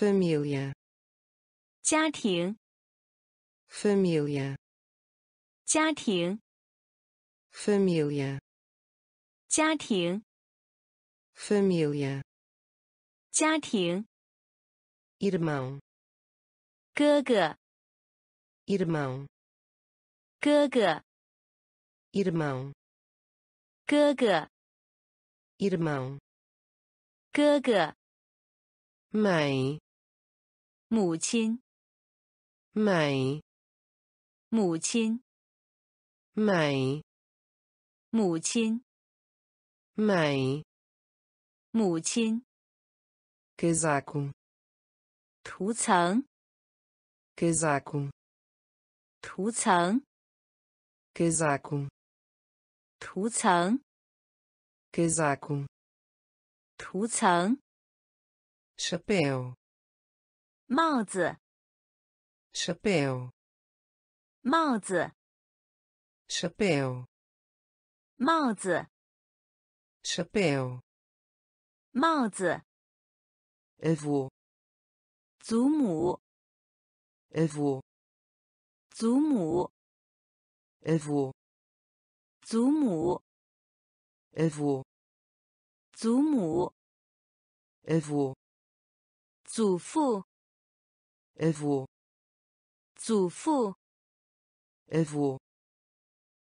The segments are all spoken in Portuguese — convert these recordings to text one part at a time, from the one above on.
família 家庭 família 家庭 família 家庭 família 家庭 irmão 哥哥 irmão 哥哥 irmão 哥哥 irmão 哥哥 mãe 母亲 mãe 母亲 mãe 母亲 mãe 母亲 casaco 涂层 casaco 涂层 casaco 涂层 casaco 涂层 chapéu 帽子 chapéu 帽子 chapéu 帽子 chapéu 帽子 avô 祖母 avô 祖母 avô 祖母 avô 祖母 avô 祖父 avô 祖父 avô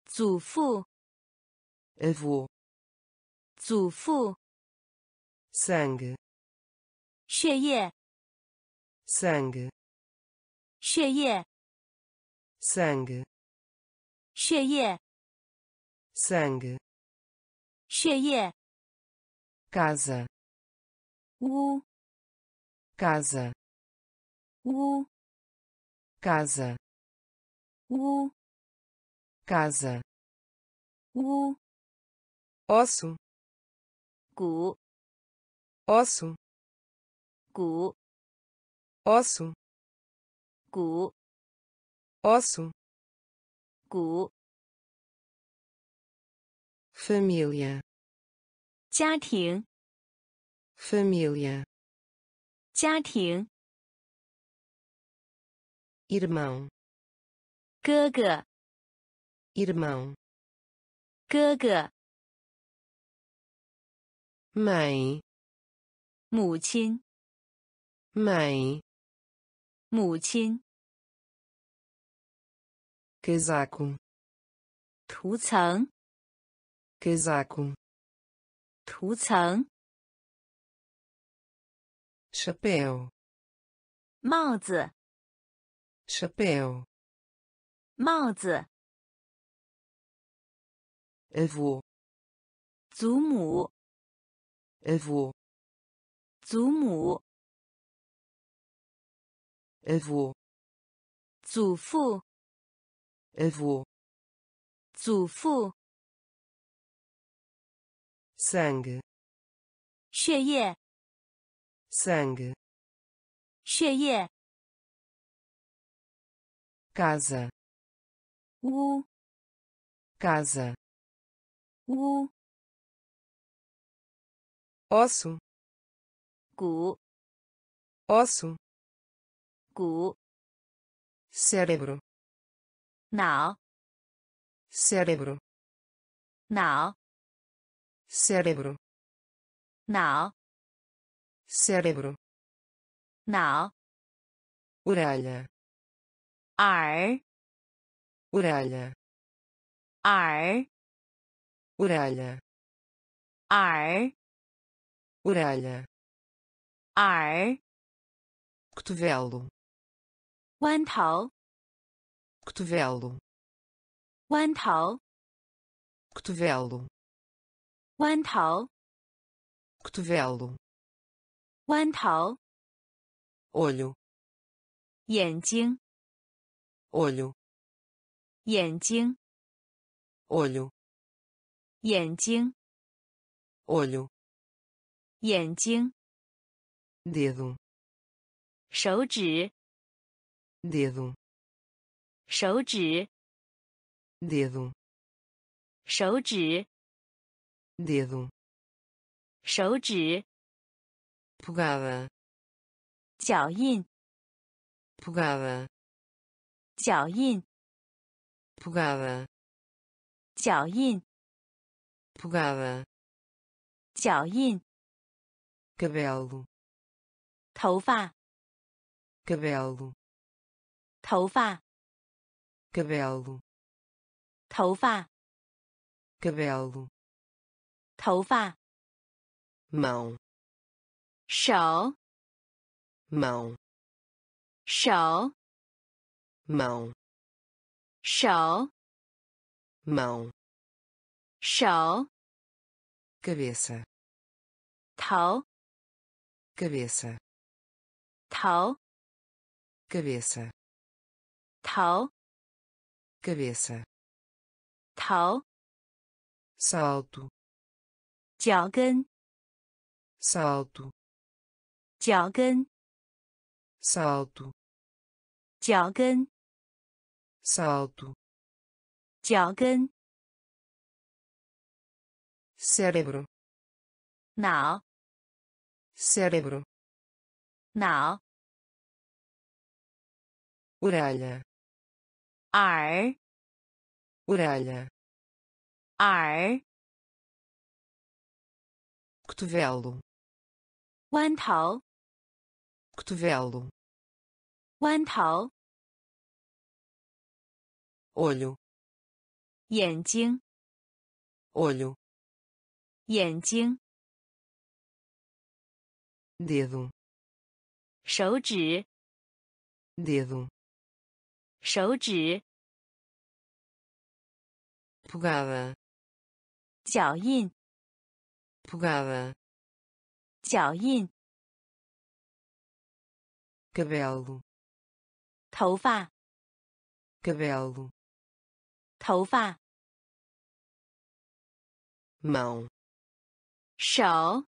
祖父 avô 祖父 sangue 血液 sangue 血液 sangue 血液 sangue 血液 casa 屋 casa 屋 casa 屋 casa 屋 osso 骨 osso 骨 osso 骨 osso 骨 família 家庭 família 家庭 irmão 哥哥 irmão 哥哥 mãe 母亲 mãe 母亲 casaco 涂层 casaco 涂层 chapéu 帽子 chapéu 帽子 avô 祖母 avô 祖母 avô 祖父 avô 祖父 sangue 血液 sangue 血液 casa. U. Casa. U. Osso. Gu osso. Gu cérebro. Não cérebro. Não cérebro. Não cérebro. Não orelha 耳 orelha 耳 orelha 耳 orelha 耳 cotovelo 弯头 cotovelo 弯头 cotovelo 弯头 cotovelo 弯头 olho 眼睛 olho 眼睛 olho 眼睛 olho 眼睛 dedo 手指 dedo 手指 dedo 手指 dedo 手指 pegada 脚印，pegada, 脚印，pegada, 脚印，pegada, 脚印，cabelo, 头发，cabelo, 头发，cabelo, 头发，cabelo, 头发，mão, 手，mão, 手，mão, 手， mão, 手， cabeça, 头， cabeça, 头， cabeça, 头， cabeça, 头， salto, 脚跟， salto, 脚跟， salto, 脚跟， salto, 脚跟， cérebro, 脑， cérebro, 脑， orelha, 耳， orelha, 耳， cotovelo, 弯头， cotovelo, 弯头， olho, 眼睛， olho, 眼睛， dedo, 手指， dedo, 手指， pegada, 脚印， pegada, 脚印， cabelo, 头发， cabelo, 头发，mão, 手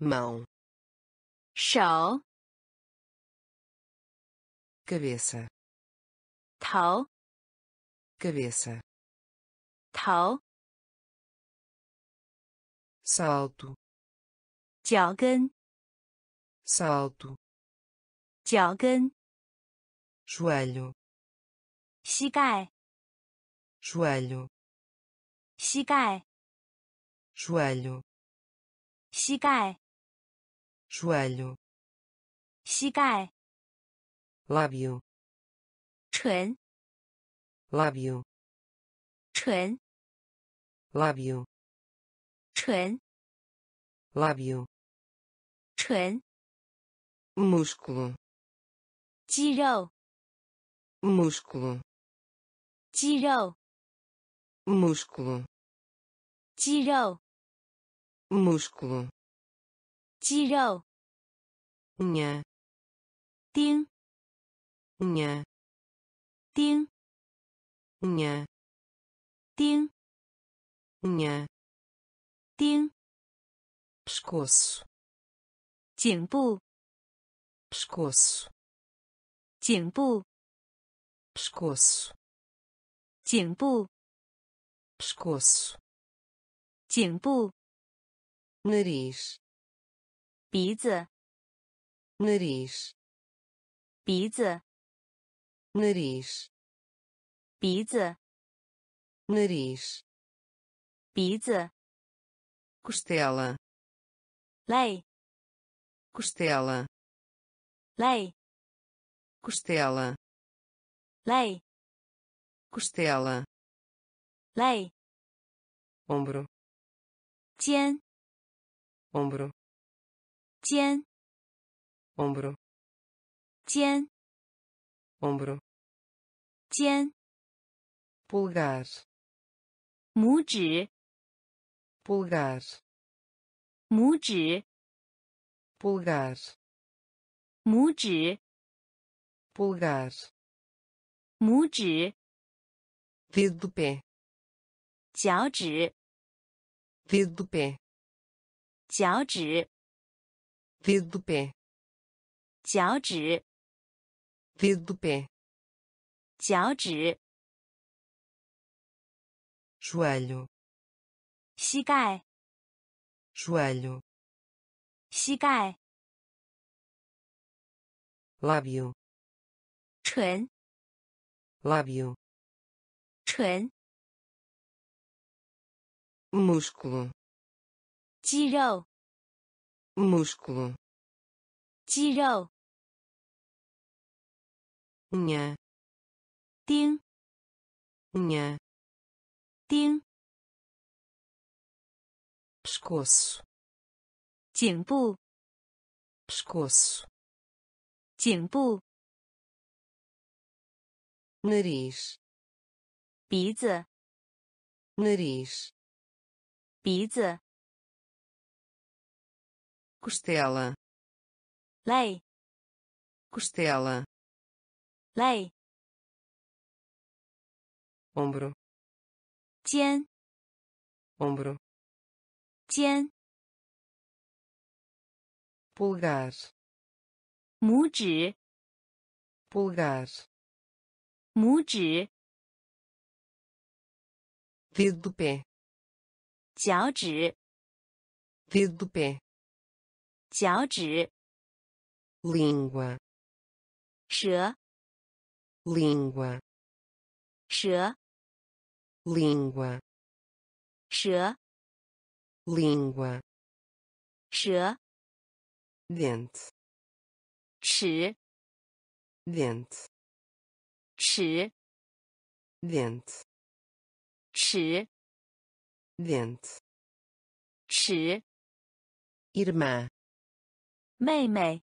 ，mão, 手，cabeça, 头，cabeça, 头，salto, 脚跟，salto, 脚跟，joelho, 膝盖，joelho, 膝盖，joelho, 膝盖，joelho, 膝盖，lábio, 唇，lábio, 唇，lábio, 唇，lábio, 唇，músculo, 肌肉，músculo, 肌肉，músculo, 肌肉， músculo, 肌肉， unha, 钉， unha, 钉， unha, 钉， unha, 钉， pescoço, 颈部， pescoço, 颈部， pescoço, 颈部， pescoço, 颈部， nariz, 鼻子， nariz, 鼻子， nariz, 鼻子， nariz, 鼻子， costela, 肋， costela, 肋， costela, 肋， costela, 肋， ombro, 肩， ombro, 肩， ombro, 肩， ombro, 肩， pulgar, 拇指， pulgar, 拇指， pulgar, 拇指， pulgar, 拇指， dedo do pé, 脚趾，dedo do pé, 脚趾，dedo do pé, 脚趾，dedo do pé, 脚趾，joelho, 膝盖，joelho, 膝盖，lábio, 唇 lábio, 唇 мышку, тирял, мышку, тирял, не, тин, не, тин, pescoço, темпу, pescoço, темпу, nariz, 鼻子 nariz 鼻子 costela, 肋 costela, 肋 ombro, 肩 ombro, 肩 pulgar, 拇指 pulgar, 拇指 dedo do pé, 脚趾 dedo do pé, 脚趾 língua, 舌 língua, 舌 língua, 舌 língua, 舌 dente, 齿 dente, 齿 dente, 齿 dente, 齿 irmã, 妹妹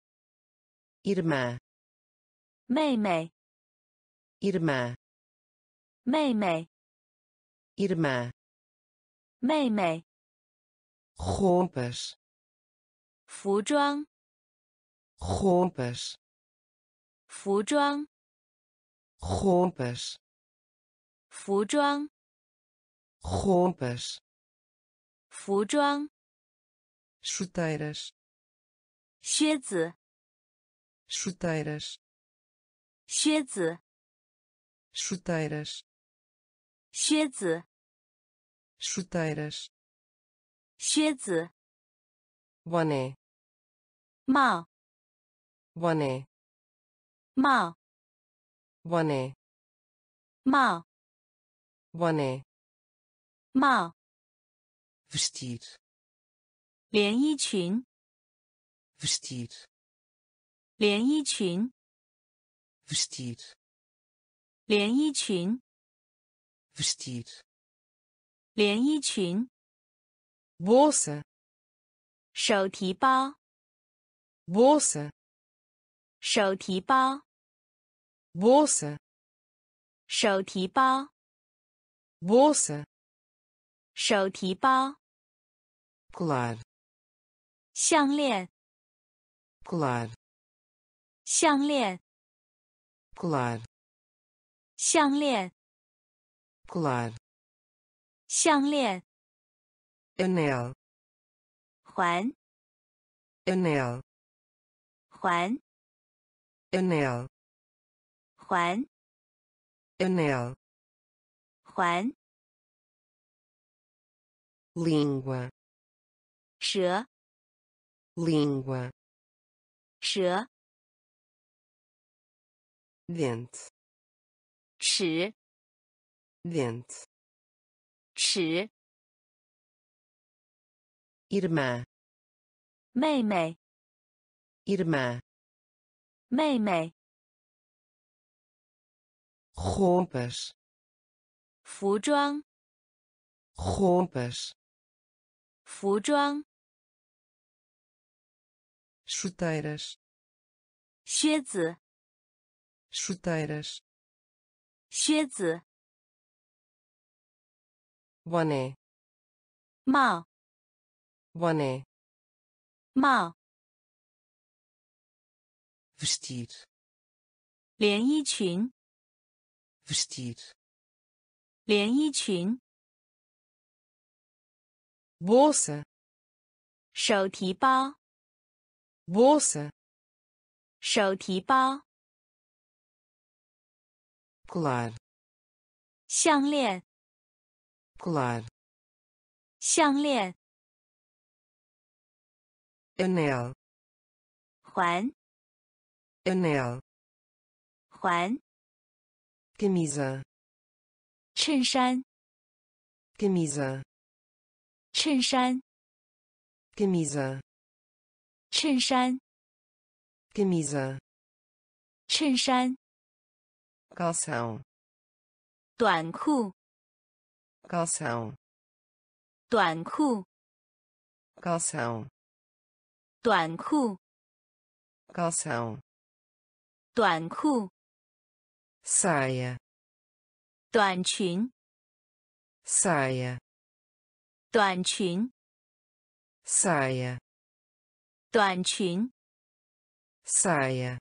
irmã, 妹妹 irmã, 妹妹 irmã, 妹妹 roupas, 服装 roupas, 服装 roupas, 服装 roupas, 服装 chuteiras, 靴子 chuteiras, 靴子 chuteiras, 靴子 chuteiras, 靴子 boné, 帽 boné, 帽 boné, 帽 boné, 帽 vestir, 连衣裙 vestir, 连衣裙 vestir, 连衣裙 vestir, 连衣裙 bolsa, 手提包 bolsa, 手提包 bolsa, 手提包 bolsa, 手提包 colar, 项链 colar, 项链 colar, 项链 colar, 项链 anel, 环 anel, 环 anel, 环 anel, 环 língua, 舌 língua, 舌 dente, 齿 dente, 齿 irmã, 妹妹 irmã, 妹妹 roupas, 服装 roupas, 服装 chuteiras, 靴子 chuteiras, 靴子 boné, 帽 boné, 帽 vestir, 连衣裙 vestir, 连衣裙 bolsa, 手提包 bolsa, 手提包 colar, 项链 colar, 项链 anel, 环 anel, 环、camisa, 衬衫、camisa, 衬衫、camisa, 衬衫、camisa, 衬衫、calção, 短裤、calção, 短裤、calção, 短裤、calção, 短裤、saia, 短裙、saia, 短裙、saia, 短裙、saia,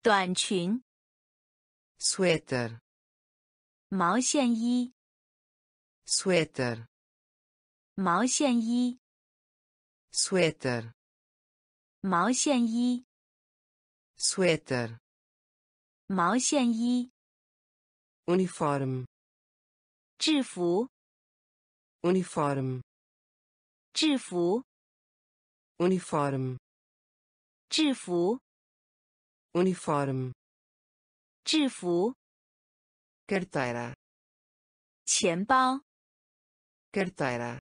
短裙、，sweater，毛线衣、，sweater，毛线衣、，sweater，毛线衣、，sweater，毛线衣、uniforme, 制服、uniforme, 制服、 uniforme, 制服、 uniforme, 制服、 carteira, 钱包、 carteira,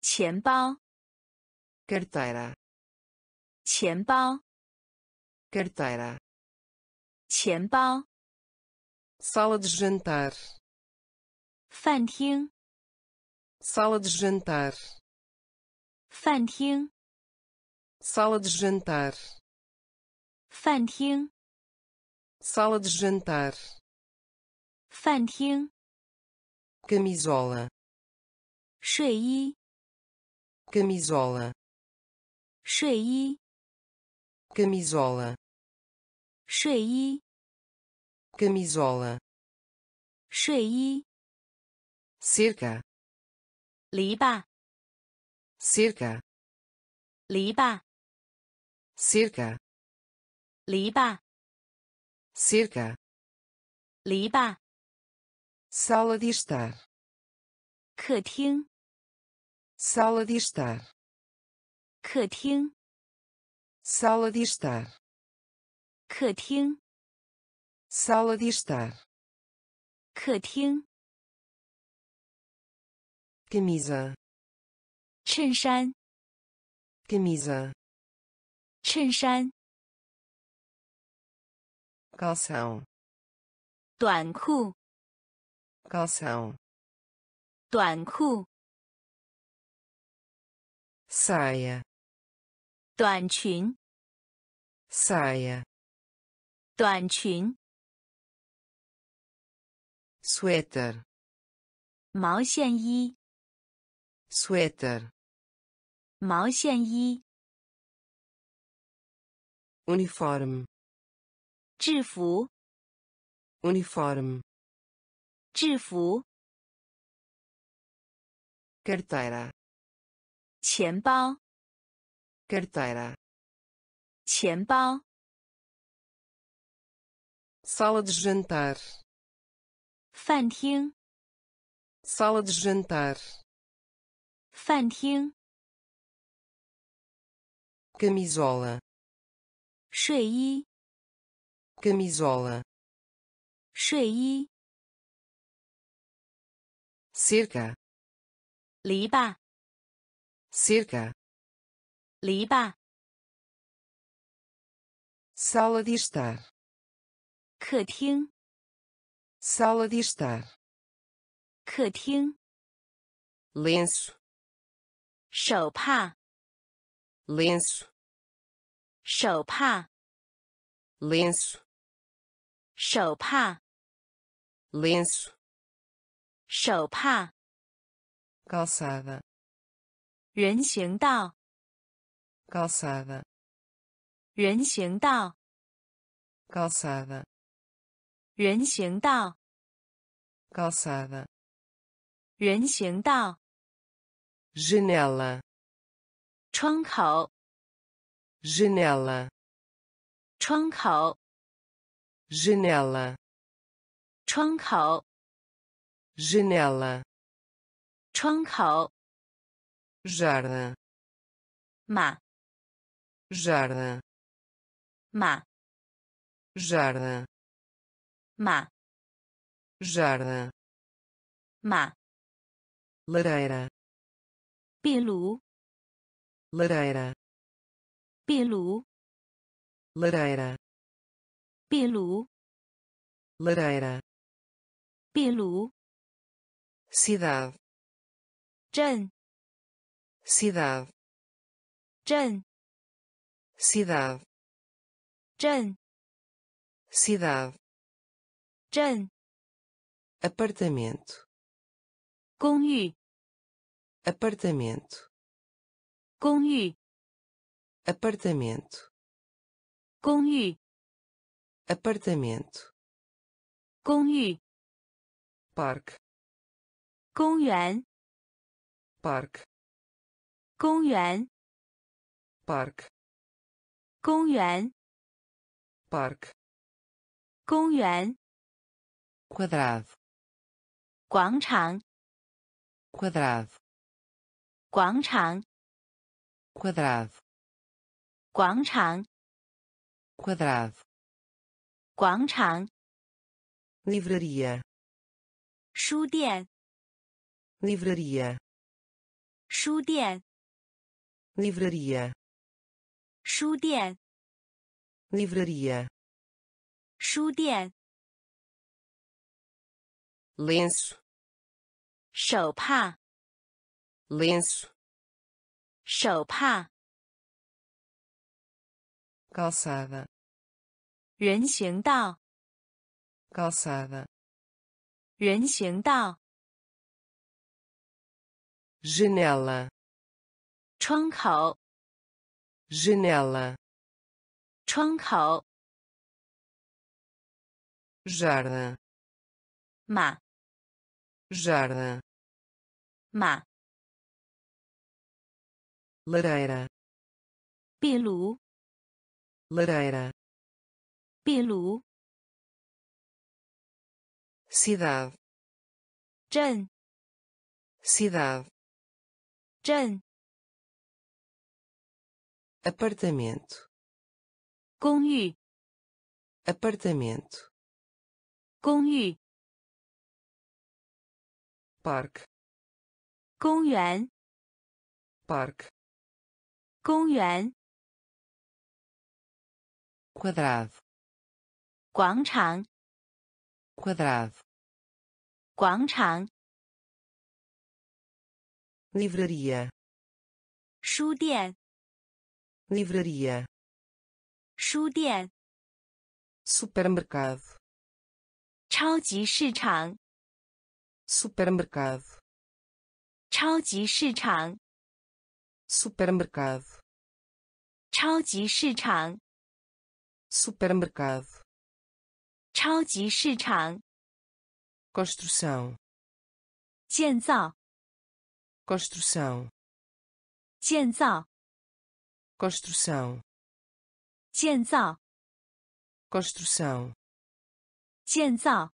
钱包、 carteira, 钱包、 carteira, 钱包、 sala de jantar, 饭厅、 sala de jantar, 饭厅、 sala de jantar, 饭厅、 sala de jantar, 饭厅、 camisola, 睡衣、 camisola, 睡衣、 camisola, 睡衣、 camisola, 睡衣、 cerca, 篱笆、cerca, 篱笆、cerca, 篱笆、cerca, 篱笆、sala de estar, 客厅、sala de estar, 客厅、sala de estar, 客厅、sala de estar, 客厅、camisa, 衬衫、camisa, 衬衫、calção, 短裤、calção, 短裤、saia, 短裙、saia, 短裙、sweater 毛线衣、suéter, 毛线衣、 uniforme, 制服、 uniforme, 制服、 carteira, 钱包、 carteira, 钱包、 sala de jantar, 饭厅、 sala de jantar, 饭厅、 camisola, 睡衣、 camisola, 睡衣、 cerca, 篱笆、 cerca, 篱笆、 sala de estar, 客厅、 sala de estar, 客厅、 lenço, 手帕、lenço, 手帕、lenço, 手帕、lenço, 手帕、calçada, 人行道、calçada, 人行道、calçada, 人行道、calçada, 人行道、janela, 窗口、 janela, 窗口、 janela, 窗口、 janela, 窗口、 jardim, 马、 jardim, 马 jarda, 马 jarda, 马 lareira, pelo. Lareira. Pelo. Lareira. Pelo. Lareira. Pelo. Cidade. Zhen. cidade. Zhen. cidade. Zhen. cidade. Zhen. apartamento. 公寓 apartamento, 公寓 apartamento, 公寓 apartamento, 公寓 parque, 公园 parque, 公园 parque, 公园 parque, 公园 quadrado, 广场 quadrado, 广场 quadrado, 广场 quadrado, 广场 livraria, 书店 livraria, 书店 livraria, 书店 livraria, 书店 lenço, 手帕 lenço, 手帕 calçada, 人行道 calçada, 人行道 janela, 窗口 janela, 窗口 jarda, 马 jarda, 马 lareira. Pelu lareira. Pelu cidade. Zhen. cidade. Zhen. apartamento. Gongyu. apartamento. Gongyu. parque. 公园 parque. 公园 quadrado, 广场 quadrado, 广场 livraria, 书店 livraria, 书店 supermercado, 超级市场 supermercado, 超级市场 supermercado, 超级市场 supermercado, 超级市场 construção, 建造 construção, 建造 construção, 建造 construção, 建造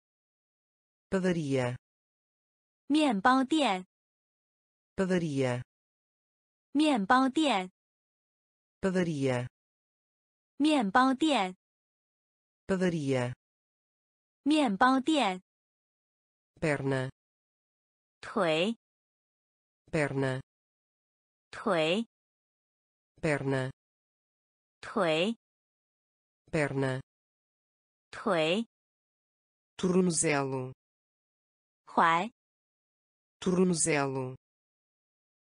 padaria, 面包店 padaria, 面包店 padaria, 面包店 padaria, 面包店 perna, 腿 perna, 腿 perna, 腿 perna, 腿 tornozelo, 踝 tornozelo,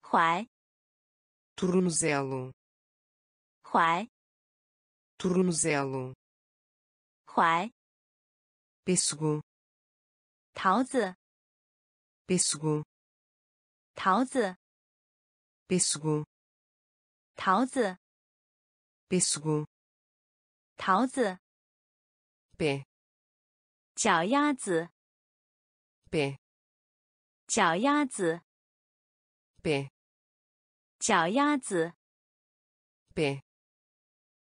踝 tornozelo, 踝 tornozelo, 踝 pêssego, 桃子 pêssego, 桃子 pêssego, 桃子 pêssego, 桃子 pé, 脚丫子 pé, 脚丫子 pé, 脚丫子 pé,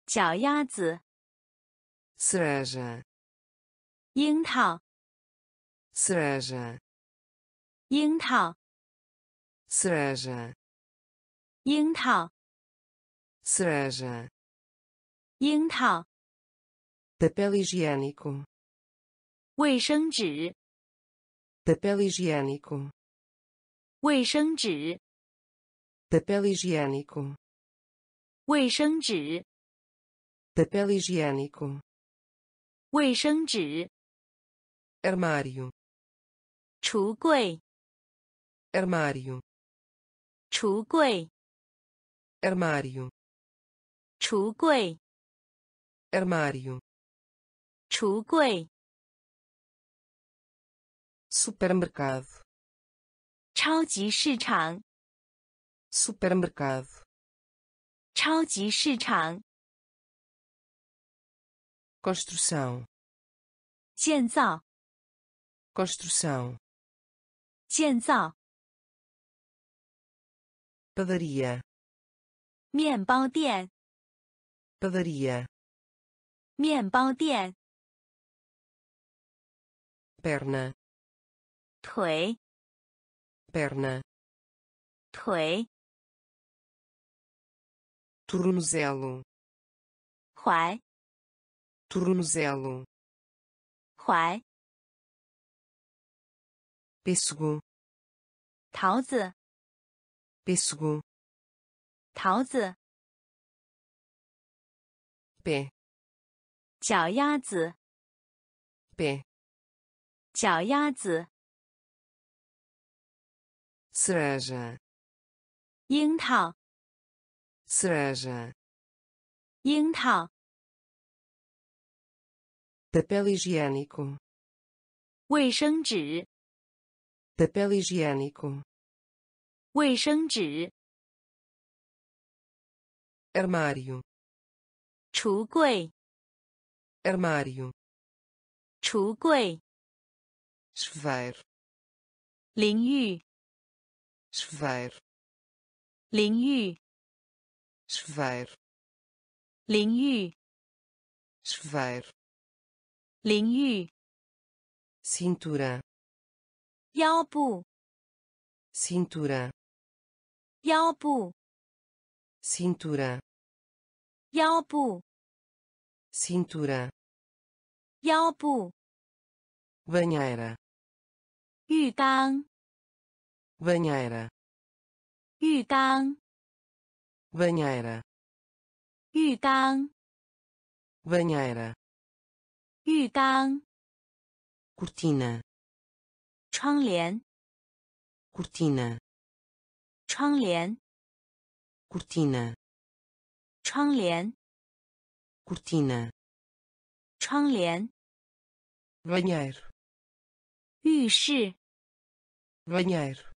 脚丫子 cereja, 樱桃 cereja, 樱桃 cereja, 樱桃 cereja, 樱桃 papel higiênico, 卫生纸，papel higiênico, 卫生纸，papel higiênico, 卫生纸， papel higiênico, 卫生纸， armário, 橱柜， armário, 橱柜， armário, 橱柜， armário, 橱柜， supermercado, 超级市场， supermercado, 超级市场， construção, 建造， construção, 建造， padaria, 面包店， padaria, 面包店， perna, 腿， perna, 腿， Tornozelo, 踝，tornozelo, 踝，pêssego, 桃子，pêssego, 桃子，pé, 脚丫子，pé, 脚丫子，cereja, 樱桃，cereja, 樱桃， papel higiênico, 卫生纸， papel higiênico, 卫生纸， armário, 橱柜， armário, 橱柜， chuveiro, 淋浴， chuveiro, 淋浴， chuveiro, linyu, chuveiro, linyu, cintura, yalbu, cintura, yalbu, cintura, yalbu, cintura, yalbu, banheira, yudang, banheira, yudang banheira, 浴缸， banheira, 浴缸， cortina, 窗帘， cortina, 窗帘， cortina, 窗帘， cortina, 窗帘， banheiro, 浴室， banheiro,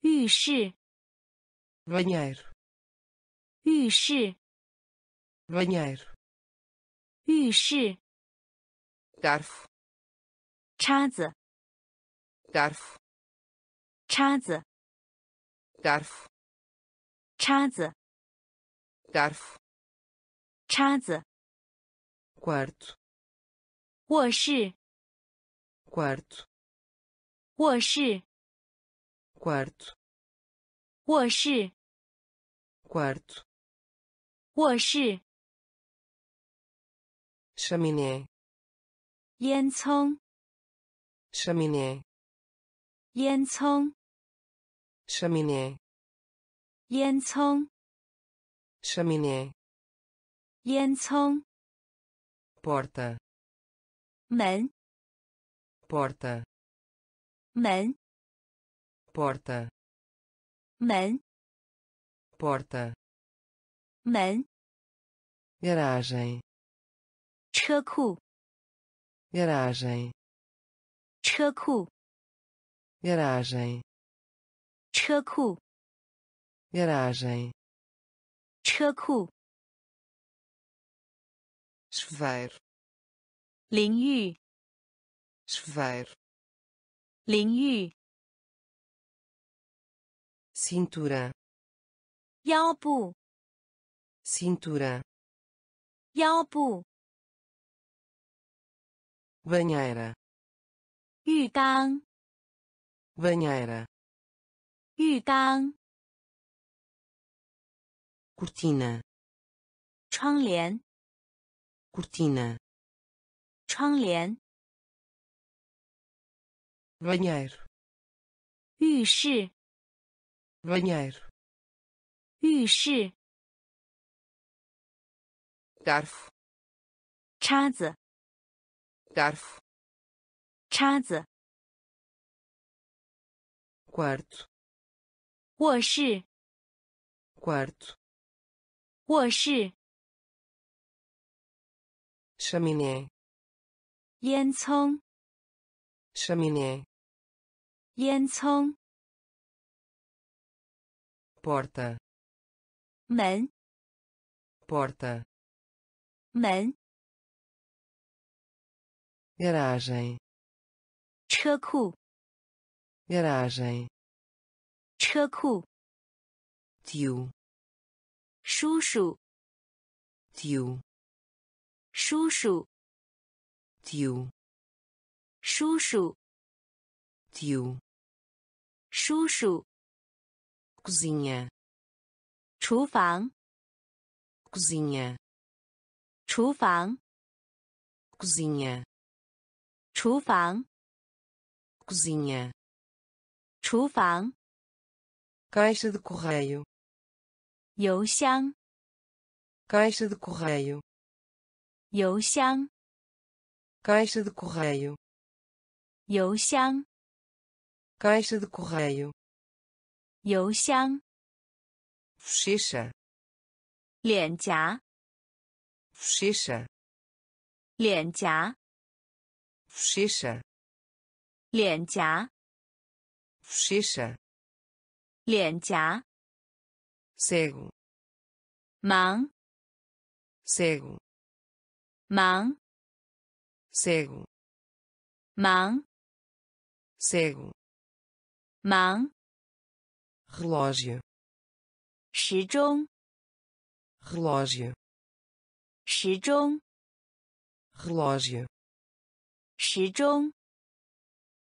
浴室， banheiro, 浴室，banheiro, 浴室，garfo, 叉子，garfo, 叉子，garfo, 叉子，garfo, 叉子，quarto, 卧室，quarto, 卧室，quarto, 卧室，quarto, 卧室，chaminé, 烟囱，chaminé, 烟囱，chaminé, 烟囱，chaminé, 烟囱，porta, 门，porta, 门，porta, 门，porta, 门， garagem, 车库， garagem, 车库， garagem, 车库， garagem, 车库， chuveiro, 淋浴， chuveiro, 淋浴， cintura, 腰部， cintura, 腰部， banheira, 浴缸， banheira, 浴缸， cortina, 窗帘， cortina, 窗帘、 banheiro, 浴室、 banheiro, 浴室、 garfo, 叉子、garfo, 叉子、quarto, 卧室、quarto, 卧室、chaminé, 烟囱、chaminé, 烟囱、porta, 门、porta, 门、garagem, 车库、garagem, 车库、tio, 叔叔、tio, 叔叔、tio, 叔叔、tio, 叔叔、cozinha, 厨房、cozinha, 厨房、cozinha, 厨房、cozinha, 厨房、caixa de correio, 邮箱、caixa de correio, 邮箱、caixa de correio, 邮箱、caixa de correio, 邮箱、bochecha, 脸颊、Fuxixa. Lianjia. Fuxixa. Lianjia. Fuxixa. Lianjia. Cego. Mang. Cego. Mang. Cego. Mang. Cego. Mang. Relógio. Relógio. 时钟、relógio, 时钟、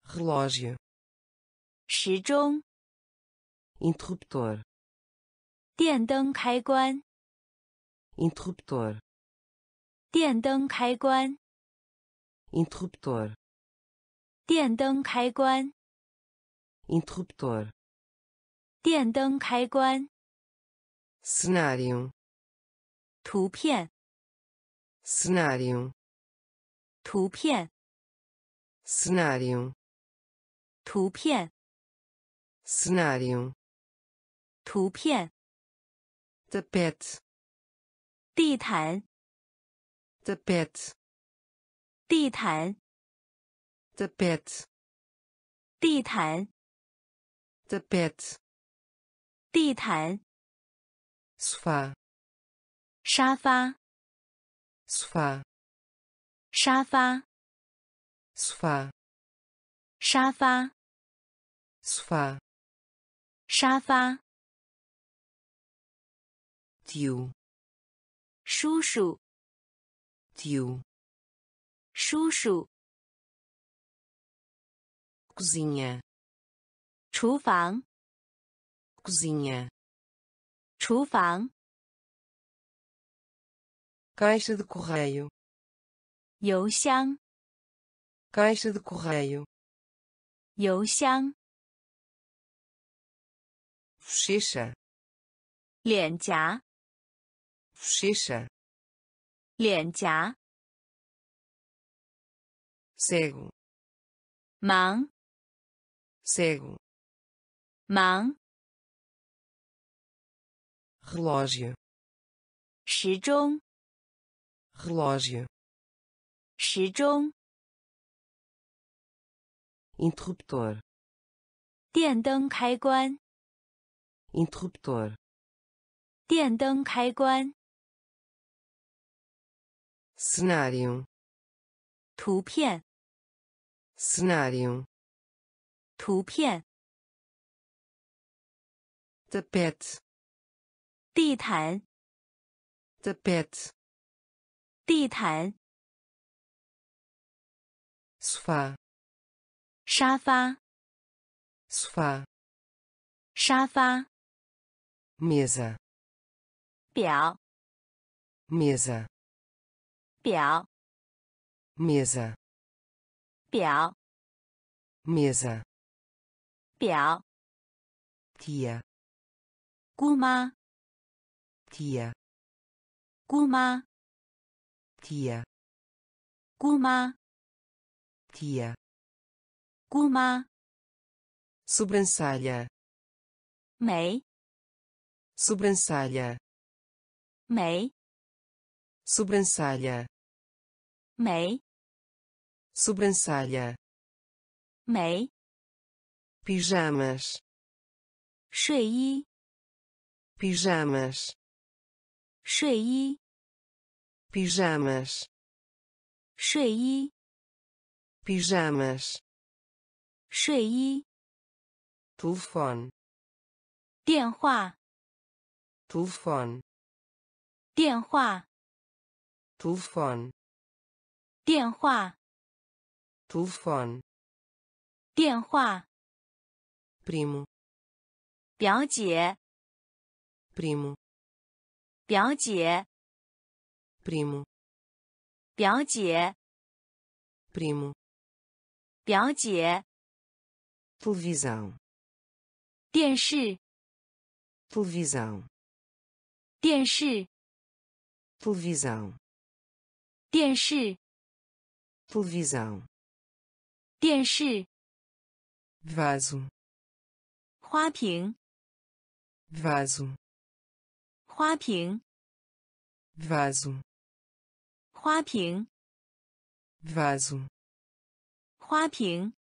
relógio, 时钟、interruptor, 电灯开关、interruptor, 电灯开关、interruptor, 电灯开关、interruptor, 电灯开关、cenário, 图片、cenário, 图片、cenário, 图片、cenário, 图片、tapete, 地毯、tapete, 地毯、tapete, 地毯、tapete, 地毯、sofá, 沙发、sofá, 沙发、 sofá, 沙发、 sofá, 沙发、 tio, 叔叔、 tio, 叔叔、 cozinha, 厨房、 cozinha, 厨房、 caixa de correio, 邮箱、 caixa de correio, 邮箱、 bochecha, 脸颊、 bochecha, 脸颊、 cego, 忙、 cego, 忙、 relógio, 时钟、 relógio, 时钟、interruptor, 电灯开关、interruptor, 电灯开关、cenário, 图片、cenário, 图片、tapete, 地毯、tapete, 地毯、sofá, 沙发、sofá, 沙发、mesa, 表、mesa, 表、mesa, 表 mesa, 表 tia, 姑妈 tia, 姑妈 tia Kuma. Tia. Kuma. Sobrancelha. Mei. Sobrancelha. Mei. Sobrancelha. Mei. Sobrancelha. Mei. Pijamas. Shui. Pijamas. Shui. Pijamas, 睡衣 pijamas, 睡衣 telefone, 电话 telefone, 电话 telefone, 电话 telefone, 电话 primo, 表姐 primo, 表姐 primo, 表姐 primo, 表姐 televisão, 电视 televisão, 电视 televisão, 电视 televisão, 电视 vaso, 花瓶 vaso, 花瓶 vaso, 花瓶 vaso, 花瓶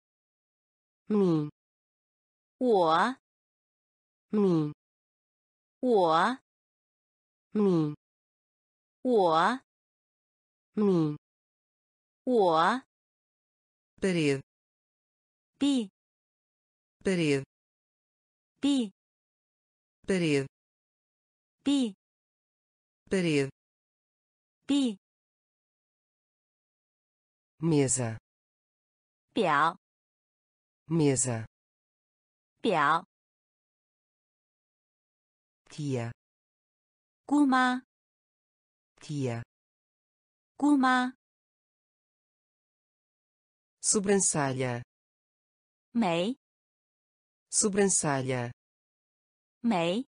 mim, 我 mim, 我 mim, 我 mim, 我 parede, b parede, b parede, b parede, b mesa, 表 mesa, 表 tia, 姑妈 tia, 姑妈 sobrancelha, 眉 sobrancelha, 眉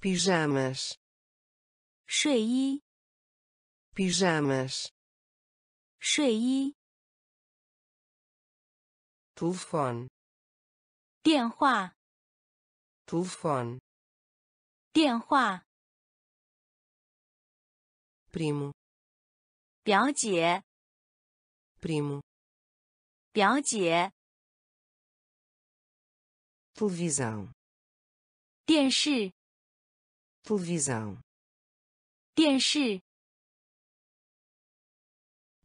pijamas, 睡衣 pijamas, 睡衣 telefone, 电话 telefone, 电话 primo, 表姐 primo, 表姐 televisão, 电视 televisão, 电视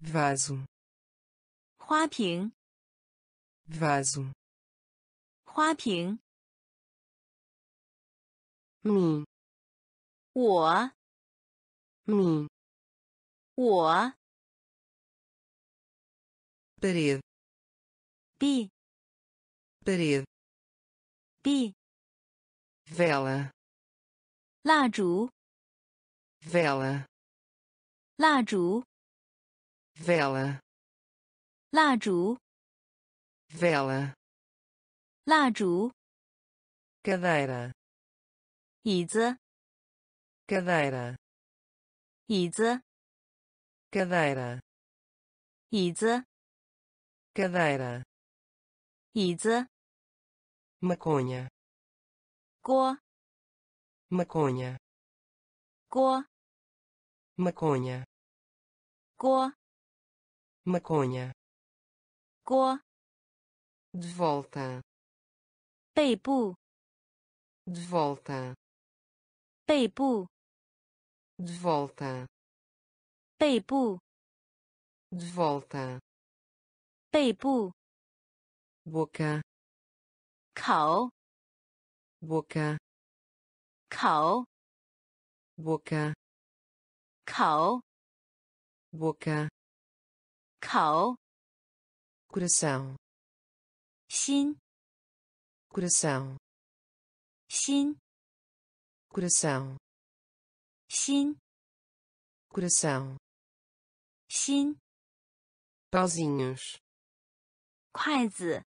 vaso, 花瓶 vaso, 花瓶 mim, 我 mim, 我 parede, b parede, b vela, 蜡烛 vela, 蜡烛 vela, 蜡烛 vela, 蜡烛 cadeira, 椅子 cadeira, 椅子 cadeira, 椅子 cadeira, 椅子 maconha, 锅 maconha, 锅 maconha, 锅 maconha, co, de volta, peipu, de volta, peipu, de volta, peipu, de volta, peipu, boca, cal, boca, cal, boca, cal, boca. 口 coração, 心 coração, 心 coração, 心 coração, 心， pauzinhos, 筷子，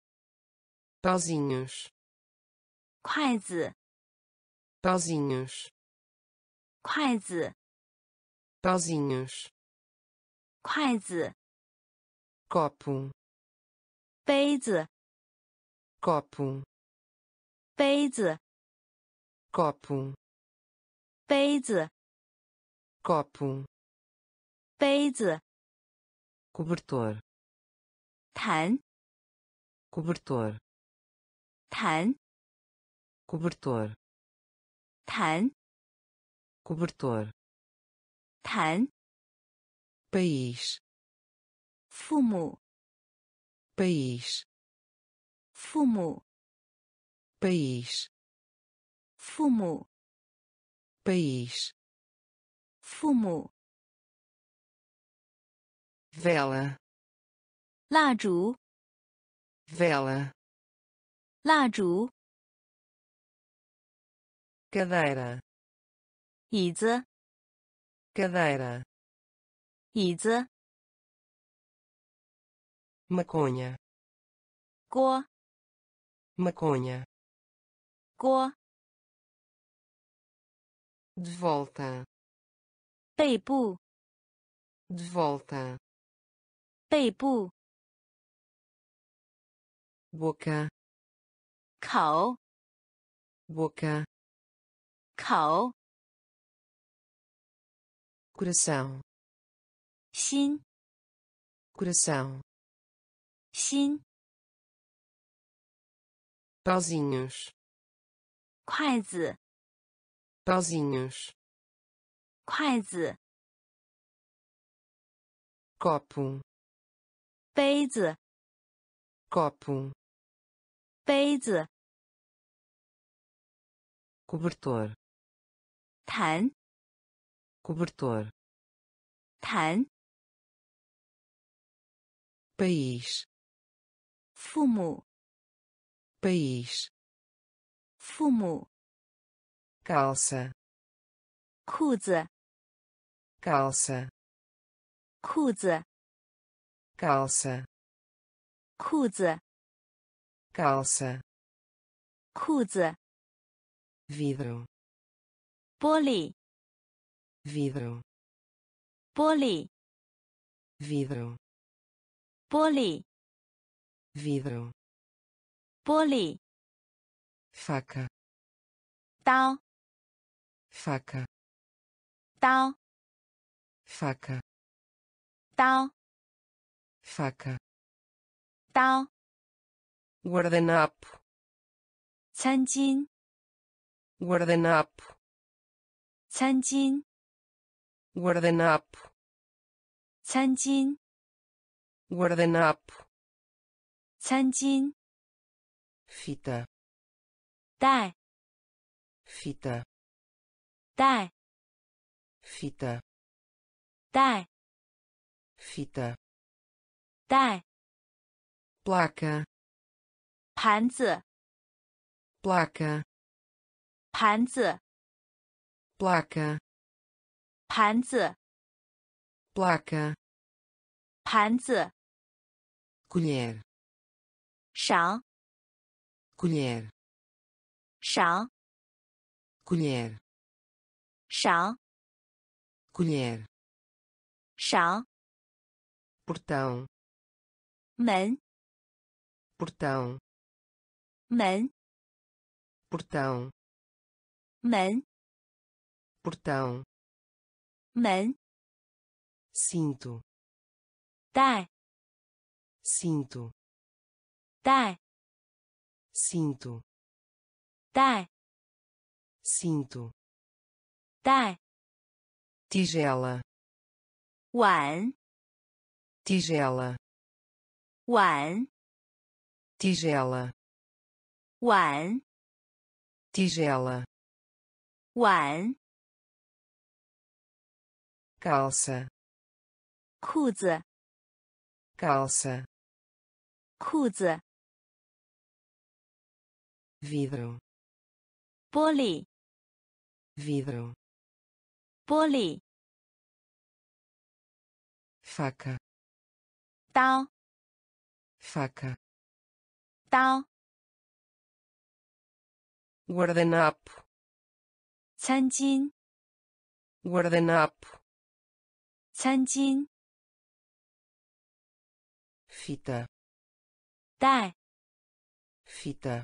pauzinhos, 筷子， pauzinhos, 筷子， pauzinhos, 筷子， copo, 杯子， copo, 杯子， copo, 杯子， copo, 杯子， cobertor, 坛， cobertor, 坛， cobertor, 坛， cobertor, 坛， país, 父母， país, 父母， país, 父母， país, 父母， vela, 蜡烛， vela, 蜡烛， cadeira, 椅子， cadeira, 椅子， maconha, 锅， maconha, 锅， de volta, 背部， de volta, 背部， boca, 口， boca, 口， coração, 心， coração, 心， pauzinhos, 筷子， pauzinhos, 筷子， copo, 杯子， copo, 杯子， cobertor, 坛， cobertor, 坛， país, 父母， país, 父母， calça, 裤子， calça, 裤子， calça, 裤子， calça, 裤子， vidro, 玻璃， vidro, 玻璃， vidro, 玻璃， Vidro. Poli. Faca. Tao. Faca. Tao. Faca. Tao. Faca. Tao. Guardanapo. Sanjin. Guardanapo. Sanjin. Guardanapo. Sanjin. Guardanapo. 餐巾，fita, 带，fita, 带，fita, 带，fita, 带，placa, 盘子，placa, 盘子，placa, 盘子，placa, 盘子，colher, 赏， colher, 赏， colher, 赏， colher, 赏， portão, 门， portão, 门， portão, 门， portão, 门， cinto, 带， cinto, 带，cinto, 带，cinto, 带，tigela, 碗，tigela, 碗，tigela, 碗，tigela, 碗，calça, 裤子，calça, 裤子，vidro, 玻璃， vidro, 玻璃， faca, 刀， faca, 刀， guardanapo, 餐巾， guardanapo, 餐巾， fita, 带， fita,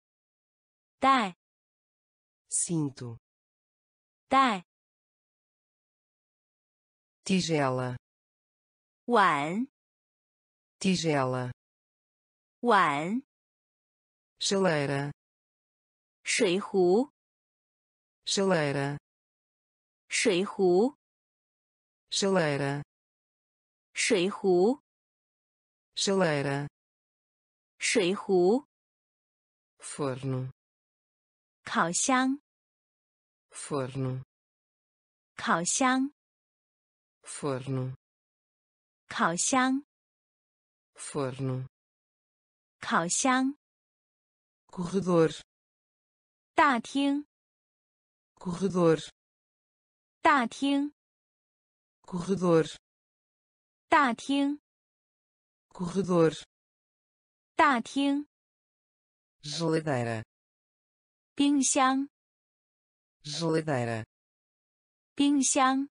带， cinto, 带， tigela, 碗， tigela, 碗， chaleira, 水壶， chaleira, 水壶， chaleira, 水壶， chaleira, 水壶， forno, 烤箱， forno, 烤箱， forno, 烤箱， forno, 烤箱， corredor, 大厅， corredor, 大厅， corredor, 大厅， corredor, 大厅， geladeira, 冰箱， geladeira, 冰箱，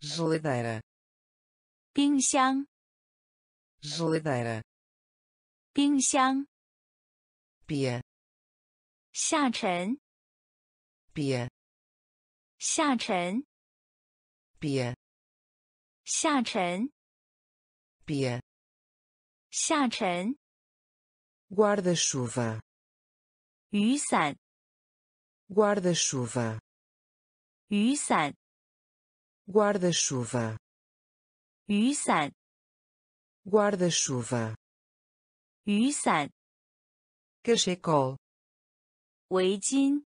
geladeira, 冰箱， geladeira, 冰箱， pia, 下沉， pia, 下沉， pia, 下沉， pia, 下沉， guarda-chuva, 雨伞， guarda-chuva, 雨伞， guarda-chuva, 雨伞， guarda-chuva, 雨伞， cachecol, 围巾，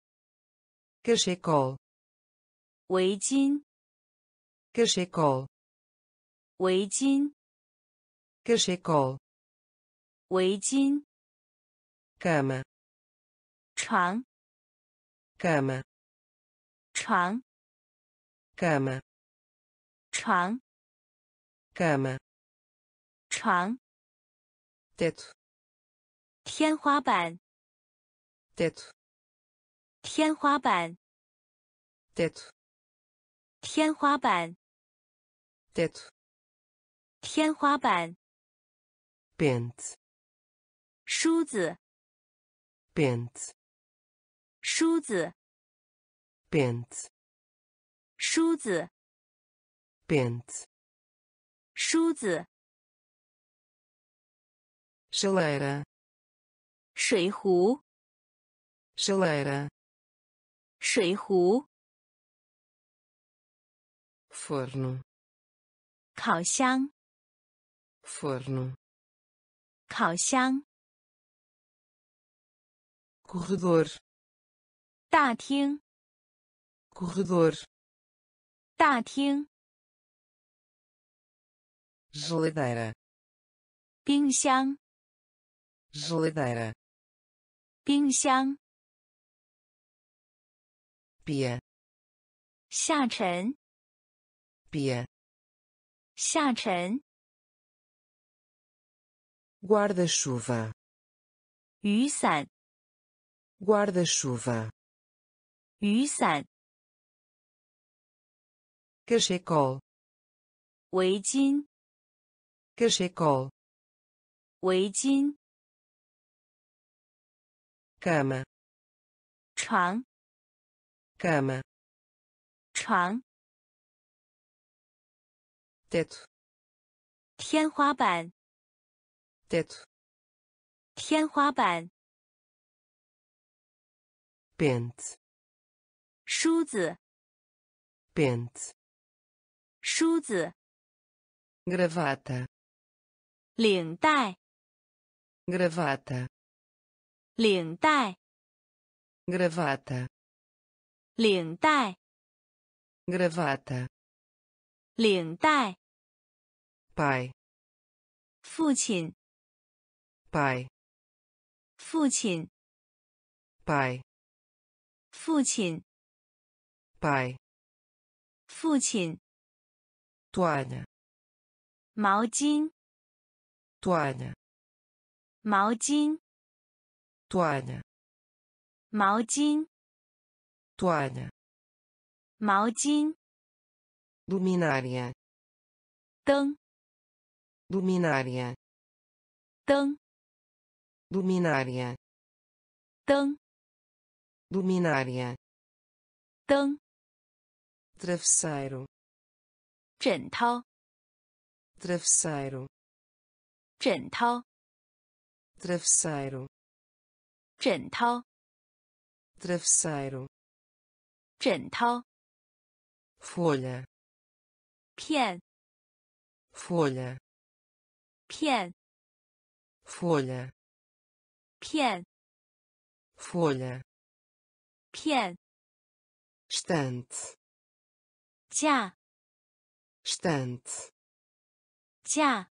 cachecol, 围巾， cachecol, 围巾， cachecol, 围巾， cama, 床，cama, 床，cama, 床，cama, 床，teto, 天花板，teto, 天花板，teto, 天花板，teto, 天花板，pente, 梳子，pente, 梳子，pente, 梳子，pente, 梳子，chaleira, 水壶，chaleira, 水壶，forno, 烤箱，forno, 烤箱，corredor, 大厅， corredor, 大厅， geladeira, 冰箱， geladeira, 冰箱， pia, 下沉， pia, 下沉， guarda-chuva, 雨伞， guarda-chuva, 雨伞，cachecol, 围巾，cachecol, 围巾，cama, 床，cama, 床，teto, 天花板，teto, 天花板，pente, 梳子，pente, 梳子，gravata, 领带，gravata, 领带，gravata, 领带，gravata, 领带，pai, 父亲，pai, 父亲，pai, 父亲，pai, 父亲，toalha, 毛巾，toalha, 毛巾，toalha, 毛巾，toalha, 毛巾，luminária, 灯，luminária, 灯，luminária, 灯，luminária, 灯，travesseiro, 枕头， travesseiro, 枕头， travesseiro, 枕头， travesseiro, 枕头， folha, 片， folha, 片， folha, 片， folha, 片， estante, 架， estante, 架，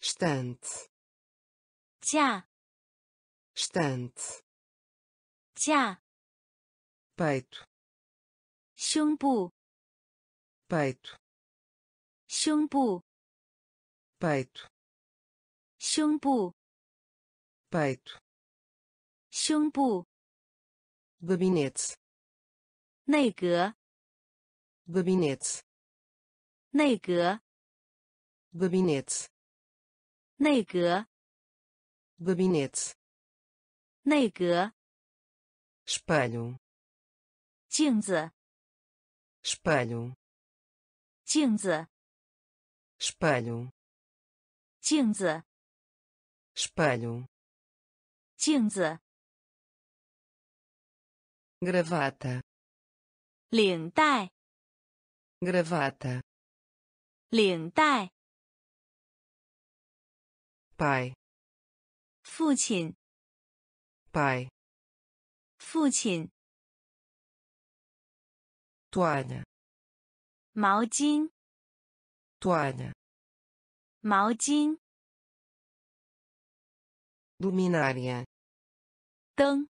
estante, 架， estante, 架， peito, 胸部， peito, 胸部， peito, 胸部， peito, 胸部， gabinete, 内阁， gabinete, 内阁， gabinete, 内阁， gabinete, 内阁， espelho, 镜子， espelho, 镜子， espelho, 镜子， espelho, 镜子， gravata, 领带， gravata, 领带， pai, 父亲， pai, 父亲， toalha, 毛巾， toalha, 毛巾， luminária, 灯，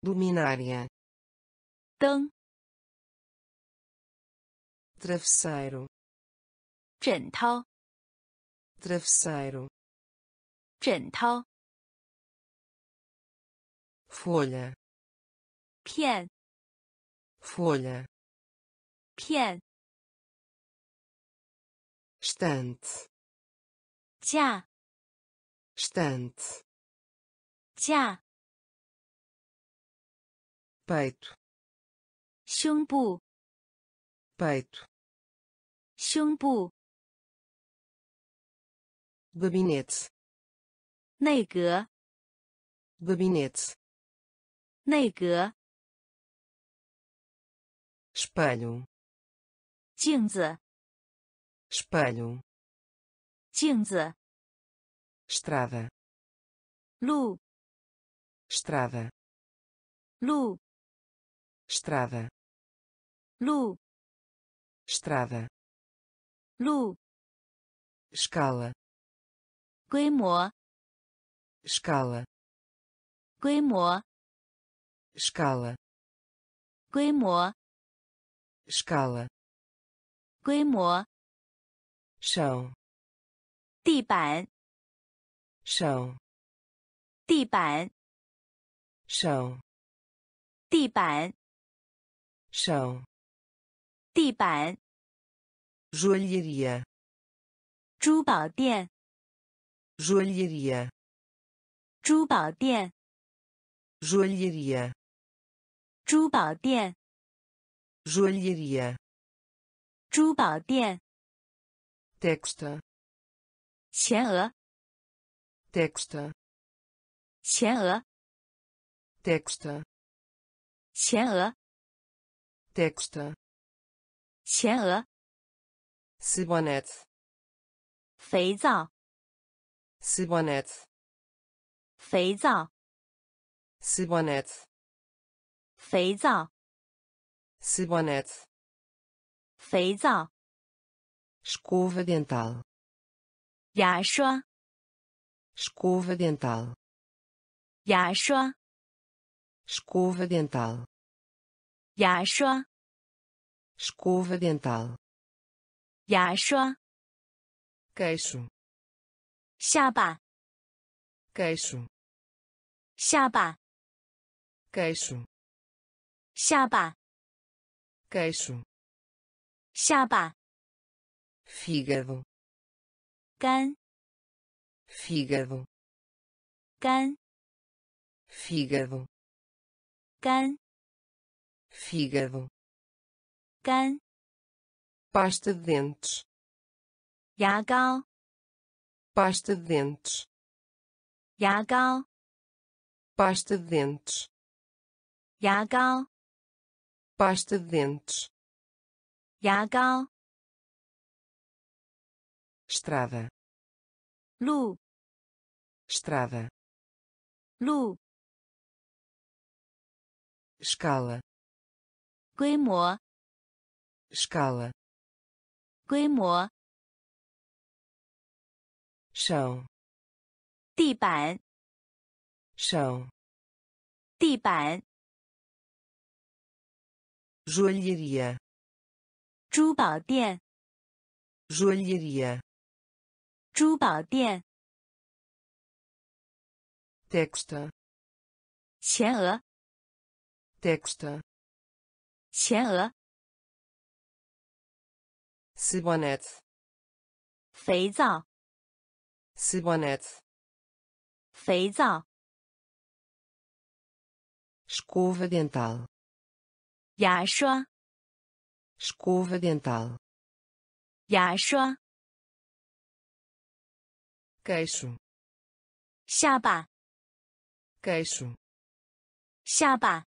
luminária, 灯， travesseiro, 枕头， travesseiro, 枕头， folha, 片， folha, 片， estante, 架， estante, 架， peito, 胸部， peito, 胸部， gabinete, 内阁， gabinete, 内阁， espelho, 镜子， espelho, 镜子， estrada, 路， estrada, 路， estrada, 路， estrada, 路，escala, 规模，escala, 规模，escala, 规模，escala, 规模，chão, 地板，chão, 地板，chão, 地板，chão, 地板，joalheria, 珠宝店，joalheria, 珠宝店，joalheria, 珠宝店，joalheria, 珠宝店，texta, 前额，texta, 前额，texta, 前额，texta, 前额，Sabonete. Feizão. Sabonete. Feizão. Sabonete. Feizão. Sabonete. Feizão. Escova dental. Yashua. Escova dental. Yashua. Escova dental. Yashua. Escova dental. 牙刷，queixo, 下巴，queixo, 下巴，queixo, 下巴，queixo, 下巴，fígado, 肝，fígado, 肝，fígado, 肝，fígado, 肝，pasta de dentes, 牙膏， pasta de dentes, 牙膏， pasta de dentes, 牙膏， pasta de dentes, 牙膏， estrada, 路， estrada, 路， escala, 规模， escala, 规模，chão, 地板，chão, 地板，joalharia, 珠宝店，joalharia, 珠宝店，texta, 前额，texta, 前额，Sabonete. Feizal. Sabonete. Feizal. Escova dental. Yashua. Escova dental. Yashua. Queixo. Xaba. Queixo. Xaba.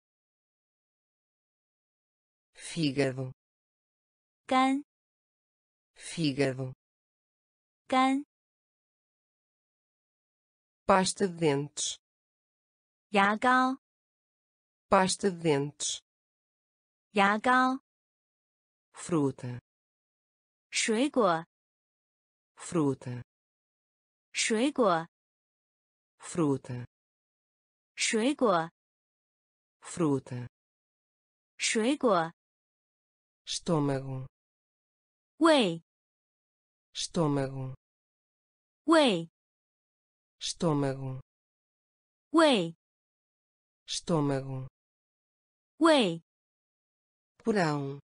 Fígado. Gan fígado, 肝， pasta de dentes, 牙膏， pasta de dentes, 牙膏， fruta, 水果， fruta, 水果， fruta, 水果， fruta, 水果， estômago, 胃， estômago, 胃，estômago, 胃，estômago, 胃，porão,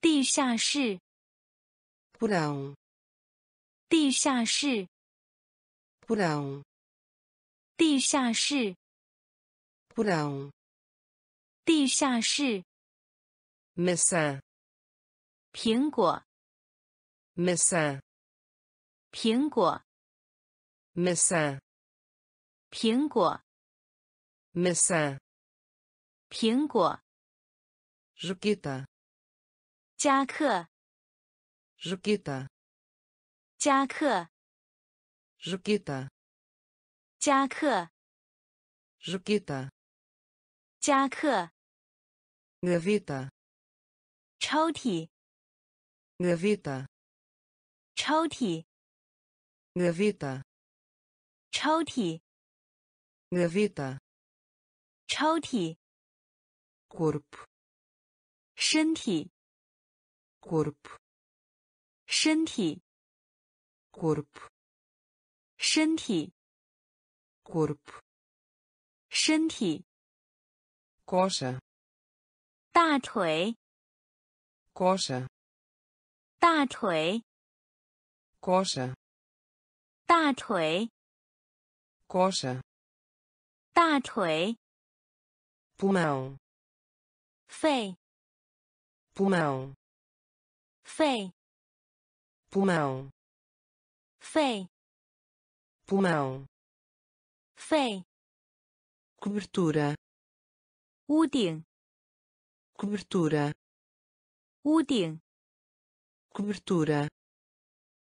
地下室，porão, 地下室，porão, 地下室，porão, 地下室，maçã, 苹果，maçã, 苹果，maçã, 苹果，maçã, 苹果，jaqueta, 夹克，jaqueta, 夹克，jaqueta, 夹克，jaqueta, 夹克，gaveta, 抽屉，gaveta, 抽屉，gaveta, 抽屉，gaveta, 抽屉，corpo, 身体，corpo, 身体，corpo, 身体，corpo, 身体，coxa, 大腿，coxa, 大腿，coxa, 大腿， coxa, 大腿， pulmão, 肺， pulmão, 肺， pulmão, 肺， pulmão, 肺， cobertura, 屋顶， cobertura, 屋顶， cobertura,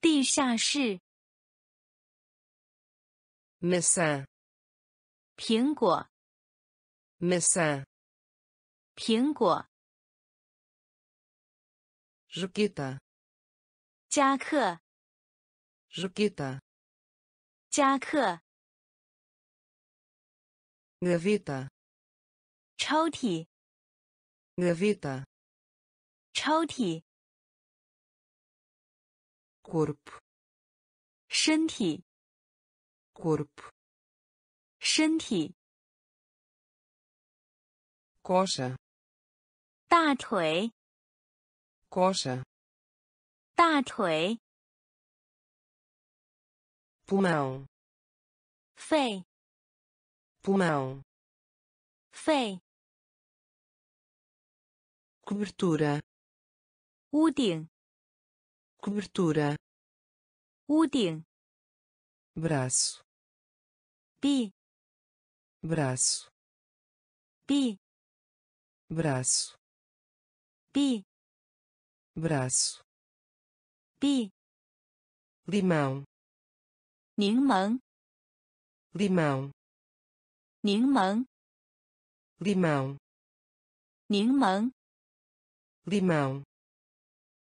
地下室，maçã, 苹果，maçã, 苹果，jaqueta, 夹克，jaqueta, 夹克，gaveta, 抽屉，gaveta, 抽屉，corpo, 身体， corpo, 身体， coxa, 大腿， coxa, 大腿， pulmão, 肺， pulmão, 肺， cobertura, 屋顶， cobertura, úding, braço, pi. Braço, pi. Braço, pi. Braço, pi. Limão, limão, limão, limão, limão, limão, limão,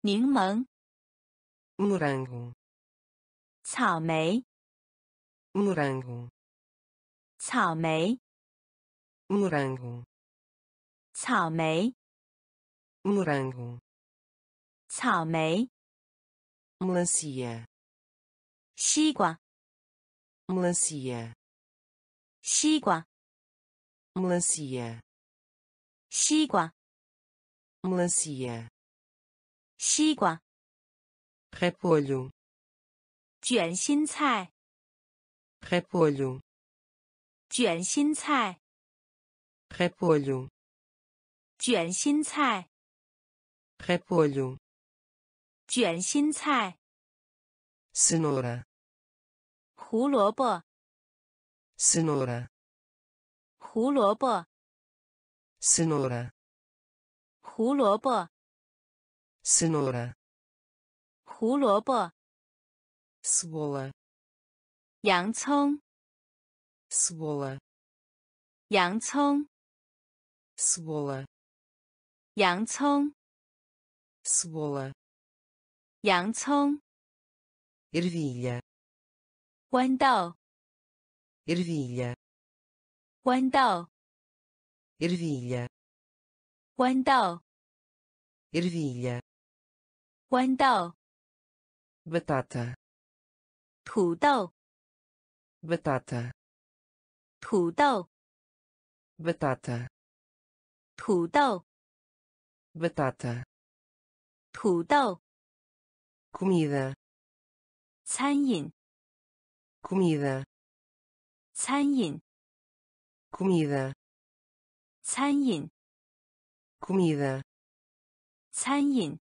limão. Morango, 草莓，morango, 草莓，morango, 草莓，morango, 草莓，melancia, 西瓜，melancia, 西瓜，melancia, 西瓜，melancia, 西瓜，repolho, 卷心菜，repolho, 卷心菜，repolho, 卷心菜，repolho, 卷心菜，cenoura, 胡萝卜，cenoura, 胡萝卜，cenoura, 胡萝卜，cenoura, 胡萝卜洋葱洋葱洋葱洋葱，ervilha, 豌豆，ervilha, 豌豆，ervilha, 豌豆，ervilha, 豌豆，batata, 土豆，batata, 土豆，batata, 土豆，batata, 土豆，comida, 餐饮，comida, 餐饮，comida, 餐饮，comida, 餐饮，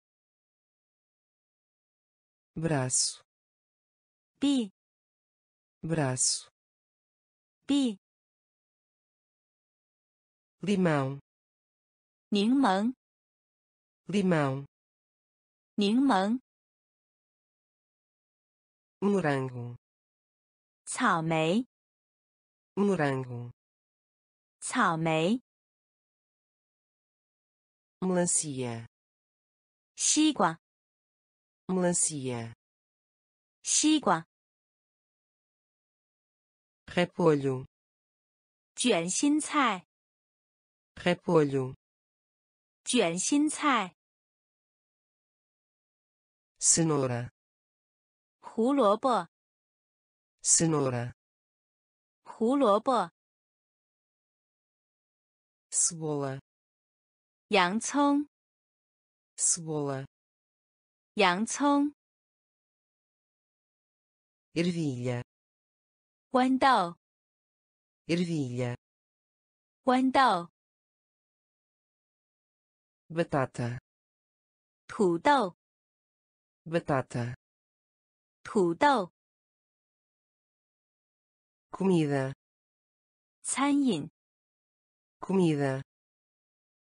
braço, 臂， braço, 臂， limão, 柠檬， limão, 柠檬， morango, 草莓， morango, 草莓， melancia, 西瓜， melancia, 西瓜，repolho, 卷心菜，repolho, 卷心菜，cenoura, 胡萝卜，cenoura, 胡萝卜，cebola, 洋葱，cebola, 洋葱，ervilha, 豌豆，ervilha, 豌豆，batata, 土豆，batata, 土豆，comida, 餐饮，comida,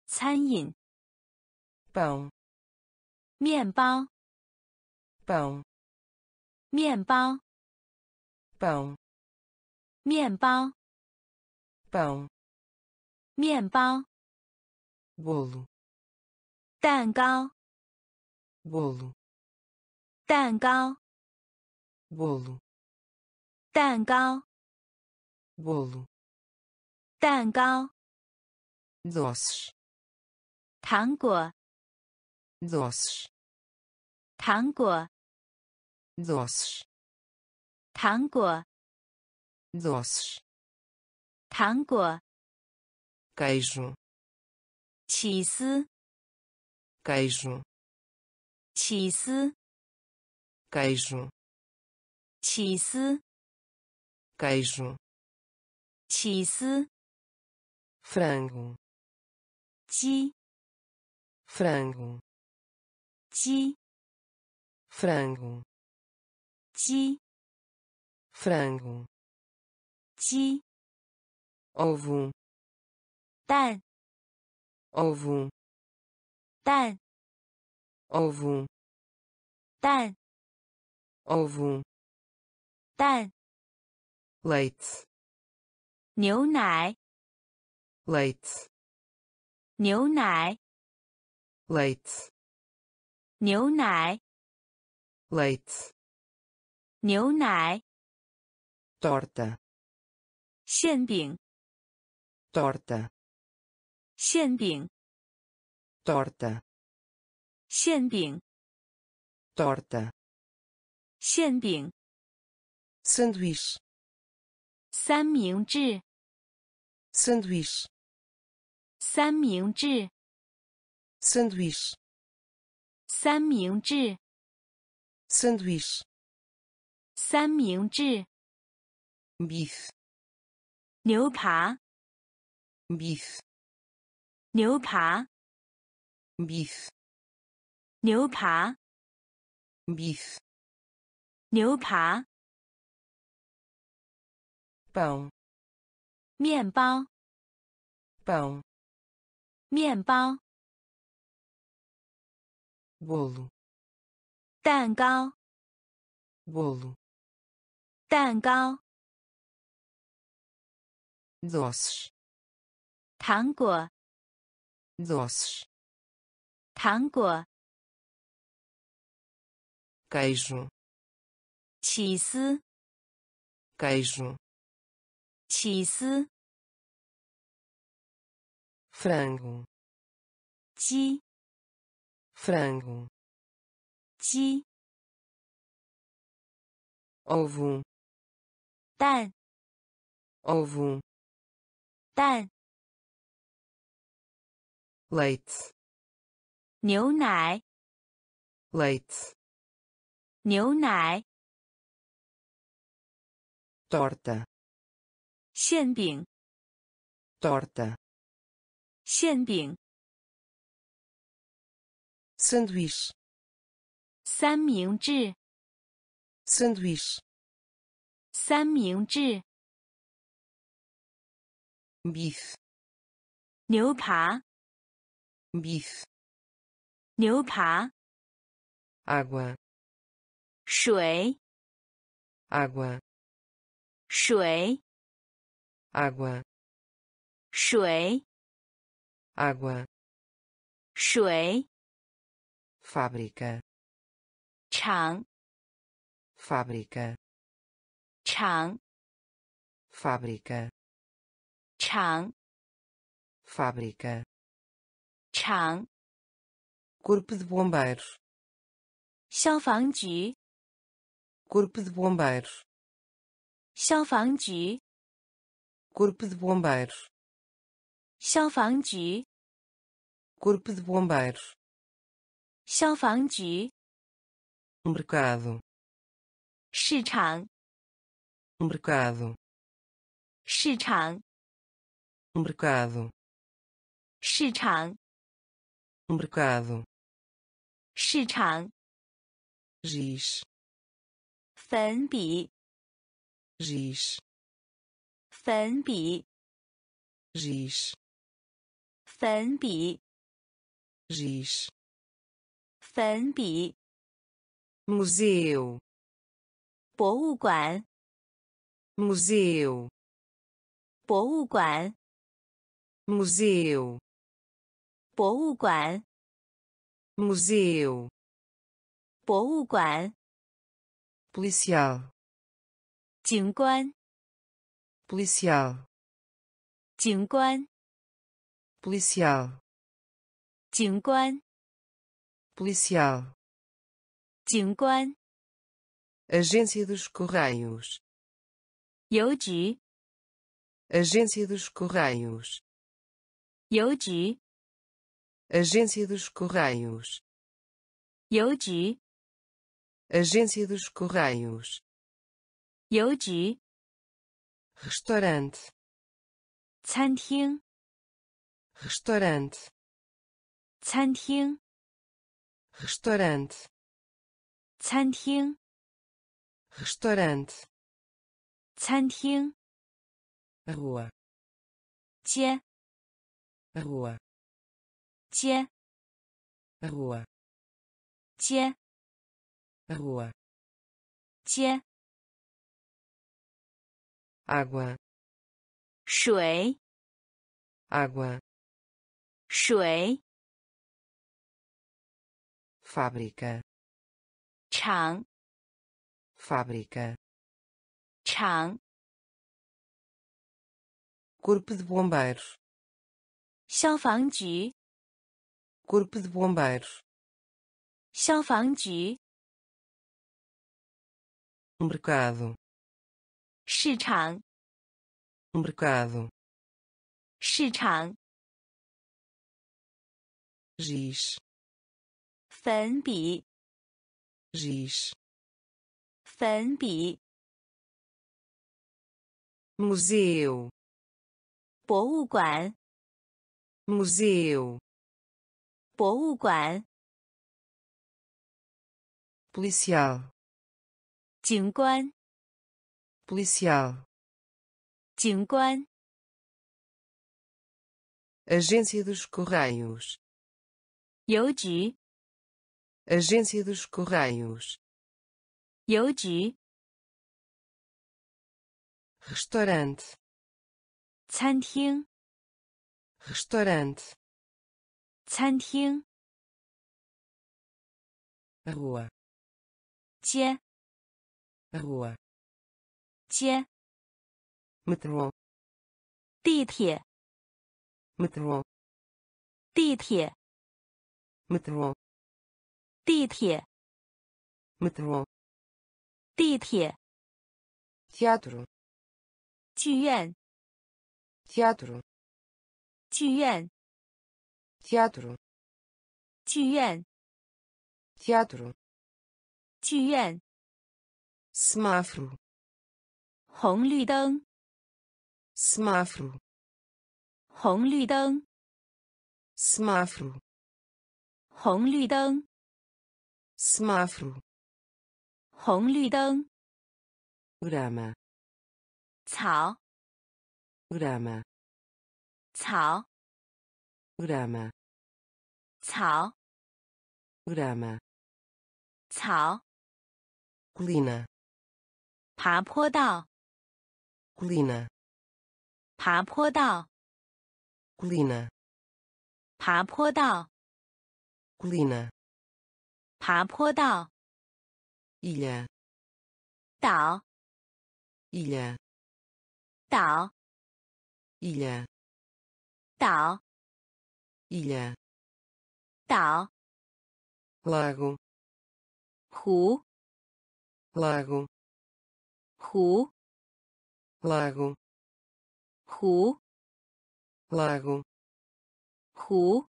餐饮，pão, 面包，pão, 面包，pão, 面包，pão, 面包，bolo, 蛋糕，bolo, 蛋糕，bolo, 蛋糕，bolo, 蛋糕，doces, 糖果，doces, 糖果，doces, 糖果， doces, 糖果， queijo, 起司， queijo, 起司， queijo, 起司， queijo, 起司， frango, 鸡， frango, 鸡， frango, 鸡， frango, 鸡， ovo, 蛋， ovo, 蛋， ovo, 蛋， ovo, 蛋， leite, 牛奶， leite, 牛奶， leite, 牛奶， leite, 牛奶，torta, 馅饼，torta, 馅饼，torta, 馅饼，torta, 馅饼，，sandwich，三明治，，sandwich，三明治，，sandwich，三明治，sanduíche, 三明治，bife, 牛扒，bife, 牛扒，bife, 牛扒，beef 牛扒，pão, 面包，pão, 面包，bolo, 蛋糕，bolo, 蛋糕，doces, 糖果，doces, 糖果，queijo, 起司，queijo, 起司，frango, 鸡，frango, 鸡，ovo, 蛋，ovo, 蛋，leite, 牛奶，leite, 牛奶，torta, 馅饼，torta, 馅饼，sanduíche, 三明治，sanduíche, 三明治，bife, 牛扒，bife, 牛扒，água, 水，água, 水，água, 水，água, 水，fábrica, 厂，fábrica, 厂， fábrica, 厂， fábrica, 厂， corpo de bombeiros, 消防局， corpo de bombeiros, 消防局， corpo de bombeiros, 消防局， corpo de bombeiros, 消防局， mercado, 市场， mercado, 市场， mercado, 市场， mercado, 市场。 giz, 粉笔， giz, 粉笔， giz, 粉笔， giz, 粉笔。 museu, 博物馆， museu, 博物馆， museu, 博物馆， museu, 博物馆。 policial, 警官， policial, 警官， policial, 警官， policial, 警官。 agência dos correios, 邮局， agência dos correios, 邮局， agência dos correios, 邮局， agência dos correios, 邮局。 restaurante, 餐厅， restaurante, 餐厅， restaurante, 餐厅， restaurante, 餐厅。rua, 街，rua, 街，rua, 街，rua, 街。água, 水，água, 水。fábrica, 厂，fábrica, 厂。 corpo de bombeiros, 消防局， corpo de bombeiros, 消防局。 mercado, 市场， mercado, 市场。 giz, 粉笔， giz, 粉笔。 museu, 博物馆， museu, 博物馆。 policial, 警官， policial, 警官。 agência dos correios, 邮局， agência dos correios, 邮局。 restaurante, 餐厅， restaurante, 餐厅。 rua, 街， rua, 街。 metrô, 地铁， metrô, 地铁， metrô, 地铁， metrô, 地铁。 teatro, 剧院，teatro, 剧院，teatro, 剧院，teatro, 剧院。semáforo, 红绿灯，semáforo, 红绿灯，semáforo, 红绿灯，semáforo, 红绿灯。grama, 草，grama, 草，grama, 草，grama, 草。colina, 爬坡道，colina, 爬坡道，colina, 爬坡道，colina, 爬坡道。ilha, 岛，ilha, 岛， ilha, 岛， ilha, 岛。 lago, 湖， lago, 湖， lago, 湖， lago, 湖。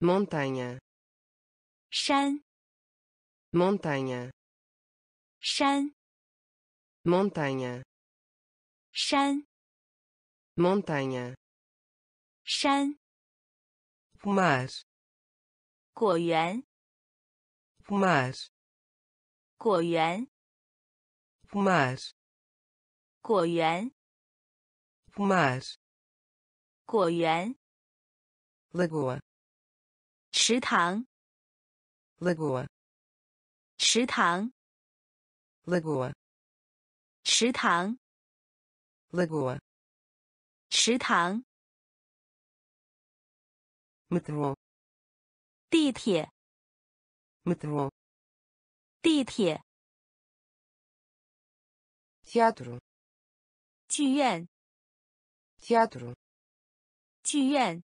montanha, 山， montanha, 山， montanha, 山 montanha, 山 pomar, 果园 pomar, 果园 pomar, 果园 pomar, 果园 lagoa, 池塘 lagoa, 池塘 lagoa, 池塘 lagoa, 池塘 metrô, 地铁 metrô, 地铁 teatro, 剧院 teatro, 剧院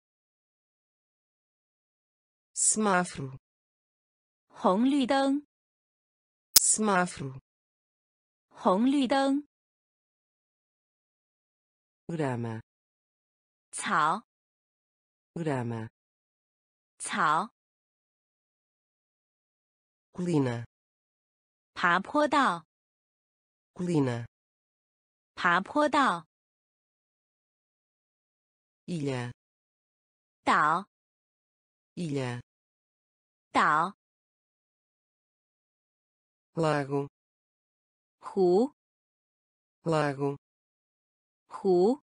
semáforo, 红绿灯 semáforo, 红绿灯 grama, 草 grama, 草 colina, 爬坡道 colina, 爬坡道 ilha, 岛 ilha, 岛 lago, 湖 lago, 湖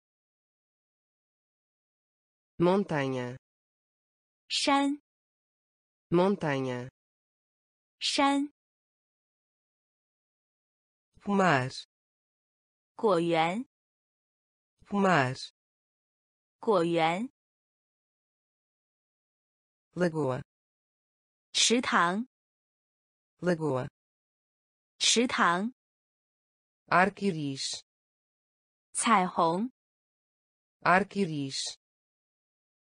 montanha, 山 montanha, 山 pomar, 果园 pomar, 果园 lagoa, 池塘 lagoa, 池塘 arco-íris, 彩虹 arco-íris,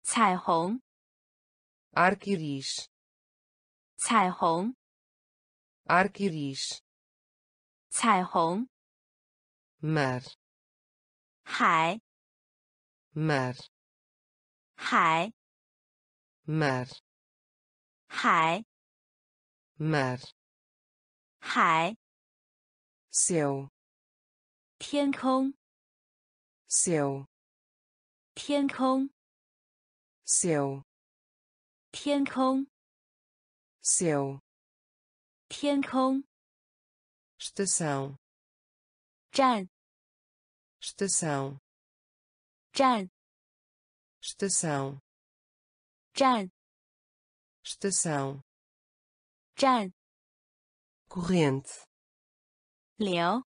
彩虹 arco-íris, 彩虹 arco-íris, 彩虹 mar, 海 mar, 海 mar, 海 mar, 海 céu, 天空 céu, 天空 céu, 天空 céu, 天空 estação, 站 estação, 站 estação, 站 estação, 站 corrente, 流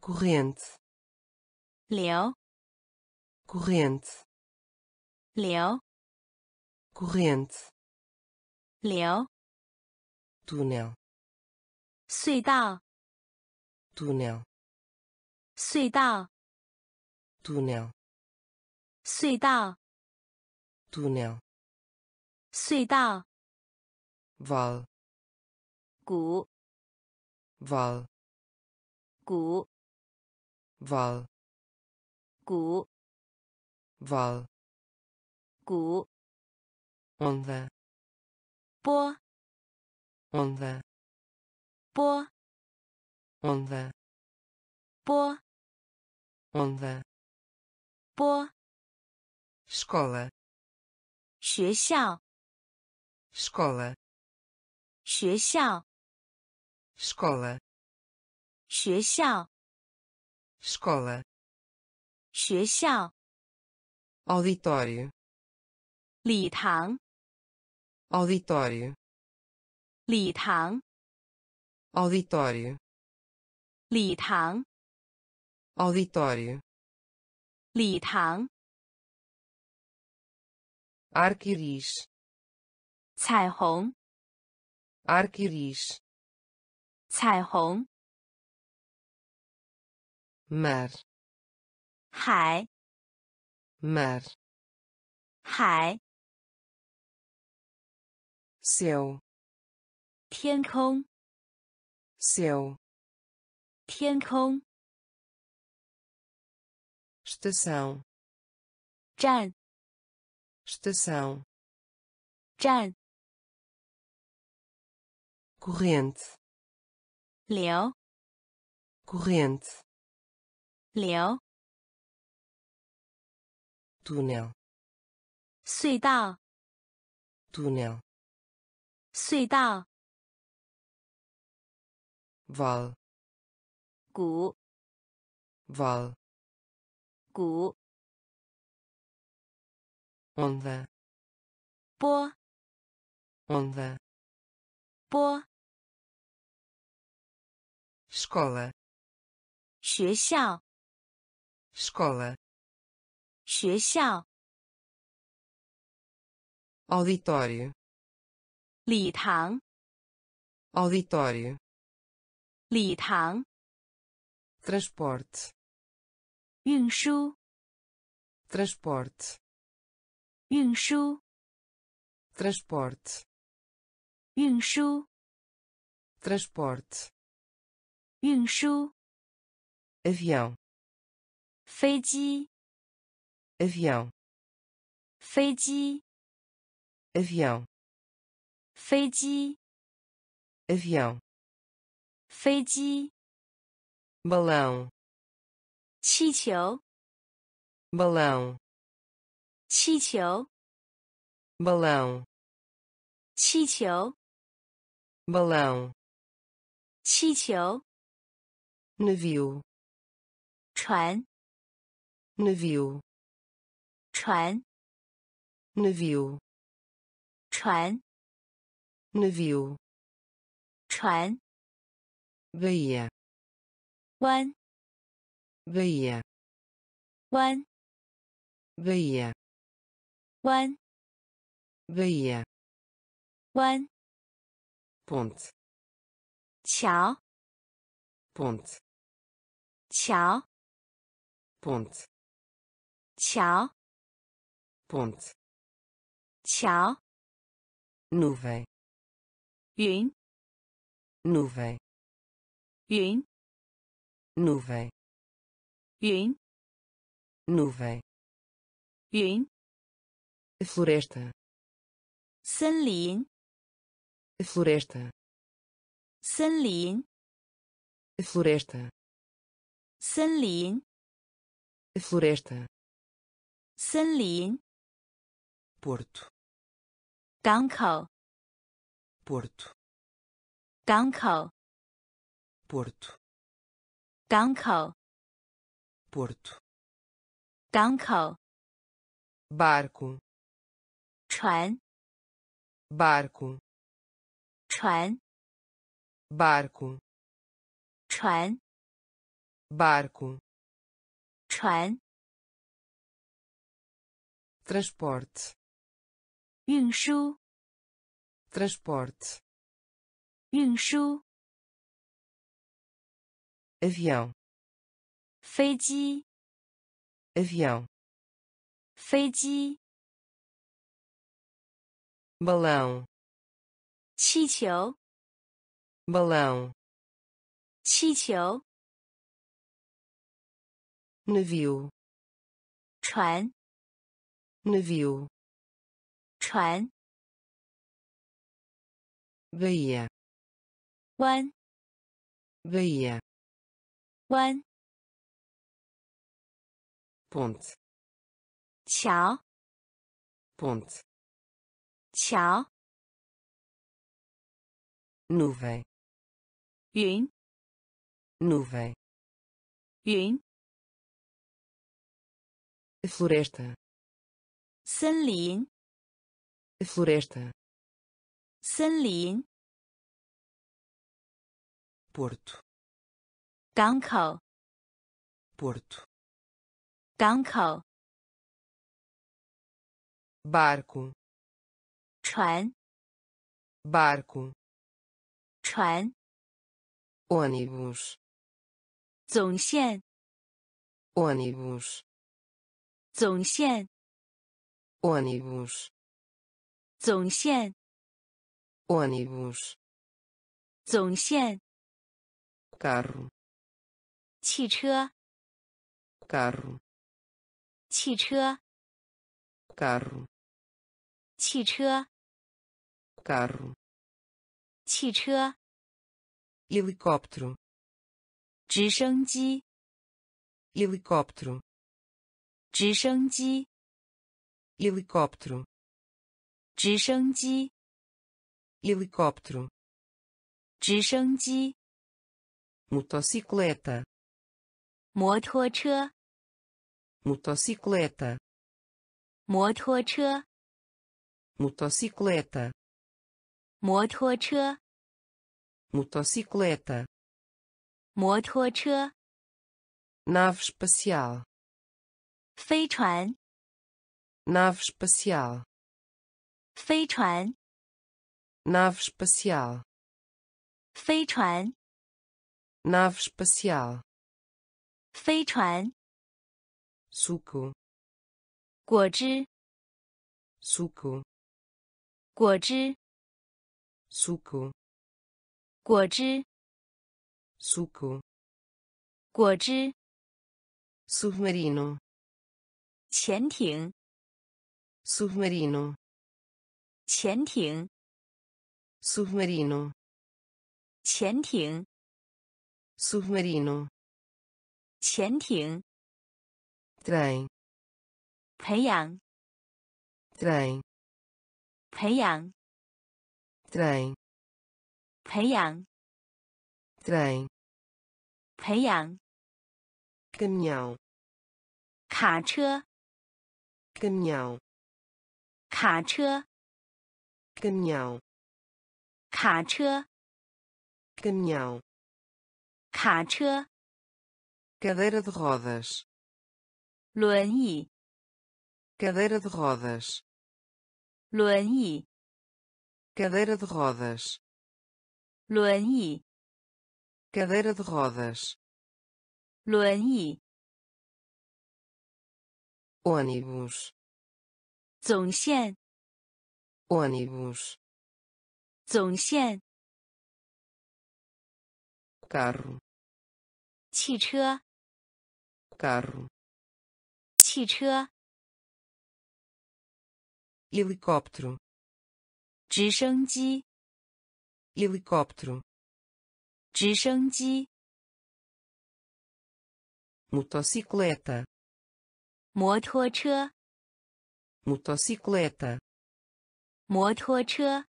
corrente, 流 corrente, 流 corrente, 流 túnel, 隧道 túnel, 隧道 túnel, 隧道 túnel, 隧道 val, 谷 val, 谷 val, 谷 val, 谷 onda, 波 onda, 波 onda, 波 onda, 波 escola, 学校 escola, 学校 escola, 学校 escola, 学校 auditório, 礼堂 auditório, 礼堂 auditório, 礼堂 auditório, 礼堂 arco-íris, 彩虹 arco-íris, 彩虹 mar, 海 mar, 海 céu, 天空 céu, 天空 estação, 站 estação, 站 corrente, 流 corrente, 流、túnel, 隧道、túnel, 隧道、vale, 谷、vale, 谷、onda, 波、onda, 波、escola, 学校、escola, 学校、 auditório, 礼堂、 auditório, 礼堂、 transporte, 运输、 transporte, 运输、 transporte, 运输、 transporte, 运输、 avião, 飞机、 Avião, 飞机、avião, 飞机、avião, 飞机、balão, 气球、balão, 气球、balão, 气球、balão, 气球、navio, 船、navio, 船、navio, 船、navio, 船、baía, 湾、baía, 湾、baía, 湾、baía, 湾、ponte, 桥、ponte, 桥、ponte, 桥、Ponte. Tchau. Nuvem. Yun. Nuvem. Yun. Nuvem. Yun. Nuvem. Yun. Floresta. Sanlin. Floresta. Sanlin. Floresta. Sanlin. Floresta. Sanlin porto, 港口、 porto, 港口、 porto, 港口、 porto, 港口、 barco, 船、 barco, 船、 barco, 船、 barco, 船、 transporte, 运输、 transporte, 运输、 avião, 飞机、 avião, 飞机、 balão, 气球、 balão, 气球、 navio, 船、 navio, 船、 baía, 湾、 baía, 湾、 ponte, 桥、 ponte, 桥、 nuvem, 云、 nuvem, 云、 floresta, 森林、 floresta, 森林、 porto, 港口、 porto, 港口、 barco, 船、 barco, 船、 ônibus, 总线、 ônibus, 总线、 ônibus, 总线、ônibus, 总线、carro, 汽车、carro, 汽车、carro, 汽车、carro, 汽车、helicóptero, 直升机，helicóptero, 直升机，helicóptero, 直升机， helicóptero, 直升机， motocicleta, 摩托车， motocicleta, 摩托车， motocicleta, 摩托车， motocicleta, 摩托车， nave espacial, 飞船， nave espacial, 飞船，nave espacial, 飞船，nave espacial, 飞船，suco, 果汁，suco, 果汁，suco, 果汁，suco, 果汁，submarino, 潜艇，submarino, 潜艇，submarino, 潜艇，submarino, 潜艇，trem, 培养，trem, 培养，trem, 培养，trem, 培养，caminhão, 卡车，caminhão, 卡车，caminhão, 卡车， caminhão, 卡车， cadeira de rodas, 轮椅， cadeira de rodas, 轮椅， cadeira de rodas, 轮椅， cadeira de rodas, 轮椅， ônibus, 总线， ônibus, 总线，carro, 汽车，carro, 汽车，helicóptero, 直升机，helicóptero, 直升机，motocicleta, 摩托车，motocicleta, 摩托车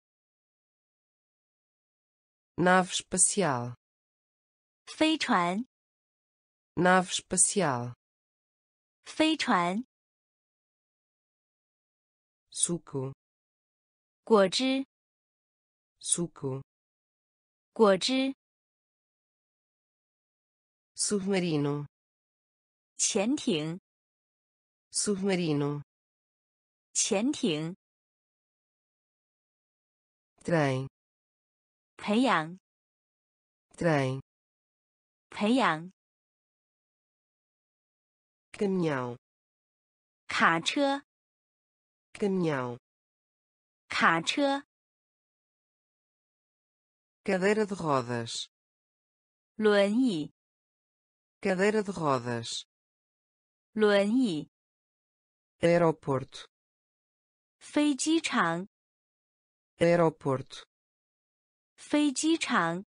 ，nave espacial, 飞船，nave espacial, 飞船，suco, 果汁，suco, 果汁，submarino, 潜艇，submarino, 潜艇，trem, 培养， trem, 培养， caminhão, 卡车， caminhão, 卡车， cadeira de rodas, 轮椅， cadeira de rodas, 轮椅， aeroporto, 飞机场， aeroporto, 飞机场，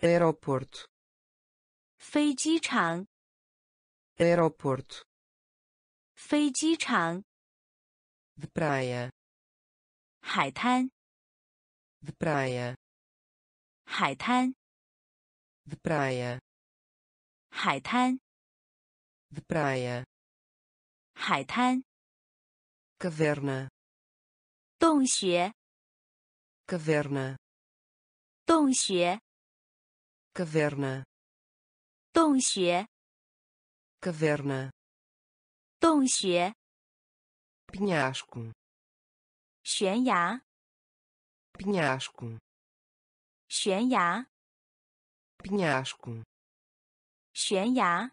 aeroporto, 飞机场， aeroporto, 飞机场， de praia, 海滩， de praia, 海滩， de praia, 海滩， de praia, 海滩， caverna, 洞穴， caverna, 洞穴， caverna, 洞穴， caverna, 洞穴， penhasco, 悬崖， penhasco, 悬崖， penhasco, 悬崖，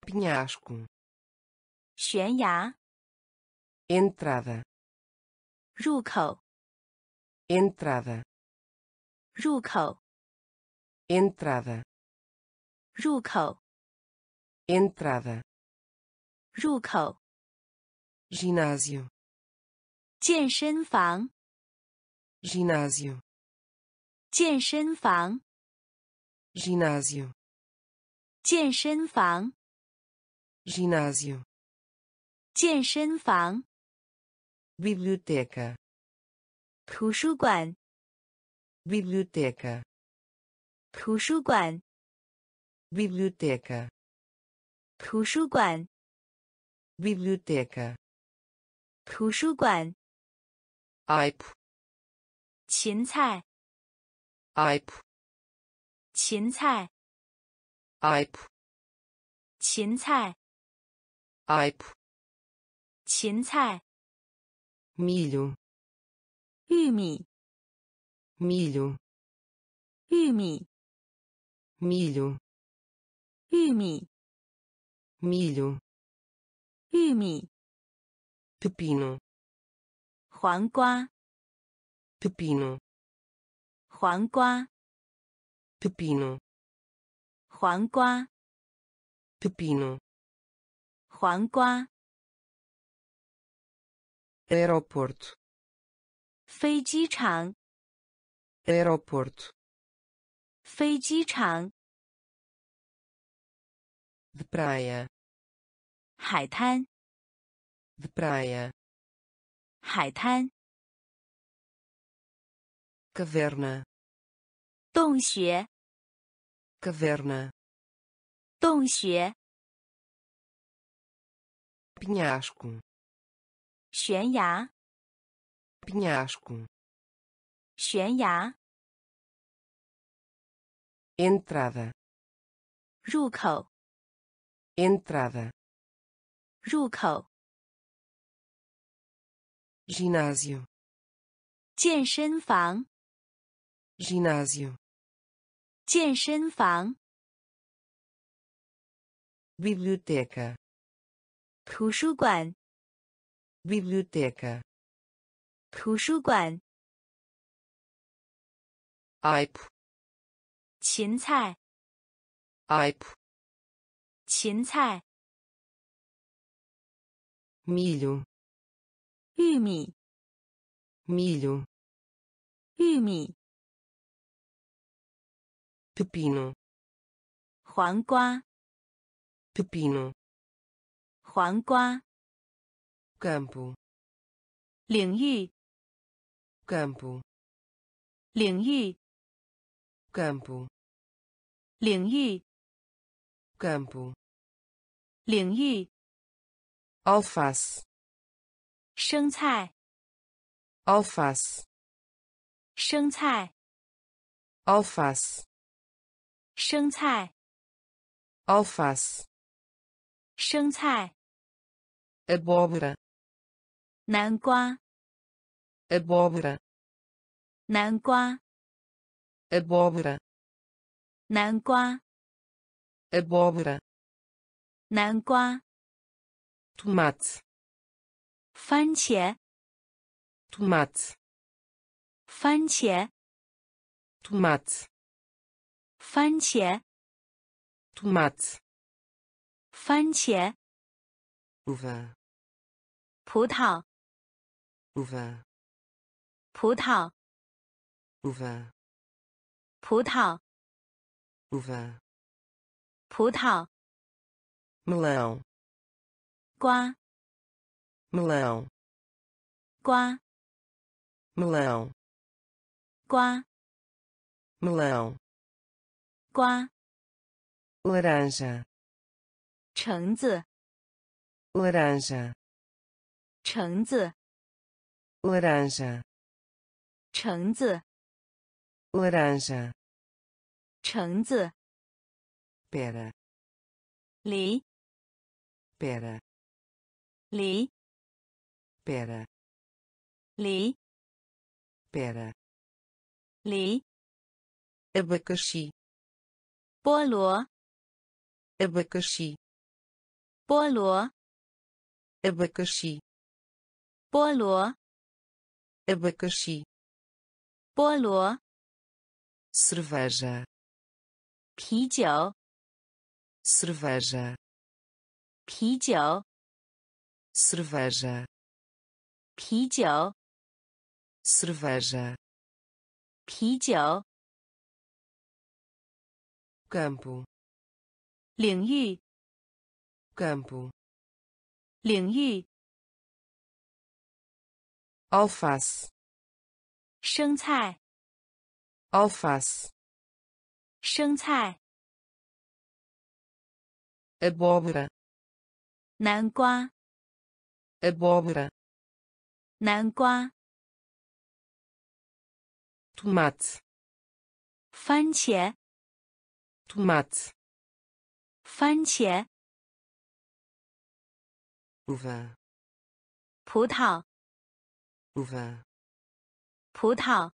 penhasco, 悬崖， entrada, 入口， entrada, 入口， entrada, 入口， entrada, 入口， ginásio, 健身房， ginásio, 健身房， ginásio, 健身房， ginásio, 健身房， biblioteca, 图书馆，biblioteca, 图书馆，biblioteca, 图书馆，biblioteca, 图书馆，aipo, 芹菜，aipo, 芹菜，aipo, 芹菜，aipo, 芹菜，milho, Ими. Милю. Ими. Милю. Ими. Милю. Ими. Пепино. Хуанква. Пепино. Хуанква. Пепино. Хуанква. Пепино. Хуанква. Аэропорт. 飞机场，aeroporto, 飞机场，de praia, 海滩，de praia, 海滩，caverna, 洞穴，caverna, 洞穴，penhasco, 悬崖，penhasco, 悬崖， entrada, 入口， entrada, 入口， ginásio, 健身房， ginásio, 健身房， biblioteca, 图书馆， biblioteca, 图书馆，aipo, 芹菜，aipo, 芹菜，milho, 玉米，milho, 玉米，pepino, 黄瓜，pepino, 黄瓜，campo, 领域，campo, 领域， campo, 领域， campo, 领域， alface, 生菜， alface, 生菜， alface, 生菜， alface, 生菜， abóbora, 南瓜， abóbora, 南瓜，abóbora, 南瓜，abóbora, 南瓜，tomate, 番茄，tomate, 番茄，tomate, 番茄，tomate, 番茄，uva, 葡萄，uva, 葡萄，uva, 葡萄，uva, 葡萄，melão, 瓜，melão, 瓜，melão, 瓜，melão, 瓜，laranja, 橙子，laranja, 橙子，laranja, 橙子，laranja, 橙子，pera, 梨，pera, 梨，pera, 梨，pera, 梨，abacaxi, 菠萝，abacaxi, 菠萝，abacaxi, 菠萝，abacaxi, 菠萝，cerveja, 啤酒，cerveja, 啤酒，cerveja, 啤酒，cerveja, 啤酒，campo, 领域，campo, 领域，alface, 生菜，alface, 生菜，abóbora, 南瓜，abóbora, 南瓜，tomate, 番茄，tomate, 番茄，uva, 葡萄，uva, 葡萄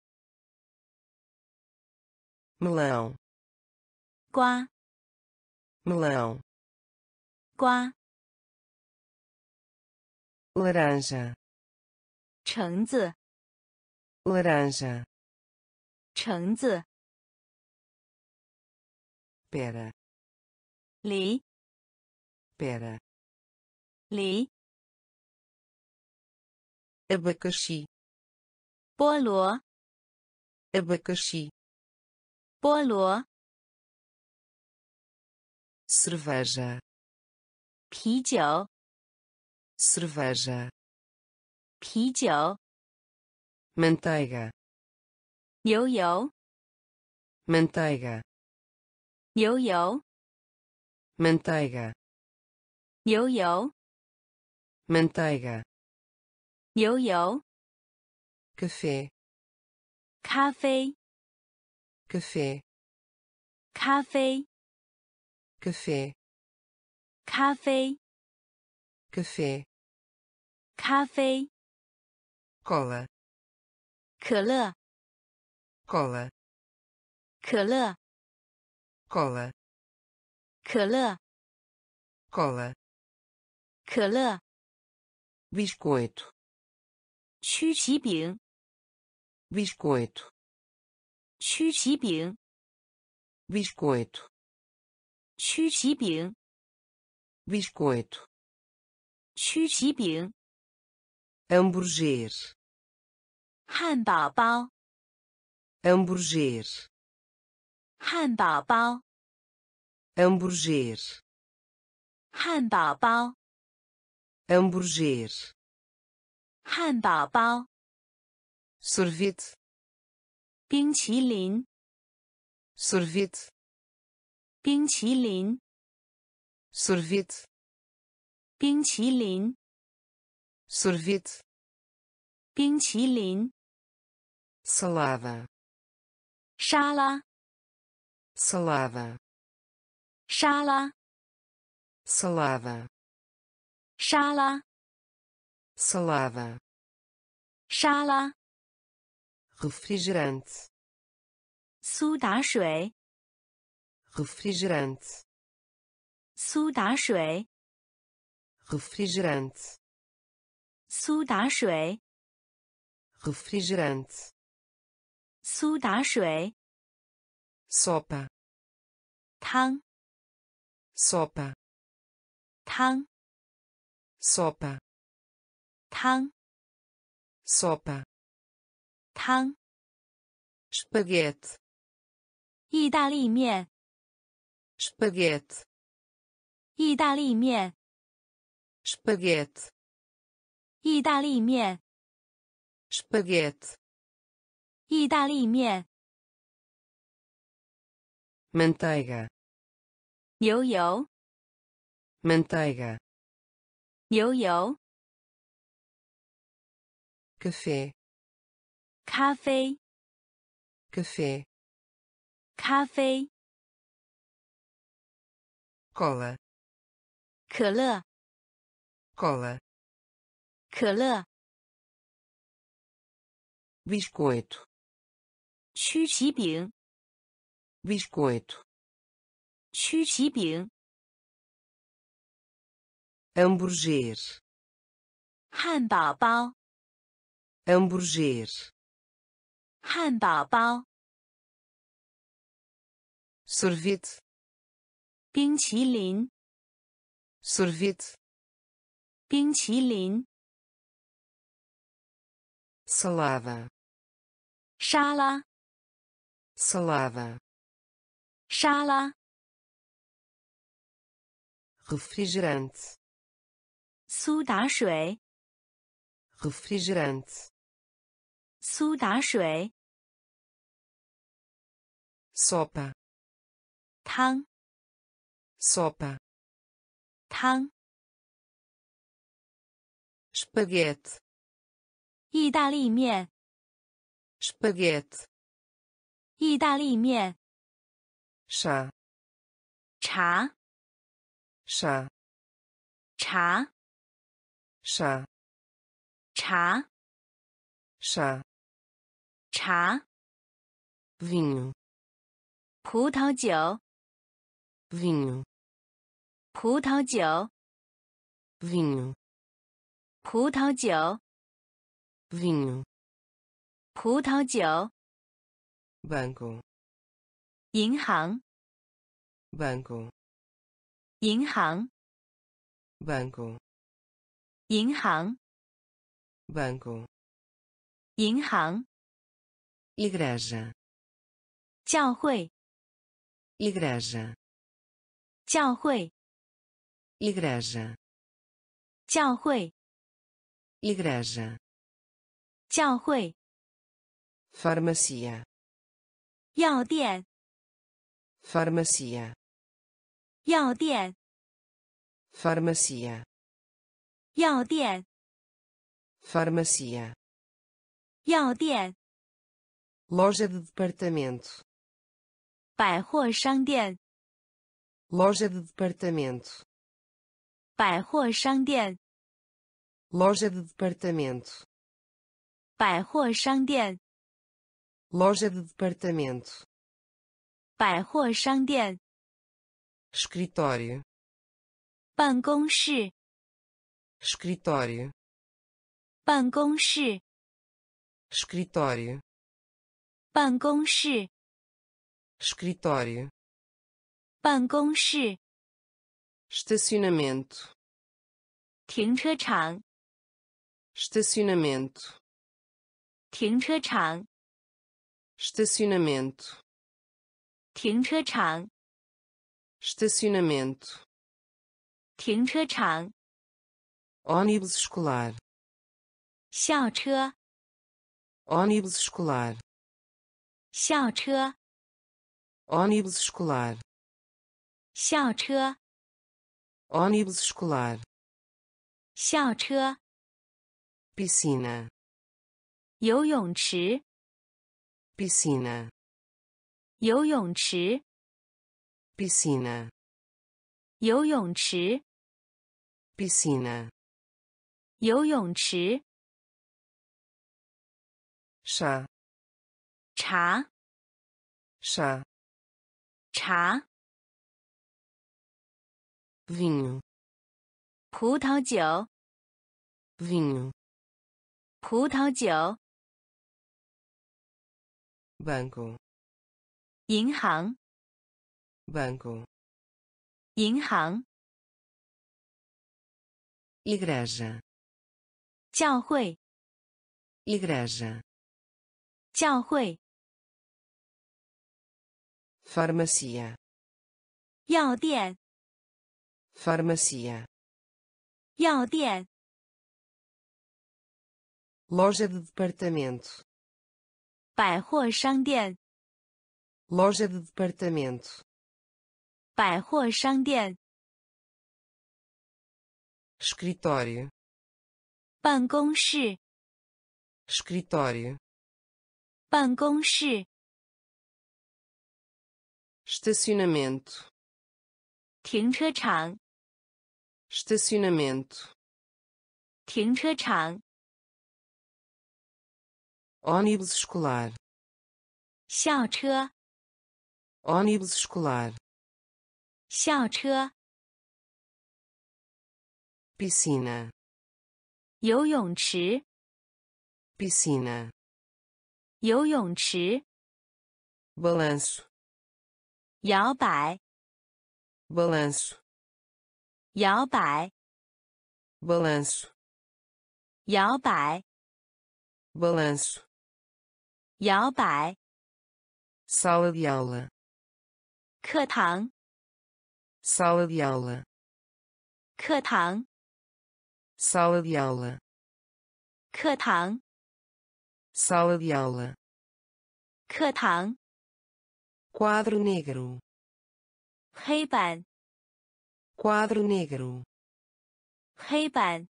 ，melão, 瓜，melão, 瓜，laranja, 橙子，laranja, 橙子，pera, 梨，pera, 梨，abacaxi, 菠萝， abacaxi, 菠萝， cerveja, 啤酒， cerveja, 啤酒， manteiga, 牛油， manteiga, 牛油， manteiga, 牛油， manteiga, 牛油， café, 咖啡， café, 咖啡， café, 咖啡， café, 咖啡， cola, 可乐， cola, 可乐， cola, 可乐， cola, 可乐， biscoito, 曲奇饼， biscoito, 曲奇饼， biscoito, 曲奇饼， biscoito, 曲奇饼， hambúrguer, 汉堡包， hambúrguer, 汉堡包， hambúrguer, 汉堡包， hambúrguer, 汉堡包， sorvete, 冰淇淋， sorvete, 冰淇淋， sorvete, 冰淇淋， sorvete, 冰淇淋， salada, 沙拉， salada, 沙拉， salada, 沙拉， salada, 沙拉， refrigerante, 苏打水， refrigerante, 苏打水， refrigerante, 苏打水， refrigerante, 苏打水， sopa, 汤， sopa, 汤， sopa, 汤， sopa, 汤，espaguete, 意大利面，espaguete, 意大利面，espaguete, 意大利面，espaguete, 意大利面，manteiga, 牛油，manteiga, 牛油，café, 咖啡， café, 咖啡， cola, 可乐， cola, 可乐， biscoito, 曲奇饼， biscoito, 曲奇饼， hambúrguer, 汉堡包， hambúrguer, 汉堡包，sorvete, 冰淇淋，sorvete, 冰淇淋，salada, 沙拉，salada, 沙拉，refrigerante, 苏打水，refrigerante, 苏打水，sopa, 汤， sopa, 汤， espaguete, 意大利面， espaguete, 意大利面， chá, 茶， chá, 茶， chá, 茶， chá, 茶， vinho, 葡萄酒，vinho, 葡萄酒，vinho, 葡萄酒，vinho, 葡萄酒，banco, 银行，banco, 银行，banco, 银行，banco, 银行，igreja, 教会，igreja, 教会， igreja, 教会， igreja, 教会， farmácia, 药店， farmácia, 药店， farmácia, 药店， farmácia, 药店， loja de departamento, 百货商店， loja de departamento, 百货商店， loja de departamento, 百货商店， loja de departamento, 百货商店， escritório, 办公室， escritório, 办公室， escritório, 办公室， escritório, 办公室， estacionamento, 停车场， estacionamento, 停车场， estacionamento, 停车场， estacionamento, 停车场， ônibus escolar, 校车， ônibus escolar, 校车， ônibus escolar, 校车， ônibus escolar, 校车， piscina, 游泳池， piscina, 游泳池， piscina, 游泳池， piscina, 游泳池， chá, 茶， chá, 茶，vinho, 葡萄酒，vinho, 葡萄酒，banco, 银行，banco, 银行，igreja, 教会，igreja, 教会，farmácia, 药店， farmácia, 药店， loja de departamento, 百货商店， loja de departamento, 百货商店， escritório, 办公室， escritório, 办公室， estacionamento, 停车场， estacionamento, 停车场， ônibus escolar, 校车， ônibus escolar, 校车， piscina, 游泳池， piscina, 游泳池， balanço, 摇摆，balanço, 摇摆，balanço, 摇摆，balanço, 摇摆，sala de aula, 课堂，sala de aula, 课堂，sala de aula, 课堂，sala de aula, 课堂，quadro negro, 黑板， quadro negro, 黑板，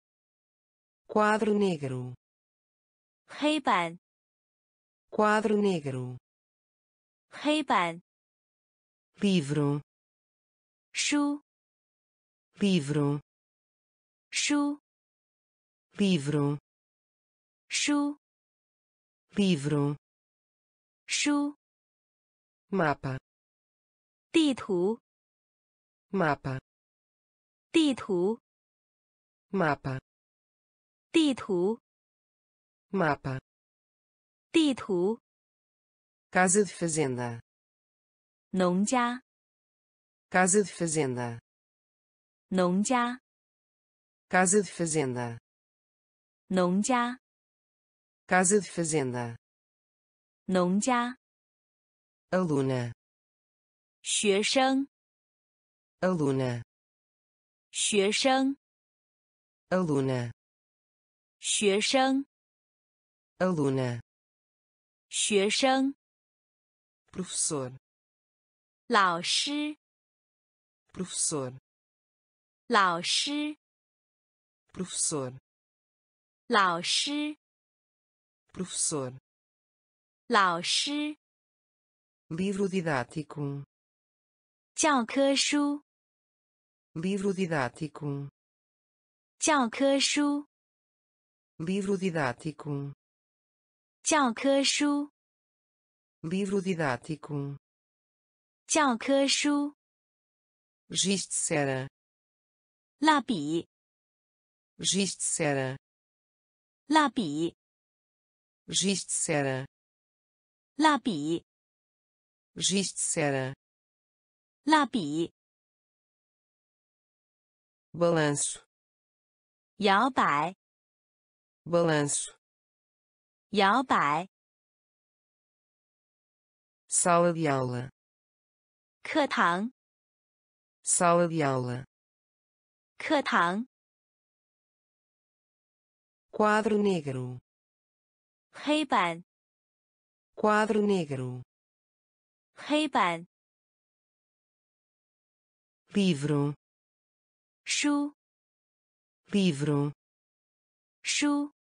quadro negro, 黑板， quadro negro, 黑板， livro, 书， livro, 书， livro, 书， livro, 书， Mapa, 地图，mapa, 地图，mapa, 地图，mapa, 地图，casa de fazenda, 农家，casa de fazenda, 农家，casa de fazenda, 农家，casa de fazenda, 农家，aluna, 学生， aluna, 学生， aluna, 学生， aluna, 学生， professor, 老师， professor, 老师， professor, 老师， professor, 老师， livro didático, 教科书， livro didático, 教科书， livro didático, 教科书， livro didático, 教科书， giz de cera, 蜡笔， giz de cera, 蜡笔， giz de cera, 蜡笔， giz de cera, 蜡笔， balanço, 摇摆， balanço, 摇摆， sala de aula, 课堂， sala de aula, 课堂， quadro negro, 黑板， quadro negro, 黑板，livro, 书，livro, 书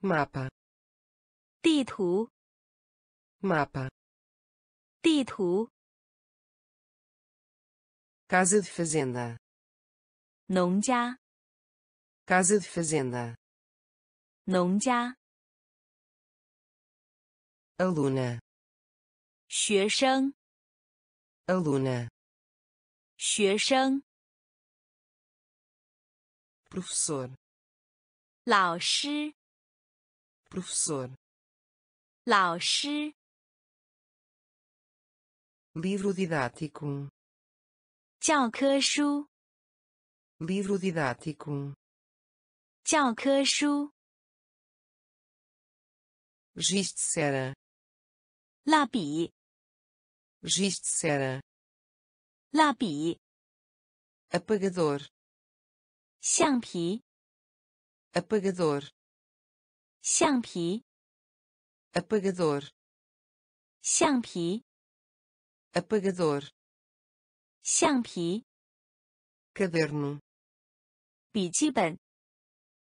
，mapa, 地图，mapa, 地图，casa de fazenda, 农家，casa de fazenda, 农家，aluna, 学生， aluna, 学生， professor, 老师， professor, 老师， livro didático, 教科书， livro didático, 教科书， giz de cera, 蜡笔， giz de cera, 蜡笔， apagador, 橡皮， apagador, 橡皮， apagador, 橡皮， apagador, 橡皮， caderno, 笔记本，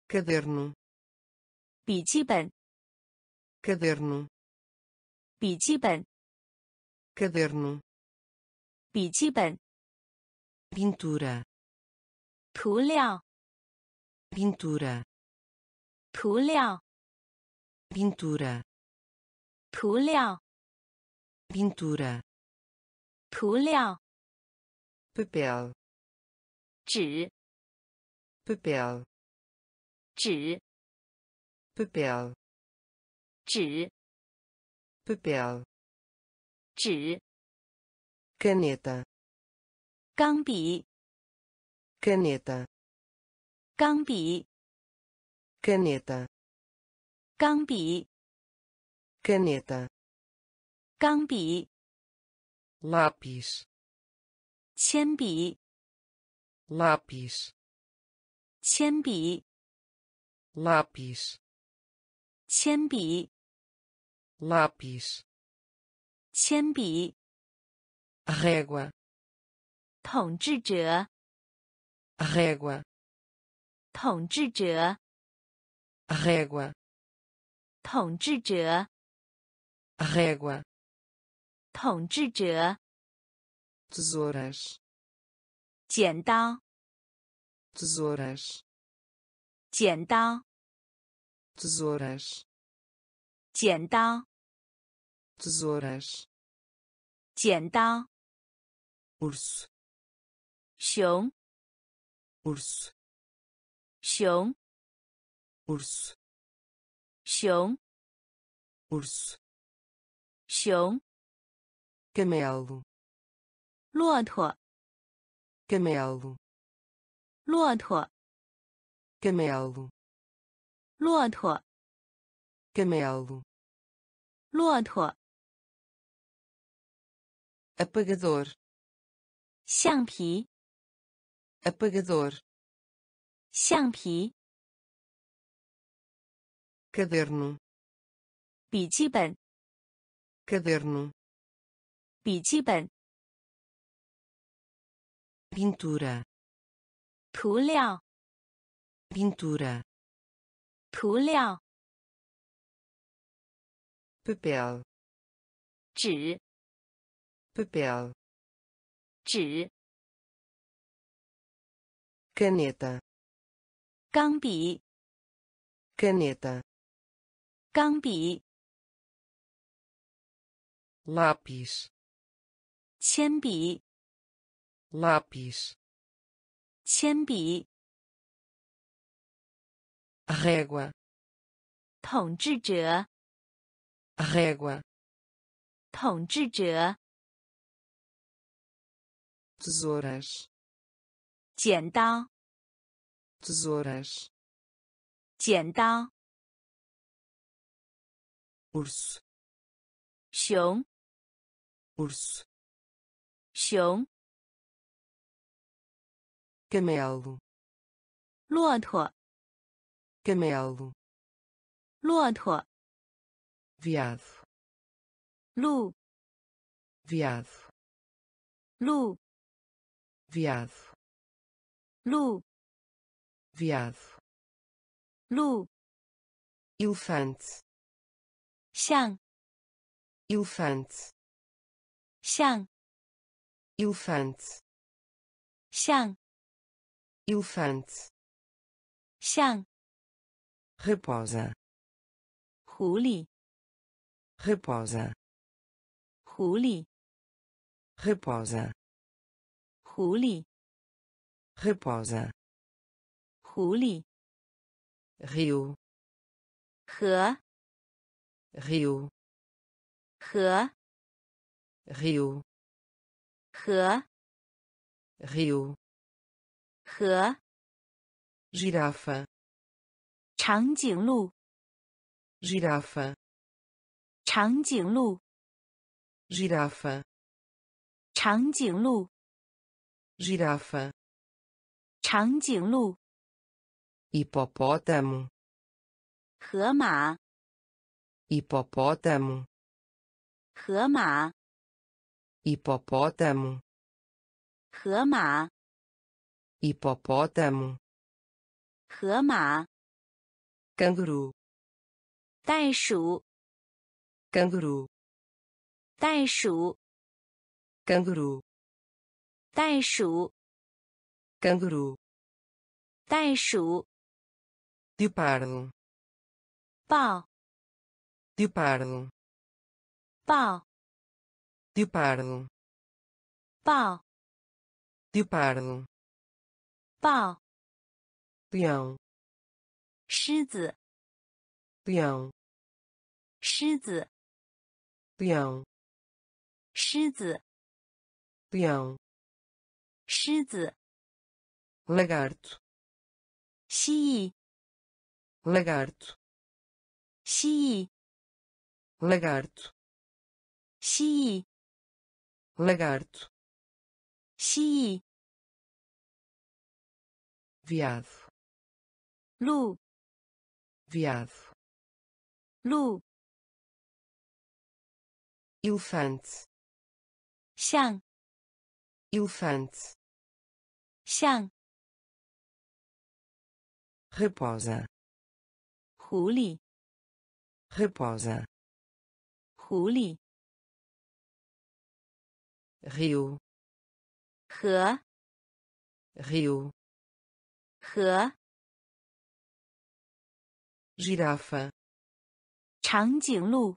caderno, 笔记本， caderno, 笔记本， caderno, 笔记本， pintura, 涂料， pintura, 涂料， pintura, 涂料， pintura, 涂料， papel, 纸， papel, 纸， papel, 纸， Papel, 纸，caneta, 钢笔，caneta, 钢笔，caneta, 钢笔，caneta, 钢笔，lápis, 铅笔，lápis 铅笔，lápis 铅笔，lápis 铅笔。régua 统治者，régua 统治者，régua 统治者，régua 统治者。tesouras 剪刀，tesouras 剪刀，tesouras 剪刀， tesouras 剪刀。 urso 熊， urso 熊， urso 熊， urso 熊。 camelo 骆驼， camelo 骆驼， camelo 骆驼， camelo 骆驼。 apagador 橡皮， apagador 橡皮。 caderno 笔记本， caderno 笔记本。 pintura 涂料， pintura 涂料。 Papel 纸，papel 纸。caneta 钢笔，caneta 钢笔。lápis 铅笔，lápis 铅笔。régua 统治者，régua 统治者。 tesouras 剪刀， tesouras 剪刀。 urso 熊， urso 熊。 camelo 骆驼， camelo 骆驼。 viado. Lu. Viado. Lu. Viado. Lu. Viado. Lu. Elefante. Xiang. elefante. Xiang. elefante. Xiang. elefante. Xiang. reposa, Huli 狸， raposa 狐狸， raposa 狐狸， raposa 狐狸。 rio 河， rio 河， rio 河， rio 河。 girafa 长颈鹿， girafa 长颈鹿，girafa 长颈鹿，girafa 长颈鹿。hipopótamo 河马，hipopótamo 河马，hipopótamo 河马，hipopótamo 河马。canguru 袋鼠，canguru 袋鼠，canguru 袋鼠，canguru 袋鼠。leopardo 豹，leopardo 豹，leopardo 豹，leopardo 豹。leão 狮子，leão 狮子，leão 狮子， leão 狮子。 lagarto 蜥蜴， lagarto 蜥蜴， lagarto 蜥蜴， lagarto 蜥蜴。 veado, 鹿 veado, 鹿 Elefante, 象 elefante, 象 reposa. 狐狸 reposa. 狐狸 rio, 河 rio, 河 girafa, 长颈鹿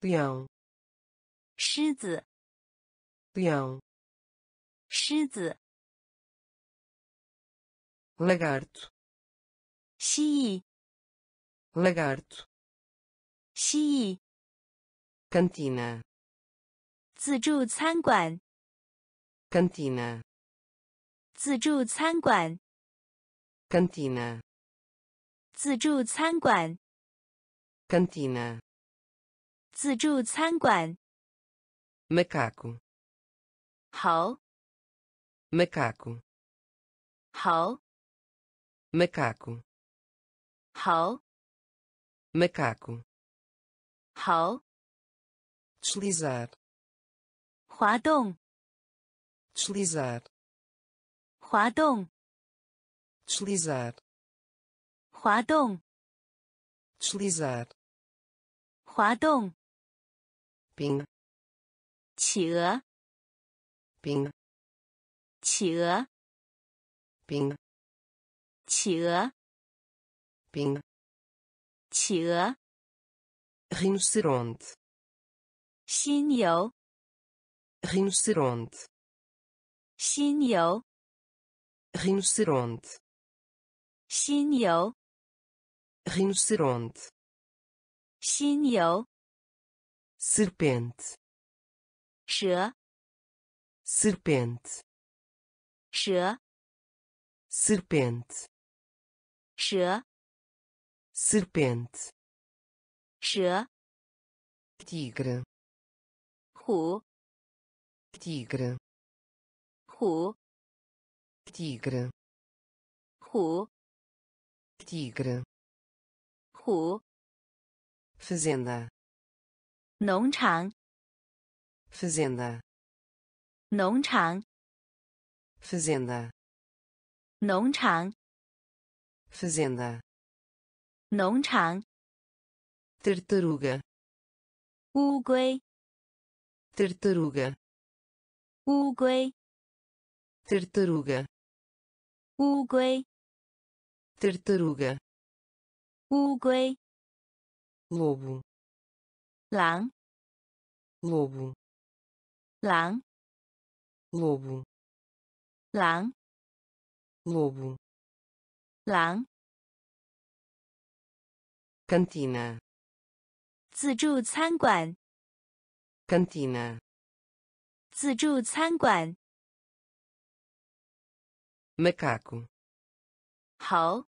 leão, 狮子 leão, 狮子 lagarto, 蜥蜴 lagarto, 蜥蜴 cantina, 自助餐馆 cantina, 自助餐馆 cantina, 自助餐馆 cantina, 自助餐馆 macaco, 猴 macaco, 猴 macaco, 猴 macaco, 猴 deslizar, 滑动 deslizar, 滑动 deslizar, 滑动 deslizar, 滑动 ping, 企鹅 ping, 企鹅 ping, 企鹅 ping, 企鹅 rinoceronte, 犀牛 rinoceronte, 犀牛 rinoceronte, 犀牛 rinoceronte, 犀牛 serpente, Xê. serpente, Xê. serpente, Xê. serpente, Xê. tigre, Hu. tigre, Hu. tigre, Hu. tigre, Hu. fazenda 农场 fazenda, 农场 fazenda, 农场 fazenda, 农场 tartaruga, 乌龟 tartaruga, 乌龟 tartaruga, 乌龟 tartaruga, 乌龟 lobo, 狼 lobo, 狼 lobo, 狼 lobo, 狼 cantina, 自助餐馆 cantina, 自助餐馆 macaco, 猴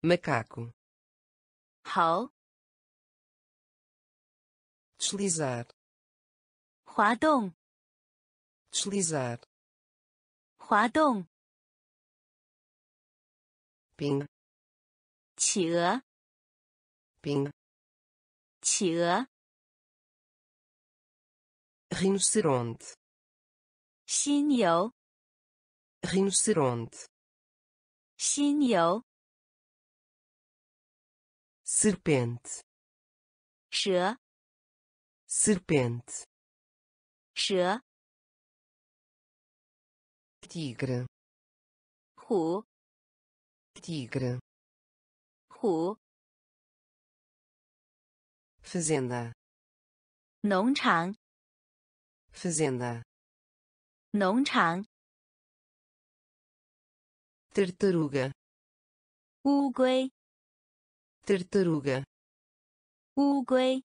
macaco, 猴 deslizar, 滑动 deslizar, 滑动 ping, 企鹅 ping, 企鹅 rinoceronte, 犀牛 rinoceronte, 犀牛 serpente, 蛇 serpente, 蛇 tigre, 虎 tigre, 虎 fazenda, 农场 fazenda, 农场 tartaruga, 乌龟， tartaruga, 乌龟，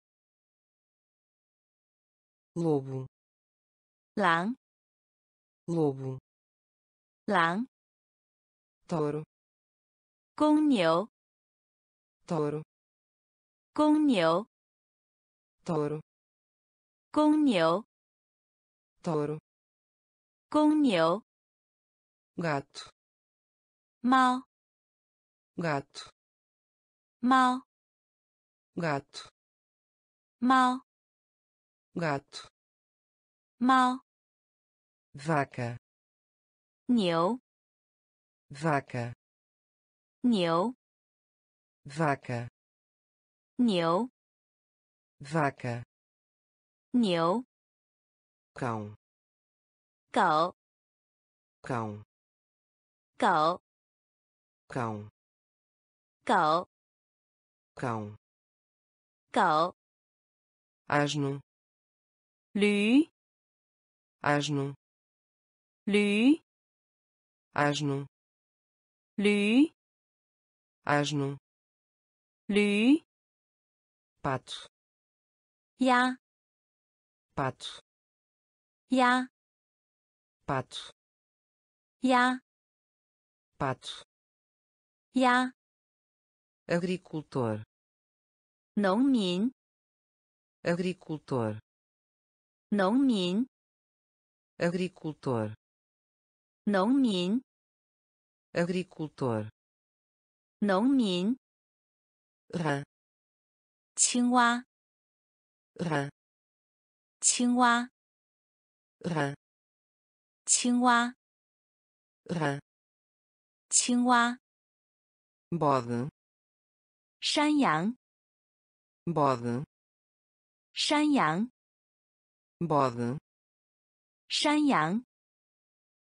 lobo, 狼， lobo, 狼， touro, 公牛， touro, 公牛， touro, 公牛， touro, 公牛， gato, 猫， gato, 猫， gato, 猫， gato, 猫， vaca, 牛， vaca, 牛， vaca, 牛， vaca, 牛， cão, 狗， cão, 狗， cão, 狗， cão, 狗， asno, Lü. Asno. Lü. Asno. Lü. Asno. Lü. Pato. Ja. Pato. Ja. Pato. Ja. Pato. Ja. Agricultor. Nongmin. Agricultor. 农民，agricultor, 农民，agricultor, 农民，rã, 青蛙，rã, 青蛙，rã, 青蛙，rã, 青蛙，bode, 山羊，bode, 山羊，bode, 山羊，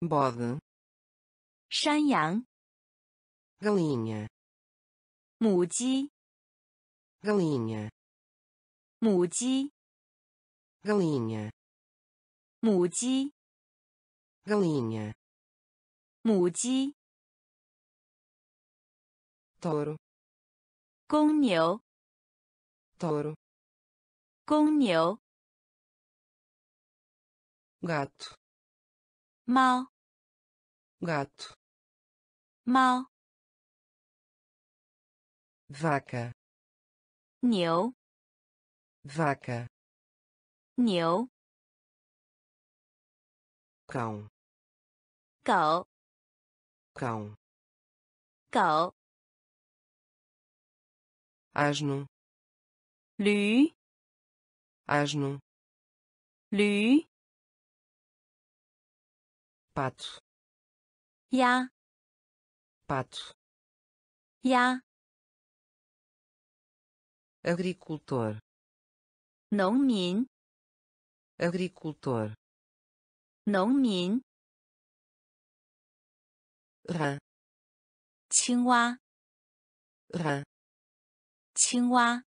bode, 山羊， galinha, 母鸡， galinha, 母鸡， galinha, 母鸡， galinha, 母鸡， touro, 公牛， touro, 公牛， gato. Mal. Gato. Mal. Vaca. 牛 vaca. Neu. Cão. Cão cão. Cão asno. Lü. Asno. Lü pato, 鸭， pato, 鸭， agricultor, 农民， agricultor, 农民， rã, 青蛙， rã, 青蛙，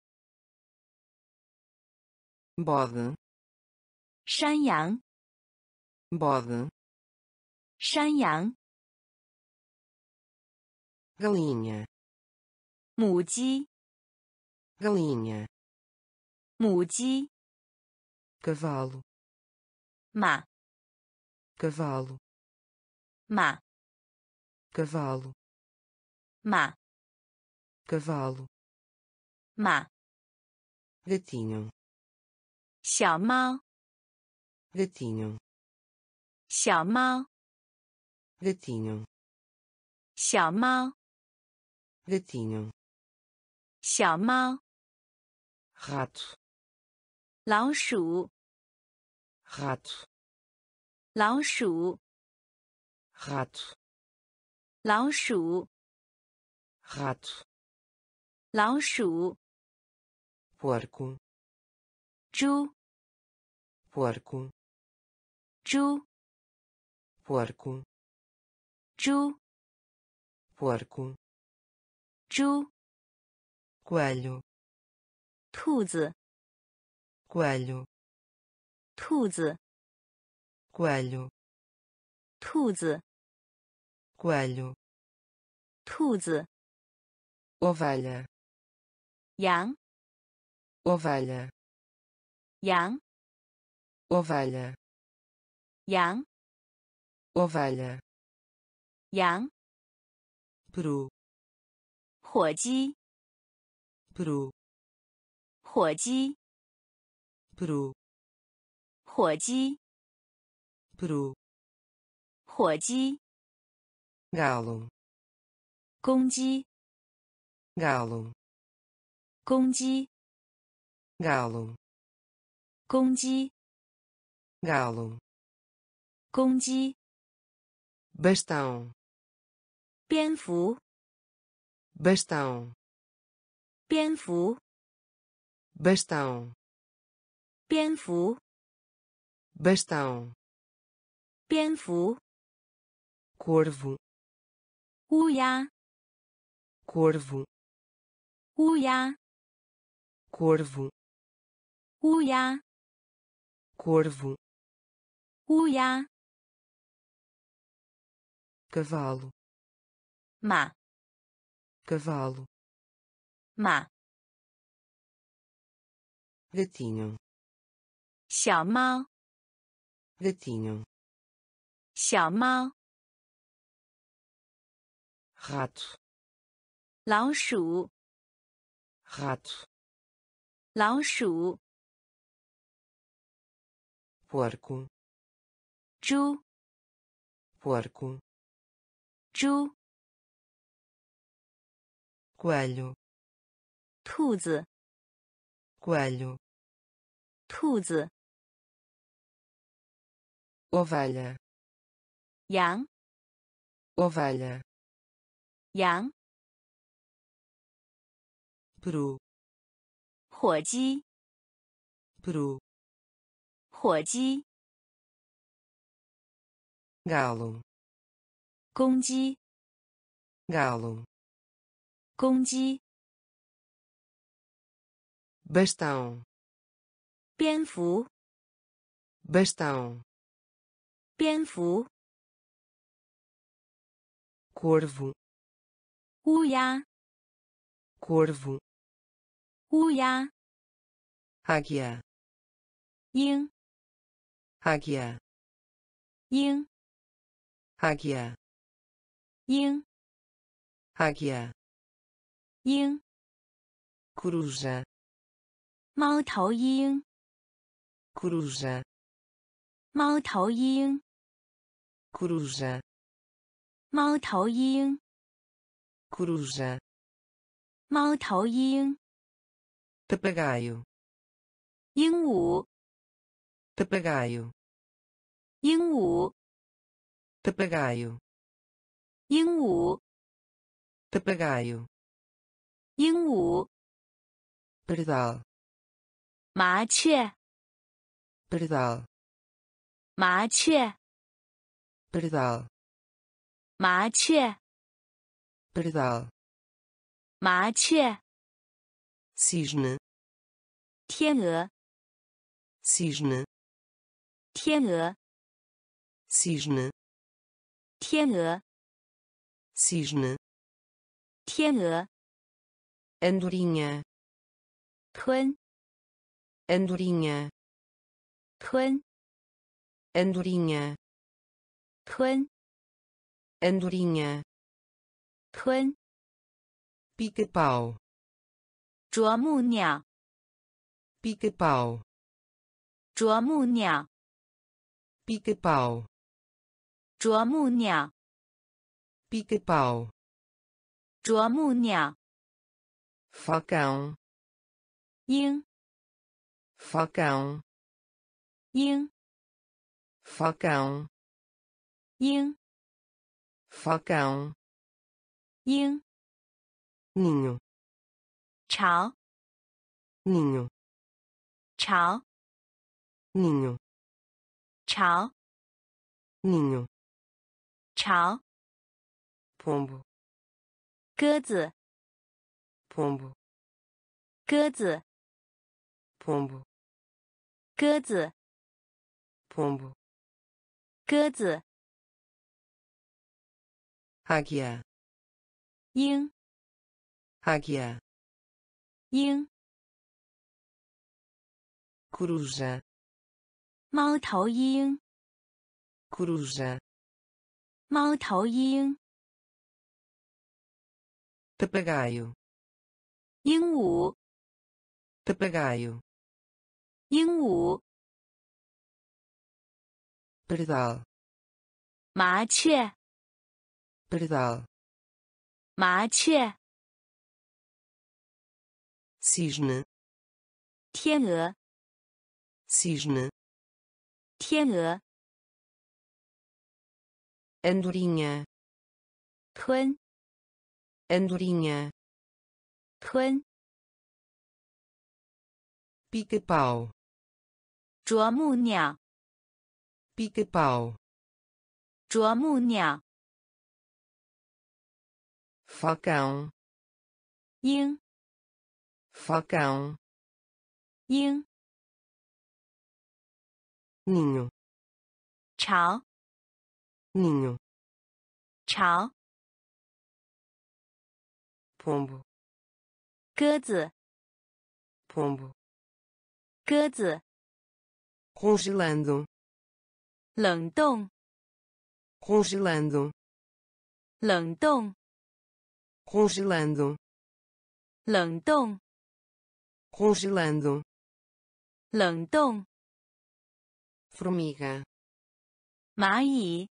bode, 山羊， bode, 山羊， galinha, 母鸡， galinha, 母鸡， cavalo, 马， cavalo, 马， cavalo, 马， cavalo, 马， gatinho, 小猫， gatinho, 小猫， gatinho, 小猫， gatinho, 小猫， rato, 老鼠， rato, 老鼠， rato, 老鼠， rato, 老鼠， porco, 猪， porco, 猪， porco, 猪，porco, 猪，coelho, 兔子，coelho, 兔子，coelho, 兔子，coelho, 兔子，ovelha, 羊，ovelha, 羊，ovelha, 羊，ovelha, 羊，peru, 火鸡，peru, 火鸡，peru, 火鸡，peru, 火鸡，galo, 公鸡，galo, 公鸡，galo, 公鸡，galo, 公鸡，bastão, 蝙蝠， bastão, 蝙蝠， bastão, 蝙蝠， bastão, 蝙蝠， corvo, 乌鸦， corvo, 乌鸦， corvo, 乌鸦， corvo, 乌鸦， cavalo, 马， cavalo, 马， gatinho, 小猫， gatinho, 小猫， rato, 老鼠， rato, 老鼠， porco, 猪， porco, 猪， coelho, 兔子， coelho, 兔子， ovelha, 羊， ovelha, 羊， peru, 火鸡， peru, 火鸡， galo, 公鸡， galo, 公鸡， bastão, 蝙蝠， bastão, 蝙蝠， corvo, 乌鸦， corvo, 乌鸦， águia, 鹰， águia, 鹰， águia, 鹰， águia, 鹰， coruja, 猫头鹰， coruja, 猫头鹰， coruja, 猫头鹰， coruja, 猫头鹰， papagaio, 鹦鹉， papagaio, 鹦鹉， papagaio, 鹦鹉， papagaio, 鹦鹉，pardal, 麻雀，pardal, 麻雀，pardal, 麻雀，pardal, 麻雀，cisne, 天鹅，cisne, 天鹅，cisne, 天鹅，cisne, 天鹅，andorinha, 吞，andorinha, 吞，andorinha, 吞，andorinha, 吞，pica-pau, 啄木鸟，pica-pau, 啄木鸟，pica-pau, 啄木鸟，pica-pau, 啄木鸟，falcão, 鹰， falcão, 鹰， falcão, 鹰， falcão, 鹰， ninho, 巢， ninho, 巢， ninho, 巢， ninho, 巢， pombo, 鸽子， pombo, 鸽子， pombo, 鸽子， pombo, 鸽子， águia, 鹰， águia, 鹰， coruja, 猫头鹰， coruja, 猫头鹰， papagaio, 鹦鹉， papagaio, 鹦鹉， pardal, 麻雀， pardal, 麻雀， cisne, 天鹅， cisne, 天鹅， andorinha, 吞， andorinha, 吞，pica-pau, 啄木鸟，pica-pau, 啄木鸟，falcão, 鹰，falcão, 鹰，ninho, 巢，ninho, 巢，pombo, 鸽子，pombo, 鸽子，congelando, 冷冻，congelando, 冷冻，congelando, 冷冻，congelando, 冷冻，formiga, 蚂蚁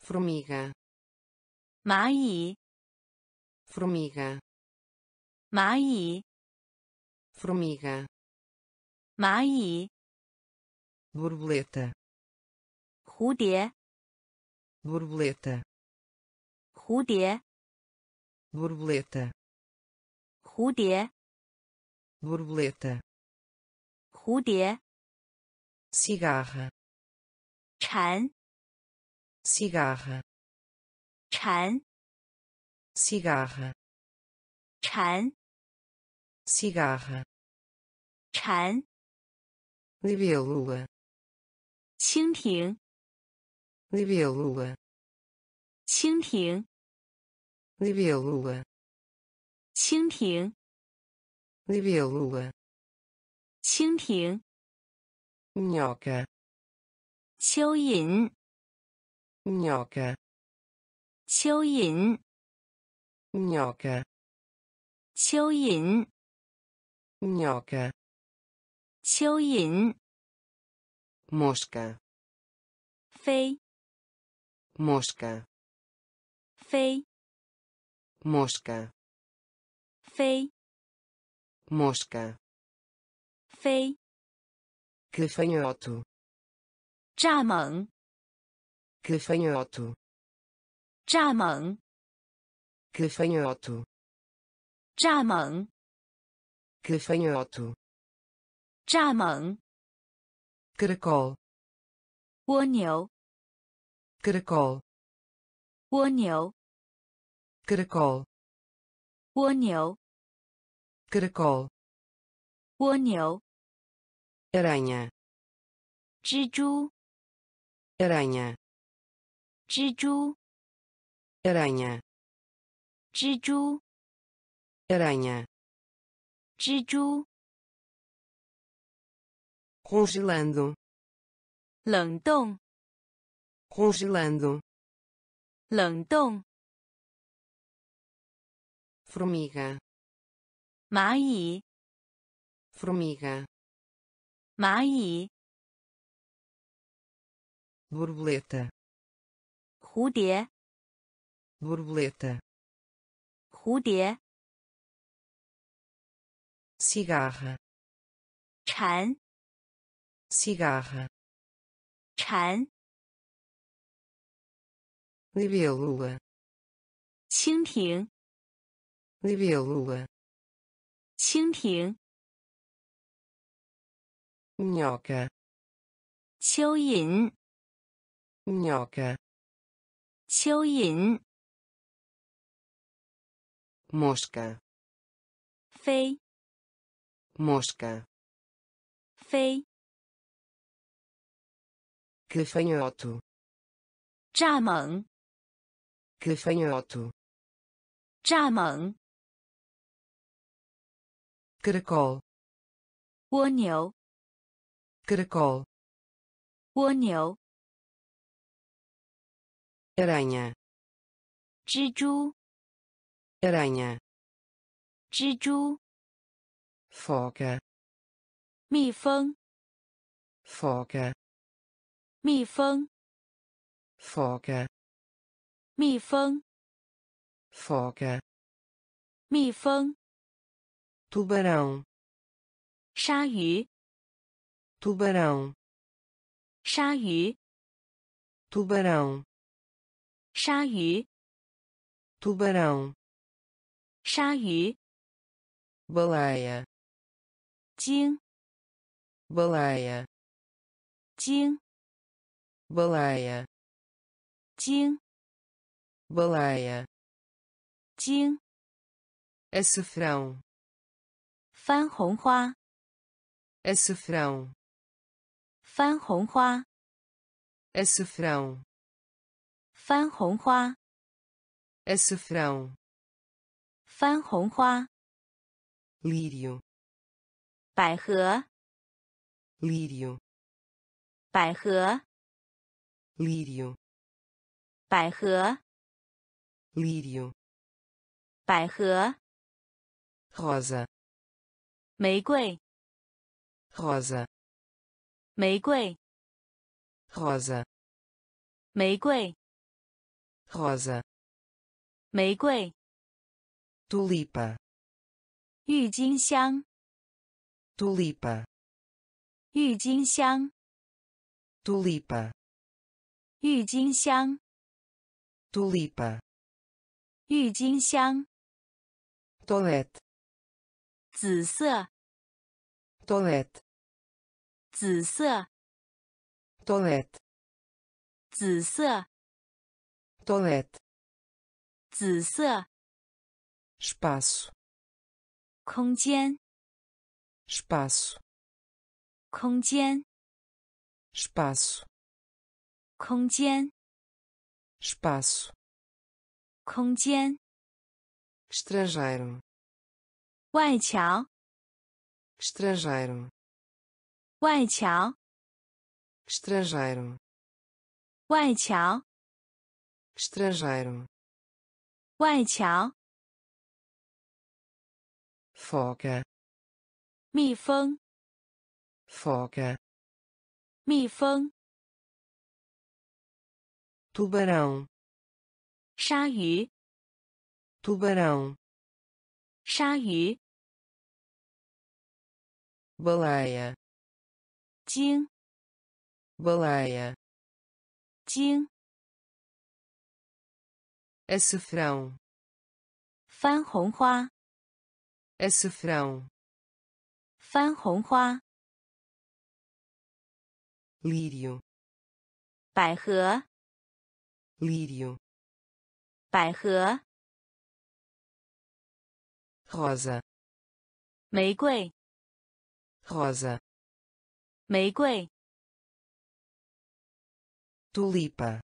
，formiga, 蚂蚁，formiga, 蚂蚁， formiga, 蚂蚁， borboleta, 蝴蝶， borboleta, 蝴蝶， borboleta, 蝴蝶， borboleta, 蝴蝶， cigarra, 蝉， cigarra, 蝉， cigarra, 蝉， Cigarra, 蝉，libélula, 蜻蜓，libélula, 蜻蜓，libélula, 蜻蜓，libélula, 蜻蜓，minhoca, 蚯蚓，minhoca, 蚯蚓，minhoca, 蚯蚓，minhoca, 蚯蚓，mosca, 飞，mosca, 飞，mosca, 飞，mosca, 飞，gafanhoto, 蚱蜢，gafanhoto, 蚱蜢，gafanhoto, 蚱蜢，gafanhoto, 蚱蜢， caracol, 蜗牛， caracol, 蜗牛， caracol, 蜗牛， caracol, 蜗牛， aranha, 蜘蛛， aranha, 蜘蛛， aranha, 蜘蛛， aranha, 蜘蛛， congelando, 冷冻， congelando, 冷冻， formiga, 蚂蚁， formiga, 蚂蚁， borboleta, 蝴蝶， borboleta, 蝴蝶， cigarra, 蝉， cigarra, 蝉， libélula, 蜻蜓， libélula, 蜻蜓， minhoca, 蚯蚓， minhoca, 蚯蚓， mosca, 飞， mosca, fei, gafanhoto, jamão, gafanhoto, jamão, caracol, ônio, caracol, ônio, aranha, Zhiju. aranha, Zhiju. 蛛、 foca, 蜜蜂、 foca, 蜜蜂、 foca, 蜜蜂、 foca, 蜜蜂、 tubarão, 鲨鱼、 tubarão, 鲨鱼、 tubarão, 鲨鱼、 tubarão, 鲨鱼、 baleia, Тин. baleia, Тин. baleia, Тин. Балая. Тин. Açafrão. Fan Honghua. Açafrão. Fan Honghua. Açafrão. Fan Honghua. Açafrão. Fan Honghua. Lírio. 百合、lírio, 百合、lírio, 百合、lírio, 百合、rosa, 玫瑰、rosa, 玫瑰、rosa, 玫瑰、rosa, 玫瑰、tulipa, 郁金香、tulipa, 郁金香、tulipa, 郁金香、tulipa, 郁金香、tolete, 紫色、tolete, 紫色、tolete, 紫色、tolete, 紫色、espaço, 空间、espaço, 空间、 espaço, 空间、 espaço, 空间、 estrangeiro, 外侨、 estrangeiro, 外侨、 estrangeiro, 外侨、 estrangeiro, 外侨、 foca, 蜜蜂、 foca, 蜜蜂、 tubarão, 鲨鱼、 tubarão, 鲨鱼、 baleia, 鲸、 baleia, 鲸、 açafrão, 番红花、 açafrão, 番红花、lírio, 百合、lírio, 百合、rosa, 玫瑰、rosa, 玫瑰、tulipa,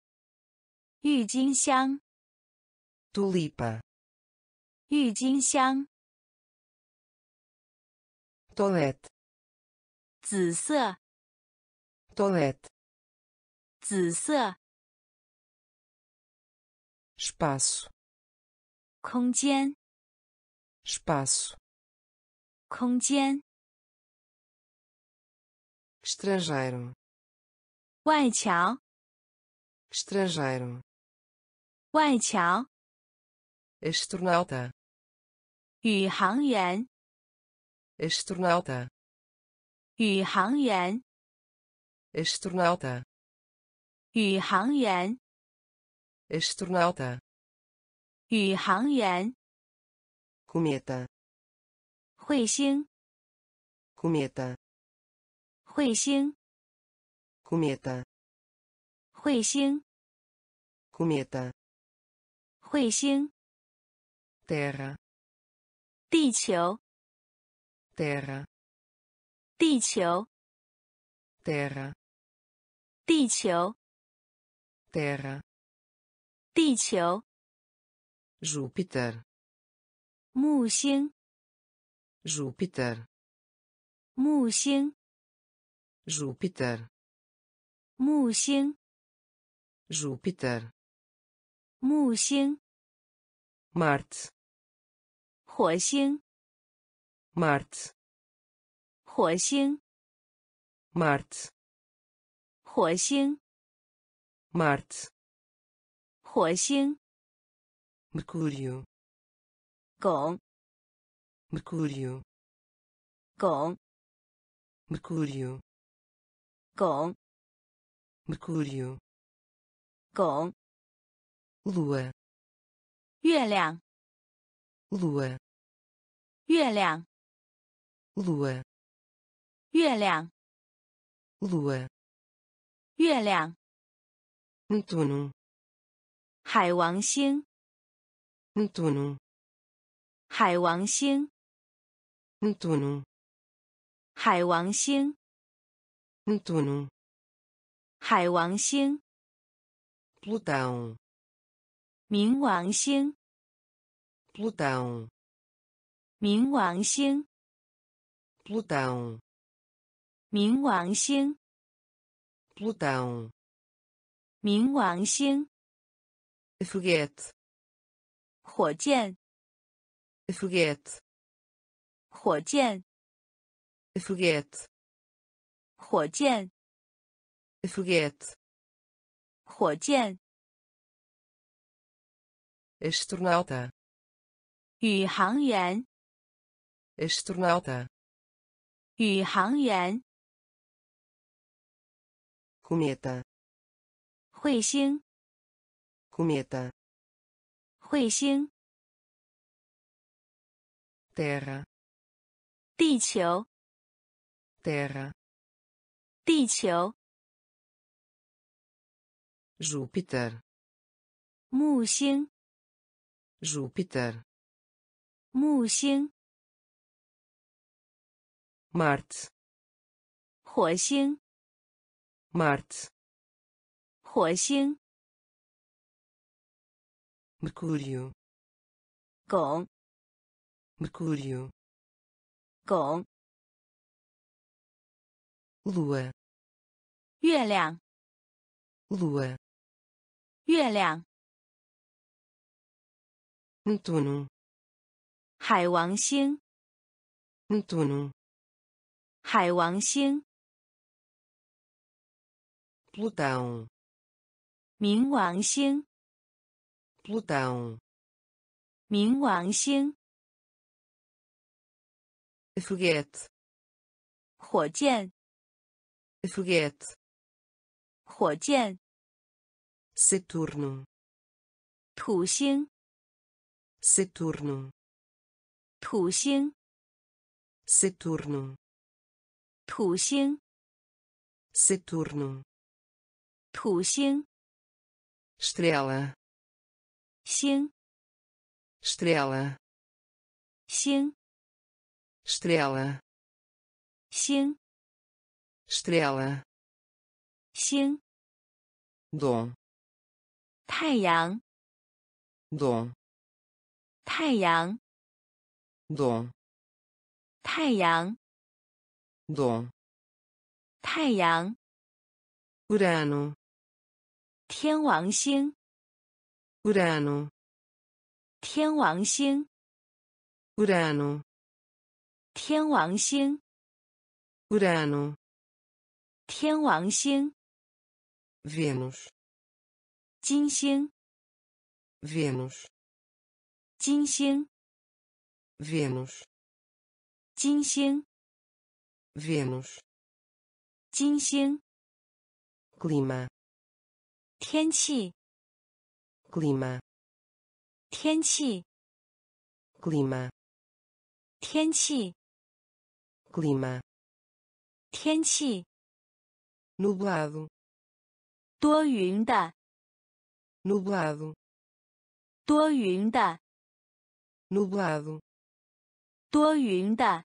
郁金香、tulipa, 郁金香、tolete, 紫色、tolete, 紫色、espaço, 空间、espaço, 空间、estrangeiro, 外侨、estrangeiro, 外侨、astronauta, 宇航员、astronauta, 宇航员、astronauta, 宇航员、astronauta, 宇航员、cometa, 彗星、cometa, 彗星、cometa, 彗星、cometa, 彗星、terra, 地球、terra, 地球、terra, 地球、terra, 地球、Júpiter, 木星，Júpiter, 木星，Júpiter, 木星，Júpiter, 木星，Marte, 火星，Marte, 火星，Marte, 火星，Marte, 火星，Mercúrio, 汞，Mercúrio, 汞，Mercúrio, 汞，Mercúrio, 汞，Lua, 月亮，Lua, 月亮，Lua, 月亮，Lua, 月亮，Netuno, 海王星，Netuno, 海王星，Netuno, 海王星，Netuno, 海王星，Plutão, 冥王星，Plutão, 冥王星，Plutão, 冥王星， Plutão, 冥王星， Foguete, 火箭， Foguete, 火箭， Foguete, 火箭， Foguete, 火箭， Astronauta, 宇航员， Astronauta, 宇航员，Cometa, 彗星，Cometa, 彗星，Terra, 地球，Terra, 地球，Júpiter, 木星，Júpiter, 木星，Marte, 火星，Marte, 火星，Mercúrio, 汞，Mercúrio, 汞，Lua, 月亮，Lua, 月亮，Netuno, 海王星，Netuno, 海王星，Plutão, 冥王星，Plutão, 冥王星，Foguete, 火箭，Foguete, 火箭，Saturno, 土星，Saturno, 土星，Saturno, 土星，Saturno, 土星，Estrela, 星，Estrela, 星，Estrela, 星，Estrela, 星，Dom, 太阳，Dom, 太阳，Dom, 太阳，Dom, 太阳，Urano, 天王星，Urano, 天王星，Urano, 天王星，Urano, 天王星，，Venus，金星，，Venus，金星，，Venus，金星，Vênus, 金星， Clima, 天气， Clima, 天气， Clima, 天气， Clima, 天气， Nublado, 多云的， Nublado, 多云的， Nublado, 多云的，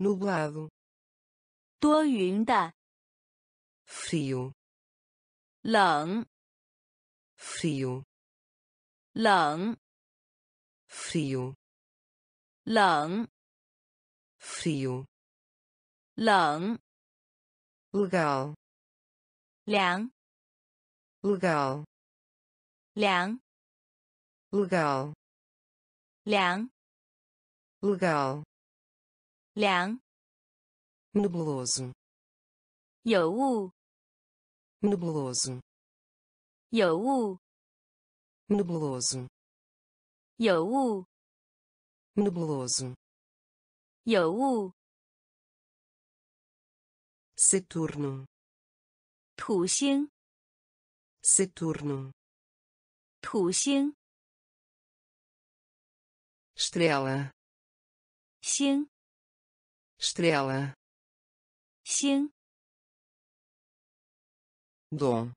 Nublado, 多云的， Frio, 冷， Frio, 冷， Frio, 冷 frio, 冷 legal, 凉 legal, 凉 legal, 凉 legal, 凉 nebuloso, 有雾 nebuloso, 有雾 nebuloso, 有雾 nebuloso, 有雾 Saturno, 土星 Saturno, 土星 estrela, 星 estrela, 星 dom,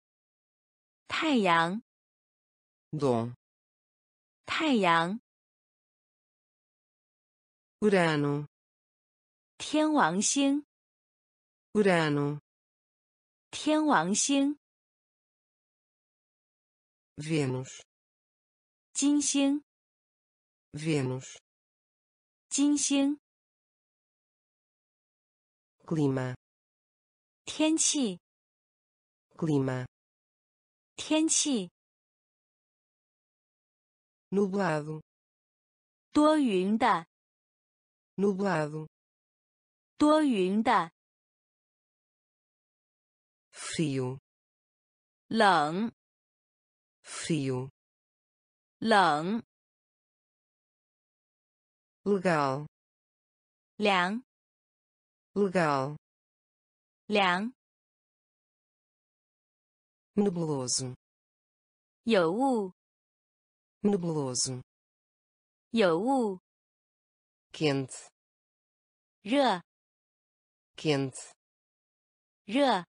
太阳 dom, 太阳 Urano, 天王星 Urano, 天王星 Vênus, 金星 Vênus, 金星 Clima, 天气 clima, 天气 nublado, 多云的 nublado, 多云的 frio, 冷 frio, 冷 legal, 凉 legal, liang, nebuloso, you nebuloso, you quente, rã, quente, rã,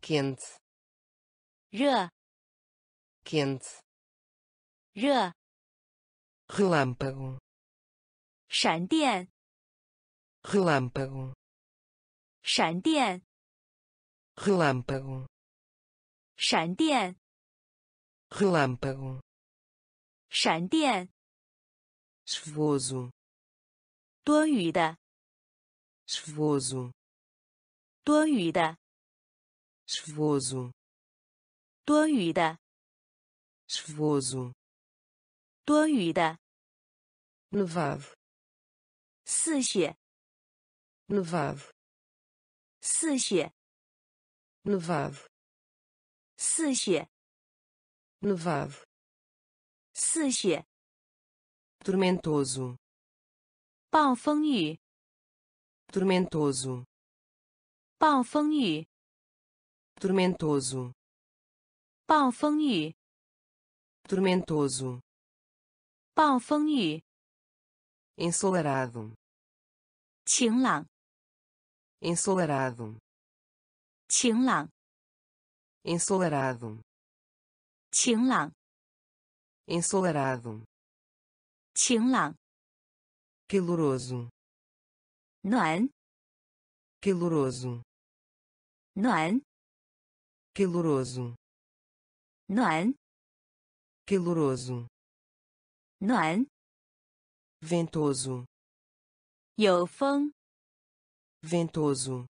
quente, rã, quente, rã, relâmpago, 闪电 relâmpago, 闪电 relâmpago, 闪电 relâmpago, 闪电 chuvoso, 多雨的 chuvoso, 多雨的 chuvoso, 多雨的 chuvoso, 多雨的 nevado, 似雪 nevado, 似雪 nevado, 似雪 nevado, 似雪 tormentoso, 暴风雨 tormentoso, 暴风雨 tormentoso, 暴风雨 tormentoso, 暴风雨 ensolarado, 晴朗 ensolarado, 晴朗 ensolarado, 晴朗 ensolarado, 晴朗 caloroso, 暖 caloroso, 暖 caloroso, 暖 caloroso, 暖 ventoso, 有风 ventoso,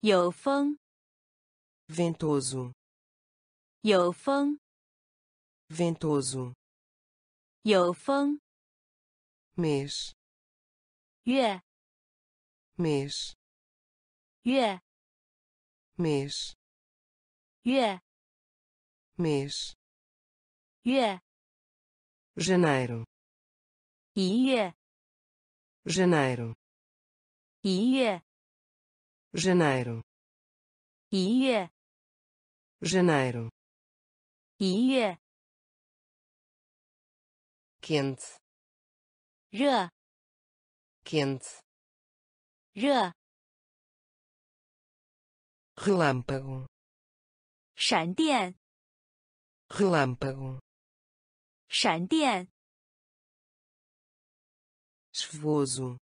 有风 ventoso, 有风 ventoso, 有风 mês, 月 mês, 月 mês, 月 mês, 月 janeiro, 一月 janeiro, 一月 janeiro, 一月 janeiro, 一月 quente, 热 quente, 热 relâmpago, 闪电 relâmpago, 闪电 chuvoso,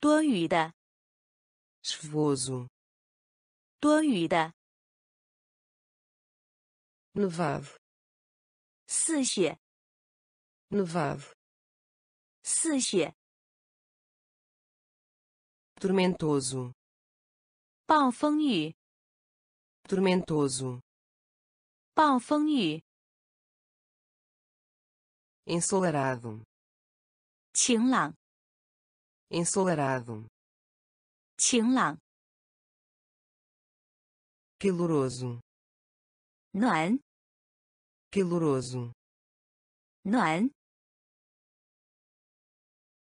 多雨的 chuvoso, 多雨的 nevado, 似雪 nevado, 似雪， tormentoso, 暴风雨， tormentoso, 暴风雨， ensolarado, 晴朗， ensolarado, 晴朗， caloroso, 暖， caloroso, 暖，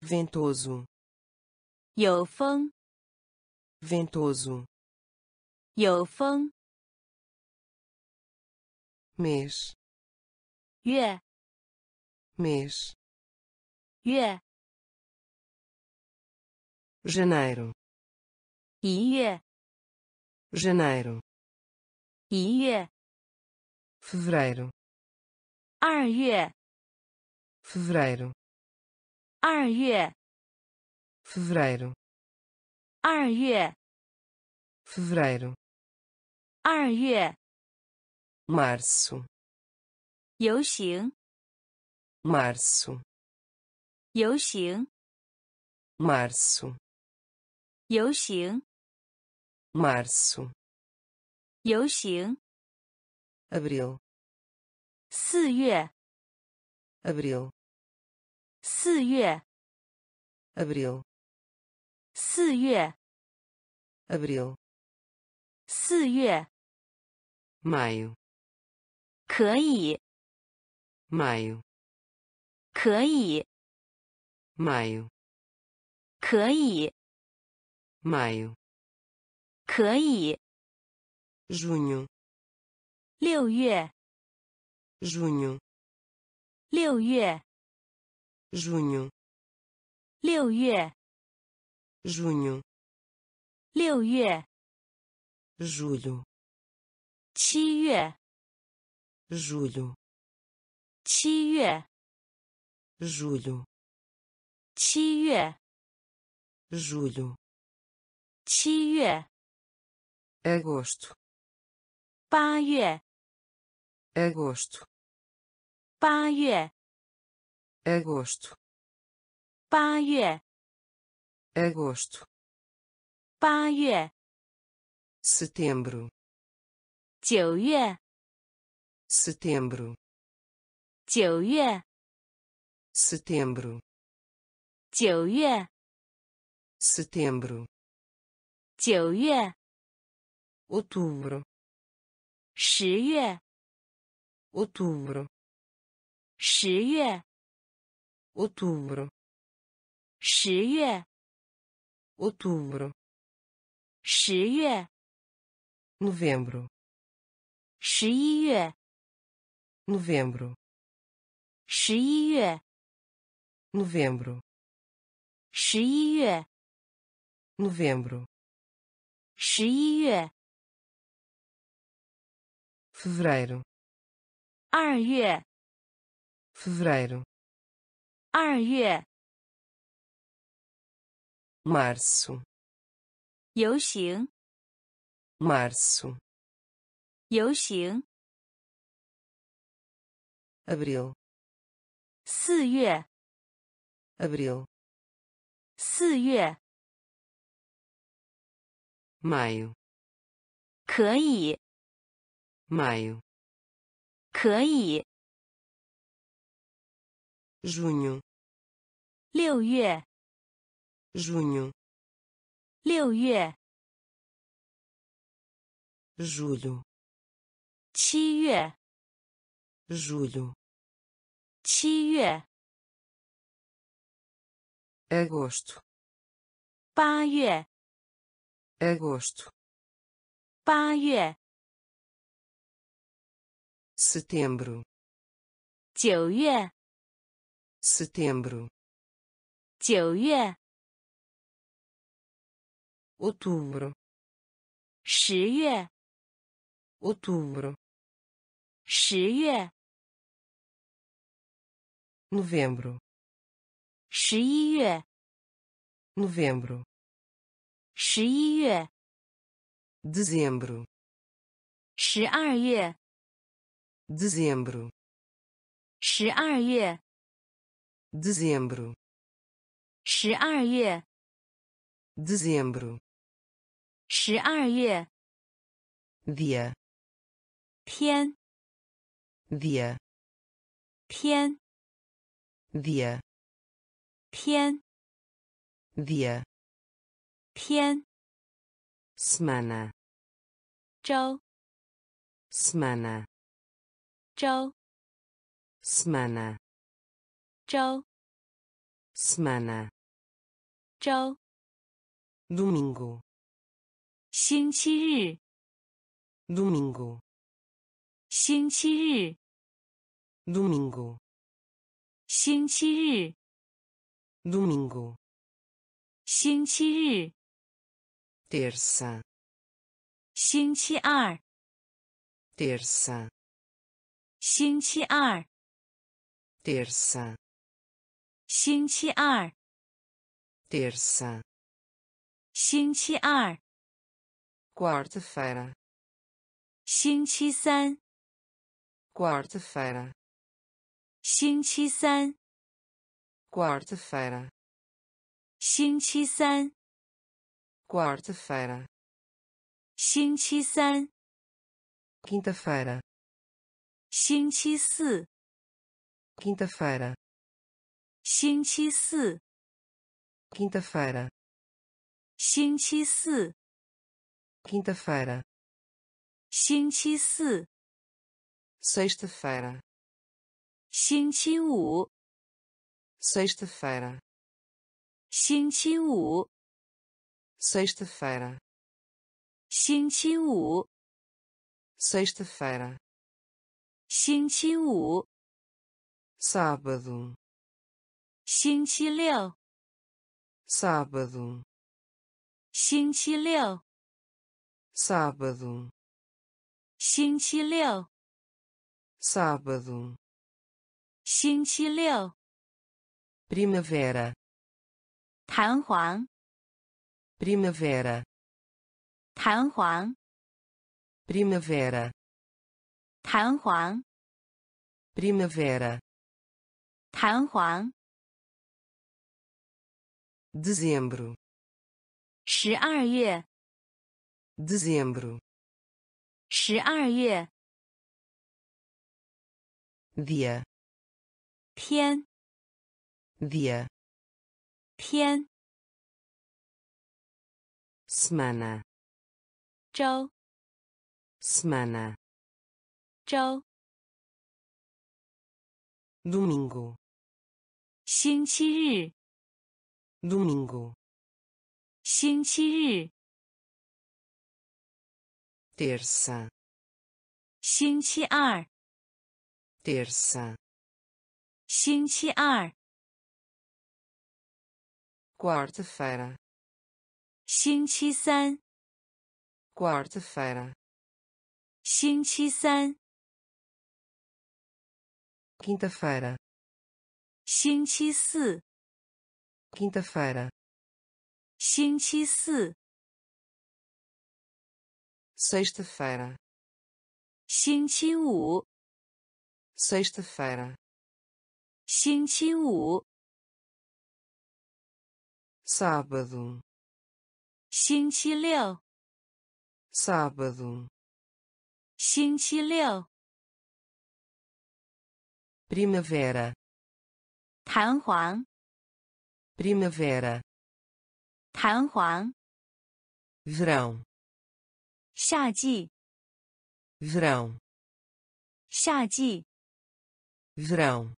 ventoso, 有风， ventoso, 有风， mês, 月， mês, 月， janeiro, 一月， janeiro, 一月， fevereiro, 二月， fevereiro, 二月， fevereiro, 二月， fevereiro, 二月， março, 游行， março, 游行， março, 游行，março, 游行，abril, 四月，abril, 四月，abril, 四月，abril, 四月，maio, 可以，maio, 可以，maio, 可以，maio, 可以，junho, 六月，junho, 六月，junho, 六月，junho, 六月，julho, 七月，julho, 七月，julho, 七月，julho, 七月， agosto, 八月， agosto, 八月， agosto, 八月， agosto, 八月， setembro, 九月， setembro, 九月， setembro, 九月， setembro, 九月， outubro, 十月， outubro, 十月， outubro, 十月， outubro, 十月， novembro, 十一月， novembro, 十一月， novembro, 十一月， novembro, 十一月，fevereiro, 二月，fevereiro, 二月，março, 游行，março, 游行，abril, 四月，abril, 四月，maio, 可以， maio, 可以， junho, 六月， junho, 六月， julho, 七月， julho, 七月， agosto, 八月， agosto, 八月， setembro, 九月， setembro, 九月， outubro, 十月， outubro, 十月， novembro, 十一月， novembro, 十一月，dezembro, 十二月，dezembro, 十二月，dezembro, 十二月，dezembro, 十二月，dia, 天，dia, 天，dia, 天，dia, 天，semana, 周，semana, 周，semana, 周，semana, 周，domingo, 星期日，domingo, 星期日，domingo, 星期日，domingo, 星期日，terça, 星期二，terça, 星期二，terça, 星期二，terça, 星期二，quarta-feira, 星期三，quarta-feira, 星期三，quarta-feira, 星期三，quarta-feira, 星期三， quinta-feira, 星期四， quinta-feira, 星期四， quinta-feira, 星期四， quinta-feira, 星期四， sexta-feira, 星期五， sexta-feira, 星期五， sexta-feira, sexta-feira, sábado, sábado, sábado, sábado, sábado, primavera, 弹簧 primavera, 弹簧，primavera, 弹簧，primavera, 弹簧，dezembro, 十二月，dezembro, 十二月，dia, 天，dia, 天，semana, 周，semana, 周，domingo, 星期日，domingo, 星期日，terça, 星期二，terça, 星期二，quarta-feira, 星期三，quarta-feira, 星期三，quinta-feira, 星期四，quinta-feira, 星期四，sexta-feira, 星期五，sexta-feira, 星期五，sábado, 星期六，sábado, 星期六，primavera, 弹簧，primavera, 弹簧，verão, 夏季，verão, 夏季，verão,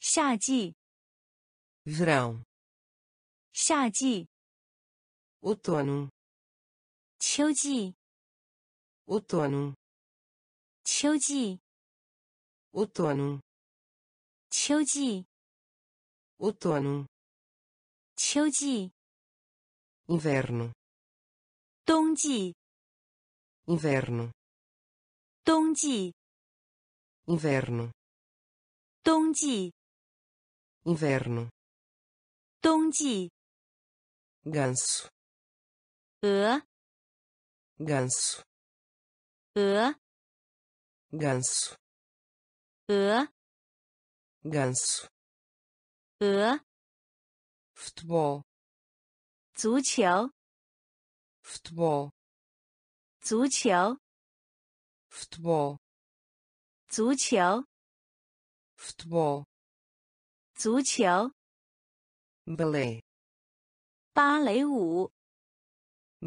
夏季，verão, 夏季，outono, 秋季， outono, 秋季， outono, 秋季， outono, 秋季， inverno, 冬季， inverno, 冬季， inverno, 冬季， inverno, 冬季， ganso, 鹅，ganso, 鹅，ganso, 鹅，ganso, 鹅，futebol 足球，futebol 足球，futebol 足球，futebol 足球，，ballet，芭蕾舞，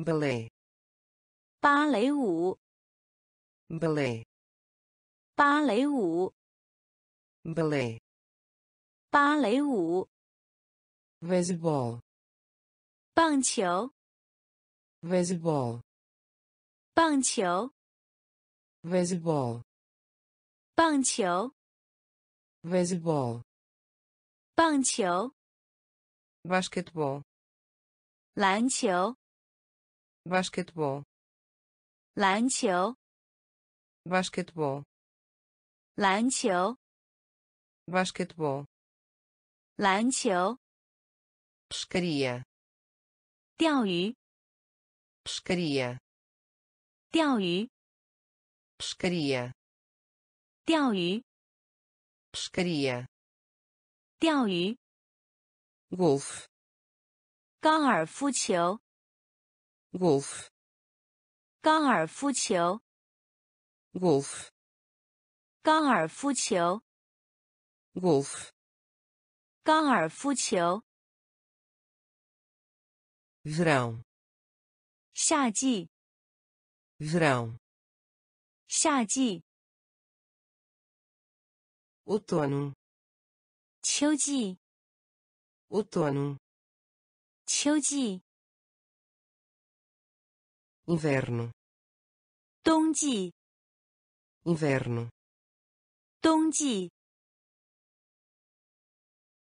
balé 芭蕾舞，balé 芭蕾舞，balé 芭蕾舞，，baseball，棒球，，baseball，棒球，，baseball，棒球，，baseball，棒球，basquetebol 篮球，basquetebol 篮球， basquetebol 篮球， basquetebol 篮球， pescaria 钓鱼， pescaria 钓鱼， pescaria 钓鱼， pescaria 钓鱼， golfe 高尔夫球， golfe 高尔夫球，golfe 高尔夫球，golfe 高尔夫球，verão 夏季，verão 夏季，outono 秋季，outono 秋季，inverno 冬季，inverno 冬季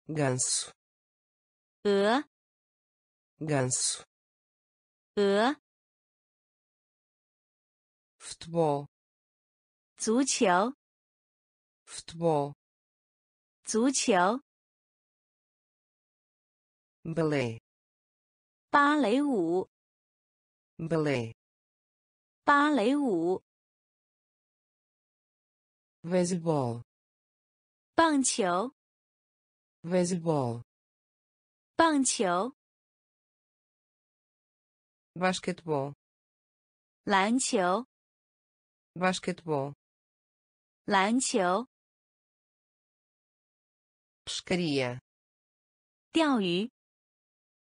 ，ganso 鹅，ganso 鹅，futebol 足球，futebol 足球，balé 芭蕾舞，balé 芭蕾舞，，baseball，棒球，，baseball，棒球，basquetebol 篮球，basquetebol 篮球，pescaria 钓鱼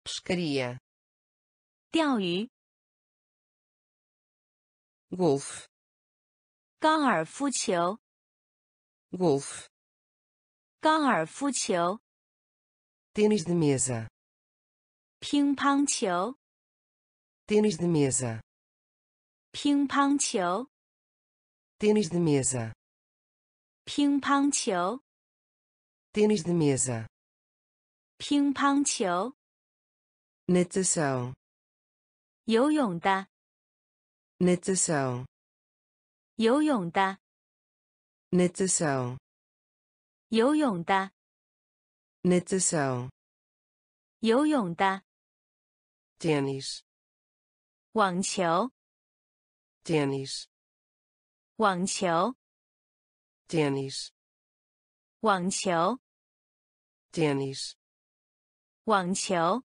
，pescaria 钓鱼，golfe 高尔夫球，golfe 高尔夫球，tênis de mesa 乒乓球，tênis de mesa 乒乓球，tênis de mesa 乒乓球，tênis de mesa 乒乓球，natação 游泳的，natação 游泳的，natação 游泳的，natação 游泳的，tênis 网球，tênis 网球，tênis 网球，tênis 网球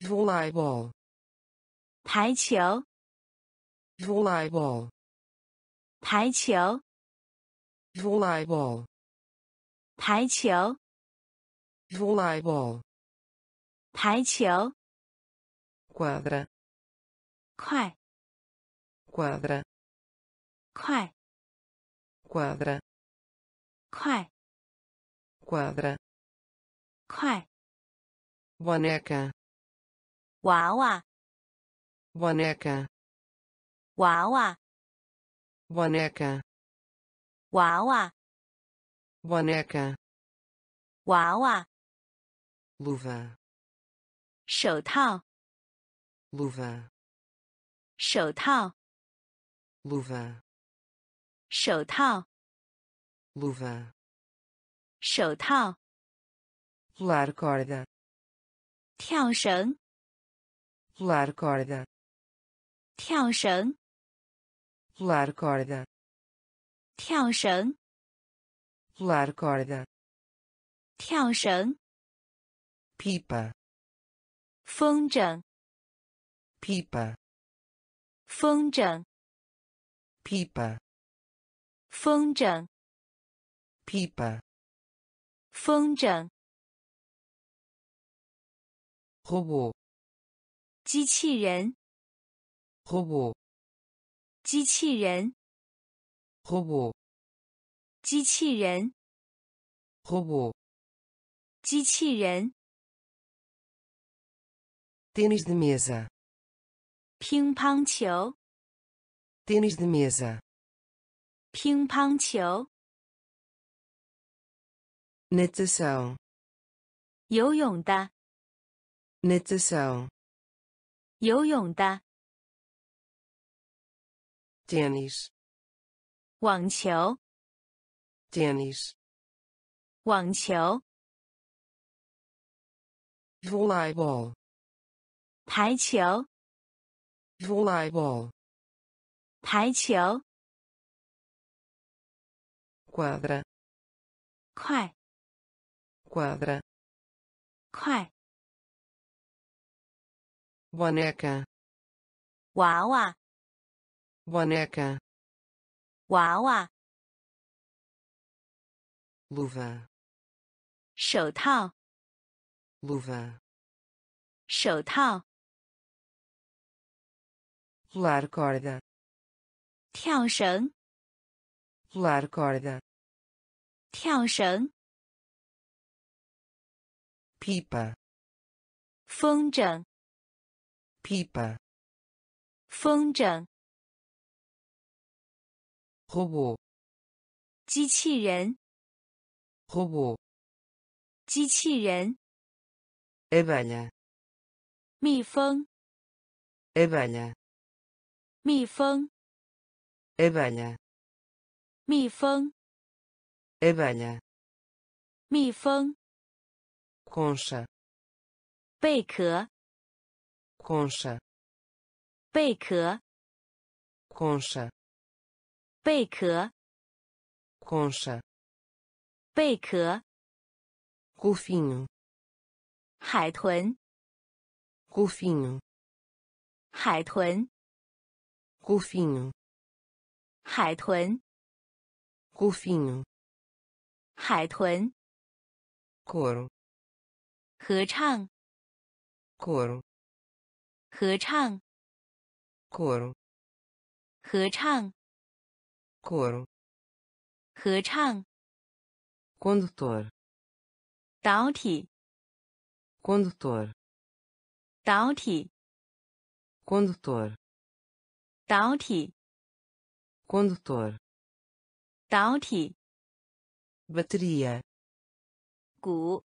，voleibol 台球，voleibol 台球，voleibol 台球，voleibol 台球，quadra 快，quadra 快，quadra 快，quadra 快，boneca 娃娃，boneca 娃娃， boneca 娃娃， boneca 娃娃， luva 手套， luva 手套， luva 手套， luva 手套， pular corda 跳绳， pular corda 跳绳， Pular corda 跳绳，pular corda 跳绳，pipa, 风筝，pipa, 风筝，pipa, 风筝，pipa, 风筝，robô, 机器人，robô, 机器人，robô, 机器人，robô, 机器人，tênis de mesa, 乒乓球，tênis de mesa, 乒乓球，natação, 游泳的，natação, 游泳的，tênis, 网球，Tennis. 网球，Volleyball. 排球，Volleyball. 排球，quadra, 快，quadra, 快，boneca, 娃娃，boneca, 娃娃， luva, 手套， luva, 手套， pular corda, 跳绳， pular corda, 跳绳， pipa, 风筝， pipa, 风筝， robô, 机器人，robô, 机器人，abelha, 蜜蜂，abelha, 蜜蜂，abelha, 蜜蜂，abelha, 蜜蜂，concha, 贝壳，concha, 贝壳，concha, 贝壳，concha, 贝壳，golfinho, 海豚，golfinho, 海豚，golfinho, 海豚，golfinho, 海豚，coro, 合唱，coro, 合唱，coro, 合唱，coro, 合唱， condutor, 导体， condutor, 导体， condutor, 导体， condutor, 导体， bateria, 鼓，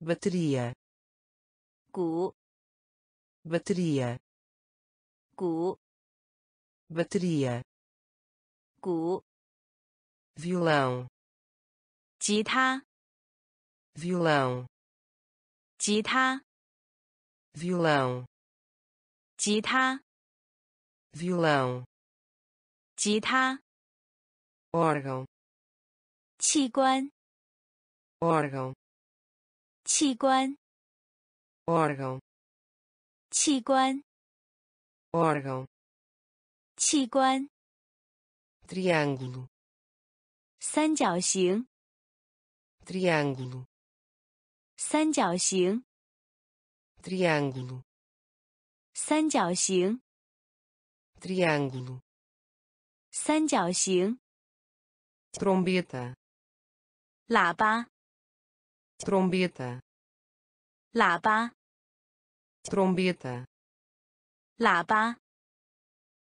bateria, 鼓， bateria, 鼓， bateria, 鼓，violão, 吉他，violão, 吉他，violão, 吉他，violão, 吉他，órgão, 器官，órgão, 器官，órgão, 器官，órgão, 器官，triângulo, 三角形， triângulo, 三角形， triângulo, 三角形， triângulo, 三角形， trombeta, 喇叭， trombeta, 喇叭， trombeta, 喇叭，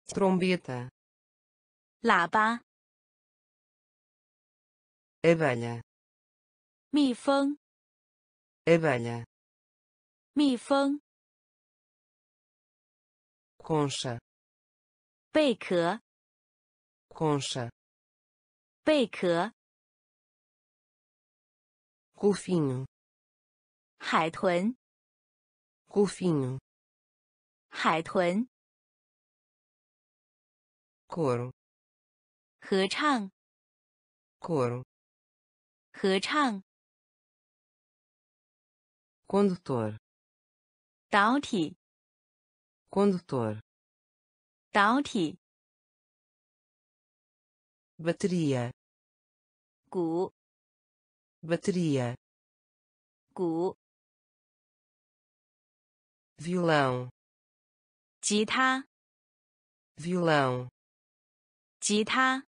trombeta, 喇叭， abelha, 蜜蜂， abelha, 蜜蜂， concha, 贝壳， concha, 贝壳， golfinho, 海豚， golfinho, 海豚， coro, 合唱，coro, 合唱，condutor, 导体，condutor, 导体，bateria, 鼓，bateria, 鼓，violão, 吉他，violão, 吉他，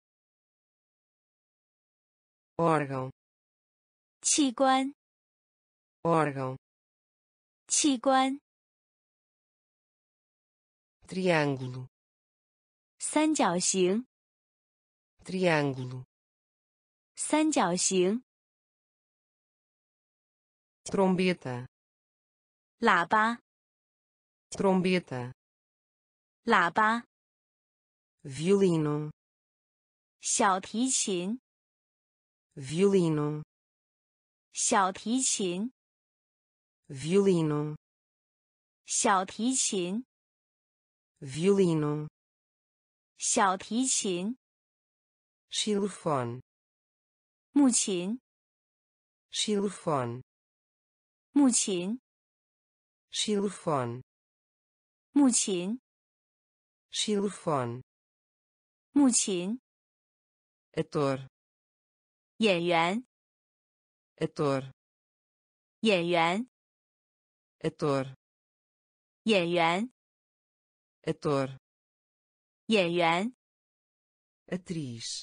órgão, 器官，órgão, 器官，triângulo, 三角形，triângulo, 三角形，trombeta, 喇叭，trombeta, 喇叭，violino, 小提琴，violino, 小提琴， violino, 小提琴， violino, 小提琴， xilofone, 木琴， xilofone, 木琴， xilofone, 木琴， xilofone, 木琴， ator, 演员，ator, 演员，ator, 演员，ator, 演员，atriz,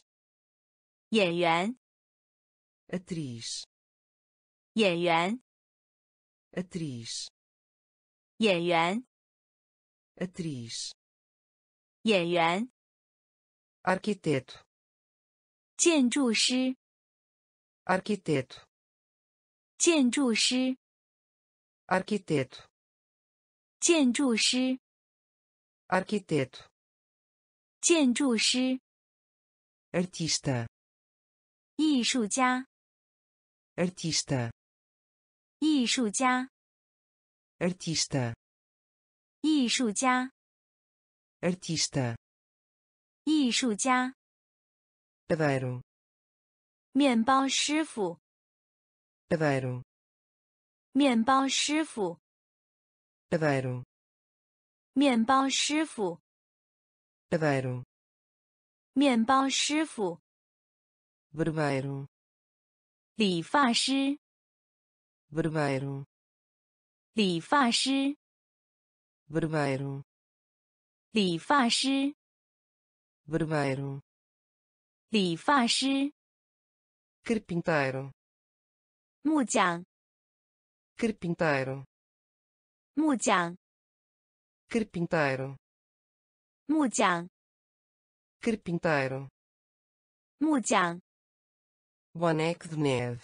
演员，atriz, 演员，atriz, 演员，atriz, 演员，arquiteto, 建筑师，arquiteto, 建筑师， arquiteto, 建筑师， arquiteto, 建筑师， artista, 艺术家， artista, 艺术家， artista, 艺术家， artista, 艺术家， padeiro, 面包师傅，padeiro, 面包师傅，padeiro, 面包师傅，padeiro, 面包师傅，barbeiro, 理发师，barbeiro, 理发师，barbeiro, 理发师，barbeiro, 理发师，carpinteiro, 木匠， carpinteiro, 木匠， carpinteiro, 木匠， carpinteiro, 木匠， boneco de neve,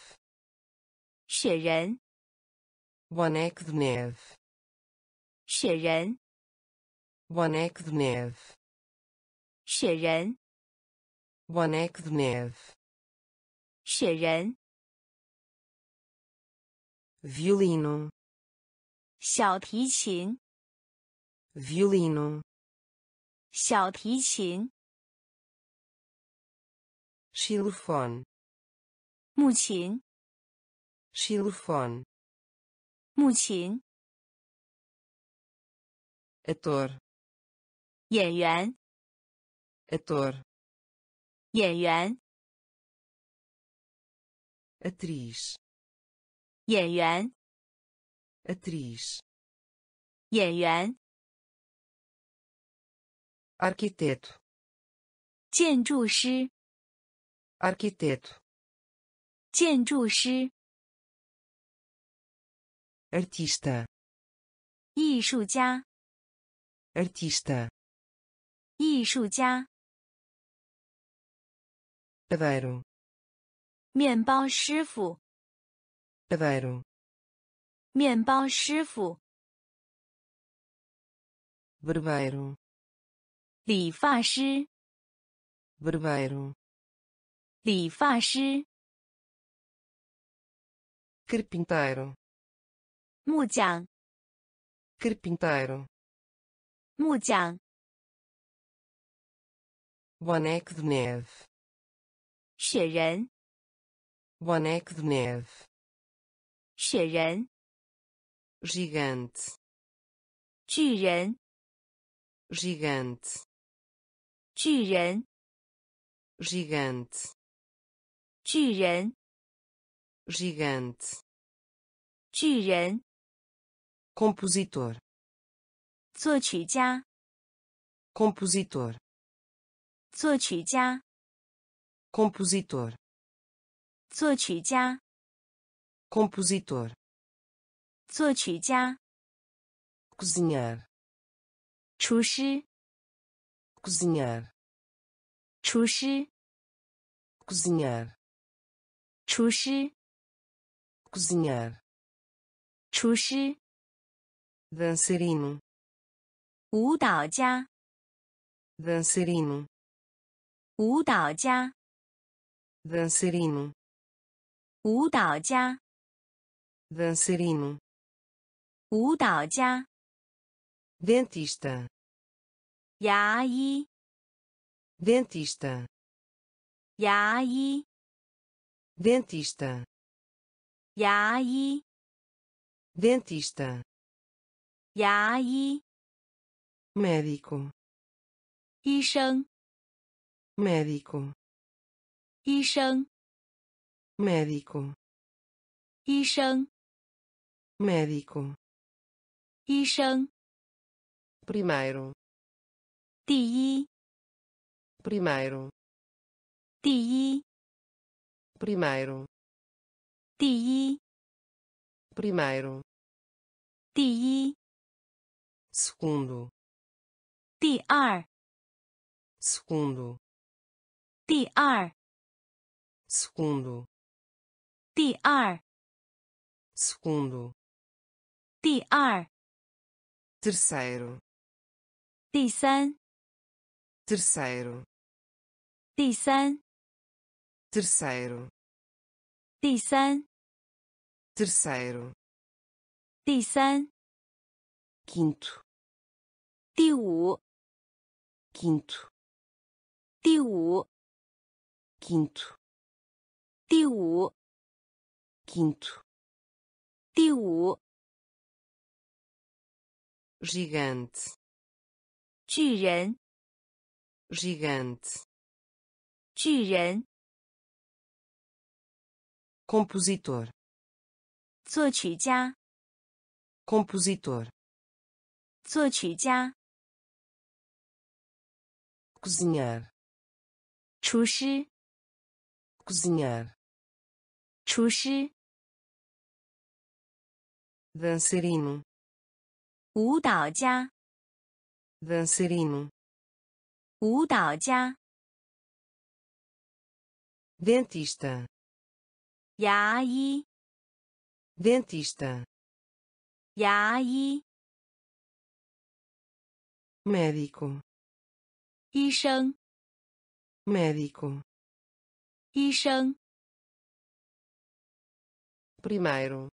雪人， boneco de neve, 雪人， boneco de neve, 雪人， boneco de neve, 雪人，violino, 小提琴，violino, 小提琴，xilofone, 木琴，xilofone, 木琴，ator, 演员，ator, 演员，atriz, 演员， atriz, 演员， arquiteto, 建筑师， arquiteto, 建筑师， artista, 艺术家， artista, 艺术家， padeiro, 面包师傅，padeiro, 面包师傅，barbeiro, 理发师，barbeiro, 理发师，carpinteiro, 木匠，carpinteiro, 木匠，boneco de neve, 雪人，boneco de neve, 雪人， gigante, 巨人， gigante, 巨人， gigante, 巨人， gigante, 巨人， compositor, 作曲家， compositor, 作曲家， compositor, 作曲家，compositor, 作曲家，cozinhar, 厨师，cozinhar, 厨师，cozinhar, 厨师，cozinhar, 厨师，dançarino, 舞蹈家，dançarino, 舞蹈家，dançarino, 舞蹈家， dançarino, 舞蹈家， dentista, 牙医， dentista, 牙医， dentista, 牙医， dentista, 牙医， médico, 医生， médico, 医生， médico, 医生， médico, 医生， primeiro, 第一， primeiro, 第一， primeiro, 第一， primeiro, 第一， segundo, 第二， segundo, 第二， segundo, 第二，segundo, 第二，terceiro, 第三，terceiro, 第三，terceiro, 第三，terceiro, 第三，quinto, 第五，quinto, 第五，quinto, 第五，quinto, 第五， gigante, 巨人， gigante, 巨人， compositor, 作曲家， compositor, 作曲家， cozinhar, 厨师， cozinhar, 厨师， dançarino, 舞蹈家， dançarino, 舞蹈家， dentista, 牙医， dentista, 牙医， médico, 医生， médico, 医生， primeiro,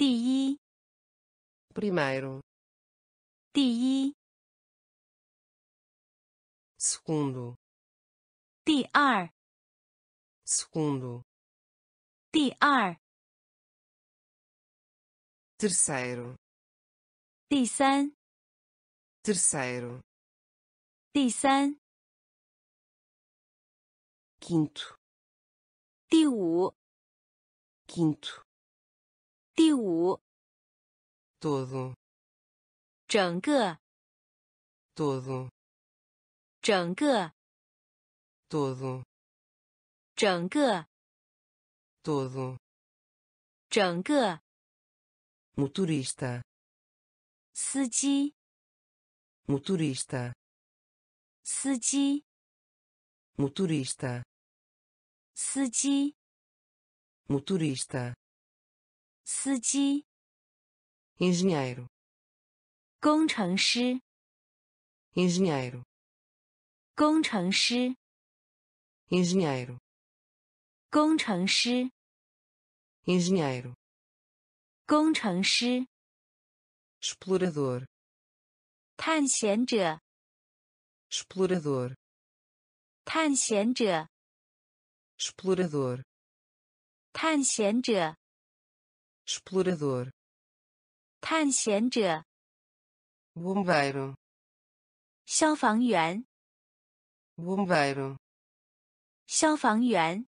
第一， primeiro, 第一， segundo, 第二， segundo, 第二， terceiro, 第三， terceiro, 第三， quinto, 第五， quinto, 第五，todo, 整个，todo, 整个，todo, 整个，todo, 整个，motorista, 司机，motorista, 司机，motorista, 司机，motorista, 司机， engenheiro, 工程师， engenheiro, 工程师， engenheiro, 工程师， engenheiro, 工程师， explorador, 探险者， explorador, 探险者， explorador, 探险者， explorador, 探险者， bombeiro, 消防员， bombeiro, 消防员，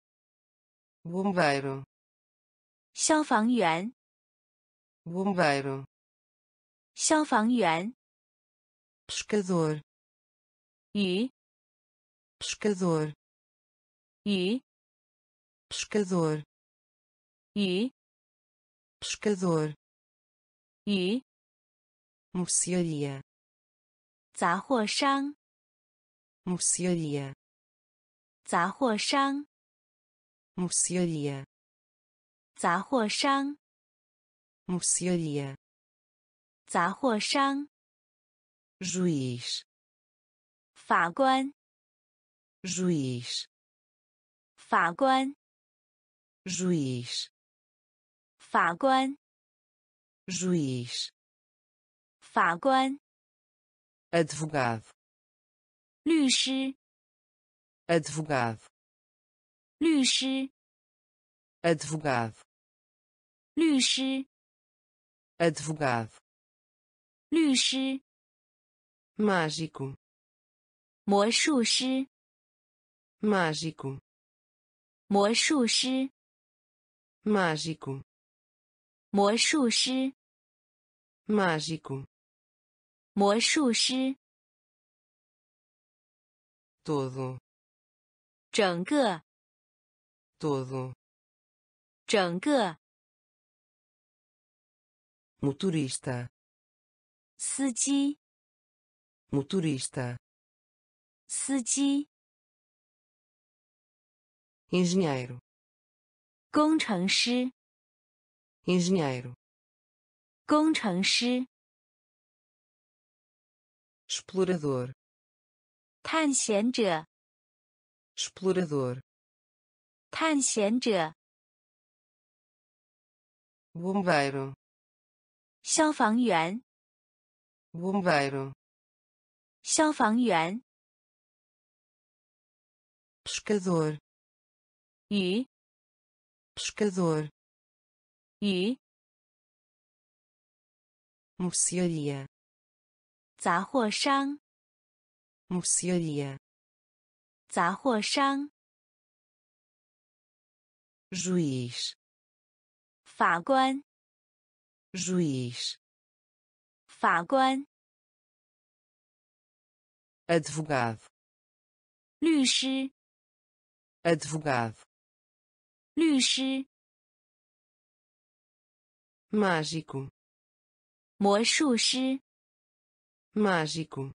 bombeiro, 消防员， bombeiro, 消防员， pescador, 鱼， pescador, 鱼， pescador, 鱼， pescador, 鱼， mercearia, 杂货商， mercearia, 杂货商， mercearia, 杂货商， mercearia, 杂货商， juiz, 法官， juiz, 法官， juiz, 法官， juiz, 法官， advogado, 律师， advogado, 律师， advogado, 律师， advogado, 律师， mágico, 魔术师， mágico, 魔术师， mágico, 魔术师，mágico, 魔术师，todo, 整个，todo, 整个，motorista, 司机，motorista, 司机，engenheiro, 工程师，engenheiro, 工程师， explorador, 探险者， explorador, 探险者， bombeiro, 消防员， bombeiro, 消防员， pescador, 鱼， pescador, 鱼， mercearia, 杂货商， mercearia, 杂货商， juiz, 法官， juiz, 法官， advogado, 律师， advogado, 律师， mágico, 魔术师， mágico,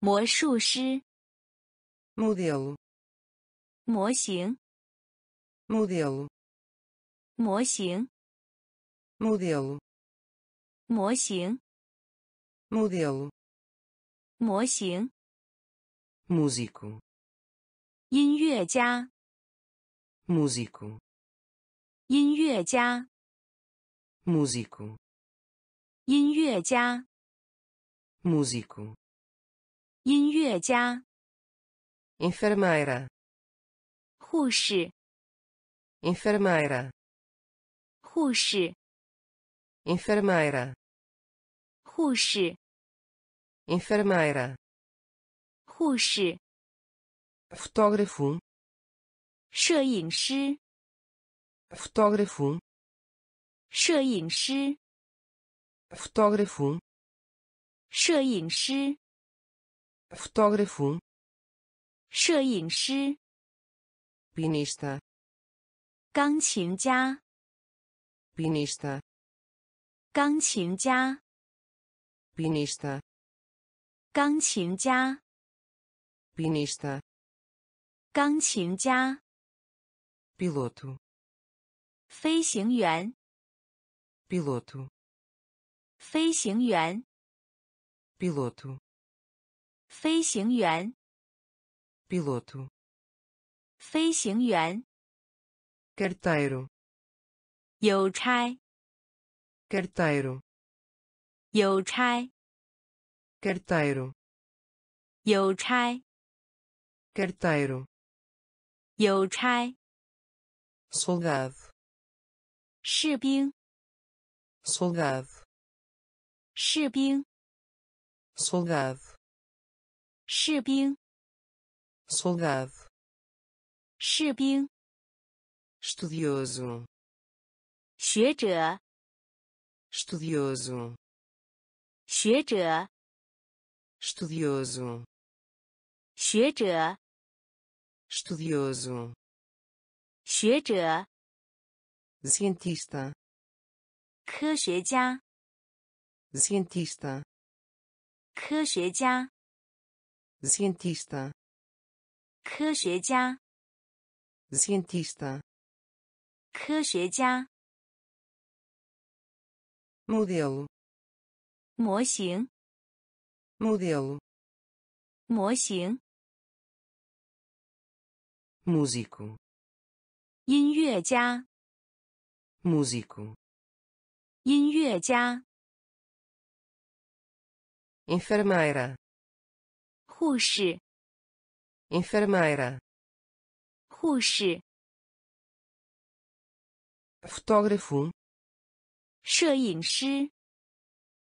魔术师， modelo, 模型， modelo, 模型， modelo, 模型， modelo, 模型， músico, 音乐家， músico, 音乐家， músico, 音乐家， músico, 音乐家， enfermeira, 护士， enfermeira, 护士， enfermeira, 护士， enfermeira, 护士， fotógrafo, 摄影师， fotógrafo, 摄影师，fotógrafo, 摄影师，fotógrafo, 摄影师，pianista, 钢琴家，pianista, 钢琴家，pianista, 钢琴家，pianista, 钢琴家，piloto, 飞行员，piloto, 飞行员， piloto, 飞行员， piloto, 飞行员， carteiro, 邮差， carteiro, 邮差， carteiro, 邮差， carteiro, 邮差， soldado, 士兵， soldado, 士兵， soldado, 士兵， soldado, 士兵， estudioso, 学者， estudioso, 学者， estudioso, 学者， estudioso, 学者， cientista, 科学家，cientista, 科学家，cientista, 科学家，cientista, 科学家，modelo, 模型，modelo, 模型，músico, 音乐家，músico, 音乐家，enfermeira, 护士，enfermeira, 护士，fotógrafo, 摄影师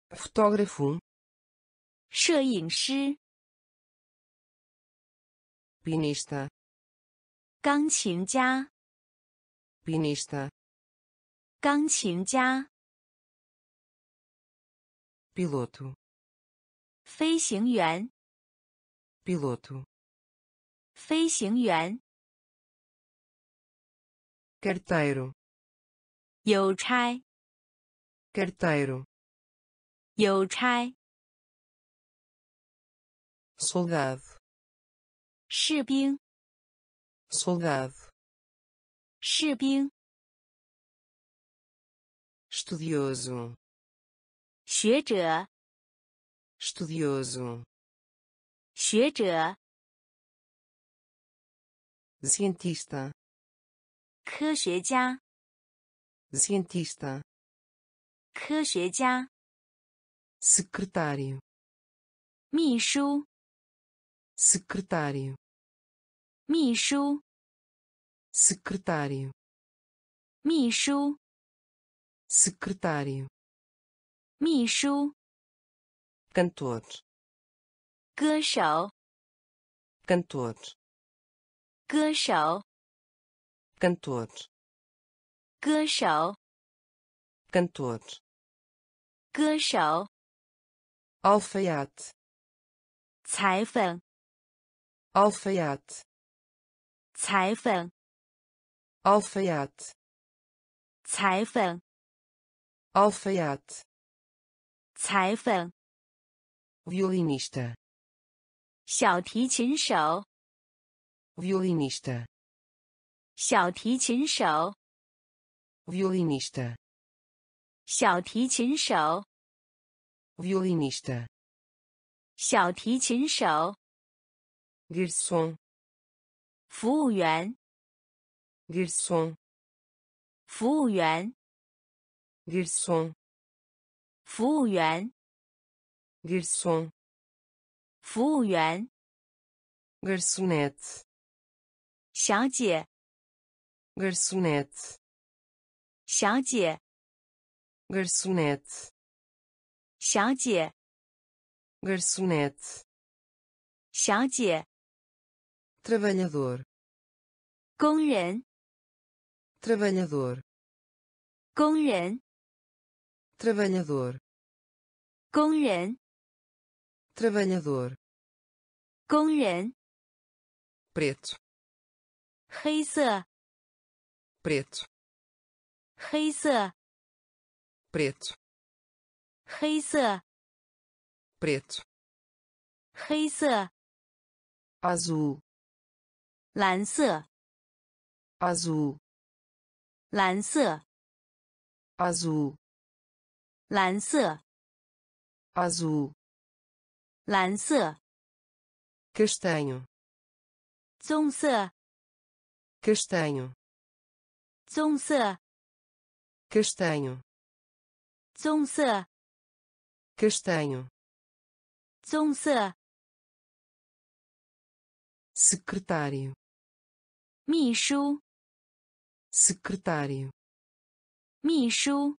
，fotógrafo, 摄影师，pianista, 钢琴家，pianista, 钢琴家，piloto, 飞行员， piloto, 飞行员， carteiro, 邮差， carteiro, 邮差， soldado, 士兵， soldado, 士兵， estudioso, 学者， estudioso, 学者， cientista, 科学家， cientista, 科学家， secretário, 秘书， secretário, 秘书， secretário, 秘书， secretário, 秘书， cantor, 歌手， cantor, 歌手， cantor, 歌手， cantor, 歌手， alfaiate, 裁缝， alfaiate, 裁缝， alfaiate, 裁缝， alfaiate, 裁缝，violinista, 小提琴手，violinista, 小提琴手，violinista, 小提琴手，violinista, 小提琴手，garçom, 服务员，garçom, 服务员，garçom, 服务员， garçom, 服务员， garçonete, 小姐， garçonete, 小姐， garçonete, 小姐， garçonete, 小姐， trabalhador, 工人， trabalhador, 工人， trabalhador, 工人， trabalhador, 工人， preto, 黑色， preto, 黑色， preto, 黑色， preto, 黑色， azul, 蓝色， azul, 蓝色， azul, 蓝色， azul, 蓝色， castanho, 棕色， castanho, 棕色， castanho, 棕色， castanho, 棕色， secretário, 秘书， secretário, 秘书，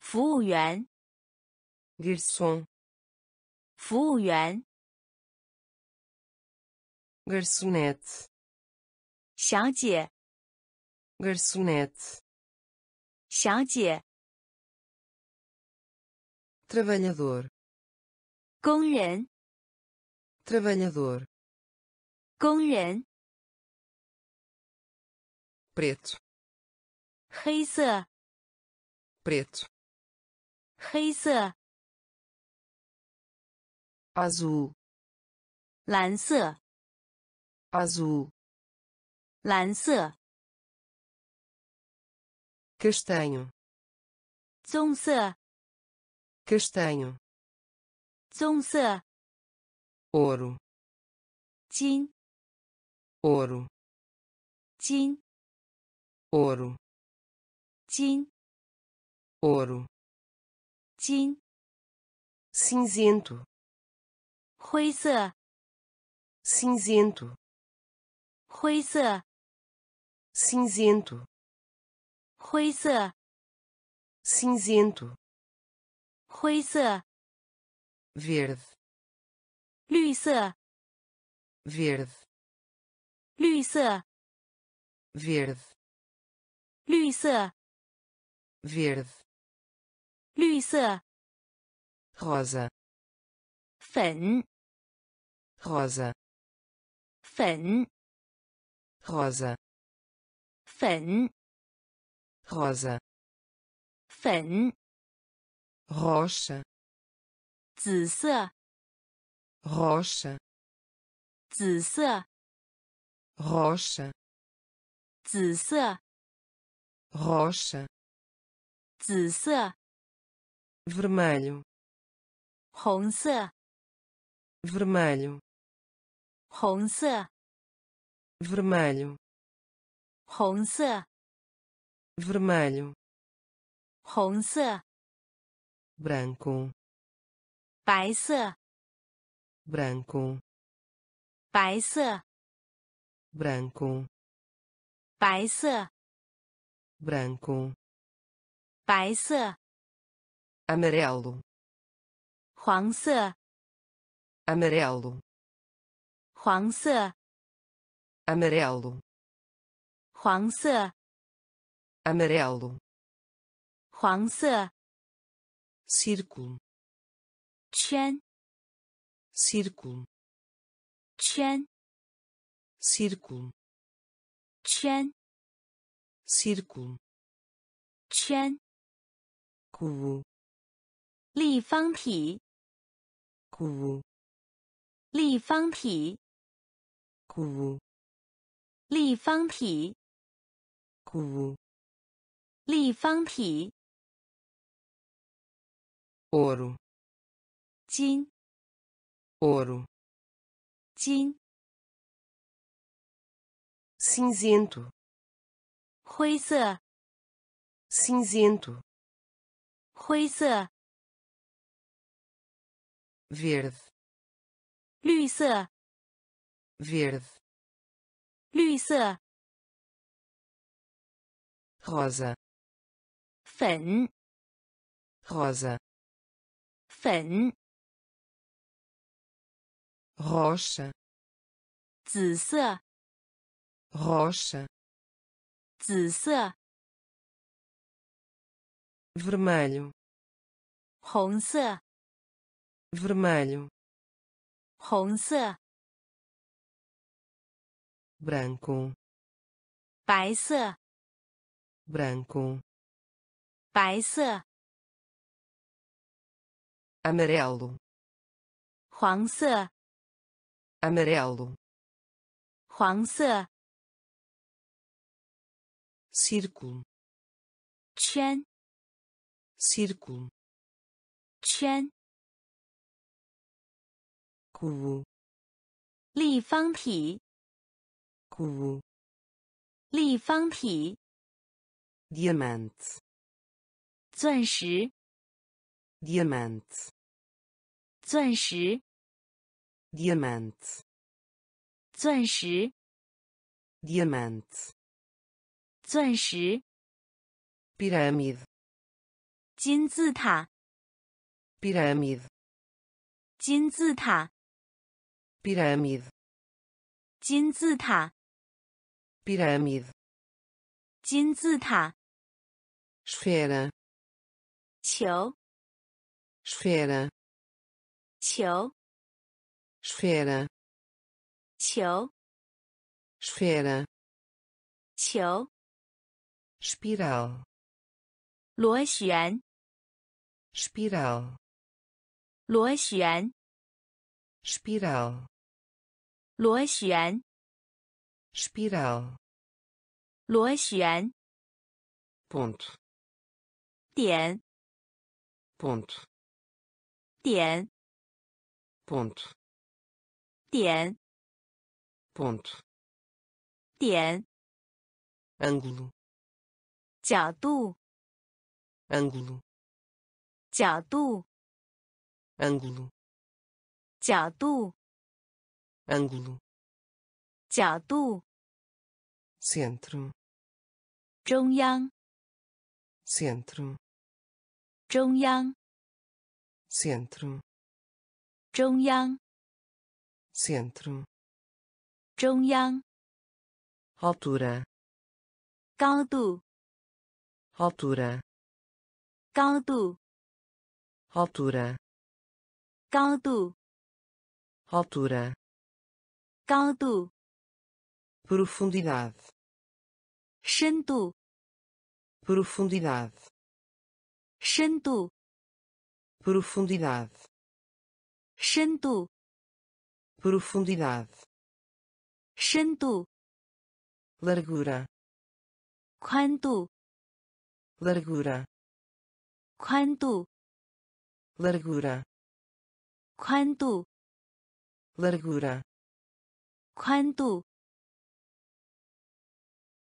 服务员， garçom, 服务员， garçonete, 小姐， garçonete, 小姐， trabalhador, 工人， trabalhador, 工人， preto, 黑色， preto, 黑色，azul, 蓝色，azul, 蓝色，castanho, 棕色，castanho, 棕色，ouro, 金，ouro, 金，ouro, 金，ouro, 金， cinzento, 灰色， cinzento, 灰色， cinzento, 灰色， cinzento, 灰色， verde, 绿色， verde, 绿色， verde, 绿色， verde, 绿色，rosa, 粉，rosa, 粉，rosa, 粉，rosa, 粉，rocha, 紫色，rocha, 紫色，rocha, 紫色，rocha, 紫色，vermelho, 红色， vermelho, 红色， vermelho, 红色， vermelho, 红色， branco, 白色， branco, 白色， branco, 白色， branco, 白色， amarelo, 黄色， amarelo, 黄色， amarelo, 黄色， amarelo, 黄色， círculo, 圈， círculo, 圈， círculo, 圈， círculo, 圈， cubo, 立方体，cubo, 立方体，cubo, 立方体，cubo, 立方体，ouro, 金，ouro, 金，cinzento, 灰色，cinzento, 灰色，verde, 绿色， verde, 绿色， rosa, 粉， rosa, 粉， rocha, 紫色， rocha, 紫色， vermelho, 红色， vermelho, 红色， branco, 白色， branco, 白色， amarelo, 黄色， amarelo, 黄色， círculo, 圈， círculo 圈、 Cubo 立方体、cubo 立方体、diamante 钻石、diamante 钻石、diamante 钻石、diamante 钻石、pirâmide 金字塔、pirâmide 金字塔、pirâmide 金字塔、pirâmide 金字塔、esfera 球、esfera 球、esfera 球、esfera 球、espiral 螺旋、espiral 螺旋、espiral 螺旋、espiral 螺旋、ponto 点、ponto 点、ponto 点、ponto 点、ângulo 角度、ângulo 角度、ângulo 角度、ângulo 角度、 centro 中央、 centro 中央、 centro 中央、 centro 中央、 altura 高度、 altura 高度、 altura 高度、 altura 高度、 profundidade 深度、 profundidade 深度、 profundidade 深度、 profundidade 深度、 largura 宽度、 largura 宽度、 largura 宽度、 largura 宽度、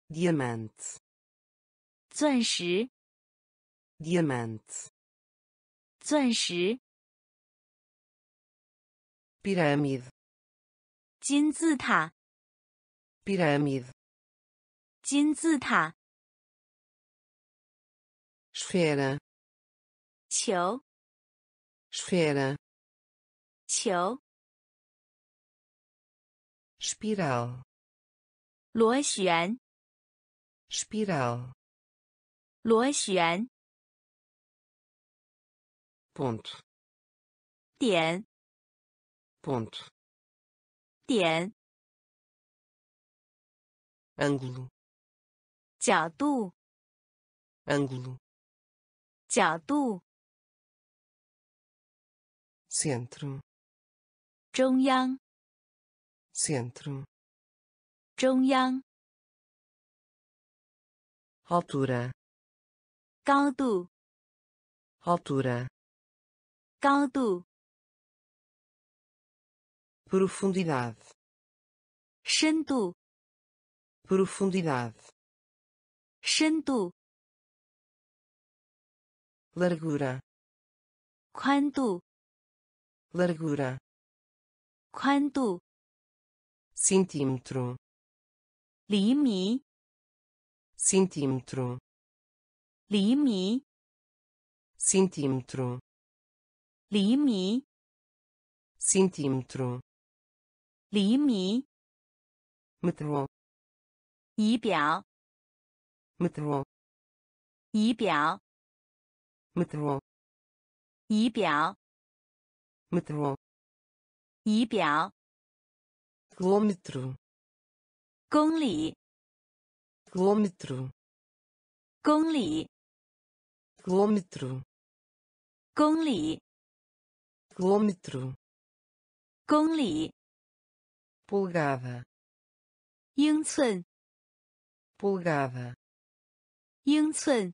diamante 钻石、diamante 钻石、pirâmide 金字塔、pirâmide 金字塔、esfera 球、esfera 球、espiral 螺旋、espiral 螺旋、ponto 点、ponto 点、ângulo 角度、ângulo 角度、centro 中央、centro, Zhongyang, altura, Gaodu, altura, Gaodu, profundidade, Shendu, profundidade, Shendu, largura, Quandu, largura, Quandu centímetro 厘米、 centímetro 厘米、 centímetro 厘米、 centímetro 厘米、 metrô 仪表、 metrô 仪表、 metrô 仪表、 metrô 仪表、 quilômetro, Gongli. quilômetro, Gongli. quilômetro, Gongli. quilômetro, Gongli. polegada, Yingcun. polegada, Yingcun.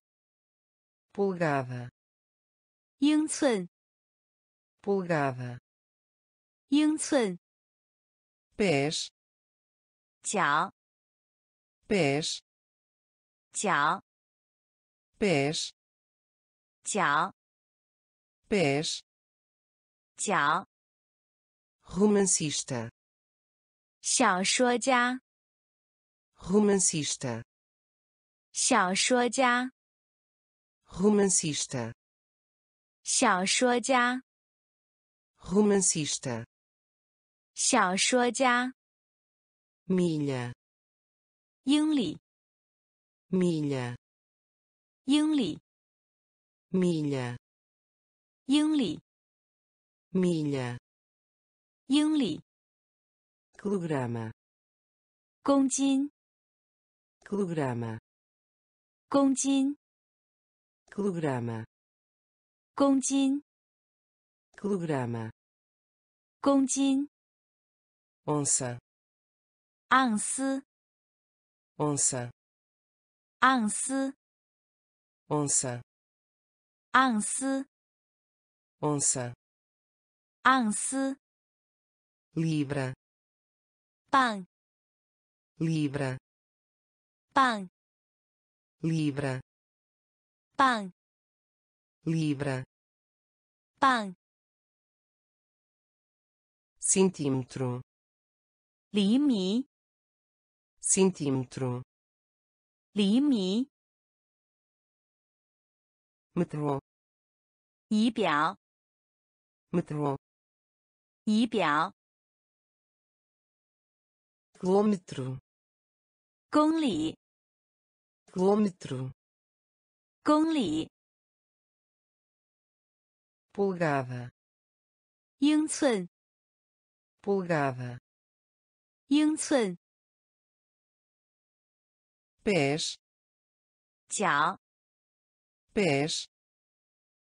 polegada, Yingcun. polegada, Yingcun. Pés, 脚 pés, 脚 pés, 脚 pés, 脚 romancista, 小说家 romancista, 小说家 romancista, 小说家 romancista, 小说家 milha, 英里 milha, 英里 milha, 英里 milha, 英里 quilograma, 公斤 quilograma, 公斤 quilograma, 公斤 quilograma, 公斤 onça, ansi, onça, ansi, onça, ansi, onça, ansi, libra, pan, libra, pan, libra, pan, libra, pan, centímetro. 厘米 centímetro, 厘米 metrô, 仪表 metrô, 仪表 quilômetro, 公里 quilômetro, 公里 polegada, 英寸 polegada, 英寸 pés, 脚 pés,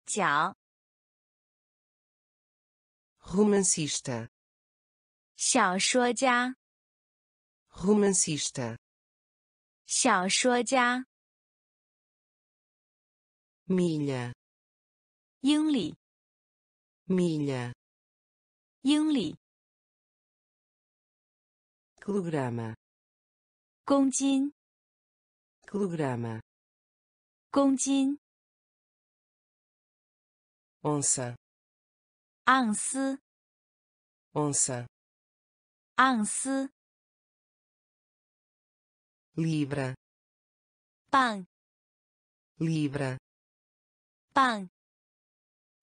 脚 romancista, 小说家 romancista, 小说家 milha, 英里 milha, 英里 quilograma, 公斤 quilograma, 公斤 onça, 盎司 onça, 盎司 libra, 磅 libra, 磅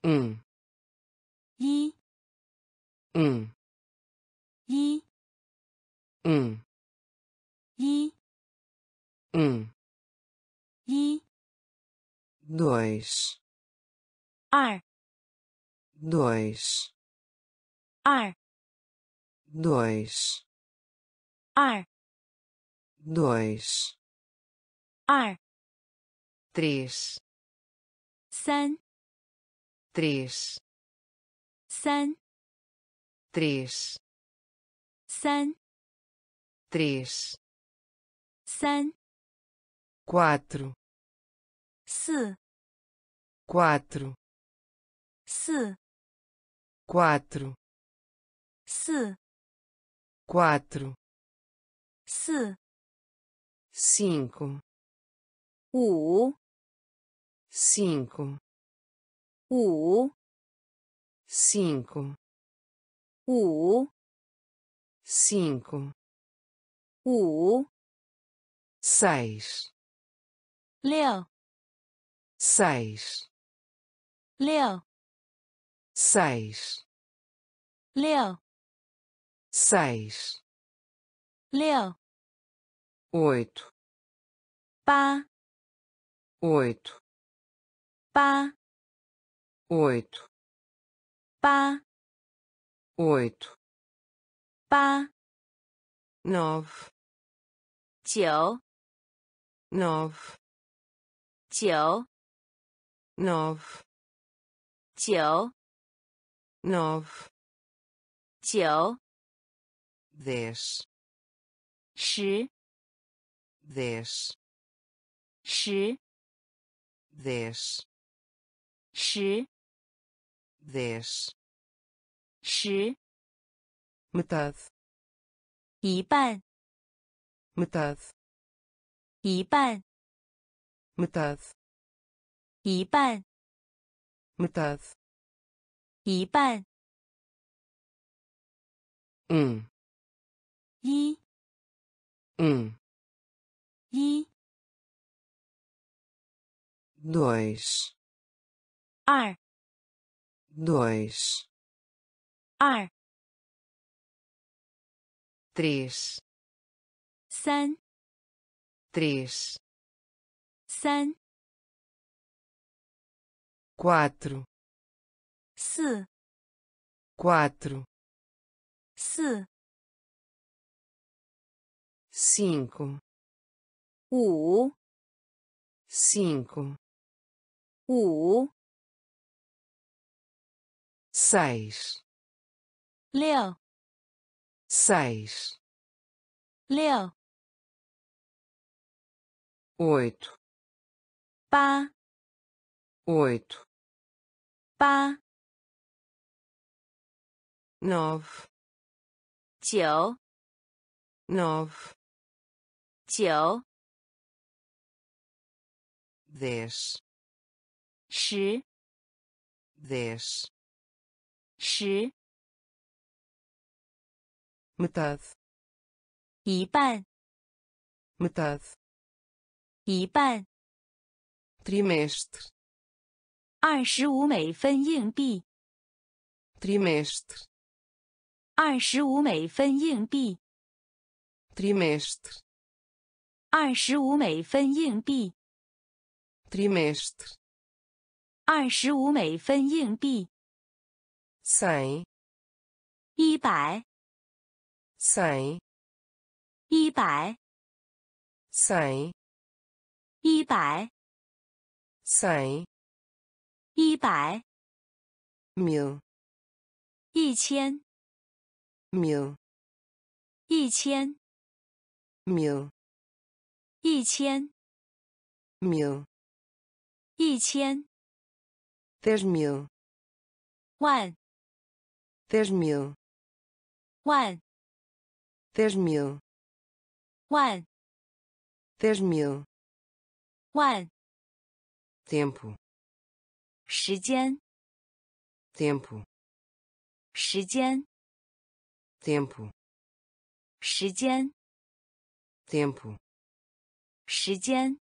um, 一 um, 一 um, e, um, e, dois, ar, dois, ar, dois, ar, dois, ar, três, san, três, san, três, san três, san, quatro, se, quatro, se, quatro, se, quatro, se, cinco, u, cinco, u, cinco, u, cinco. 五 seis, 六 seis, 六 seis, 六 seis, 六 oito, 八 oito, 八 oito, 八 oito, 八 nove, 九 nove, 九 nove, 九 nove, 九 dez, 十 dez, 十 dez, 十 dez, 十， metade, 一半， metade, 一半， metade, 一半， metade, 一半， um, 一， um, 一， dois, 二， dois, 二， três, 三， três, 三， quatro, 四， quatro, 四， cinco, 五， cinco, 五， seis, 六， seis, 六， Oito, 八，oito, 八，nove, 九，nove, 九，dez, 十，dez, 十，metade, 一半，metade, 一半，trimestre, 二十五美分硬币，trimestre, 二十五美分硬币，trimestre, 二十五美分硬币，trimestre, 二十五美分硬币，cem, 一百，cem, 一百，cem, 一百，cem, 一百，mil, 一千，mil, 一千，mil, 一千，mil, 一千，dez mil, 万，dez mil, 万，dez mil, 万，dez mil, 万，tempo, 时间，tempo, 时间，tempo, 时间，tempo, 时间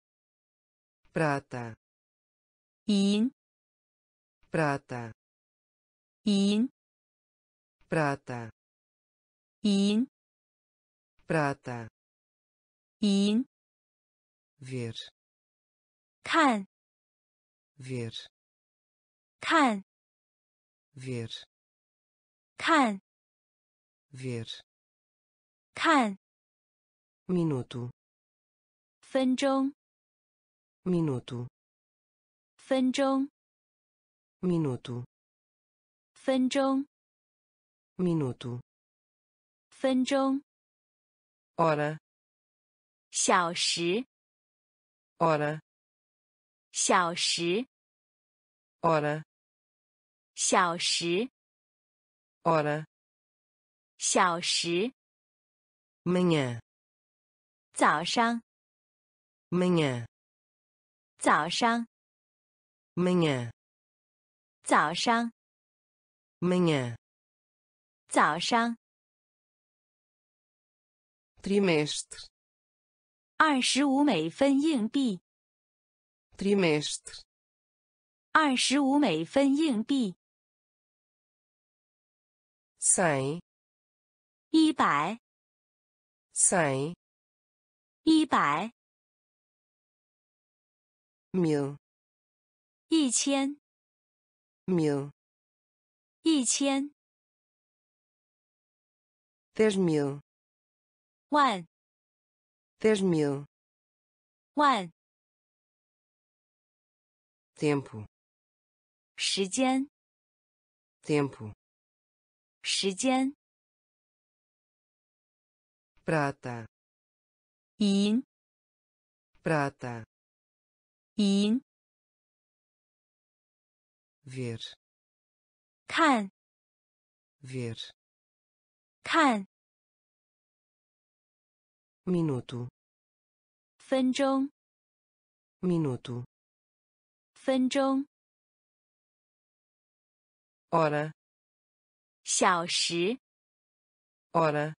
，prata, 银，prata, 银，prata, 银，prata, 银，ver, 看，ver, 看，ver, 看，ver, 看，minuto, 分钟，minuto, 分钟，minuto, 分钟，minuto, 分钟，hora, 小时，hora, 小时，hora, 小时，hora, 小时，manhã, 早上，manhã, 早上，manhã, 早上，manhã, 早上，trimestre, 二十五美分硬币，trimestre, 二十五美分硬币， cem, 一百， cem, 一百， mil, 一千， mil, 一千， dez mil, 万， dez mil, 万， Темпу. Шиген. Темпу. Шиген. Прата. Ин. Прата. Ин. Вер. Кан. Вер. Кан. Минуту. Фэнчжон. Минуту. 分钟，hora, 小时，hora,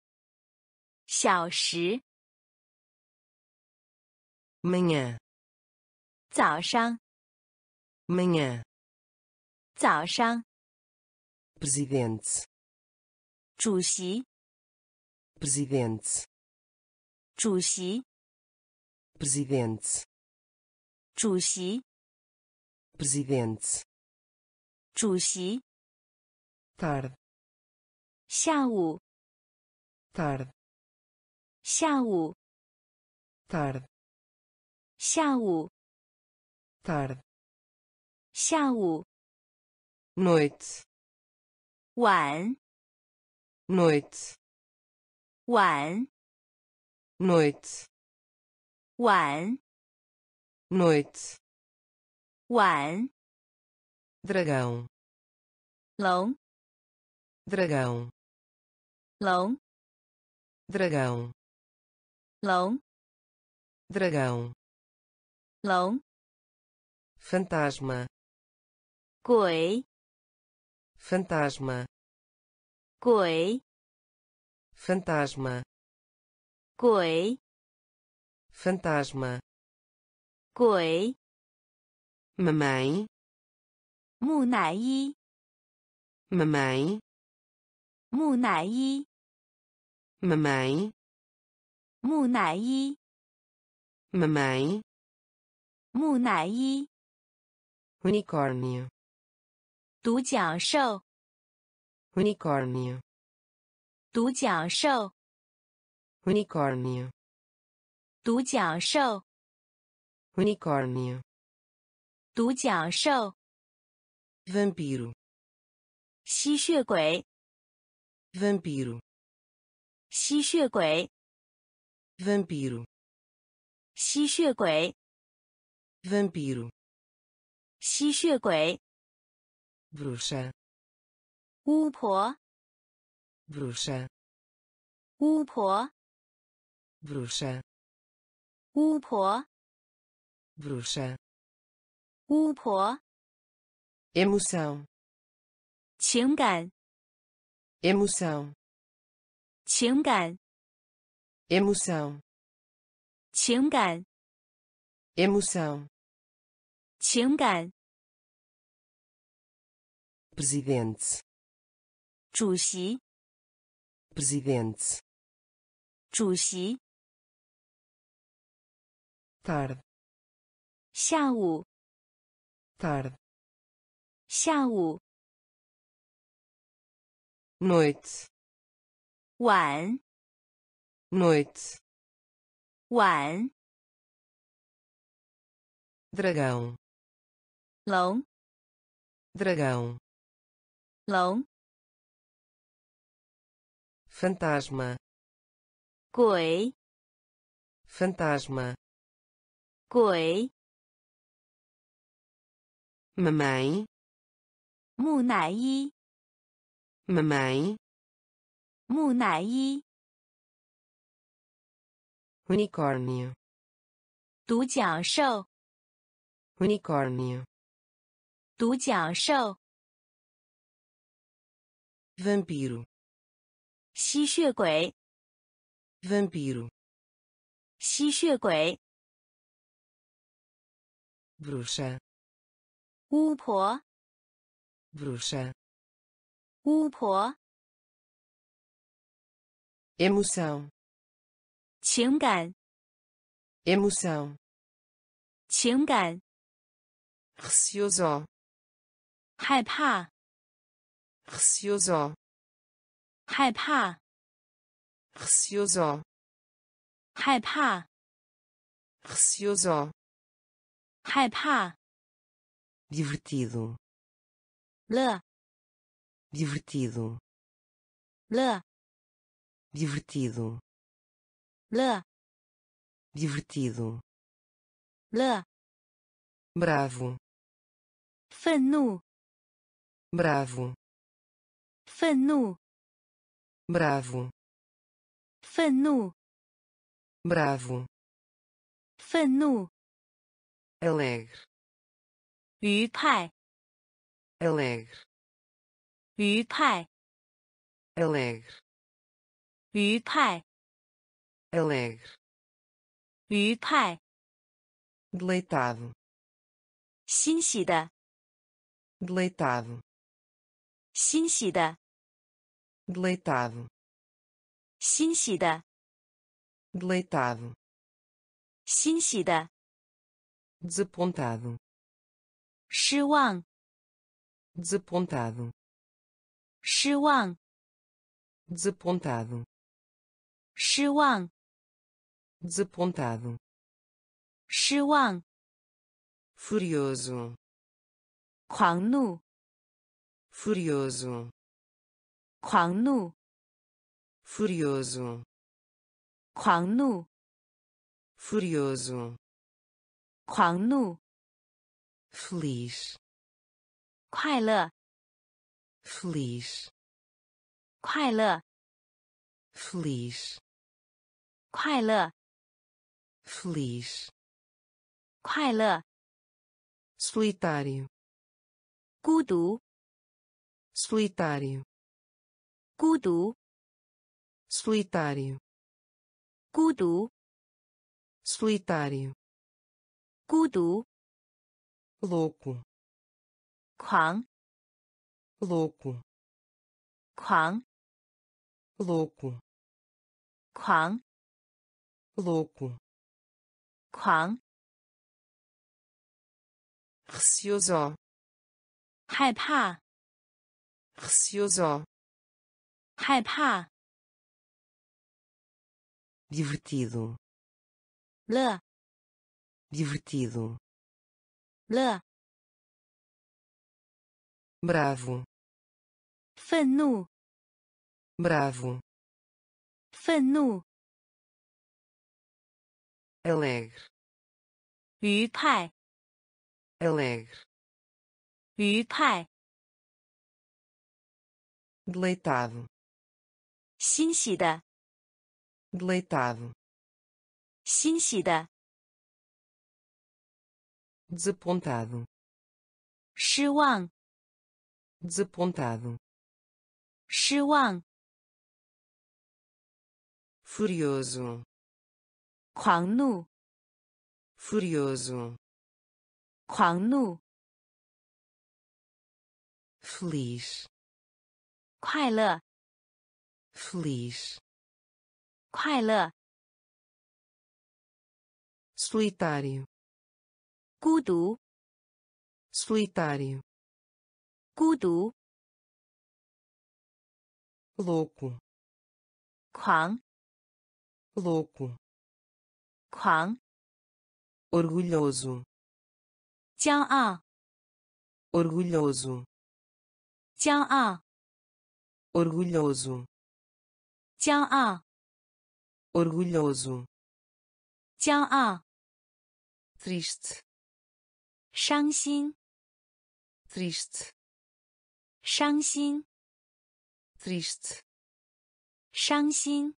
小时，manhã, 早上，manhã, 早上，presidente, 主席，presidente, 主席，presidente, 主席，presidente, 主席， tarde, 下午， tarde, 下午， tarde, 下午， tarde, 下午， noite, 晚， noite, 晚， noite, 晚， noite, 晚， dragão, 龙， dragão, 龙， dragão, 龙， dragão, 龙， fantasma, 鬼， fantasma, 鬼， fantasma, 鬼， fantasma, 鬼， Fantasma. Gui. Mamãe, 木乃伊，mamãe, 木乃伊，mamãe, 木乃伊，mamãe, 木乃伊，unicórnio, 独角兽，unicórnio, 独角兽，unicórnio, 独角兽，unicórnio, 独角兽，vampiro, 吸血鬼，vampiro, 吸血鬼，vampiro, 吸血鬼，vampiro, 吸血鬼，bruxa, 巫婆，bruxa, 巫婆，bruxa, 巫婆，bruxa, 巫婆，emoção, 情感，emoção, 情感，emoção, 情感，emoção, 情感，presidente, 主席，presidente, 主席，tarde, 下午，tarde, 下午， noite, 晚， noite, 晚， dragão, 龙， dragão, 龙， fantasma, 鬼， fantasma, 鬼， mamãe, 木乃伊， mamãe, 木乃伊， unicórnio, 独角兽， unicórnio, 独角兽， vampiro, 吸血鬼， vampiro, 吸血鬼， bruxa, 巫婆，bruxa, 巫婆，emoção, 情感，emoção, 情感，receoso, 害怕，receoso, 害怕，receoso, 害怕，receoso, 害怕，divertido. Le divertido. Le divertido. Le divertido. Le bravo. Fanu bravo. Fanu bravo. Fanu bravo. Fanu alegre. 愉快， alegre, 愉快， alegre, 愉快， alegre, 愉快， deleitado, 欣喜的， deleitado, 欣喜的， deleitado, 欣喜的， deleitado, 欣喜的， desapontado, 失望， desapontado, 失望， desapontado, 失望， desapontado, 失望， furioso, 狂怒， furioso, 狂怒， furioso, 狂怒， furioso, 狂怒， feliz, 快乐， feliz, 快乐， feliz, 快乐， feliz, 快乐， solitário, 孤独， solitário, 孤独， solitário, 孤独， solitário, 孤独， louco, 狂， louco, 狂， louco, 狂， louco, 狂， receoso, 害怕， receoso, 害怕， divertido, 乐， divertido, 乐， bravo, 愤怒， bravo, 愤怒， alegre, 愉快， alegre, 愉快， deleitado, 欣喜的， deleitado, 欣喜的， desapontado, 失望， desapontado, 失望， furioso, 狂怒， furioso, 狂怒， feliz, 快乐， feliz, 快乐， solitário, 孤独， solitário, 孤独， louco, 狂， louco, 狂， orgulhoso, 骄傲， orgulhoso, 骄傲， orgulhoso, 骄傲， orgulhoso, 骄傲， triste, 伤心， triste, 伤心， triste, 伤心，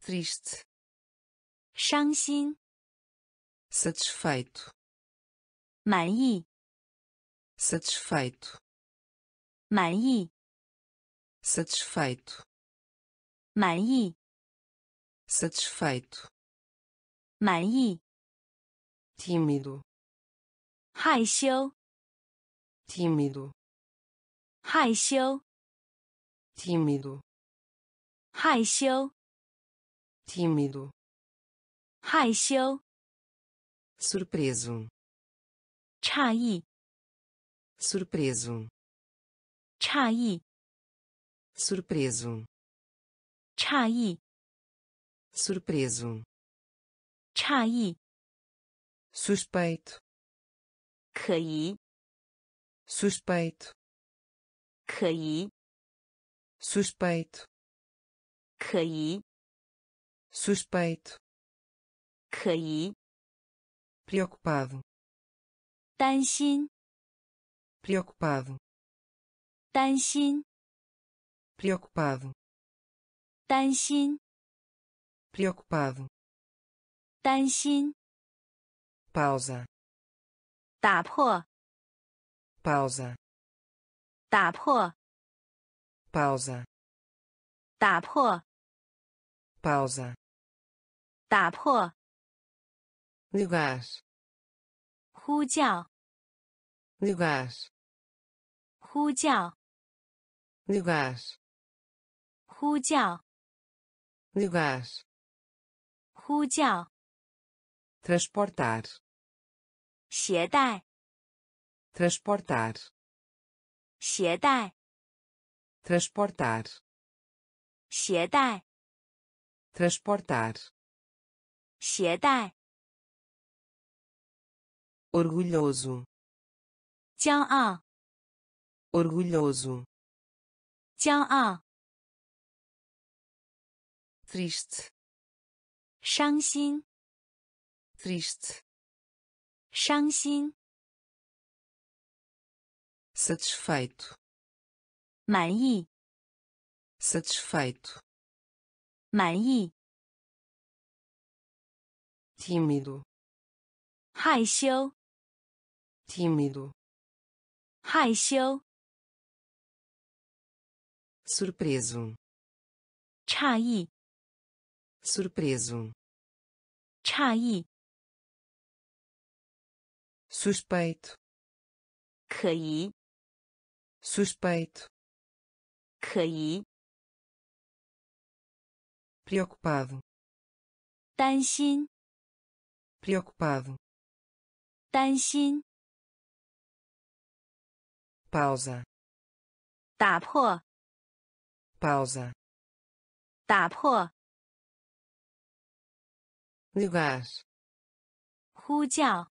triste, 伤心， satisfeito, 满意， satisfeito, 满意， satisfeito, 满意， satisfeito, 满意， tímido, 害羞 tímido Raixou. Tímido. Raixou. Tímido. Raixou. Surpreso. Chai. Surpreso. Chai. Surpreso. Chai. Surpreso. Chai. Suspeito. 可疑， suspeito, 可疑， suspeito, 可疑， suspeito, 可疑， preocupado, 担心， preocupado, 担心， preocupado, 担心， preocupado, 担心， pausa, 打破， pausa, 打破， pausa, 打破， pausa, 打破， lugar, 呼叫， lugar, 呼叫， lugar, 呼叫， lugar, 呼叫， transportar, 携带， transportar, 携带， transportar, 携带， transportar, 携带， orgulhoso, 骄傲， orgulhoso, 骄傲， triste, 伤心， triste, 伤心， satisfeito, 满意， satisfeito, 满意， tímido, 害羞， tímido, 害羞， surpreso, 诧异， surpreso, 诧异， suspeito, 可疑， suspeito, 可疑， preocupado, 担心， preocupado, 担心， pausa, 打破， pausa, 打破， lugar, 呼叫，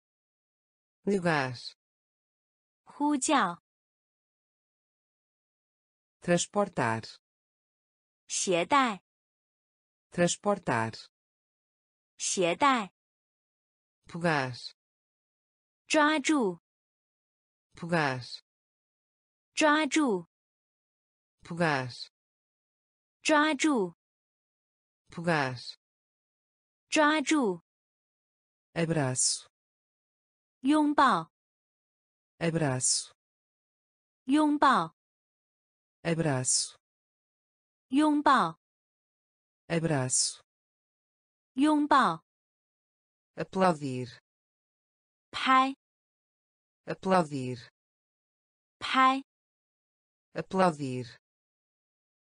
lugar, 呼叫， transportar, 携带， transportar, 携带， pegar, 抓住， pegar, 抓住， pegar, 抓住， pegar, 抓住， abraço, 拥抱， abraço, 拥抱， abraço, 拥抱， abraço, 拥抱， aplaudir, 拍， aplaudir, 拍， aplaudir,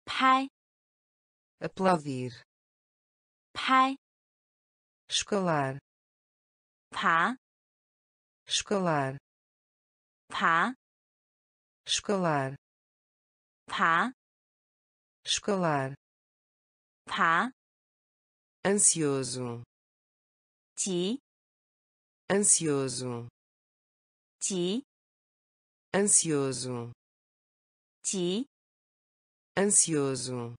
拍， aplaudir, 拍， escalar, 爬， escalar pá escalar pá escalar pá ansioso. Ti. Ansioso. Ti. Ansioso. Ti. Ansioso.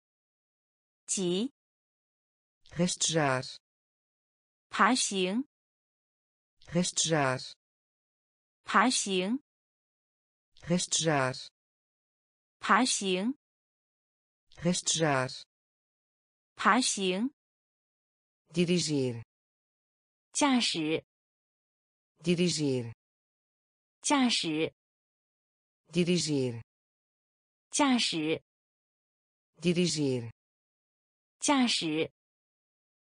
Ti. Restejar. 爬行 restejar. 爬行， rastejar, 爬行， rastejar, 爬行， dirigir, 驾驶， dirigir, 驾驶， dirigir, 驾驶， dirigir, 驾驶，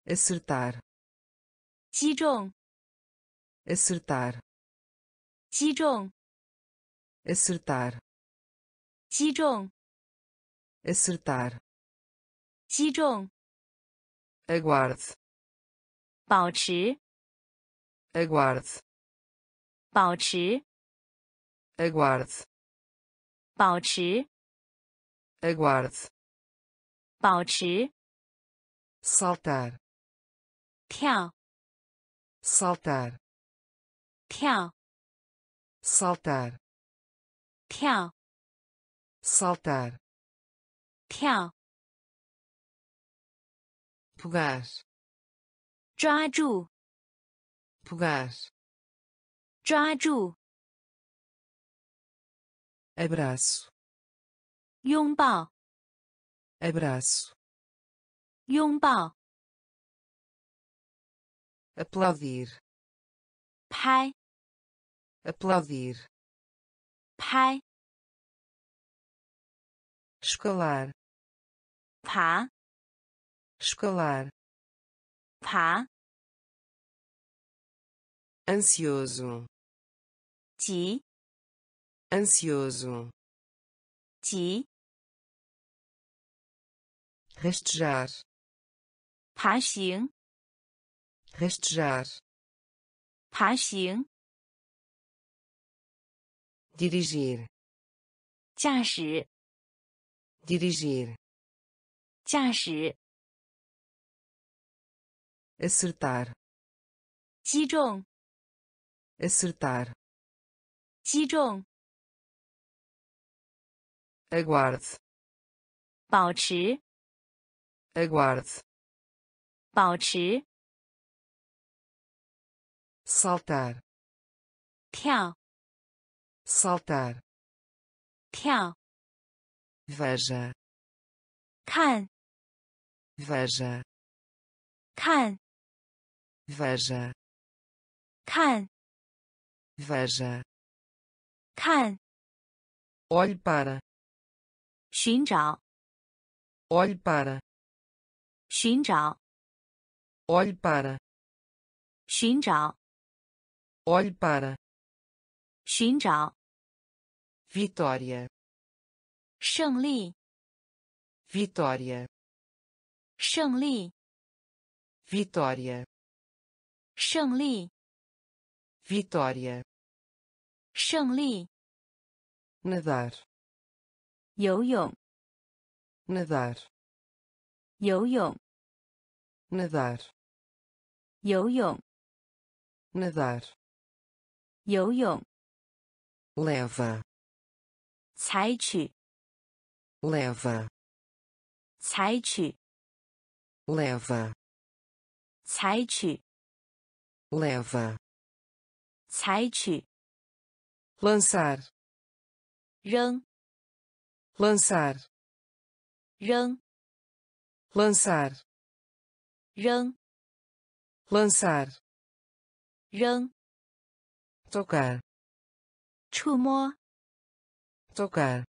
acertar, 击中， acertar, 击中， acertar, 击中， acertar, 击中， aguarde, 保持， aguarde, 保持， aguarde, 保持， aguarde, 保持， saltar, 跳， saltar, 跳， saltar, 跳， saltar, 跳， pegar, 抓住， pegar, 抓住， abraço, 拥抱， abraço, 拥抱， aplaudir, 拍， aplaudir, 拍， escalar, 爬， escalar, 爬， ansioso, 急， ansioso, 急， rastejar, 爬行， rastejar, 爬行， dirigir, 驾驶， dirigir, 驾驶， acertar, 击中， acertar, 击中， aguarde, 保持， aguarde, 保持， saltar, 跳， saltar, 跳， veja, 看， veja, 看， veja, 看， veja, 看， olhe para, 寻找， olhe para, 寻找， olhe para, 寻找， olhe para, 寻找，vitória, 胜利，vitória, 胜利，vitória, 胜利，vitória, 胜利，nadar, 游泳，nadar, 游泳，nadar, 游泳，nadar, 游泳，leva, 采取， leva, 采取， leva, 采取， leva, 采取， lançar, 扔， lançar, 扔， lançar, 扔， lançar, 扔， tocar, 触摸， tocar,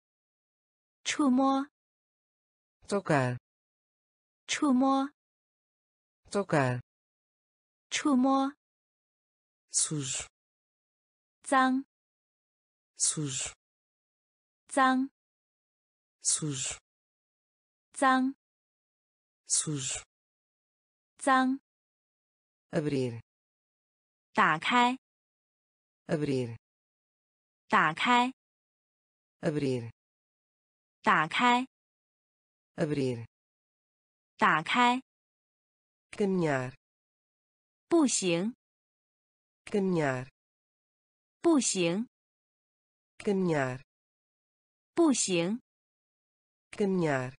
触摸， tocar, 触摸， tocar, 触摸， sujo, 脏， sujo, 脏， sujo, 脏， sujo, 脏， abrir, 打开， abrir, 打开，abrir, 打开，abrir, 打开，caminhar, 步行，caminhar, 步行，caminhar, 步行，caminhar,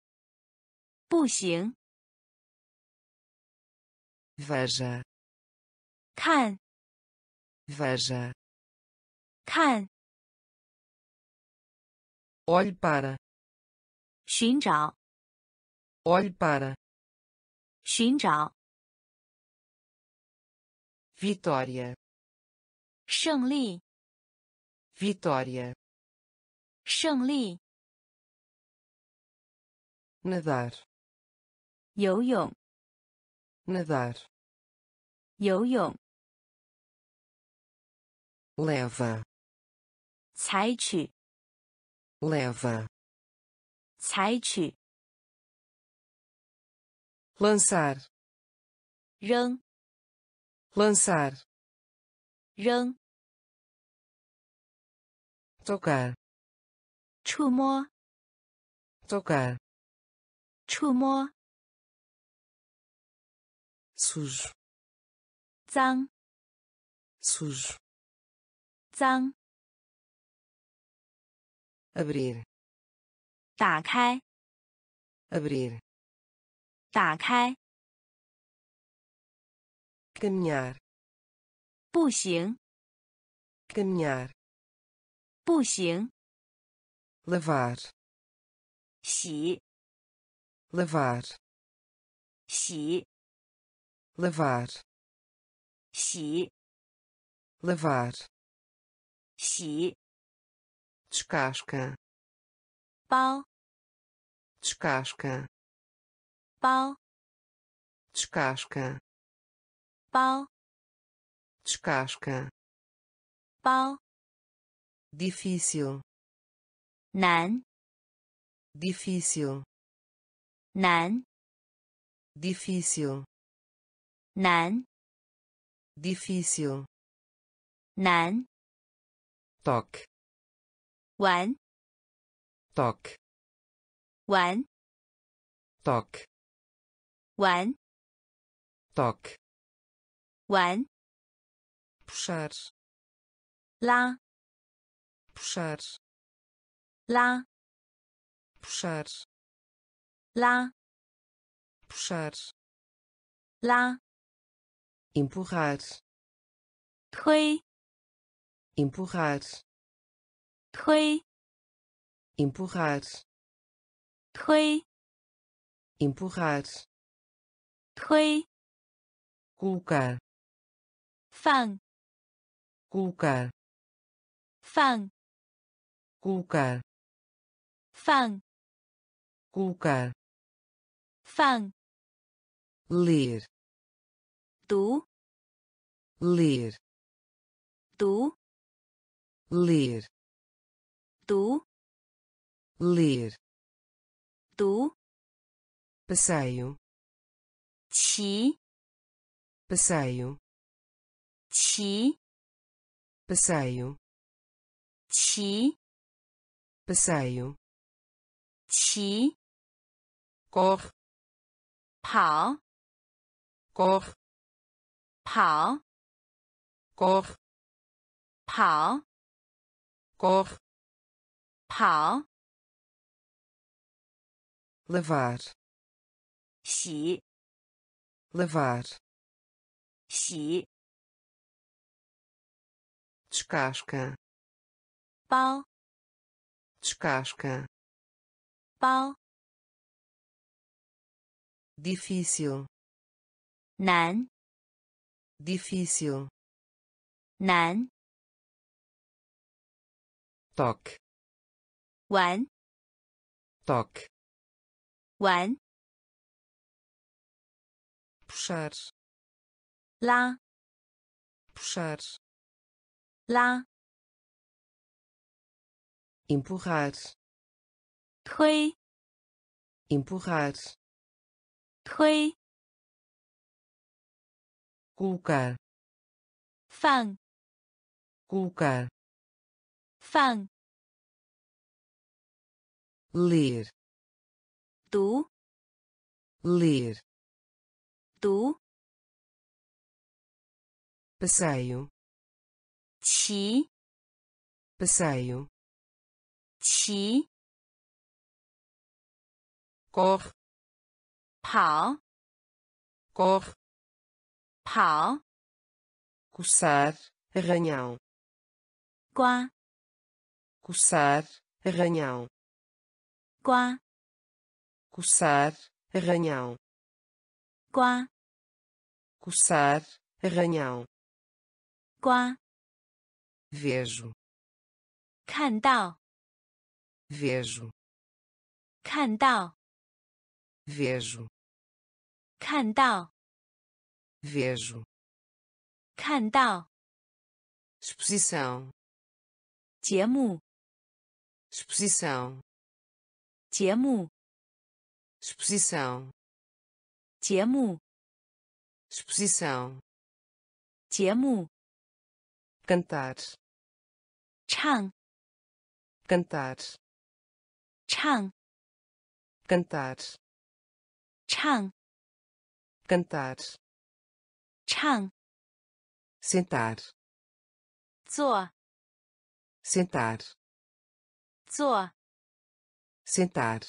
步行，veja, 看，veja, 看，olhe para, 寻找， olhe para, 寻找， vitória, 胜利， vitória, 胜利， nadar, 游泳， nadar, 游泳， leva, 采取， leva, 采取， lançar, 扔， lançar, 扔， tocar, 触摸， tocar, 触摸， sujo, 脏， sujo, 脏， abrir, 打开， abrir, 打开， caminhar, 步行， caminhar, 步行， lavar, 洗， lavar, 洗， lavar, 洗， lavar, 洗， Descasca. Pau. Descasca. Pau. Descasca. Pau. Descasca. Pau. Difícil. Nan. Difícil. Nan. Difícil. Nan. Difícil. Nan. Toque. 완 tak 완 tak 완 tak 완 puszar la. Puszar la. Puszar la. Puxar. Lá empurrar. Tui empurrar. 推， empurrar, 推， empurrar, 推， colocar, 放， colocar, 放， colocar, 放， colocar, 放， ler, 读， ler, 读， ler, Tu. Ler. Tu. Passeio. ti Passeio. ti Passeio. ti Passeio. ti cor Pau. cor Pau. cor Pau. cor 跑， lavar, 洗， lavar, 洗， descasca, 包， descasca, 包， difícil, 难， difícil, 难， toque, 玩，toque, 玩，puxar, 拉，puxar, 拉，empurrar, 推，empurrar, 推，colocar, 放，colocar, 放，ler, tu, ler, tu, passeio, chi, passeio, chi, corre, pau, corre, pau, coçar, arranhão, qua, coçar, arranhão, 刮， coçar, arranhão, 刮， coçar, arranhão, 刮， vejo, 看到， vejo, 看到， vejo, 看到， vejo, 看到， exposição, 节目， exposição, 节目， exposição, 节目， exposição, 节目， cantar, 唱， cantar, 唱， cantar, 唱， cantar, 唱， sentar, 坐， sentar, 坐， sentar,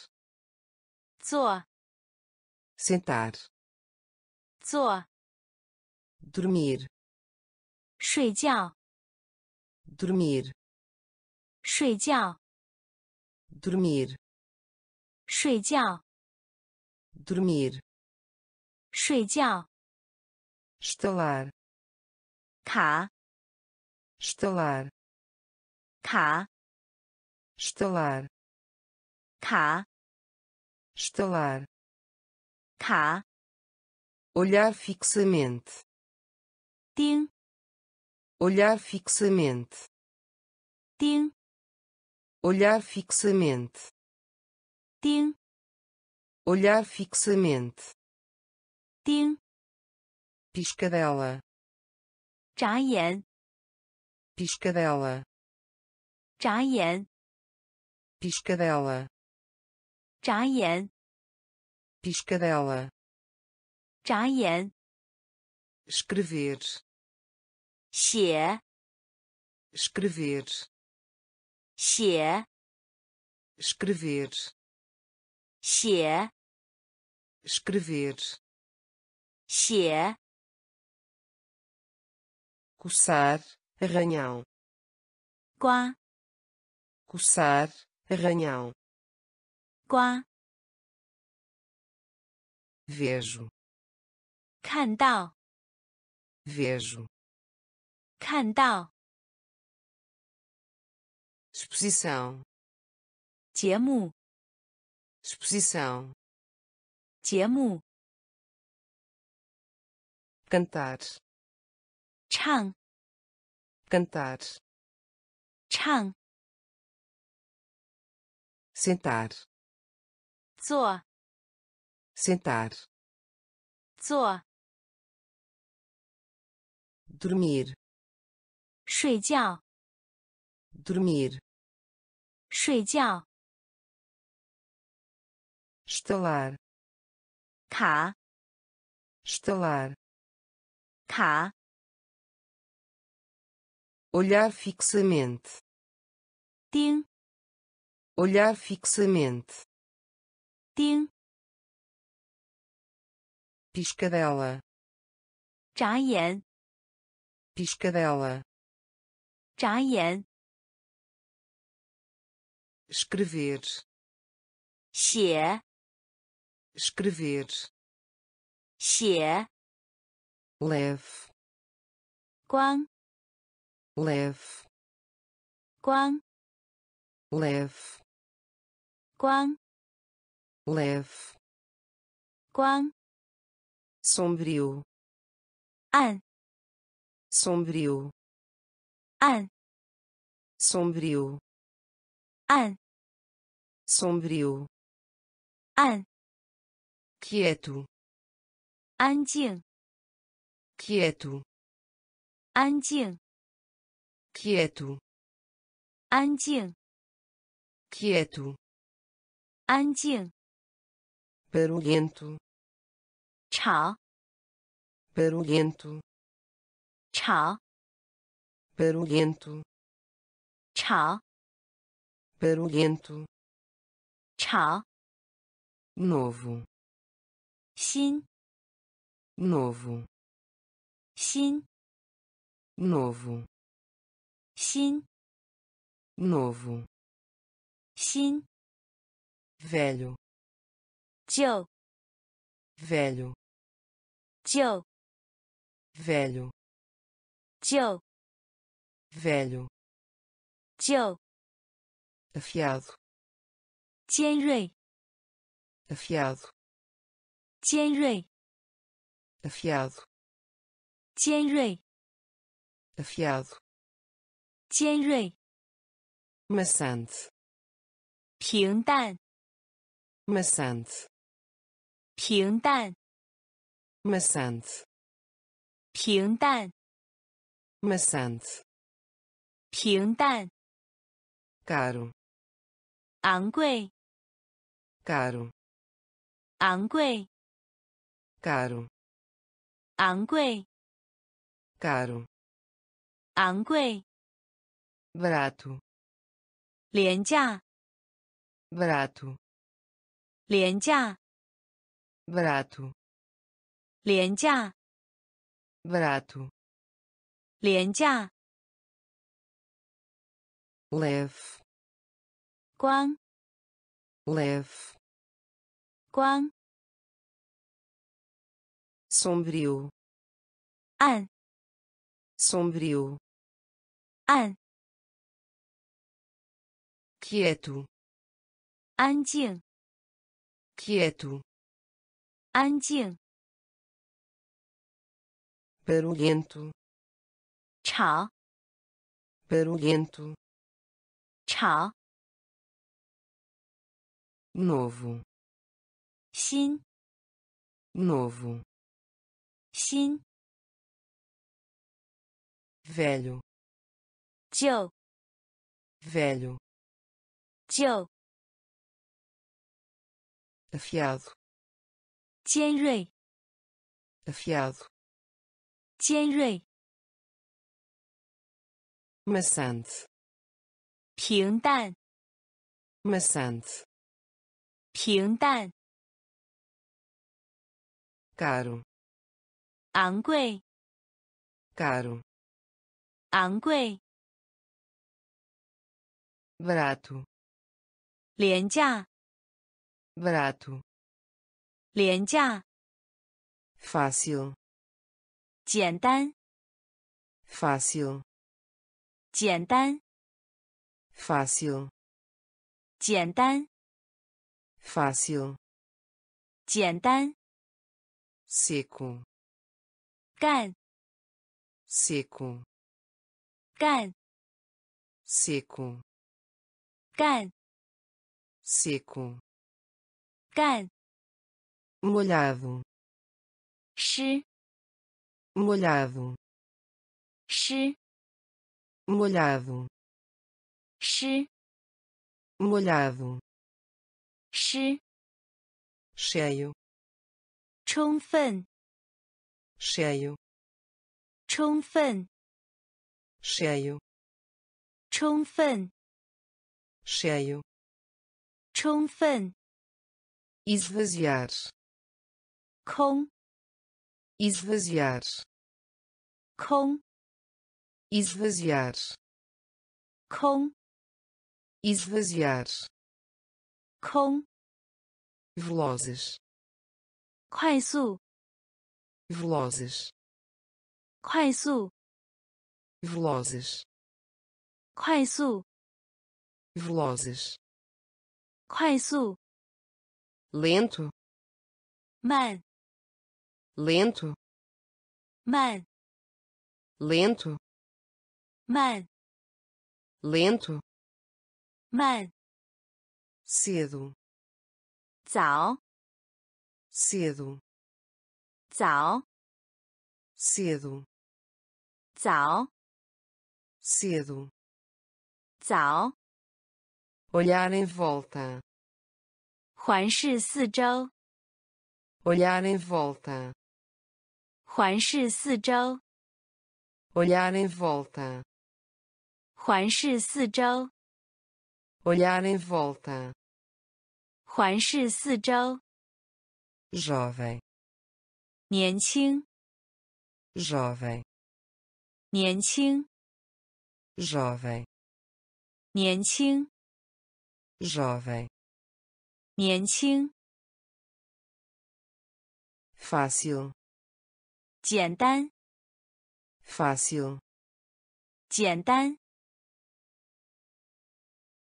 坐， sentar, 坐， dormir, 睡觉， dormir, 睡觉， dormir, 睡觉， dormir, 睡觉， estalar, 卡， estalar, 卡， estalar, 卡， estalar, 卡， olhar fixamente, 盯， olhar fixamente, 盯， olhar fixamente, 盯， olhar fixamente, 盯， piscadela, 眨眼， piscadela, 眨眼， piscadela, 眨眼， piscadela, 眨眼， escrever, 写， escrever, 写， escrever, 写， escrever, 写， coçar, arranhão, 刮， coçar, arranhão, 刮， vejo, 看到， vejo, 看到， exposição, 节目， exposição, 节目， cantar, 唱， cantar, 唱， sentar, 坐， sentar, 坐， dormir, 睡觉， dormir, 睡觉， estalar, 卡， estalar, 卡， olhar fixamente, 盯， olhar fixamente, 盯， piscadela, 眨眼， piscadela, 眨眼， escrever, 写， escrever, 写， leve, 光， leve, 光， leve, 光， leve, quan, sombrio, an, sombrio, an, sombrio, an, sombrio, an, quieto, an, quieto, an, quieto, an, quieto, 安静。barulhento, 吵， barulhento, 吵， barulhento, 吵， barulhento, 吵， novo, 新， novo, 新， novo, 新， novo, 新， velho, Tio. Velho. Tio. Velho. Tio. Velho. Tio. Afiado. Tianrui. Afiado. Tianrui. Afiado. Tianrui. Afiado. Tianrui. Maçante. 平淡。maçante 平淡，maçante, 平淡，maçante, 平淡，caro, 昂贵，caro, 昂贵，caro, 昂贵，caro, 昂贵，barato, 廉价，barato, 廉价，barato, 廉价， barato, 廉价， leve, 光， leve, 光， sombrio, 暗 sombrio, 暗 quieto, 安静 quieto, 安静 barulhento, 吵 barulhento, 吵 novo, 新 novo, 新 velho, 旧 velho, 旧 afiado, 尖锐 afiado, 尖锐 maçante, 平淡 maçante, 平淡 caro, 昂贵 caro, 昂贵 barato, 廉价 barato, 廉价 fácil, 简单 fácil, 简单 fácil, 简单 fácil, 简单 seco, 干 seco, 干 seco, 干 seco, 干 molhado, 湿 molhado, 湿 molhado, 湿 molhado, 湿 cheio, 充分 cheio, 充分 cheio, 充分 cheio, 充分 esvaziar, 空 esvaziar, 空 esvaziar, 空 esvaziar, 空 velozes, 快速 velozes, 快速 velozes, 快速 velozes, 快速 lento, 慢 lento, 慢 lento, 慢 lento, 慢 cedo, 早 cedo, 早 cedo, 早 cedo, 早 olhar em volta, 环视四周 olhar em volta, 环视四周 olhar em volta, 环视四周 olhar em volta, 环视四周 jovem, 年轻 jovem, 年轻 jovem, 年轻 jovem, 年轻 fácil, 简单 fácil, 简单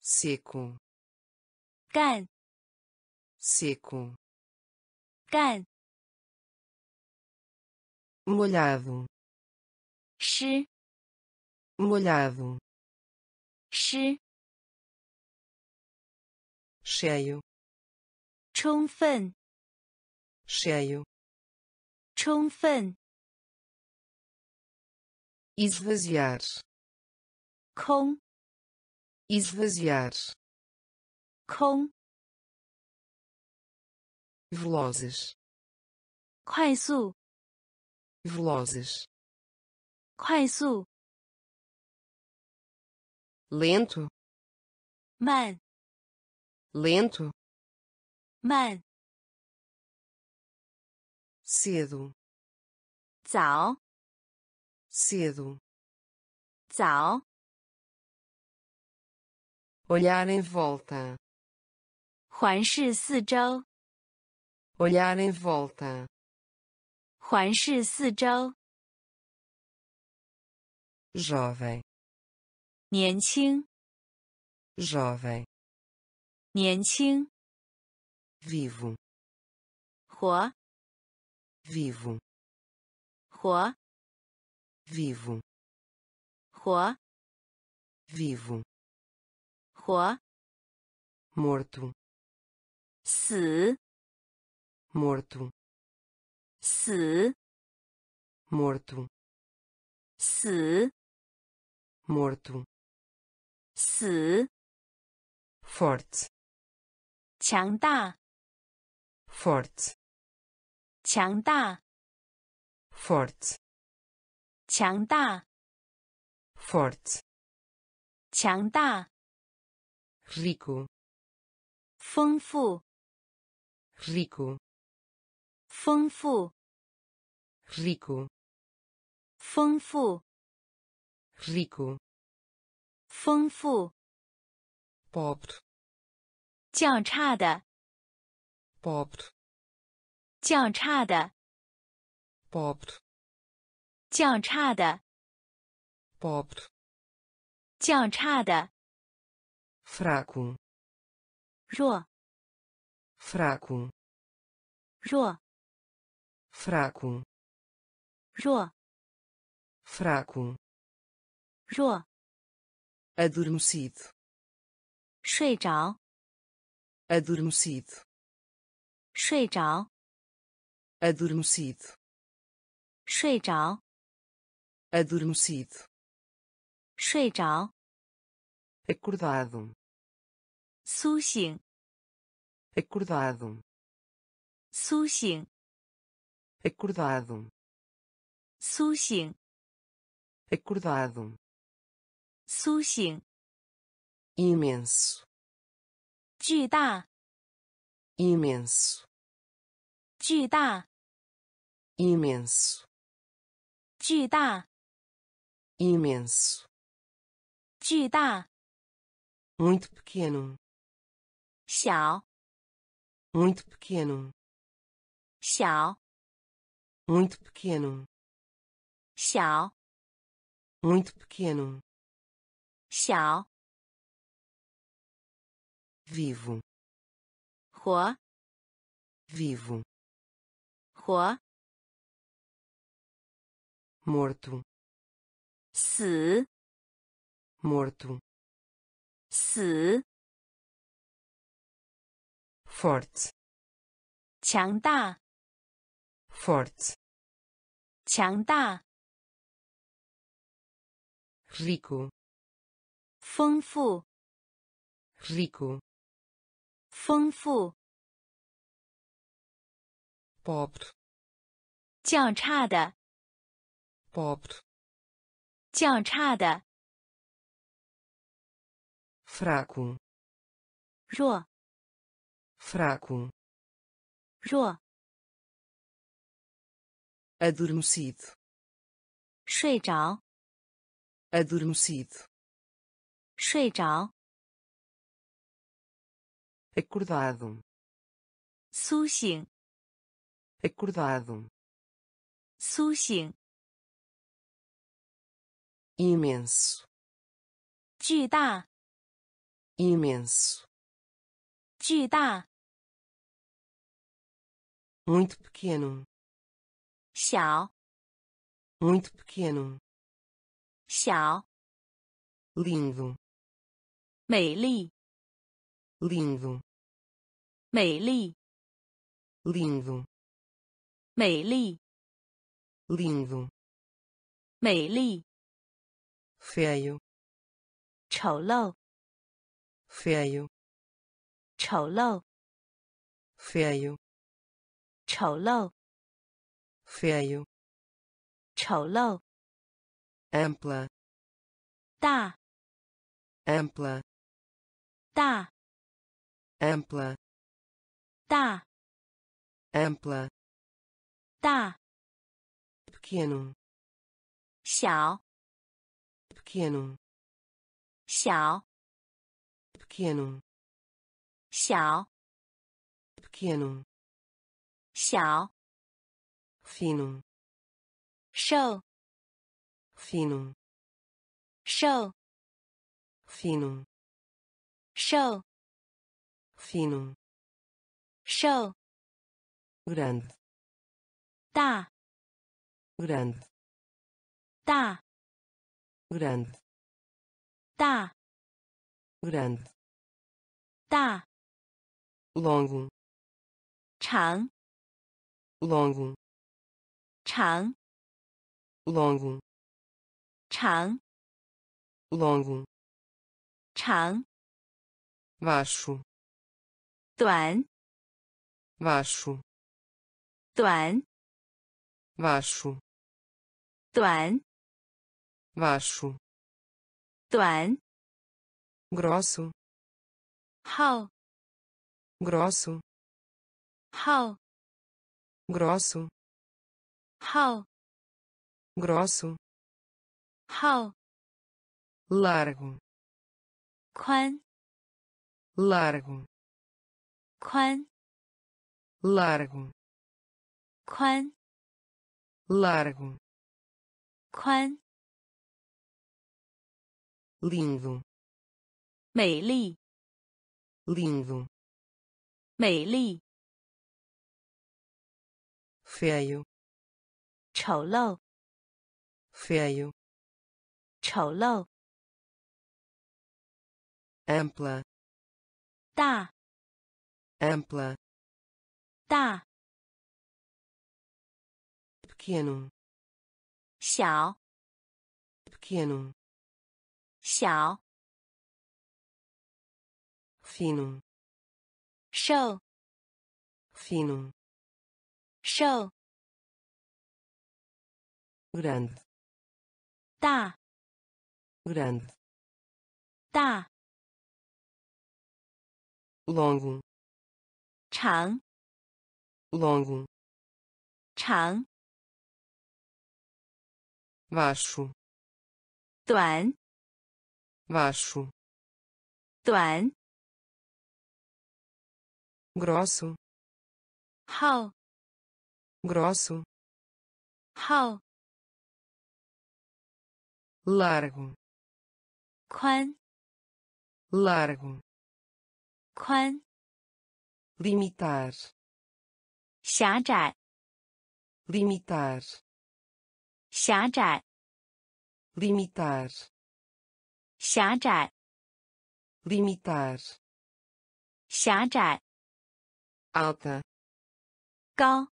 seco, 干 seco, 干 molhado, 湿 molhado, 湿 cheio, 充分 cheio, 充分 esvaziar, 空 esvaziar, 空 velozes, 快速 velozes, 快速 lento, 慢 lento, 慢 cedo, 早 cedo, 早 olhar em volta, 环视四周 olhar em volta, 环视四周， jovem, 年轻， jovem, 年轻， vivo, 活， vivo, 活， vivo, 活， vivo, 活， morto, 死， morto, 死， morto, 死， morto, 死， forte, 强大， forte, 强大， forte, 强大，forte, 强大，rico, 丰富，rico, 丰富，rico, 丰富，rico, 丰富，pobre, 较差的，pobre, 较差的，pobre, 较差的，pobre, 较差的，fraco, 弱，fraco, 弱，fraco, 弱，fraco, 弱，adormecido, 睡着，adormecido, 睡着，adormecido, 睡着，adormecido, 睡着， acordado, 苏醒， acordado, 苏醒， acordado, 苏醒， acordado, 苏醒， imenso, 巨大， imenso, 巨大， imenso, 巨大， imenso, 巨大， muito pequeno, 小， muito pequeno, 小， muito pequeno, 小， muito pequeno, 小， vivo, 活， vivo, 活， morto, 死，morto, 死，forte, 强大，forte, 强大，rico, 丰富，rico, 丰富，pobre, 较差的，pobre, 较差的，fraco, 弱，fraco, 弱，adormecido, 睡着，adormecido, 睡着，acordado, 苏醒，acordado, 苏醒，imenso, 巨大， imenso, 巨大， muito pequeno, 小， muito pequeno, 小， lindo, 美丽， lindo, 美丽， lindo, 美丽， lindo, 美丽， feio, 丑陋， feio, 丑陋， feio, 丑陋， feio, 丑陋， ampla, 大， ampla, 大， ampla, 大， ampla, 大， pequeno, 小， pequeno, xiao, pequeno, xiao, pequeno, xiao, fino, show, fino, show, fino, show, fino, show, grande, 大 grande, 大 grande, 大 grande, 大 longo, 长 longo, 长 longo, 长 longo, 长 baixo, 短 baixo, 短 baixo, 短 baixo, 短 grosso, 厚 grosso, 厚 grosso, 厚 grosso, 厚 largo, 宽 largo, 宽 largo, 宽 largo, 宽 lindo, 美丽 lindo, 美丽 feio, 丑陋 feio, 丑陋 ampla, 大 ampla, 大 pequeno, 小 pequeno, 小 fino, 瘦 fino, 瘦 grande, 大 grande, 大 longo, 长 longo, 长 baixo, 短 baixo, 短 grosso, 厚 grosso, 厚 largo, 宽 largo, 宽 limitar, 狭窄 limitar, 狭窄 limitar, 狭窄 limitar, 狭窄 alta, 高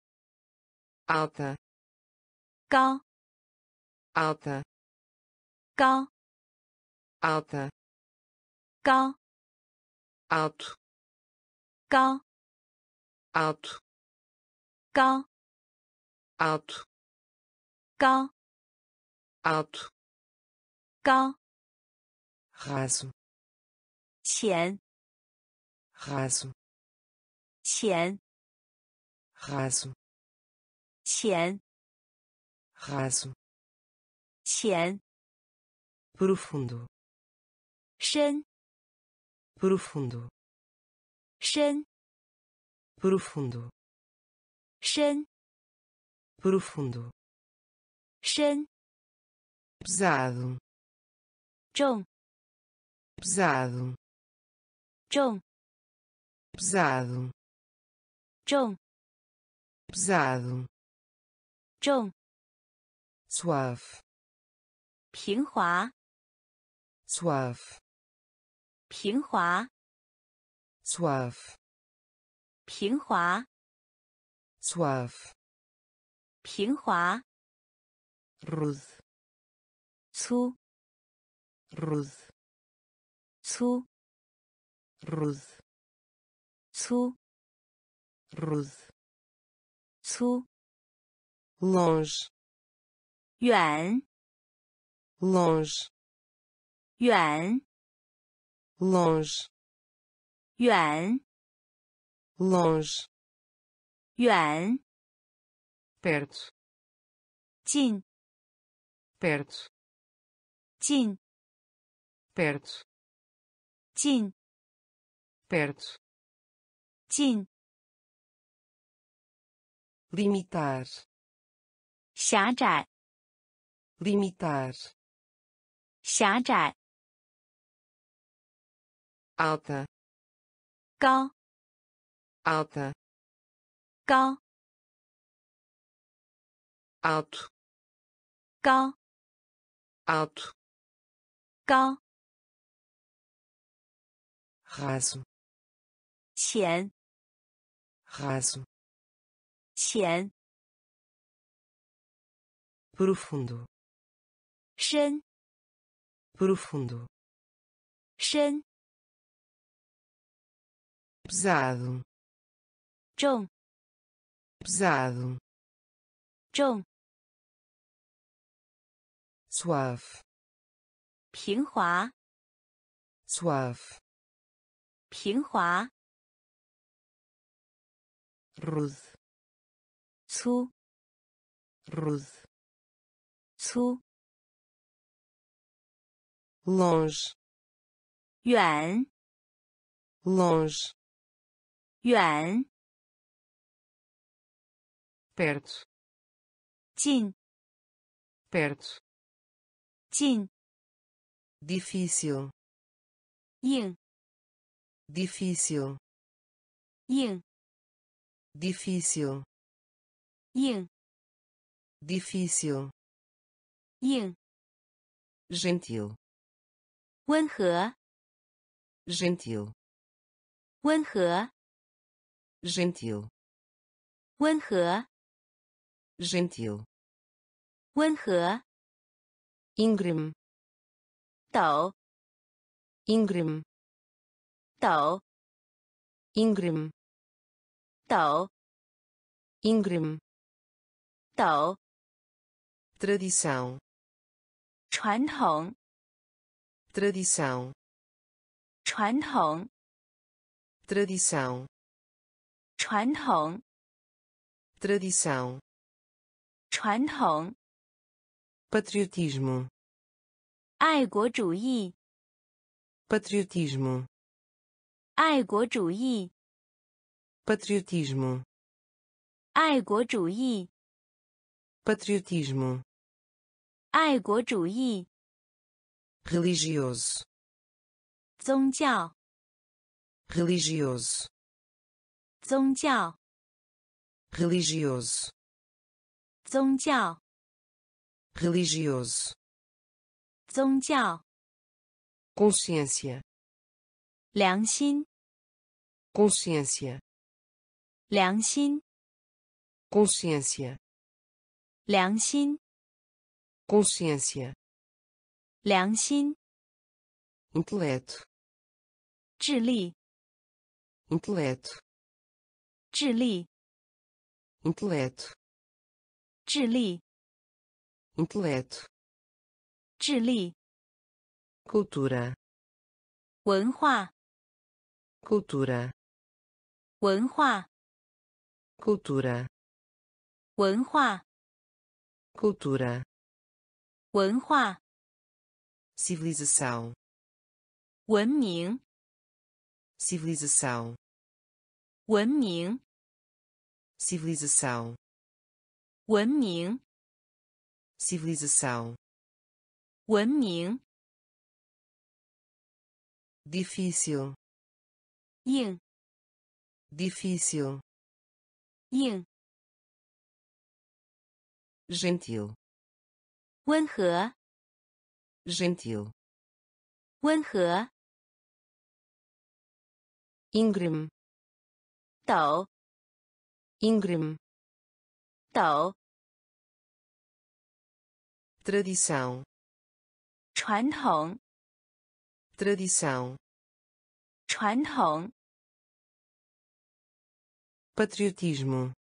alta, 高 alta, 高 alta, 高 alto, 高 alto, 高 alto, 高 alto, 高 raso, 浅 raso, 浅 raso, 浅 raso, 浅 profundo, 深 profundo, 深 profundo, 深 profundo, 深 pesado, 重 Pesado, 重 pesado, 重 pesado, 重 suave, 平滑 suave, 平滑 suave, 平滑 suave, 平滑 rude, 粗 rude, 粗 rude, 粗 rude, 粗 longe, 远 longe, 远 longe, 远 longe, 远 perto, 近 perto, 近 perto, 近 perto, 近 limitar, 狭窄， limitar, 狭窄， alta, 高， alta, 高， alto, 高， alto, 高， raso, 浅， raso, 浅， profundo, 深， profundo, 深， pesado, 重， pesado, 重， suave, 平滑， suave, 平滑，rude, 粗，rude, 粗，longe, 远，longe, 远，perto, 近，perto, 近，difícil, 硬，difícil, 硬， difícil, 硬， difícil, 硬， gentil, 温和， gentil, 温和， gentil, 温和， gentil, 温和， íngreme, 陡， íngreme, 陡， íngreme, 陡， íngreme, 陡， tradição, 传统， tradição, 传统， tradição, 传统， tradição, 传统， patriotismo, 爱国主义， patriotismo, 爱国主义， patriotismo, 爱国主义， patriotismo, 爱国主义， religioso, 宗教， religioso, 宗教， religioso, 宗教， religioso, 宗教， consciência, 良心， consciência, 良心， consciência, 良心， consciência, 良心， intelecto, 智力， intelecto, 智力， intelecto, 智力， intelecto, 智力， cultura, 文化， cultura, 文化， cultura, 文化， cultura, 文化， civilização, 文明， civilização, 文明， civilização, 文明， civilização, 文明， difícil, 硬，difícil, 硬，gentil, 温和，gentil, 温和，íngreme, 陡，íngreme, 陡，tradição, 传统，tradição, 传统，patriotismo,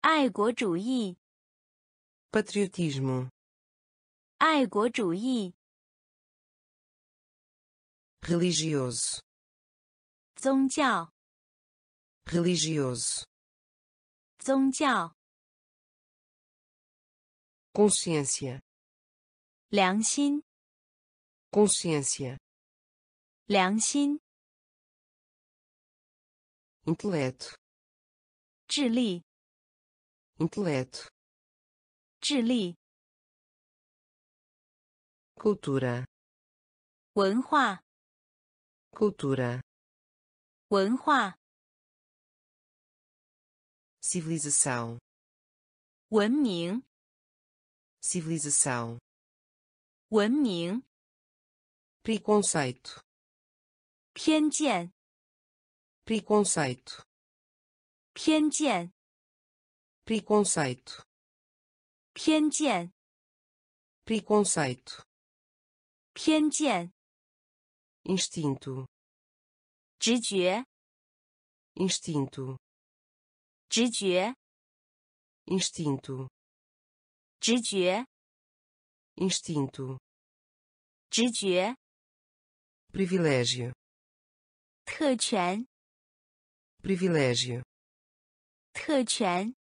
爱国主义， patriotismo, 爱国主义， religioso, 宗教， religioso, 宗教， consciência, 良心， consciência, 良心， intelecto, 智力， intelecto, 智力、 cultura, 文化、 cultura, 文化、 civilização, 文明、 civilização, 文明、 preconceito, 偏见、 preconceito, 偏见、 preconceito, 偏见、 preconceito, 偏见、 instinto, 直觉、 instinto, 直觉、 instinto, 直觉、 instinto, 直觉、 privilégio, 特权、 privilégio, 特权、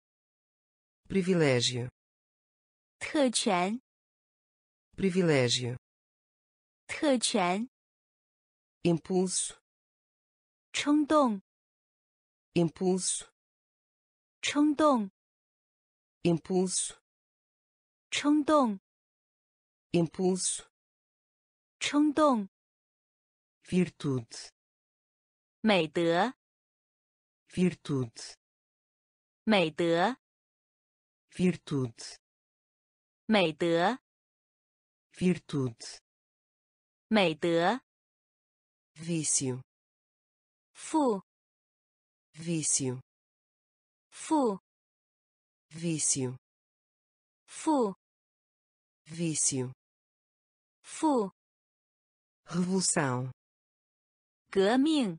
privilégio, 特权、 privilégio, 特权、 impulso, 冲动、 impulso, 冲动、 impulso, 冲动、 impulso, 冲动、 virtude, 美德、 virtude, 美德、 virtude, 美德、 virtude, 美德、 vício, 负、 vício, 负、 vício, 负、 vício, 负、 revolução, 革命、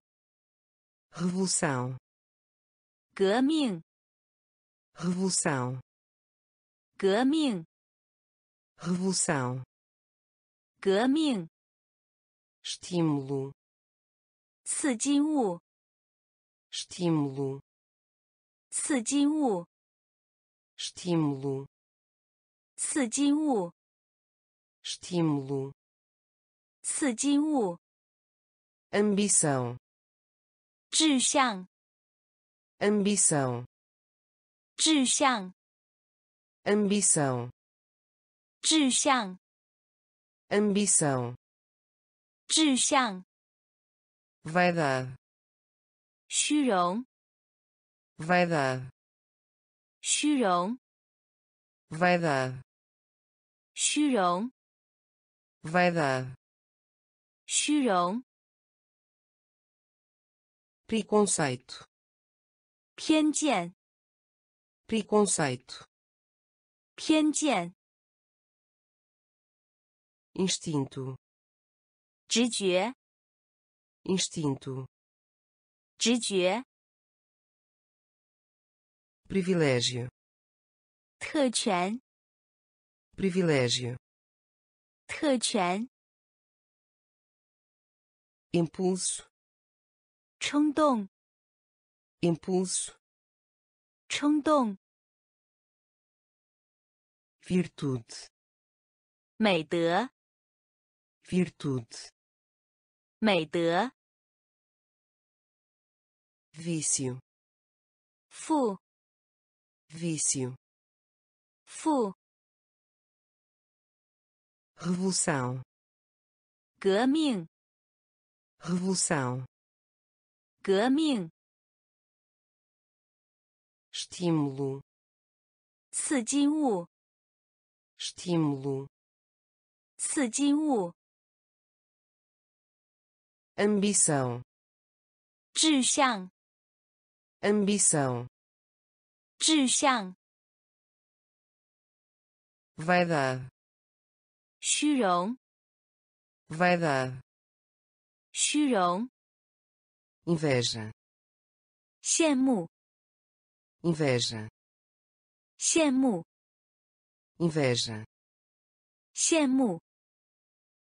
revolução, 革命、 revolução, 革命、 revolução, 革命、 estímulo, 刺激物、 estímulo, 刺激物、 estímulo, 刺激物、 estímulo, 刺激物、 ambição, 志向、 ambição, 志向、ambição, 志向、ambição, 志向、vaidade, 虚荣、vaidade, 虚荣、vaidade, 虚荣、vaidade, 虚荣、preconceito, 偏见、preconceito, 偏见、 instinto, 直觉、 instinto, 直觉、 privilégio, 特权、 privilégio, 特权、 impulso, 冲动、 impulso, 冲动、virtude, 美德、virtude, 美德、vício, 负、vício, 负、revolução, 革命、revolução, 革命、estímulo, 刺激物、 estímulo, 刺激物、 ambição, 志向、 ambição, 志向、 vaidade, 虚荣、 vaidade, 虚荣、 inveja, 羡慕、 inveja, 羡慕、 inveja, 羡慕、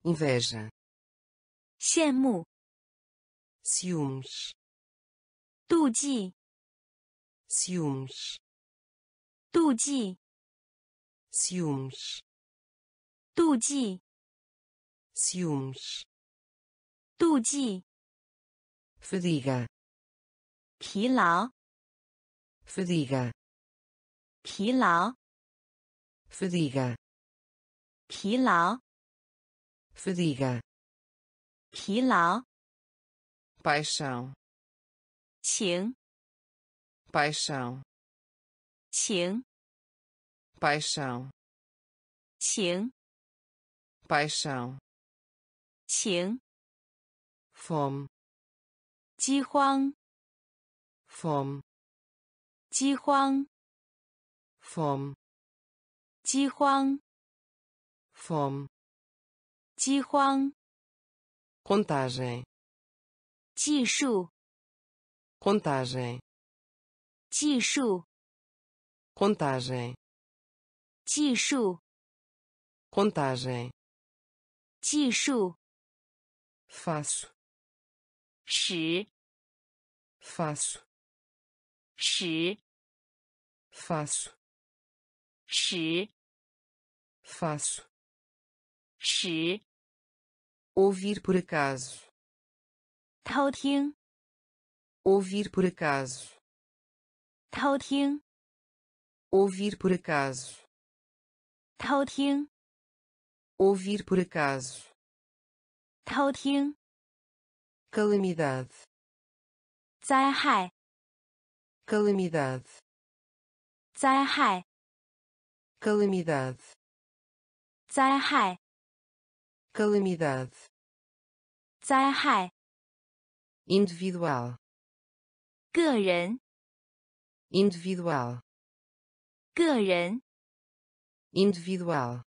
inveja, 羡慕、 ciúmes, 妒忌、 ciúmes, 妒忌、 ciúmes, 妒忌、 ciúmes, 妒忌、 fadiga, 疲劳、 fadiga, 疲劳、fadiga, 疲劳，fadiga, 疲劳，paixão, 情，paixão, 情，paixão, 情，paixão, 情，fome, 饥荒，fome, 饥荒，fome, 饥荒，fome, 饥荒，contagem, 计数，contagem, 计数，contagem, 计数，contagem, 计数，faço, 使，faço, 使，faço, shi, faço, shi, ouvir por acaso, tao ting, ouvir por acaso, tao ting, ouvir por acaso, tao ting, ouvir por acaso, tao ting, calamidade, 灾害 calamidade. 灾害， calamidade, 灾害， calamidade, 灾害， individual, 个人， individual, 个人， individual,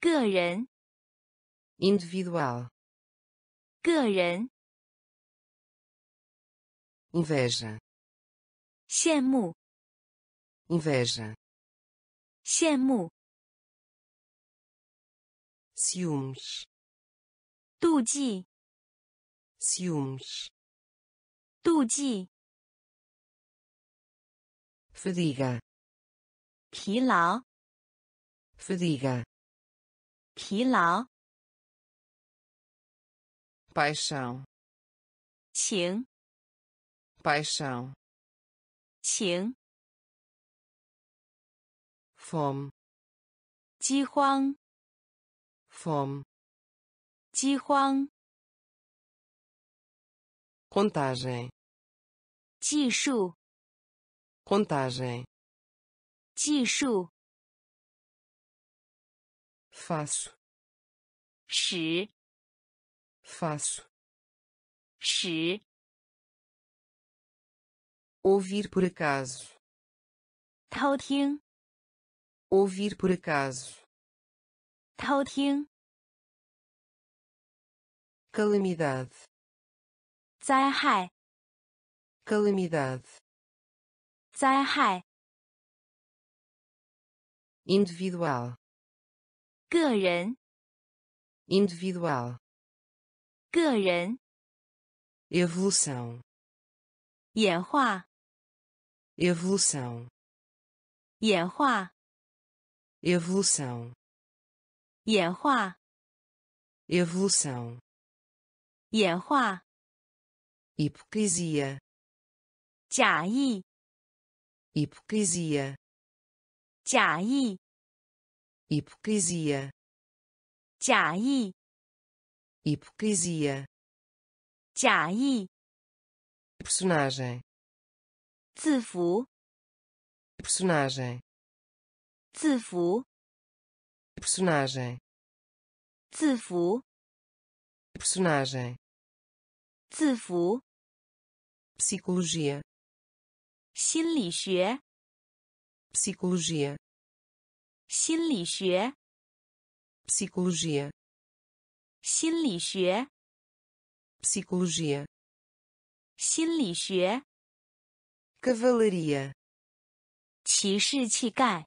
个人， individual, 个人， inveja, 羡慕， inveja, 羡慕， ciúmes, 妒忌， ciúmes, 妒忌， fadiga, 疲劳， fadiga, 疲劳， paixão, 情， paixão, 情， fome, 饥荒， fome, 饥荒， contagem, 计数， contagem, 计数， faço, 使， faço, 使， ouvir por acaso, 偷听， ouvir por acaso, 偷听， calamidade, 灾害， calamidade, 灾害， individual, 个人， individual, 个人， evolução, 演化， evolução, 演化， evolução, 演化， evolução, 演化， hipocrisia, 假意， hipocrisia, 假意， hipocrisia, 假意， hipocrisia, 假意， personagem, 字符， personagem, 字符， personagem, 字符， personagem, 字符， psicologia, 心理学， psicologia, 心理学， psicologia, 心理学， psicologia, 心理学， cavalaria, 骑士气概，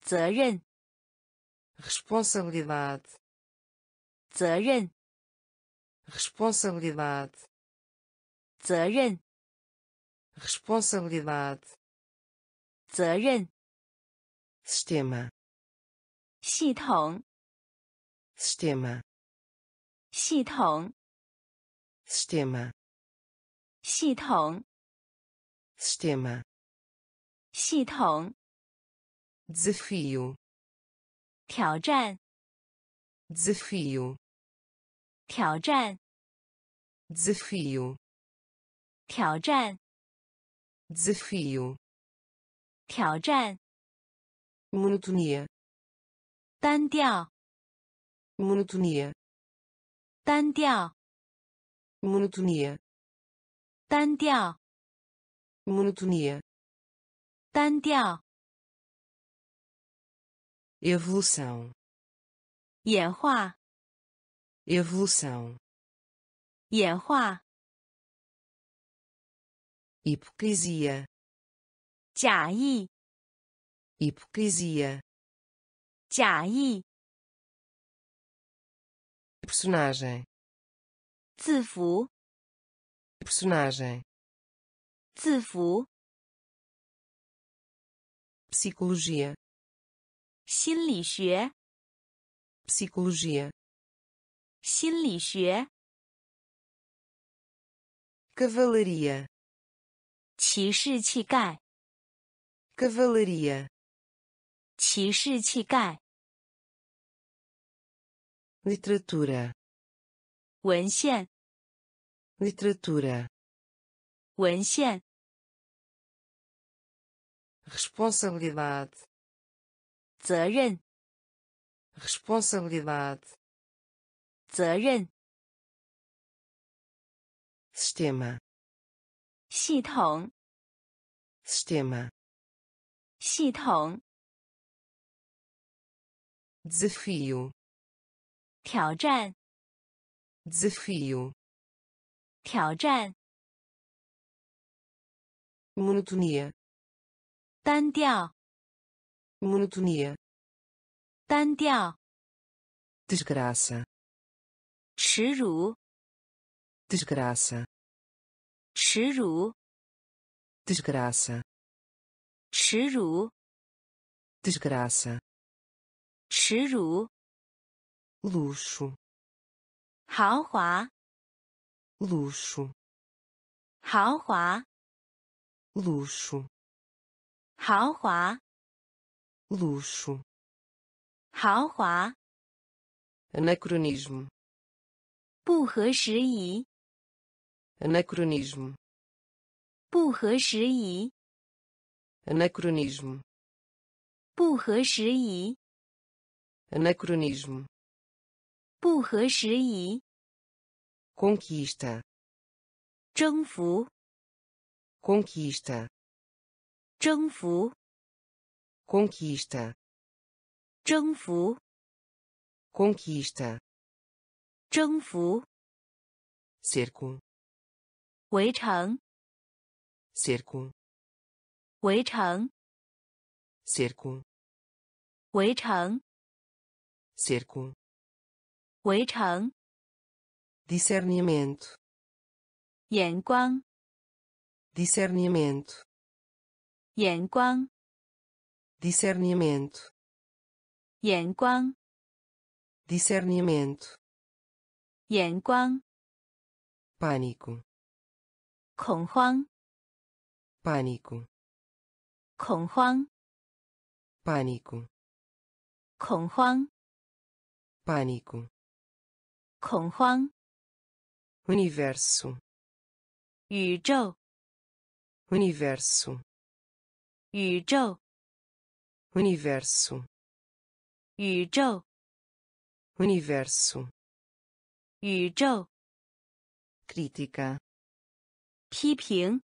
责任，responsabilidade, 责任，responsabilidade, 责任，responsabilidade, 责任，sistema, 系统，sistema, 系统，sistema, 系统，sistema, 系统，desafio, 挑战，desafio, 挑战，desafio, 挑战，desafio, 挑战，monotonia, 单调，monotonia, 单调，monotonia, 单调，monotonia, 单调，evolução, 演化， evolução, 演化， hipocrisia, 假意， hipocrisia, 假意， personagem, 字符， personagem, 字符， psicologia, 心理学， psicologia, 心理学， cavalaria, 骑士气概， cavalaria, 骑士气概， literatura, 文献， literatura, 文献， responsabilidade, 责任， responsabilidade, 责任， sistema, 系统， sistema, 系统， desafio, 挑战， desafio, 挑战， monotonia, 单调， monotonia, 单调， desgraça, 耻辱， desgraça, 耻辱， desgraça, 耻辱， desgraça, 耻辱， luxo, 豪华， luxo, 豪华， luxo, 豪华， luxo, 豪华， anacronismo, 不合时宜， anacronismo, 不合时宜， anacronismo, 不合时宜， anacronismo, 不合时宜， conquista, 征服， conquista, 征服， conquista, 征服， conquista, 征服， cerco, 围城， cerco, 围城， cerco, 围城， cerco, 围城， discernimento, 眼光， discernimento, 眼光， discernimento, 眼光， discernimento, 眼光， pânico, 恐慌， pânico, 恐慌， pânico, 恐慌， pânico, 恐慌， universo, 宇宙， universo, 宇宙， universo, 宇宙，universo, 宇宙，crítica, 批评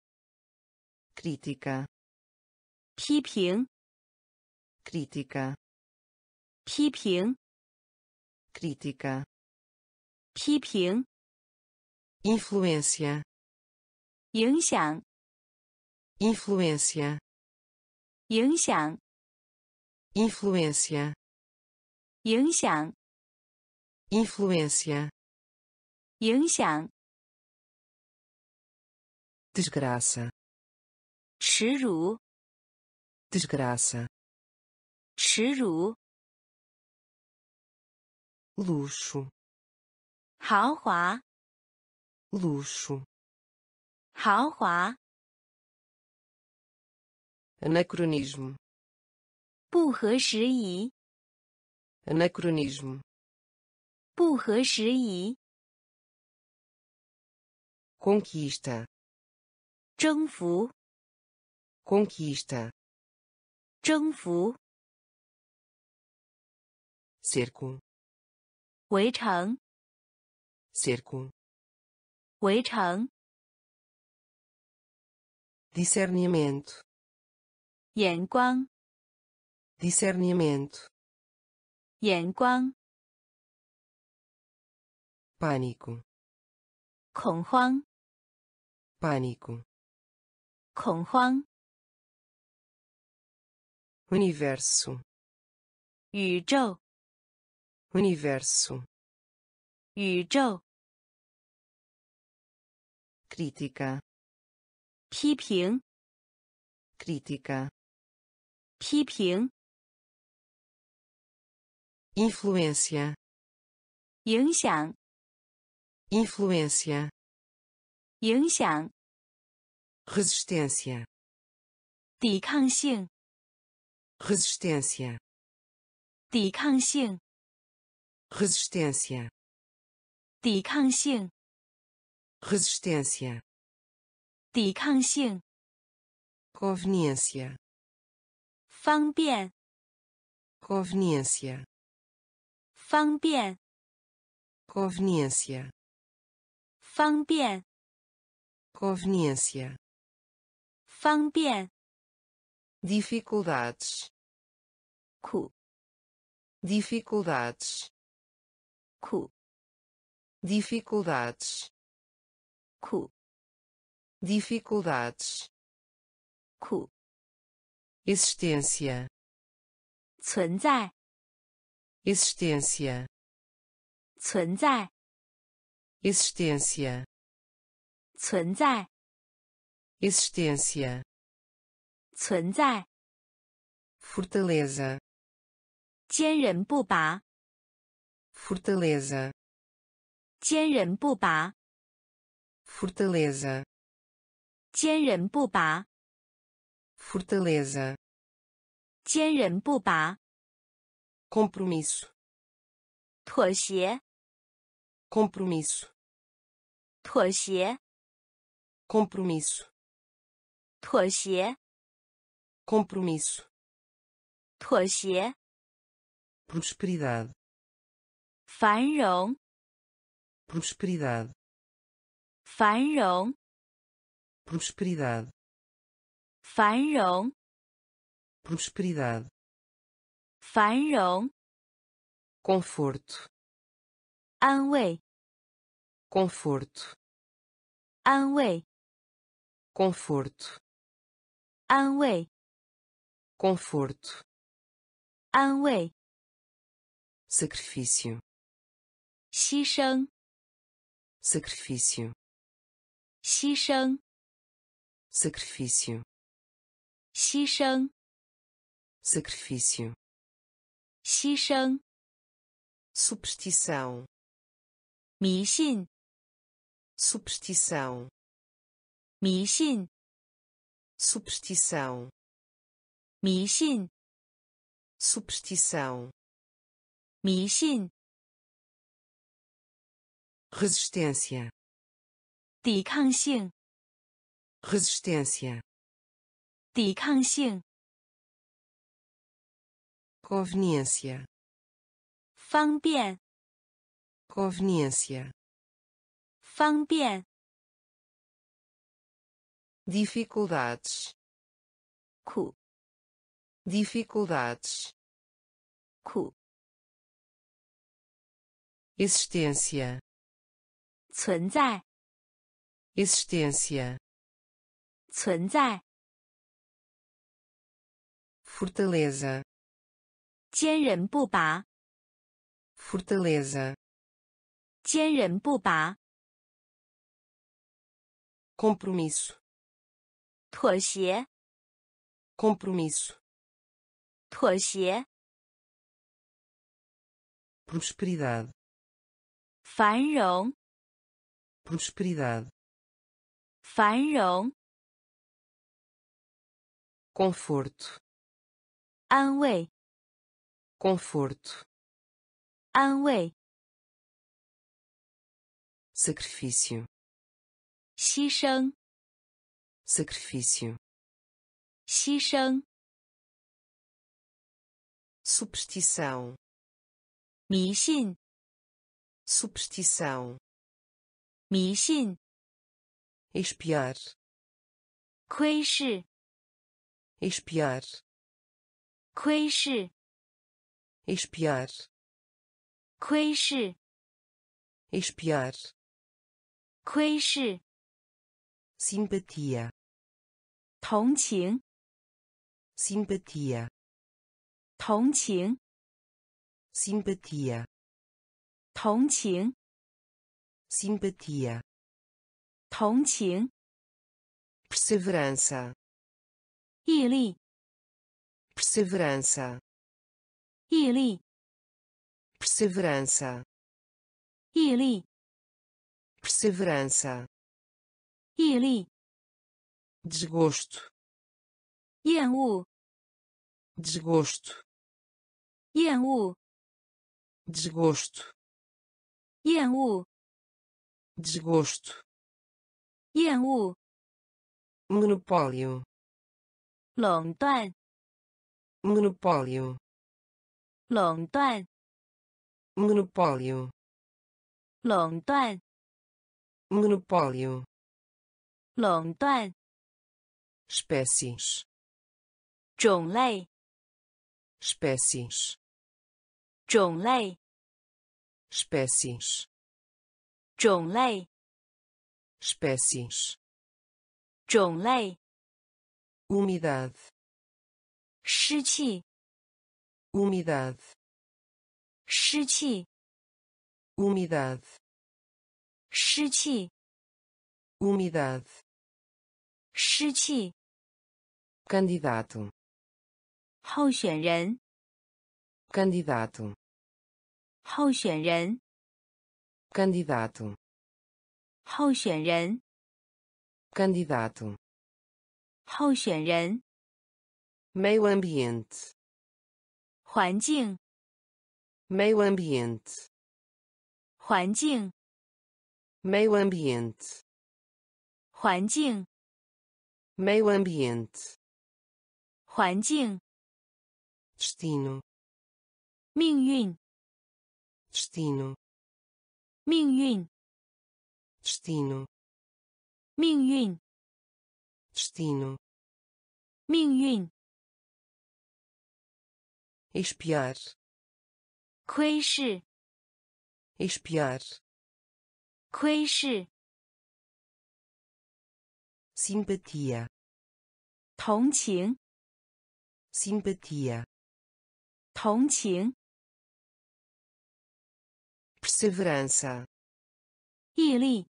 ，crítica, 批评，crítica, 批评，crítica, 批评，influência, 影响，influência, 影响，influência, 影响， influência, 影响， desgraça, 耻辱， desgraça, 耻辱， luxo, 豪华， luxo, 豪华， anacronismo, 不合时宜，anacronismo, 不合时宜，conquista, 征服，conquista, 征服，cerco, 围城，cerco, 围城，discernimento, 眼光，discernimento, 眼光，pânico, 恐慌，pânico, 恐慌，universo, 宇宙，universo, 宇宙，crítica, 批评，crítica, 批评，influência, 影响，influência, 影响，resistência, 抵抗性，resistência, 抵抗性，resistência, 抵抗性，resistência, 抵抗性，conveniência, 方便，conveniência, 方便，conveniência, 方便，conveniência, 方便，dificuldades, 苦，dificuldades, 苦，dificuldades, 苦，dificuldades, 苦，existência, 存在，existência, 存在，existência, 存在，existência, 存在，fortaleza, 坚韧不拔，fortaleza, 坚韧不拔，fortaleza, 坚韧不拔，fortaleza, 坚韧不拔，compromisso, 妥协， compromisso, 妥协， compromisso, 妥协， compromisso, 妥协， prosperidade, 繁荣， prosperidade, 繁荣， prosperidade, 繁荣， prosperidade, 繁荣， conforto, 安慰， conforto, 安慰， conforto, 安慰， conforto, 安慰， sacrifício, 牺牲， sacrifício, 牺牲， sacrifício, 牺牲， sacrifício, 牺牲，superstição, 迷信，superstição, 迷信，superstição, 迷信，superstição, 迷信，resistência, 抵抗性，resistência, 抵抗性，conveniência, 方便， conveniência, 方便， dificuldades, 苦， dificuldades, 苦， existência, 存在， existência, 存在， fortaleza, 坚韧不拔， fortaleza, 坚韧不拔， compromisso, 妥协， compromisso, 妥协， prosperidade, 繁荣， prosperidade, 繁荣， conforto, 安慰， conforto, 安慰， sacrifício, 牺牲， sacrifício, 牺牲， superstição, 迷信， superstição, 迷信， espiar, 窥视， espiar, 窥视， espiar, 窥视， espiar, 窥视， simpatia, 同情， simpatia, 同情， simpatia, 同情， simpatia, 同情， perseverança, 毅力， perseverança, ili Perseverança. ili Perseverança. ili Desgosto. Yanwu. Desgosto. Yanwu. Desgosto. Yanwu. Desgosto. Yanwu. Monopólio. Longduan. Monopólio 垄断， monopólio, 垄断， monopólio, 垄断， espécies, 种类， espécies, 种类， espécies, 种类， espécies, 种类， umidade, 湿气， umidade, 湿气， umidade, 湿气， umidade, 湿气， candidato, 候选人， candidato, 候选人， candidato, 候选人， candidato, 候选人， meio ambiente, 环境，meio ambiente, 环境，meio ambiente, 环境，meio ambiente, 环境，destino, 命运，destino, 命运，destino, 命运，destino, 命运，espiar, 窥视， espiar, 窥视， simpatia, 同情， simpatia, 同情， perseverança, 毅力，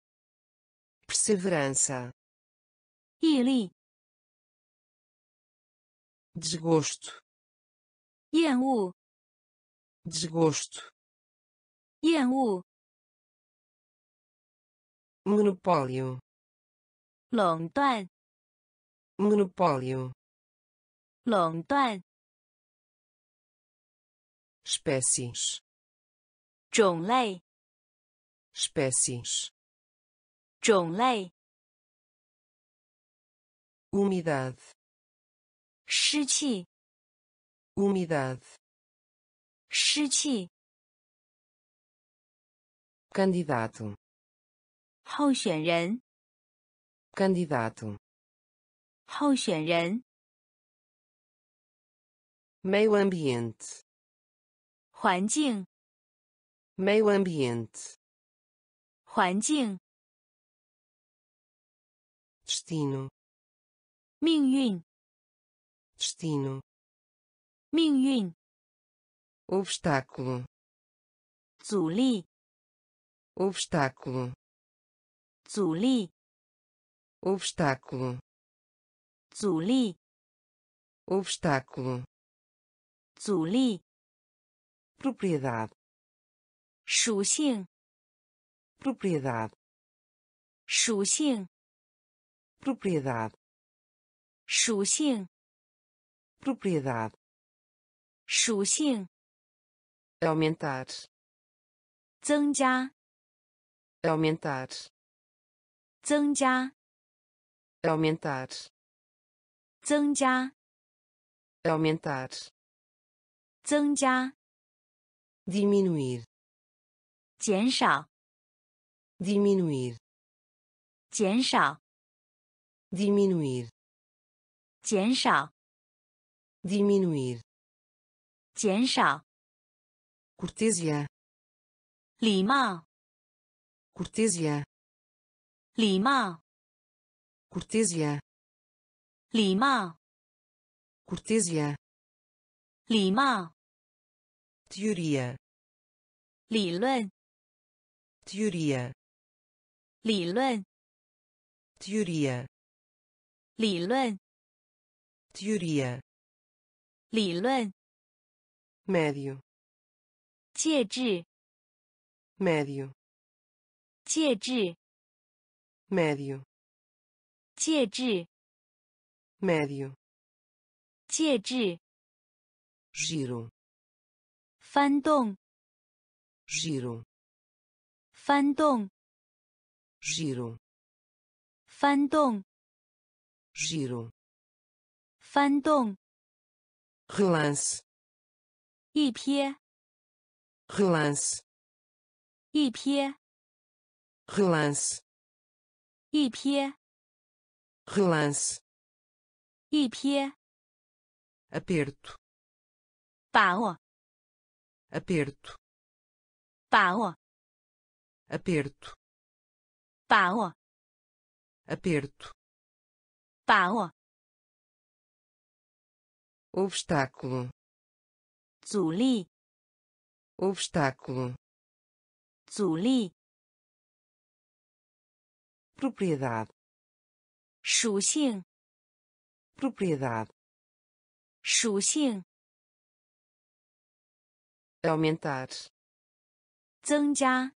perseverança, 毅力， desgosto, 厌恶， desgosto, 厌恶， monopólio, 垄断， monopólio, 垄断， espécies, 种类， espécies, 种类， umidade, 湿气， umidade, 湿气， candidato, 候选人， candidato, 候选人， meio ambiente, 环境， meio ambiente, 环境， destino, 命运， destino, 命运， obstáculo, 阻力， obstáculo, 阻力， obstáculo, 阻力， obstáculo, 阻力， propriedade, 属性， propriedade, 属性， propriedade, 属性， propriedade, 属性， aumentar, 增加， aumentar, 增加， aumentar, 增加， aumentar, 增加， diminuir, 减少， diminuir, 减少， diminuir, 减少， diminuir, 减少，cortesia, 礼貌，cortesia, 礼貌，cortesia, 礼貌，cortesia, 礼貌，teoria, 理论，teoria, 理论，teoria, 理论，teoria, 理论，médio, 介质，médio, 介质，médio, 介质，médio, 介质，giro, 翻动，giro, 翻动，giro, 翻动，giro, 翻动，relance, 一瞥， relance, 一瞥， relance, 一瞥， relance, 一瞥， aperto, 把握， aperto, 把握， aperto, 把握， aperto, 把握， obstáculo, 阻力， obstáculo, 阻力， propriedade, 属性， propriedade, 属性， aumentar, 增加，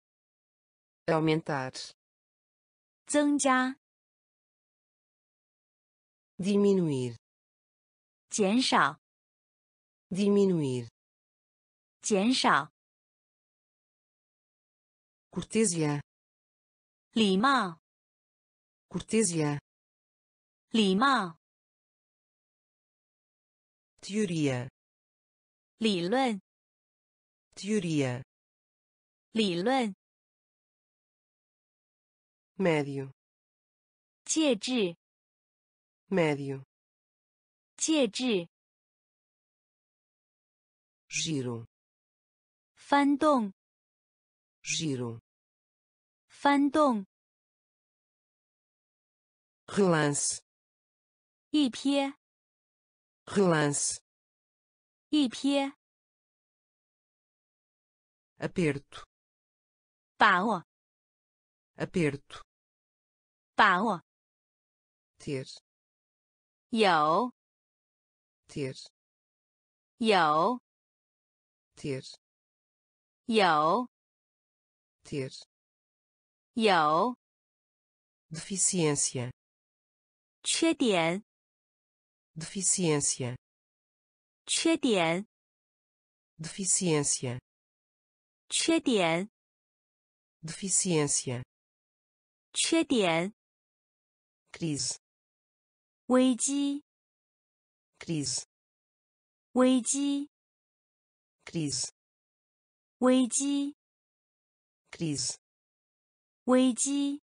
aumentar, 增加， diminuir, 减少， diminuir, 减少，cortesia, 礼貌，cortesia, 礼貌，teoria, 理论，teoria, 理论，médio, 介质，médio, 介质，giro, 翻动， giro, 翻动， relance, 一瞥， relance, 一瞥， aperto, 把握， aperto, 把握， ter, 有， ter, 有， ter, 有， ter, 有， deficiência, 缺点， deficiência, 缺点， deficiência, 缺点， deficiência, 缺点， crise, 危机， crise, 危机， crise, 危机， crise, 危机，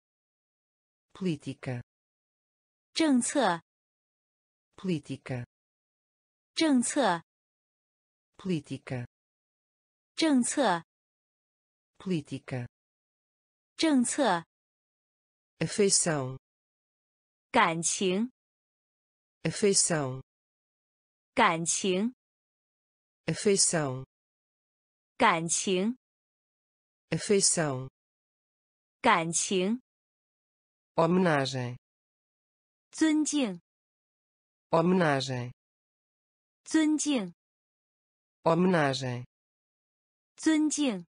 política, 政策， política, 政策， política, 政策， política, 政策， afeição, 感情， afeição, 感情， afeição, 感情， afeição, 感情， homenagem, 尊敬， homenagem, 尊敬， homenagem, 尊敬，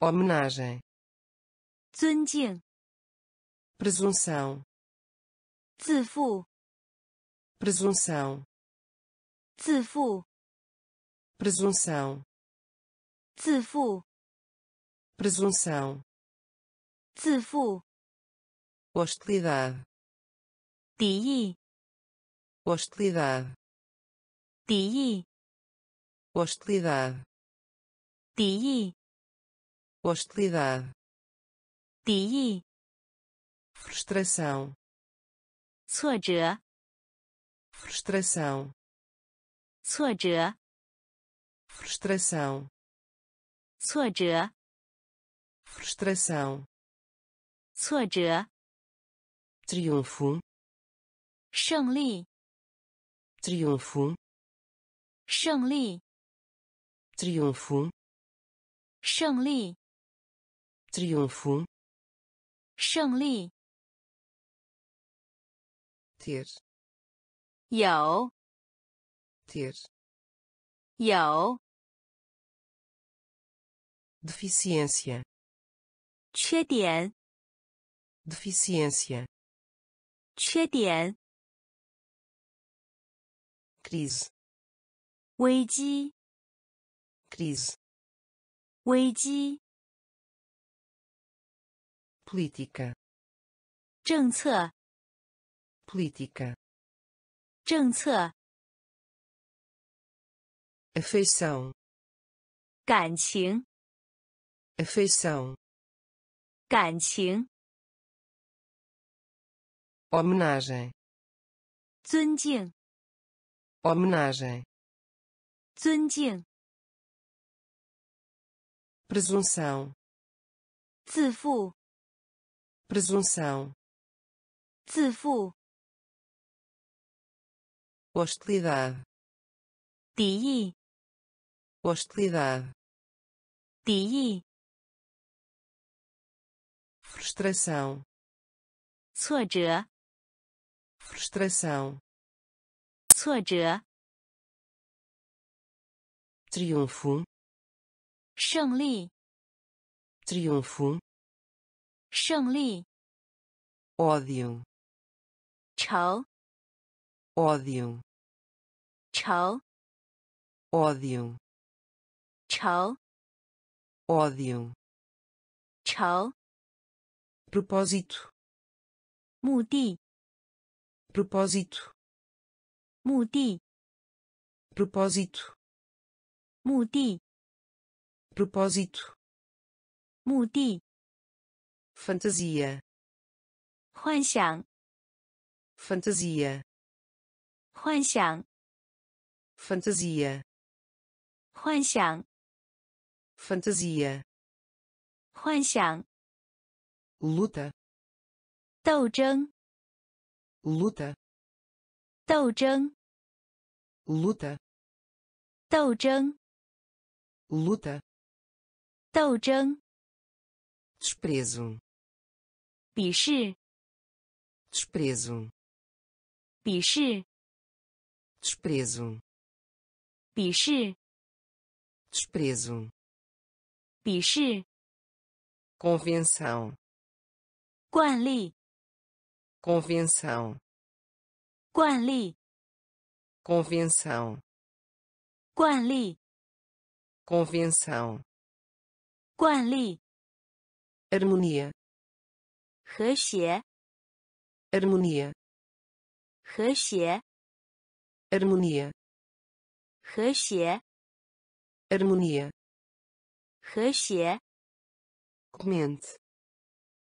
homenagem, 尊敬， presunção, 自负， presunção, 自负， presunção, 自负， presunção, 自负， hostilidade, 敌意， hostilidade, 敌意， hostilidade, 敌意， hostilidade, 敌意， frustração, 挫折， frustração, 挫折， frustração, 挫折，frustração, 挫折，triunfo, 胜利，triunfo, 胜利，triunfo, 胜利，triunfo, 胜利，ter, 有，ter, 有，deficiência, 缺点， deficiência, 缺点， crise, 危机， crise, 危机， política, 政策， política, 政策， afeição, 感情， afeição, 感情， homenagem, 尊敬， homenagem, 尊敬， presunção, 自负， presunção, 自负， hostilidade, 敌意， hostilidade, 敌意， frustração, 挫折， frustração, 挫折， triunfo, 胜利， triunfo, 胜利， ódio, 仇， ódio, 仇， ódio, 仇， ódio, 仇， propósito, 目的， propósito, 目的， propósito, 目的， propósito, 目的， fantasia, 幻想， fantasia, 幻想， fantasia, 幻想， fantasia, 幻想， luta, 斗争， luta, 斗争， luta, 斗争， luta, 斗争， desprezo, 鄙视， desprezo, 鄙视， desprezo, 鄙视， desprezo, 鄙视， convenção, Guan Li. Convenção. Guan Li. Convenção. Guan Li. Convenção. Guan Li. Harmonia. Hexie. Harmonia. Hexie. Harmonia. Hexie. Harmonia. Hexie. Comente.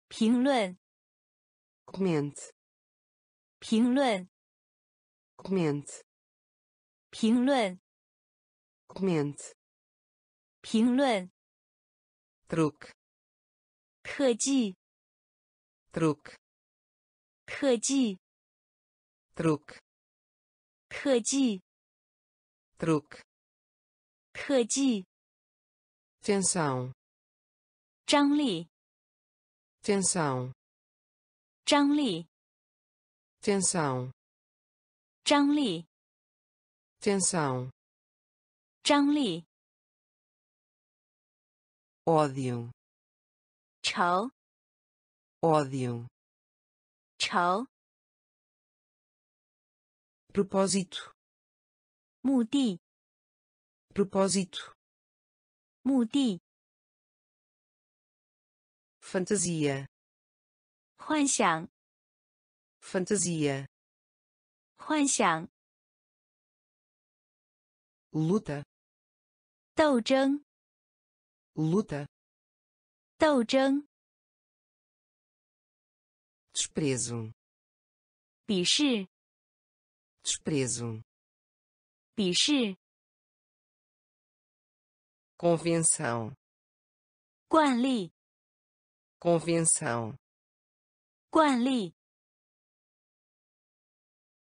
评论，comente, 评论，comente, 评论，comente, 评论，truque, 特技，truque, 特技，truque, 特技，truque, 特技，tensão, 张力，tensão, 张力， tensão, 张力， tensão, 张力， ódio, 仇， ódio, 仇， propósito, 目的， propósito, 目的， fantasia, 幻想， fantasia, 幻想， luta, 斗争， luta, 斗争， desprezo, 鄙视， desprezo, 鄙视， convenção, 惯例， Convenção, 惯例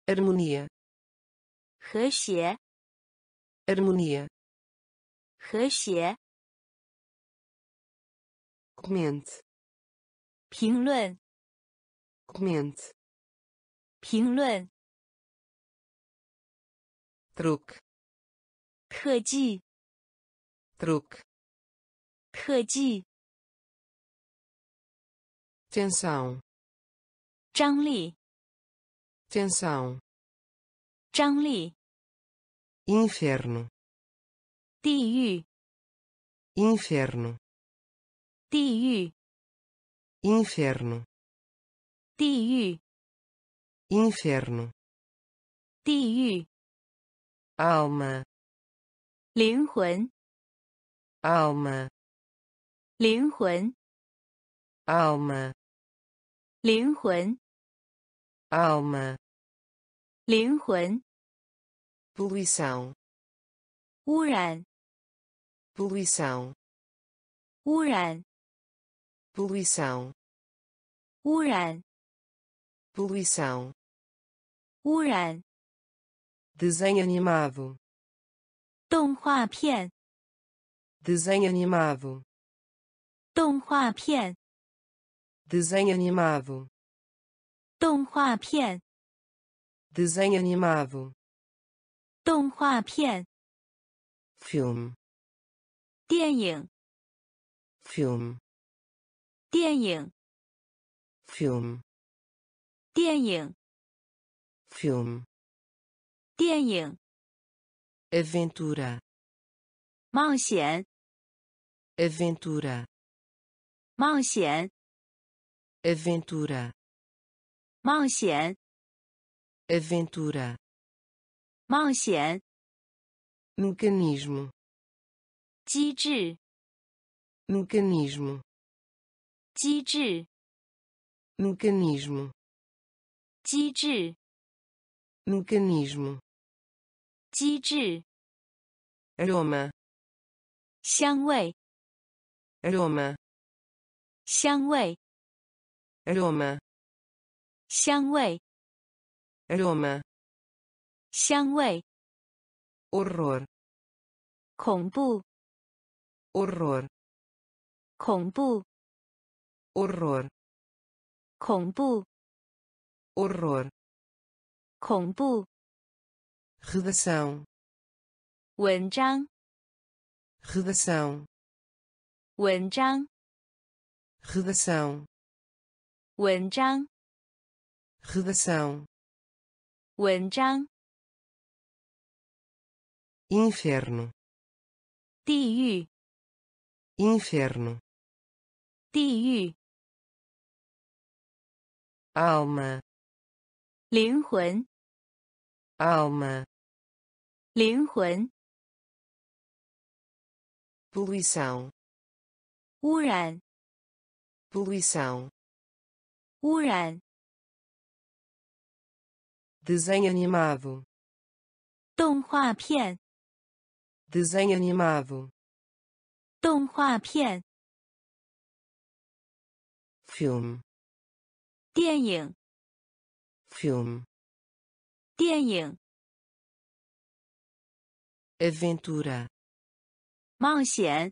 ，harmonia, 和谐，harmonia, 和谐，comente, 评论，comente, 评论，truque, 特技，truque, 特技，tensão, 张力，tensão, 张力，inferno, 地狱，inferno, 地狱，inferno, 地狱，inferno, 地狱，alma, 灵魂，alma, 灵魂，alma, 灵魂，alma, 灵魂，poluição, 污染，poluição, 污染，poluição, 污染，poluição, 污染，desenho animado, 动画片，desenho animado, 动画片，desenho animado, 动画片， desenho animado, 动画片， filme, 电影， filme, 电影， filme, 电影， filme, 电影， aventura, 冒险， aventura, 冒险， aventura, 冒险， aventura, 冒险， mecanismo, 机制， mecanismo, 机制， mecanismo, 机制， mecanismo, 机制， aroma, 香味， aroma, 香味， aroma, 香味，aroma, 香味，horror, 恐怖，horror, 恐怖，horror, 恐怖，horror, 恐怖，redação, 文章，redação, 文章，redação, 文章，redação, 文章，inferno, 地狱，inferno, 地狱，alma, 灵魂，alma, 灵魂，poluição, 污染，poluição, 污染，desenho animado, 动画片，desenho animado, 动画片，filme, 电影，filme, 电影，aventura, 冒险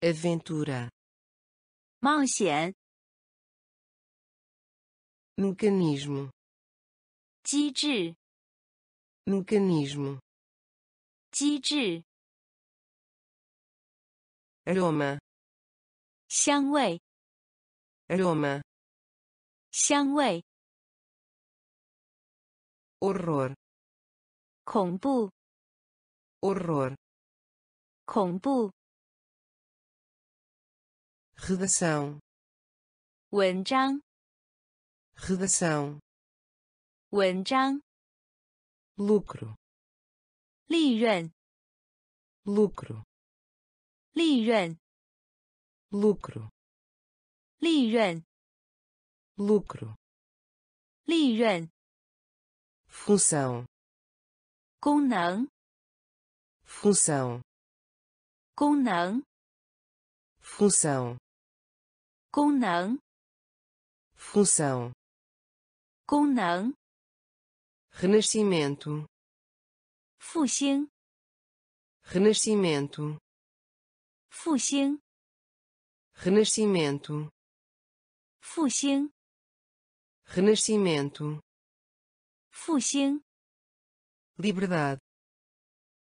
，aventura, 冒险、mecanismo, 机制、 mecanismo, 机制、 aroma, 香味、 aroma, 香味、 horror, 恐怖、 horror, 恐怖、 redação, 文章、 redação, 文章、 lucro, 利润、 lucro, 利润、 lucro, 利润、 lucro, 利润、 função, 功能、 função, 功能、 função, 功能、 função, 功 Renascimento. Fuxing. Renascimento. Fuxing. Renascimento. Fuxing. Renascimento. Fuxing. Liberdade.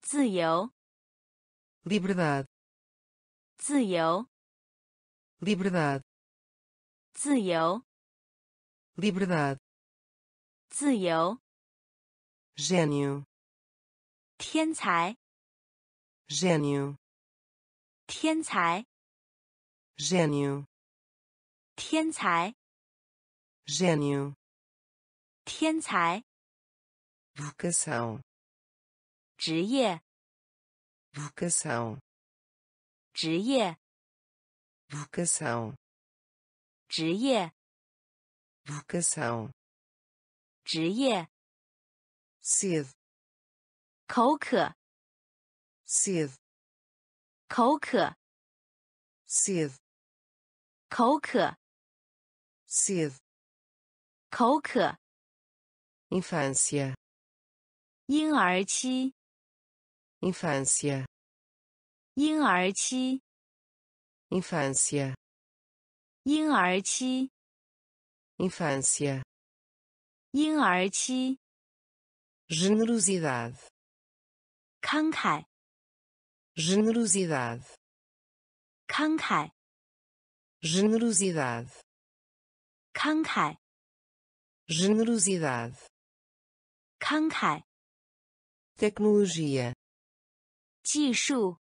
Ziyou. Liberdade. Ziyou. Liberdade. Ziyou. Liberdade. 自由、gênio, 天才、gênio, 天才、gênio, 天才、gênio, 天才、vocação, 职业、vocação, 职业、vocação, 职业、vocação, 职业、sede, 口渴、sede, 口渴、sede, 口渴、sede, 口渴、infância, 婴儿期、infância, 婴儿期、infância, 婴儿期、infância, 婴儿期、generosidade, 慷慨、generosidade, 慷慨、generosidade, 慷慨、generosidade, 慷慨、tecnologia, 技术、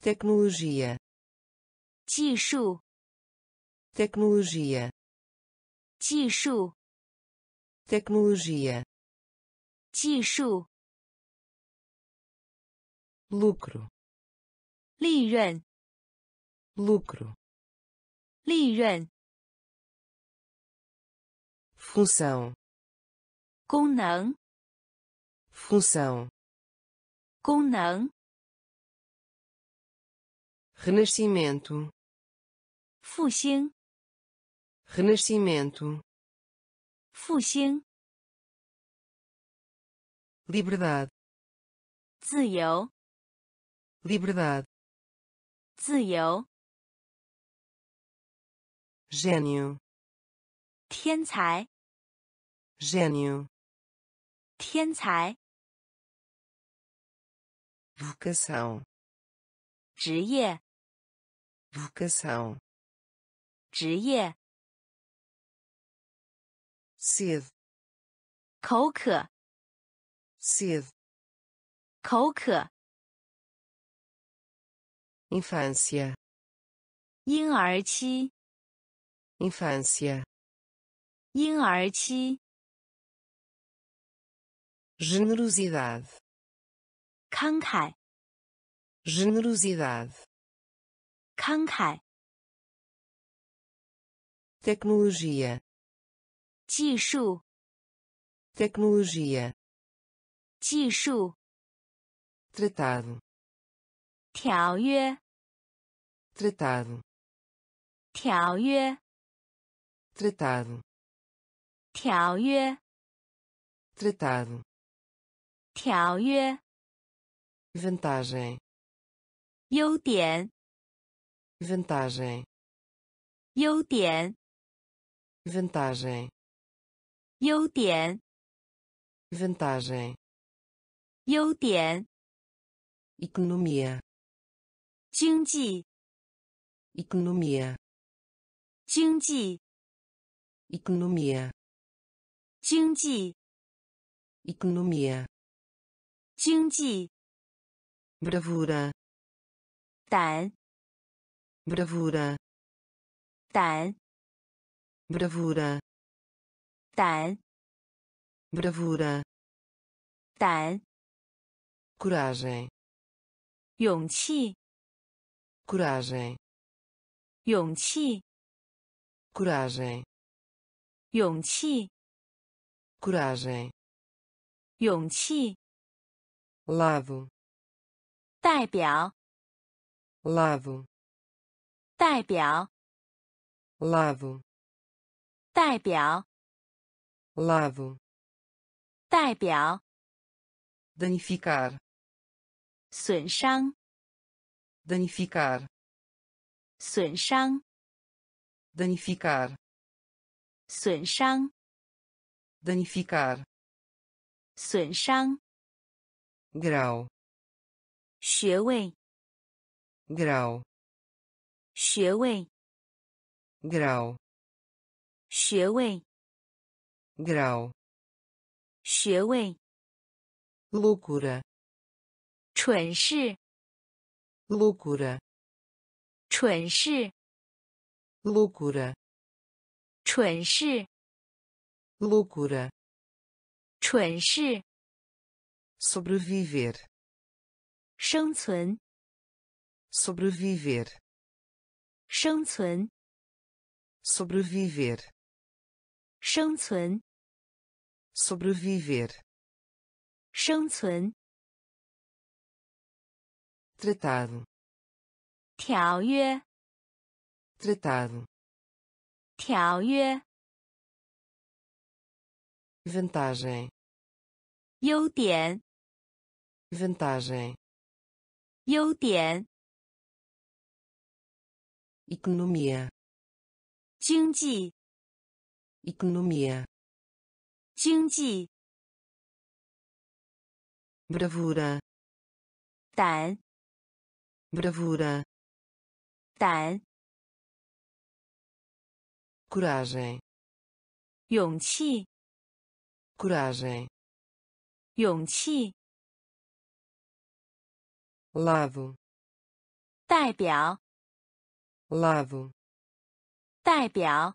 tecnologia, 技术、tecnologia, 技术、tecnologia, 技术、 lucro, 利润、 lucro, 利润、 função, 功能、 função, 功能、 renascimento, 复兴、 renascimento, 复兴、liberdade, 自由、liberdade, 自由、gênio, 天才、gênio, 天才、vocação, 职业、vocação, 职业、sede, 口渴、 sede, 口渴、 infância, 婴儿期、 infância, 婴儿期、 generosidade, 慷慨、 generosidade, 慷慨、 tecnologia, 技术、 tecnologia, 技术、 tratado, 条约、 tratado, 条约、 tratado, 条约、 tratado, 条约、 vantagem, 优点、 vantagem, 优点， vantagem, 优点， vantagem, 优点， economia, 经济， economia, 经济， economia, 经济， economia, 经济， bravura, 胆， bravura, 胆， bravura, 胆， bravura, 胆， coragem, 勇气， coragem, 勇气， coragem, 勇气， coragem, 勇气， lado, 代表， lado, 代表， lado, 代表， lado, 代表， danificar, 损伤， danificar, 损伤， danificar, 损伤， danificar, 损伤， grau, 学位， grau, 学位， grau, 学位， grau, 学位， loucura, 蠢事， loucura, 蠢事， loucura, 蠢事， loucura, 蠢事， sobreviver, 生存， sobreviver, 生存， sobreviver, 生存， sobreviver, 生存， tratado, 条约， tratado, 条约， vantagem, 优点， vantagem, 优点， economia, 经济， economia, 经济，bravura, 胆，bravura, 胆，coragem, 勇气，coragem, 勇气，lado, 代表，lado, 代表，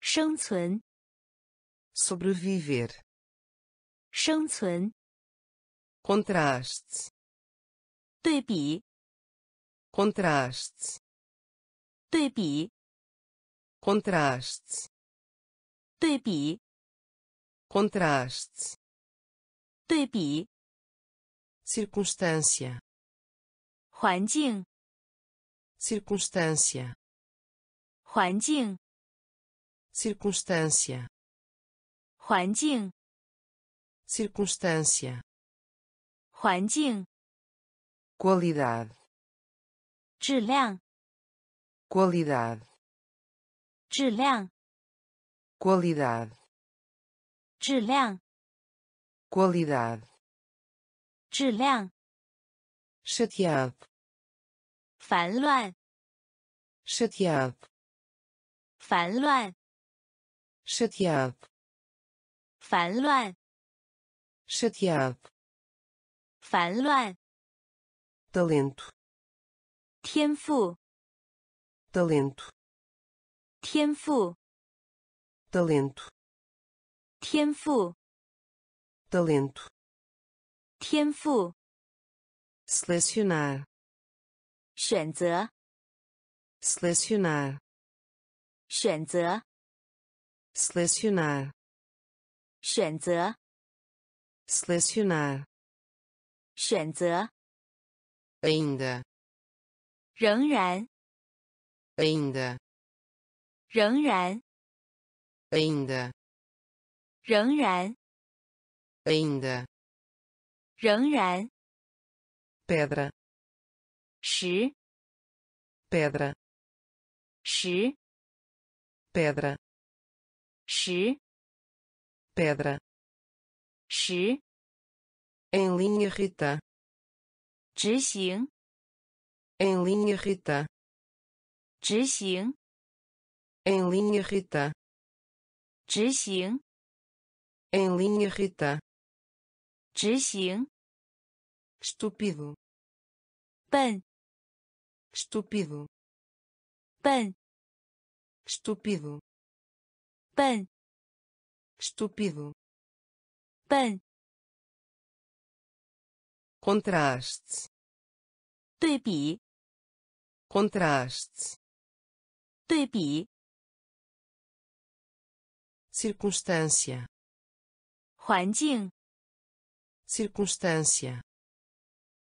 生存， sobreviver, 生存， contraste, 对比， contraste, 对比， contraste, 对比， contraste, 对比， circunstância, 环境， circunstância, 环境， circunstância, 环境， circunstância, 环境， qualidade, 质量， qualidade, 质量， qualidade, 质量， qualidade, 质量， chateado, 烦乱， chateado, 烦乱， chateado, 烦乱， chateado, 烦乱， talento, 天赋， talento, 天赋， talento, 天赋， talento, 天赋， selecionar, 选择， selecionar, 选择， selecionar, 选择，selecionar, 选择，ainda, 仍然，ainda, 仍然，ainda, 仍然，ainda, 仍然，pedra, 石，pedra, 石，pedra, Xi. Pedra. Xi. Em linha reta. Zixing. Em linha reta. Zixing. Em linha reta. Zixing. Em linha reta. Zixing. Estúpido. Pen. Estúpido. Pen. Estúpido. 笨， estúpido, 笨， contraste, 对比， contraste, 对比， circunstância, 环境， circunstância,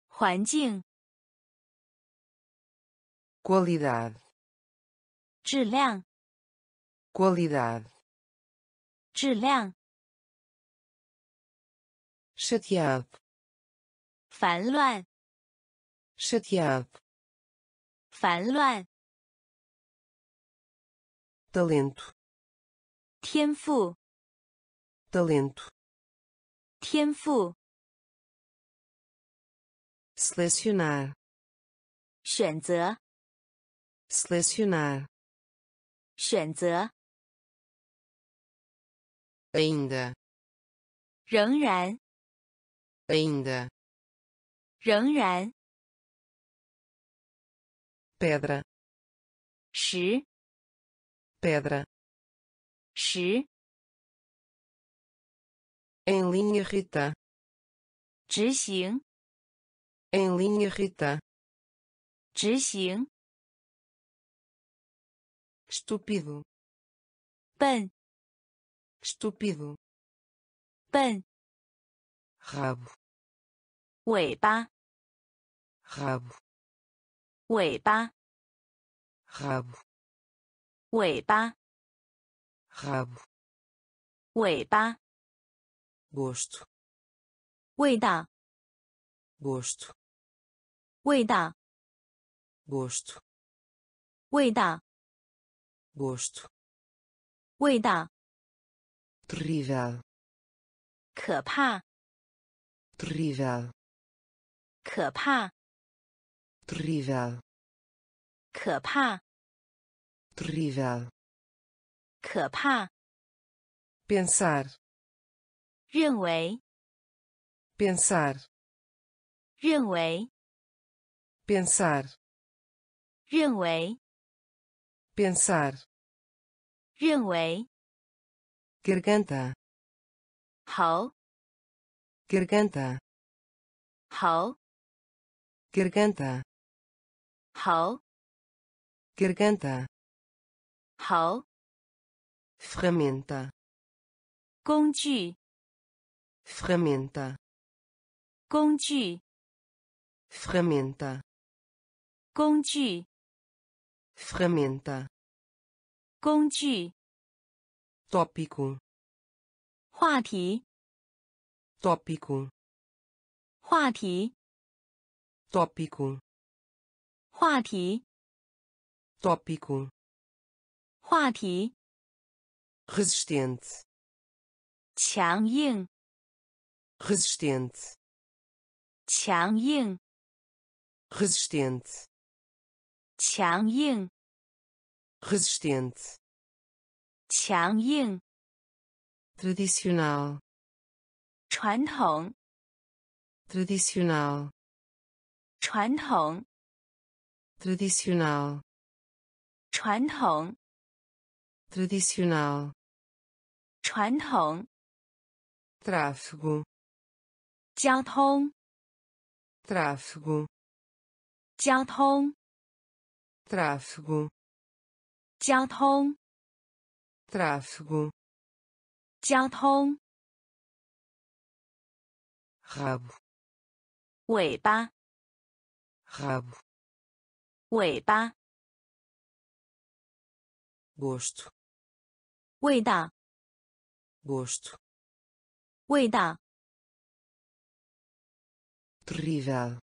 环境， qualidade, 质量， qualidade, 质量，chateado, 烦乱，chateado, 烦乱，talento, 天赋，talento, 天赋，selecionar, 选择，selecionar, 选择，ainda, 仍然， ainda, 仍然， pedra, 石， pedra, 石， em linha reta, 执行， em linha reta, 执行， estúpido, 笨， Estúpido, 笨，rabo, 尾巴，rabo, 尾巴，rabo, 尾巴，rabo, 尾巴，gosto, 味道，gosto, 味道，gosto, 味道，gosto, 味道，terrível, 可怕，terrível, 可怕，terrível, 可怕，terrível, 可怕，pensar, 认为，pensar, 认为，pensar, 认为，pensar, 认为，garganta, 喉， garganta, 喉， garganta, 喉， garganta, 喉， ferramenta, 工具， ferramenta, 工具， ferramenta, 工具， ferramenta, 工具， tópico, 话题，tópico, 话题，tópico, 话题，tópico, 话题，resistente, 强硬，resistente, 强硬，resistente, 强硬，resistente, 强硬，tradicional, 传统，tradicional, 传统，tradicional, 传统，tradicional, 传统，tráfego, 交通，tráfego, 交通，tráfego, 交通，tráfego, 交通， rabo, 尾巴， rabo, 尾巴， gosto, 味道， gosto, 味道， terrível,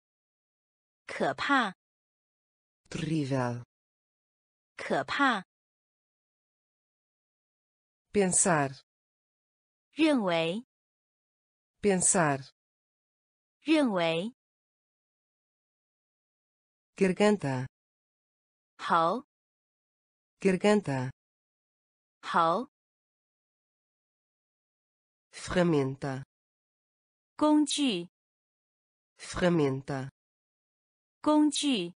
可怕， terrível, 可怕， pensar, 认为， pensar, 认为， garganta, 喉， garganta, 喉， ferramenta, 工具， ferramenta, 工具，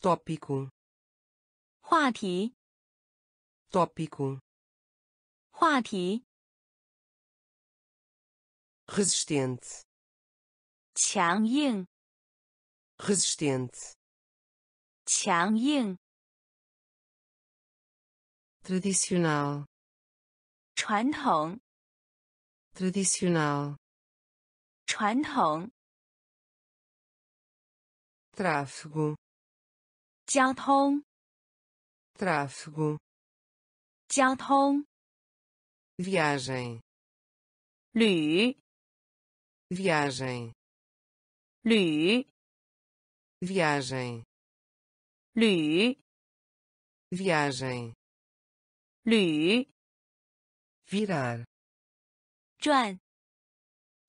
tópico, 话题， tópico, 话题， resistente, 强硬， resistente, 强硬， tradicional, 传统， tradicional, 传统， tráfego, 交通， tráfego, 交通，viagem, 旅，viagem, 旅，viagem, 旅，viagem, 旅，virar, 转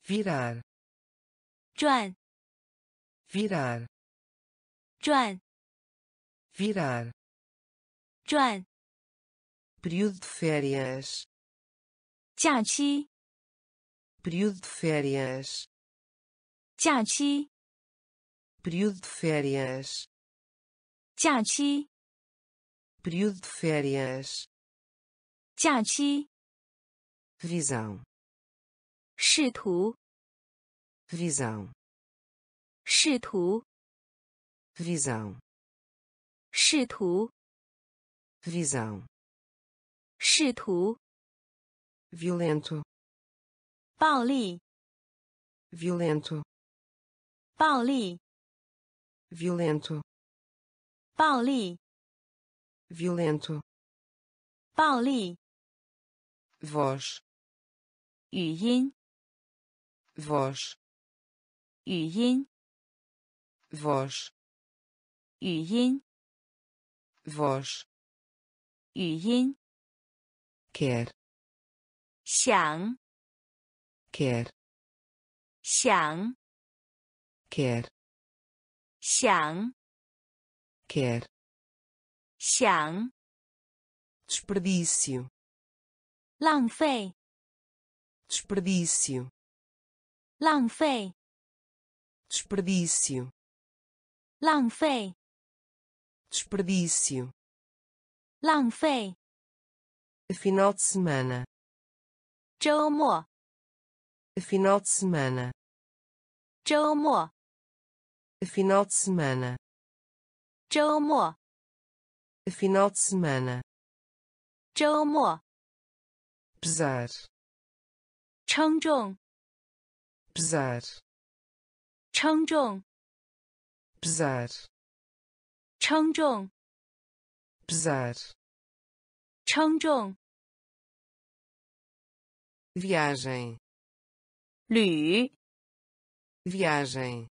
，virar, 转，virar, 转，virar, 转，período de férias, 假期， período de férias, 假期， período de férias, 假期， período de férias, 假期， visão, 视图， visão, 视图， visão, 视图， visão, 视图，violento, 暴力，violento, 暴力，violento, 暴力，violento, 暴力，voz, 语音，voz, 语音，voz, 语音，voz, 语音，quer, 想， quer, 想， quer, 想， quer, 想， desperdício, 浪费， desperdício, 浪费， desperdício, 浪费， desperdício, 浪费， final de semana, 周末， final de semana, 周末， final de semana, 周末， final de semana, 周末， pesar, 称重， pesar, 称重， pesar, 称重， pesar, 称重，viagem, 旅，viagem,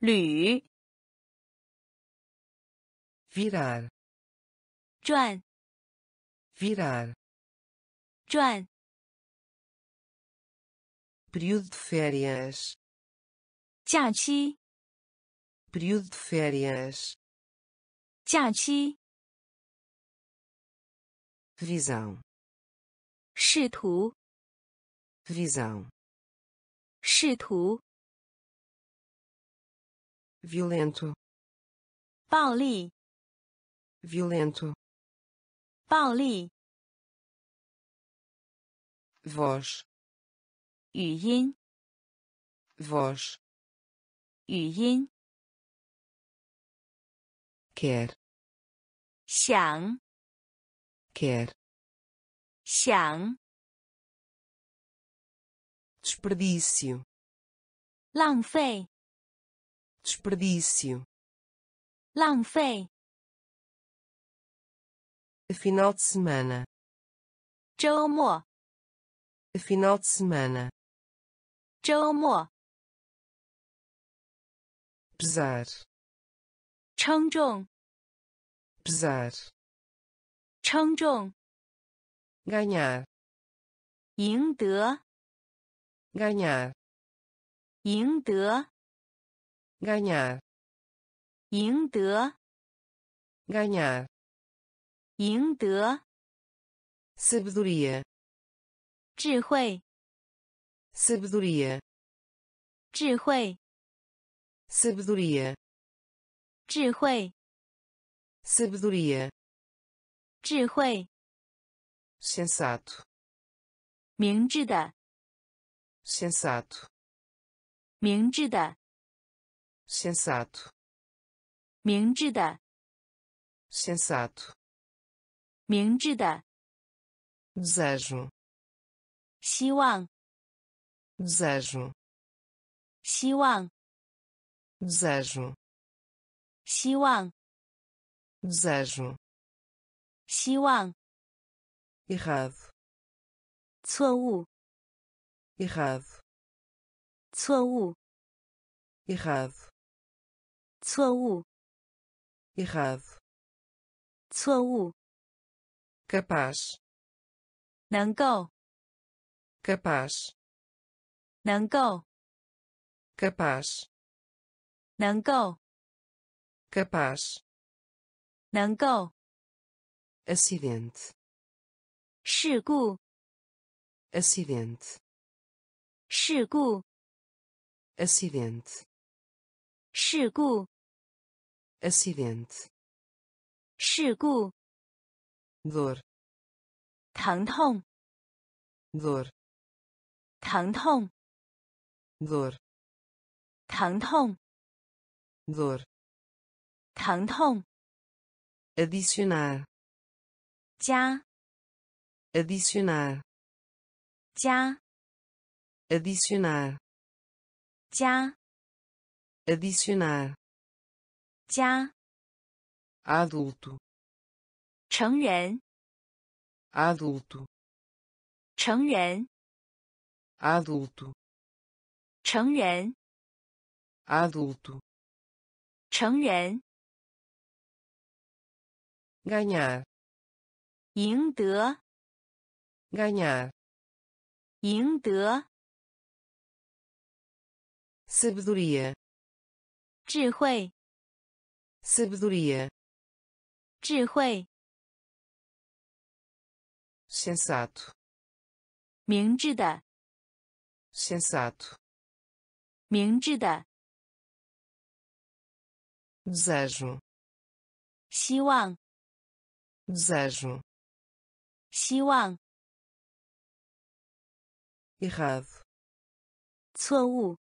旅，virar, 转，virar, 转，período de férias, 假期，período de férias, 假期，visão, 视图， visão, 视图， violento, 暴力， violento, 暴力， voz, 语音， voz, 语音， quer, 想 quer. Xiang. Desperdício. Langfei. Desperdício. Langfei. Final de semana. Zhoumo. Final de semana. Zhoumo. Pesar. Chengzhong. Pesar 称重 ganhar, 赢得 ganhar, 赢得 ganhar, 赢得 ganhar, 赢得 sabedoria, 智慧 sabedoria, 智慧 sabedoria, 智慧 sabedoria, 智慧 sensato, 明智的 sensato, 明智的 sensato, 明智的 sensato, 明智的 desejo, 希望 desejo, 希望 desejo, 希望 desejo, 希望 errado, 错误 errado, 错误 errado, 错误 errado, 错误 capaz, 能够 capaz, 能够 capaz, 能够 capaz, 能够 acidente, 事故 acidente, 事故 acidente, 事故 acidente, 事故 dor, 疼痛 dor, 疼痛 dor, 疼痛 dor, 疼痛 adicionar, 加 adicionar, 加 adicionar, 加 adicionar, 加 adulto, 成人 adulto, 成人 adulto, 成人 adulto, 成人 ganhar, 赢得 ganhar, 赢得 sabedoria, 智慧 sabedoria, 智慧 sensato, 明智的 sensato, 明智的 desejo, 希望 desejo, 希望 errado, 错误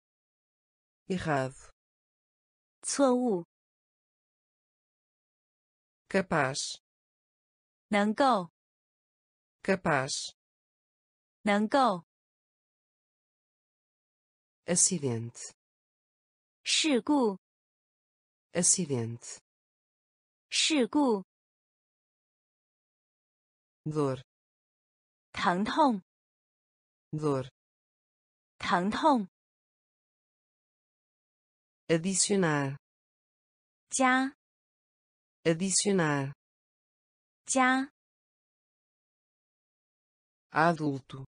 errado, 错误 capaz, 能够 capaz, 能够 acidente, 事故 acidente, 事故 dor, 疼痛 dor, 疼痛 adicionar, 加 adicionar, 加 adulto,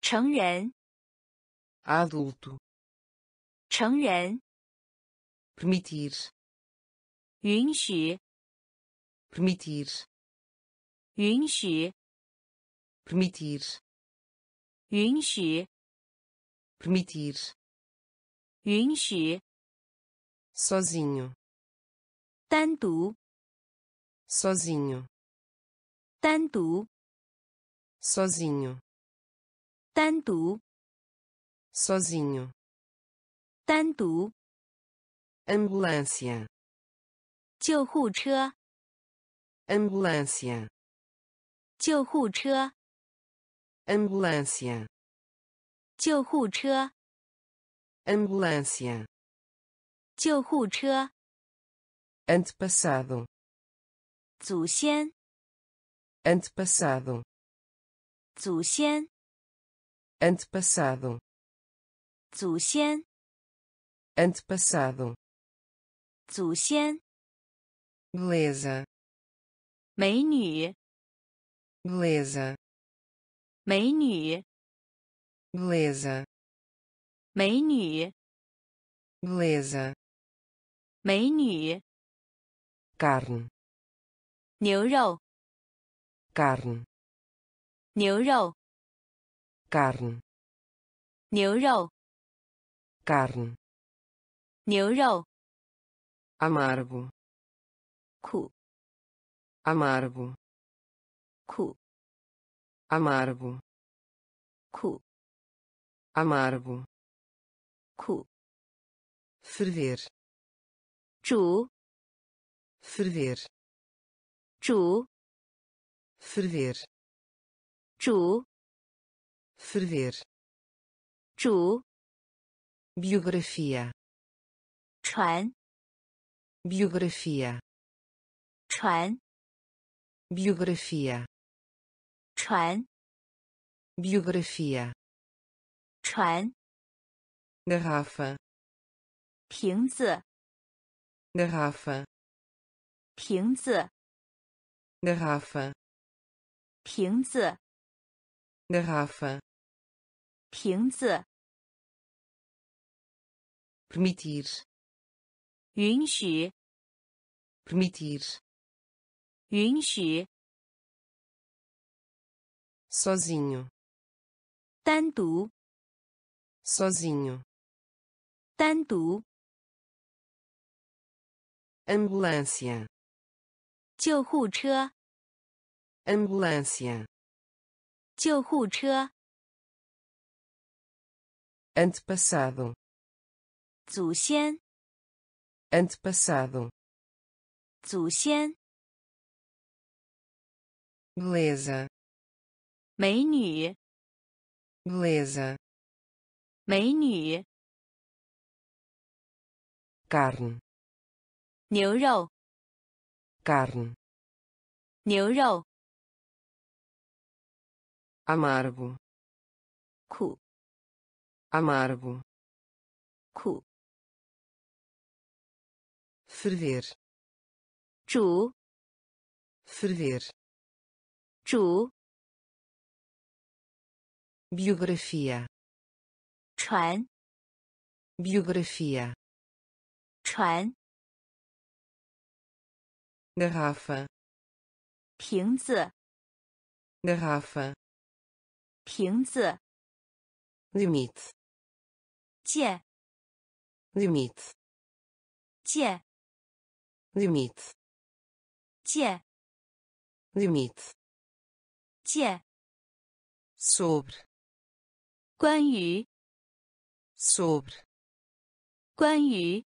成人 adulto, 成人 permitir, 允许 permitir, 允许 permitir, 允许 permitir, 允许 sozinho, 单独 sozinho, 单独 sozinho, 单独 sozinho, 单独 ambulância, 救护车， ambulância, 救护车，ambulância, 救护车，ambulância, 救护车，antepassado, 祖先，antepassado, 祖先，antepassado, 祖先，antepassado, 祖先，beleza, 美女，beleza, 美女， beleza, 美女， beleza, 美女， carne, 牛肉， carne, 牛肉， carne, 牛肉， carne, 牛肉， amargo, 苦， amargo, cu. Amargo. Cu. Amargo. Cu. Ferver. Chu ferver. Chu ferver. Chu ferver. Chu biografia. Chuan. Biografia. Chuan. Biografia. 传，biografia, 船，garrafa, 瓶子，garrafa, 瓶子，garrafa, 瓶子，garrafa, 瓶子，permitir, 允许，permitir, 允许，sozinho, 单独， sozinho, 单独， ambulância, 救护车， ambulância, 救护车， antepassado, 祖先， antepassado, 祖先， beleza, 美女， beleza, 美女， carne, 牛肉， carne, 牛肉， amargo, 苦， amargo, 苦， ferver, 煮， ferver, 煮， biografia, 传， biografia, 传， garrafa, 瓶子， garrafa, 瓶子， limite, 界， limite, 界， limite, 界， limite, 界， sobre, 关于，sobre, 关于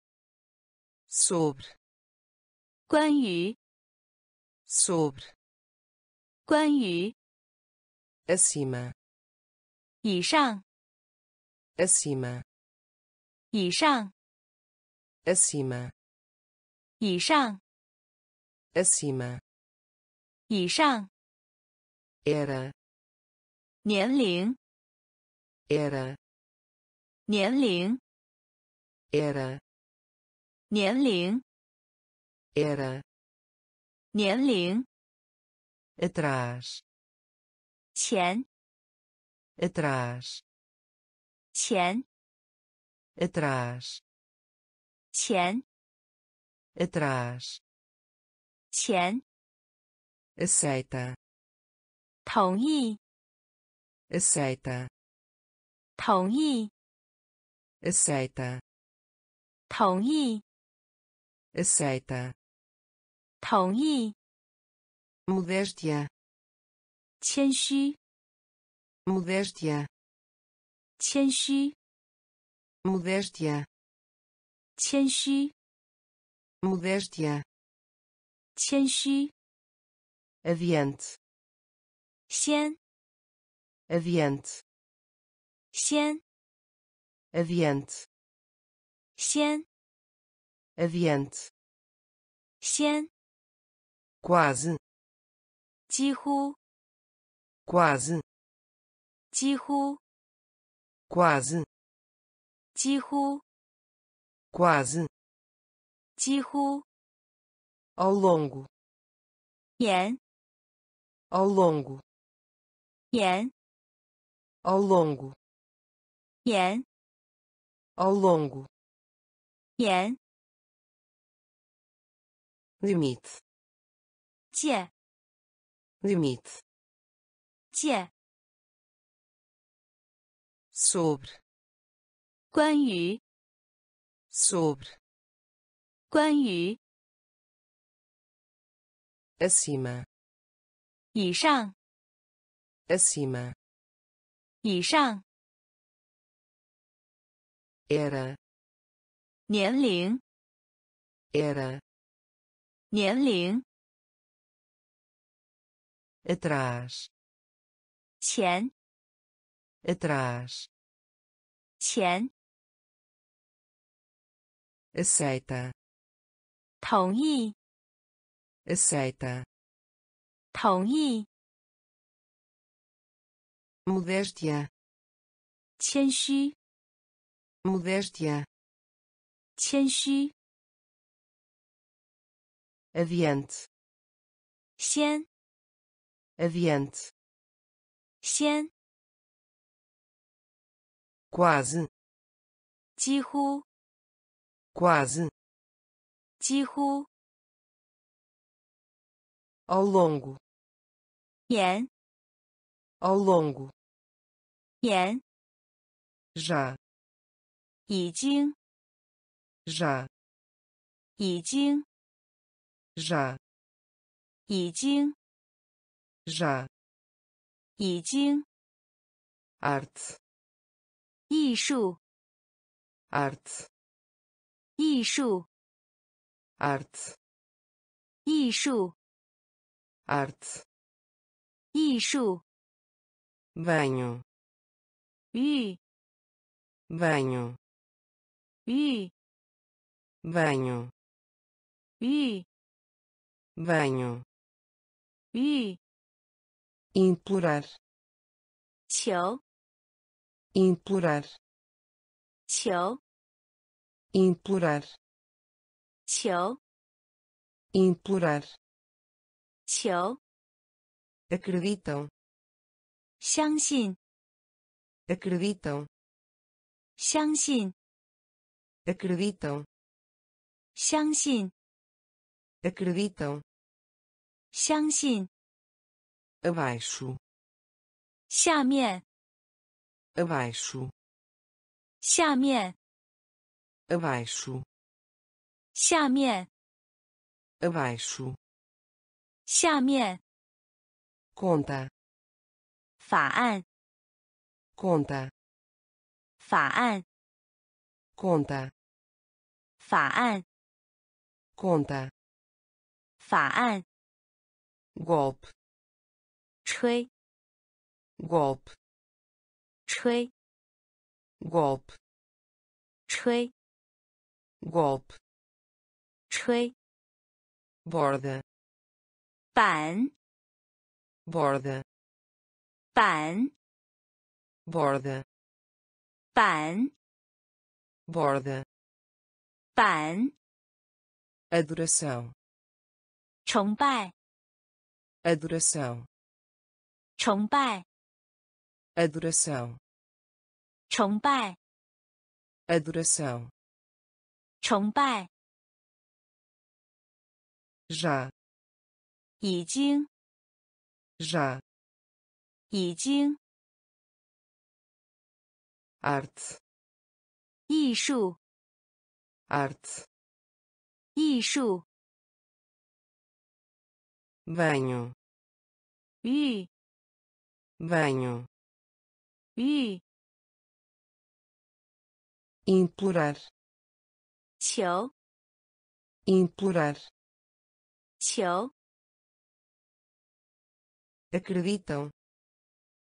，sobre, 关于，sobre, 关于，acima, 以上，acima, 以上，acima, 以上，acima, 以上，era, 年龄，era, 年龄， era, 年龄， era, 年龄， atrás, 前， atrás, 前， atrás, 前， atrás, 前， aceita, 同意， aceita, 同意， aceita, 同意， aceita, 同意， modéstia, 谦虚， modéstia, 谦虚， modéstia, 谦虚， modéstia, 谦虚， adiante, 先， adiante, 先， adiante, 先， adiante, 先， quase, 几乎， quase, 几乎， quase, 几乎， quase, 几乎， ao longo, 沿， ao longo, 沿， ao longo, 沿，ao longo, 沿，limite, 界，limite, 界，sobre, 关于，sobre, 关于，acima, 以上，acima, 以上，era, 年龄， era, 年龄， atrás, 前， atrás, 前， aceita, 同意， aceita, 同意， modéstia, 谦虚， modéstia, 谦虚， adiante, 先， adiante, 先， quase, 几乎， quase, 几乎， ao longo, 沿， ao longo, 沿， já, 已经， já, 已经， já, 已经， já, 已经， arte, 艺术， arte, 艺术， arte, 艺术， arte, 艺术， banho, 浴， banho, 浴， banho, 浴， banho, 浴， implorar, 求， implorar, 求， implorar, 求， implorar, 求， acreditam, 相信， acreditam, 相信， acreditam, 相信， acreditam, 相信， abaixo, 下面， abaixo, 下面， abaixo, 下面， abaixo, 下面， conta, 法案， conta, 法案， conta, 法案， conta, 法案， golpe, 吹， golpe, 吹， golpe, 吹， golpe, 吹， borda, 板， borda, 板， borda, 板， borda, 板，adoração, 崇拜，adoração, 崇拜，adoração, 崇拜，adoração, 崇拜，já, 已经，já, 已经，arte, 艺术，arte, 艺术， banho, 浴， banho, 浴， implorar, 求， implorar, 求， acreditam,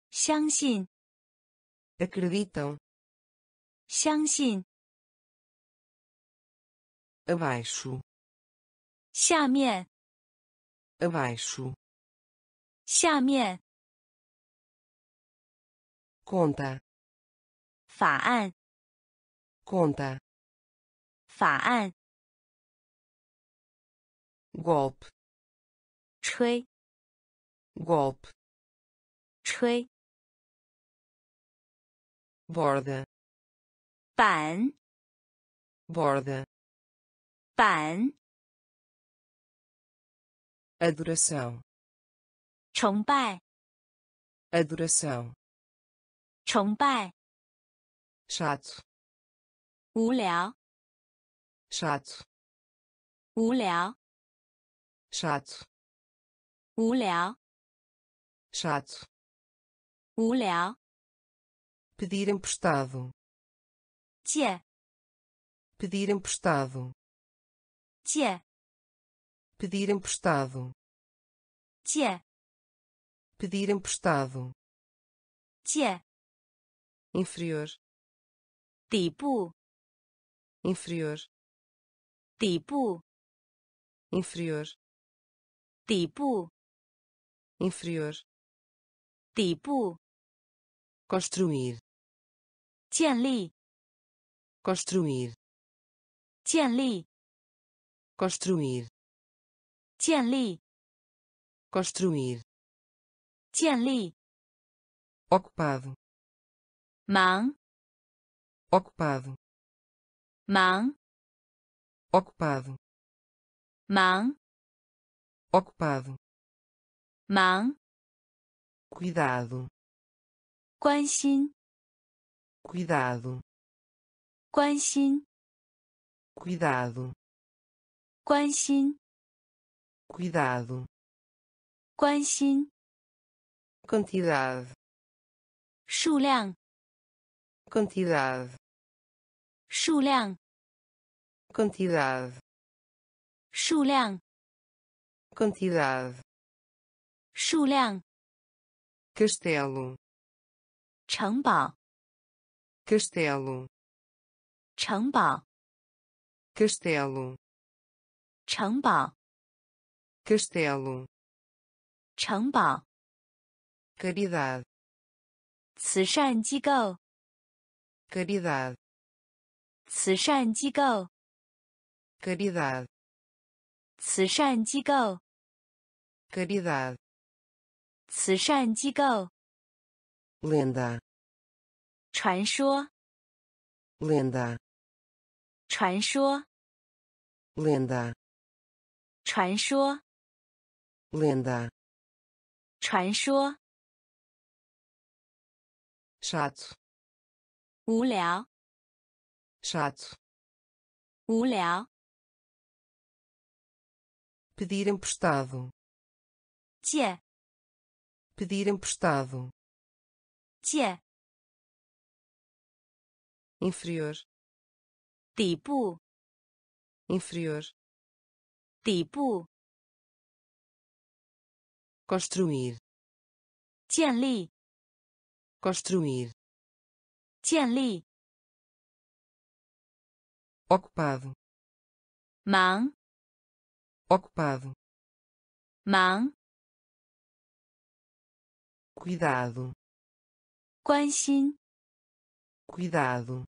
相信， acreditam, 相信， abaixo, 下面， abaixo, 下面， conta, 法案， conta, 法案， golpe, 吹， golpe, 吹， borda, 板， borda, 板， adoração, 崇拜， adoração, 崇拜， chato, 无聊， chato, 无聊， chato, 无聊， chato, 无聊， pedir emprestado, 借， pedir emprestado, 借， pedir emprestado, 借， pedir emprestado, 借， inferior, 底部， inferior, 底部， inferior, 底部， inferior, 底部， construir, 建立， construir, 建立， construir, 建立， construir, 建立， ocupado, 忙， ocupado, 忙， ocupado, 忙， ocupado, 忙， cuidado, 关心， cuidado, 关心， cuidado, 关心， cuidado, 关心， quantidade, 数量， quantidade, 数量， quantidade, 数量， quantidade, 数量， castelo, 城堡， castelo, 城堡， castelo, 城堡，castelo, 城堡，caridade, 慈善机构，caridade, 慈善机构，caridade, 慈善机构，caridade, 慈善机构，lenda, 传说，lenda, 传说，lenda, 传说， lenda, 传说， chato, 无聊， chato, 无聊， pedir emprestado, 借， pedir emprestado, 借， inferior, 底部， inferior, 底部， construir, 建立， construir, 建立， ocupado, 忙， ocupado, 忙， cuidado, 关心， cuidado,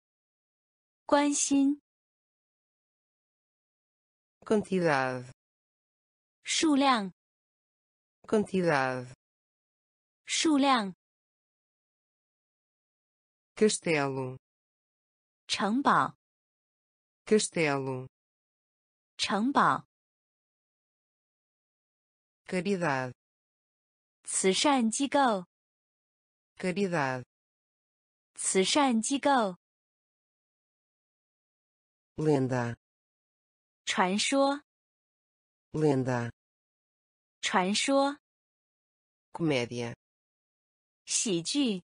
关心， quantidade, 数量， quantidade, 数量， castelo, 城堡， castelo, 城堡， caridade, 慈善机构， caridade, 慈善机构， lenda, 传说，lenda, 传说，comédia, 喜剧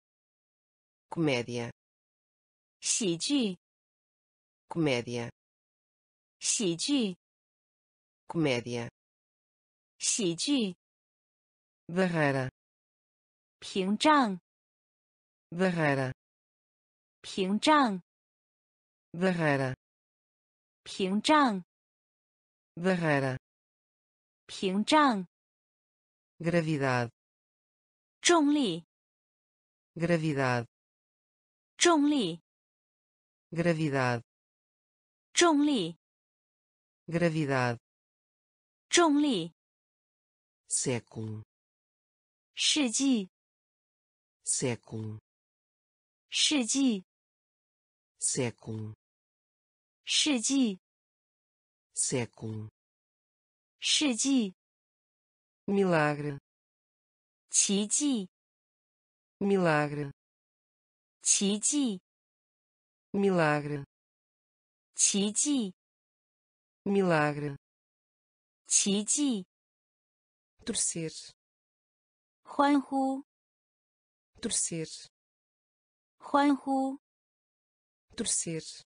，comédia, 喜剧，comédia, 喜剧，comédia, 喜剧 barreira, 屏障 barreira, 屏障 barreira, 屏障 barreira, 屏障 gravidade, 重力 gravidade, 重力 gravidade, 重力 gravidade, 重力 século, 世纪 século, 世纪 século, 世纪 século, 世纪 milagre, 奇迹 milagre, 奇迹 milagre, 奇迹 milagre, 奇迹 torcer, 欢呼 torcer, 欢呼 torcer,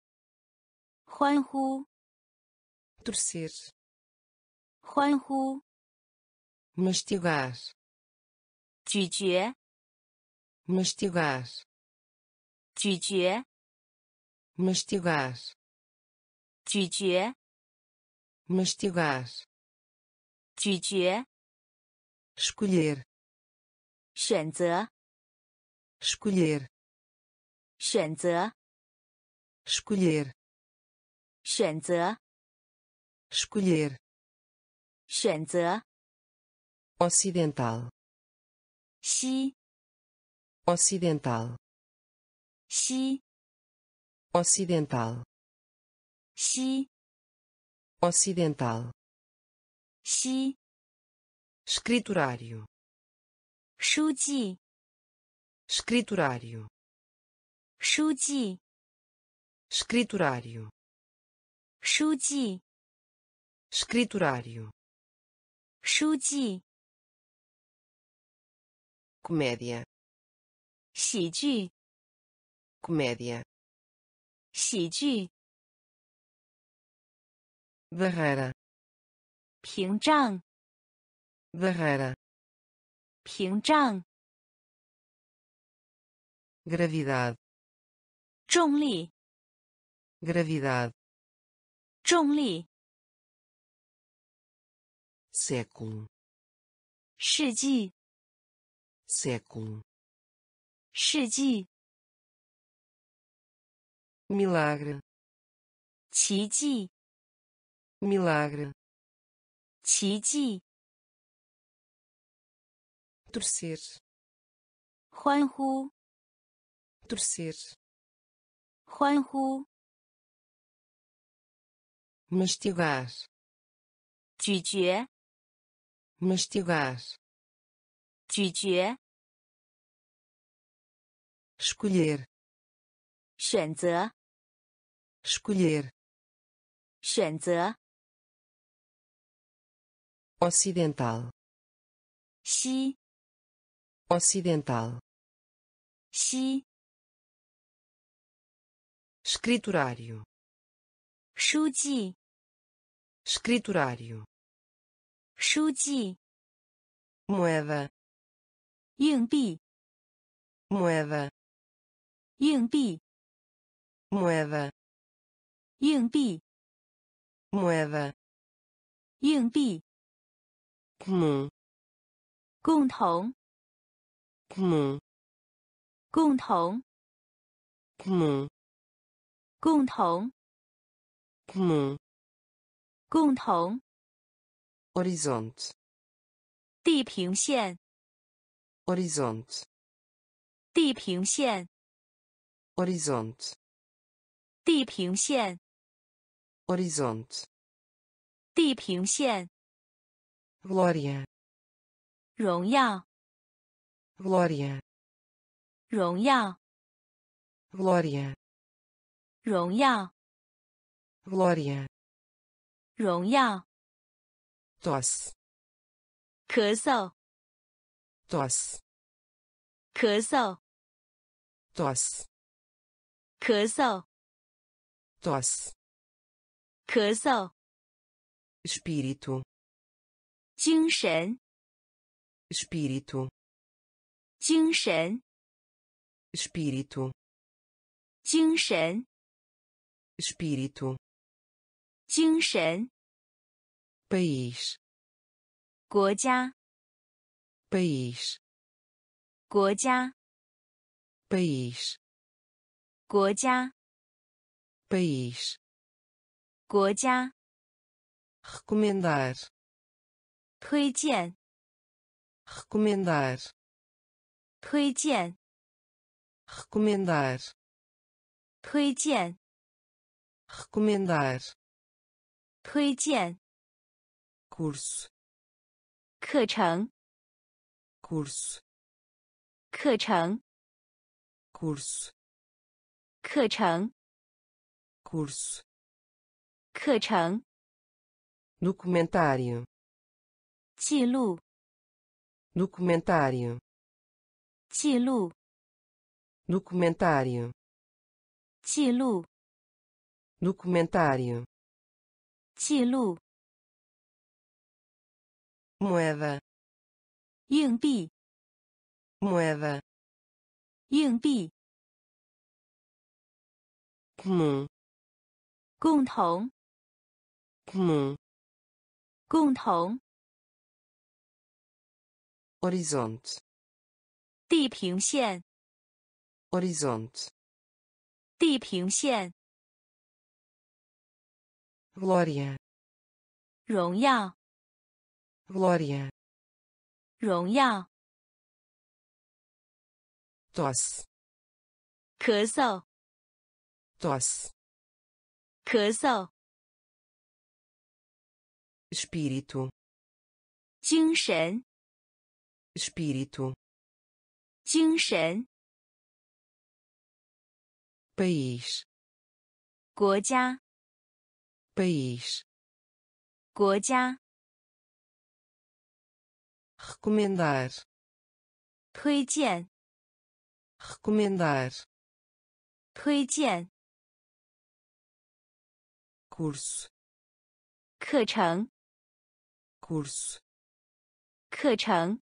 欢呼 torcer, 欢呼 mastigar, 咀嚼 mastigar, 咀嚼 mastigar, 咀嚼 mastigar, 咀嚼 escolher, 选择 escolher, 选择 escolher, 选择 escolher, Shenze. ocidental, Xi. ocidental, Xi. ocidental, Xi. ocidental, Xi. escriturário, Shuji. escriturário, Shuji. escriturário, Shuji escriturário, 书记 comédia, 喜剧 comédia, 喜剧 barreira, 屏障 barreira, 屏障 gravidade, 重力 gravidade, 重力 século, 世纪 século, 世纪 milagre, 奇迹 milagre, 奇迹 torcer, 欢呼 torcer, 欢呼 mastigar, 咀嚼 mastigar, 咀嚼 escolher, 选择 escolher, 选择 ocidental, 西 ocidental, 西 escriturário, 书记 escriturário, 书记 moeda, 硬币 moeda, 硬币 moeda, 硬币 moeda, 硬币 comum, 共同 comum, 共同 comum, 共同 comum, 共同 horizonte, 地平线 horizonte, 地平线 horizonte, 地平线 horizonte, 地平线 Gloria. 荣耀 Gloria. 荣耀 Gloria. 荣耀 Gloria. 荣耀 tosse, 咳嗽 tosse, 咳嗽 tosse, 咳嗽 tosse, 咳嗽 espírito, 精神， espírito, 精神， espírito, 精神， espírito, 精神， país, 国家， país, 国家， país, 国家， país, 国家， recomendar, 推荐， recomendar, 推荐， recomendar, 推荐， recomendar, 推荐， curso, 课程， curso, 课程， curso, 课程， curso, 课程， documentário, 记录， documentário, 记录， documentário, 记录， documentário, 记录， moeda, 硬币， moeda, 硬币， comum, 共同， comum, 共同， horizonte, 地平线， horizonte, 地平线， glória, 荣耀， glória, 荣耀， tosse, 咳嗽， tosse, 咳嗽， espírito, 精神， espírito, 精神， país, 国家， país, 国家， recomendar, 推荐， recomendar, 推荐， curso, 课程， curso, 课程，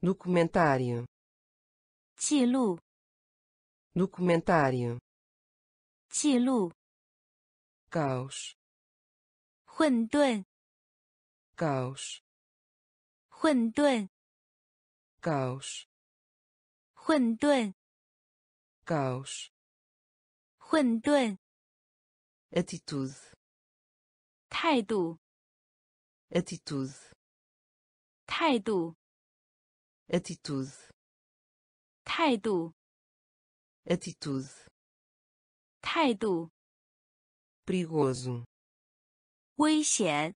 documentário, 记录， documentário, 记录， caos, 混沌， caos, 混沌， caos, 混沌， caos, 混沌， atitude, 态度， atitude, 态度， atitude, 态度， atitude, 态度， perigoso, 危险，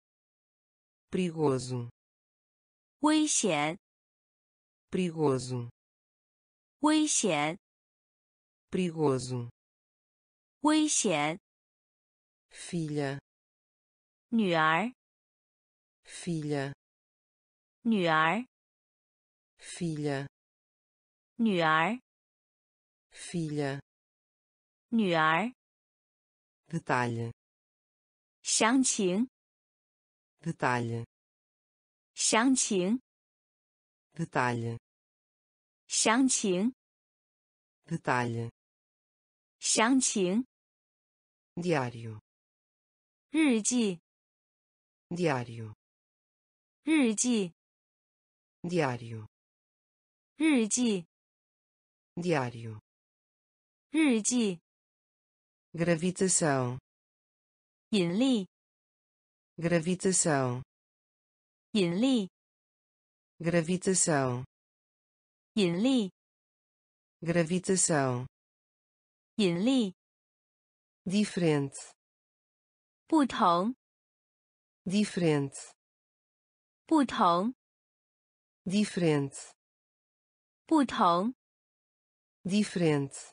perigoso, 危险， perigoso, 危险， perigoso, 危险， filha, 女儿， filha, 女儿， filha, 女儿， filha, 女儿， detalhe, 详情， detalhe, 详情， detalhe, 详情， detalhe, 详情， diário, 日记， diário, 日记， diário, 日记， diário, 日记， gravitação, 引力， gravitação, 引力， gravitação, 引力， gravitação, 引力， diferente, 不同， diferente, 不同， diferente, 不同， diferente,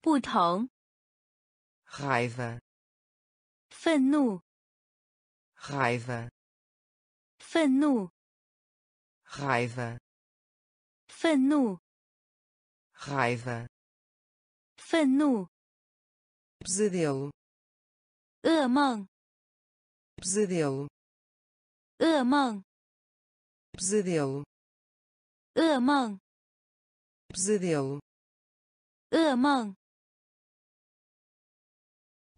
不同， raiva, 愤怒， raiva, fanu, raiva, fanu, raiva, fanu, pesadelo, amão, pesadelo, amão, pesadelo, amão, pesadelo, amão,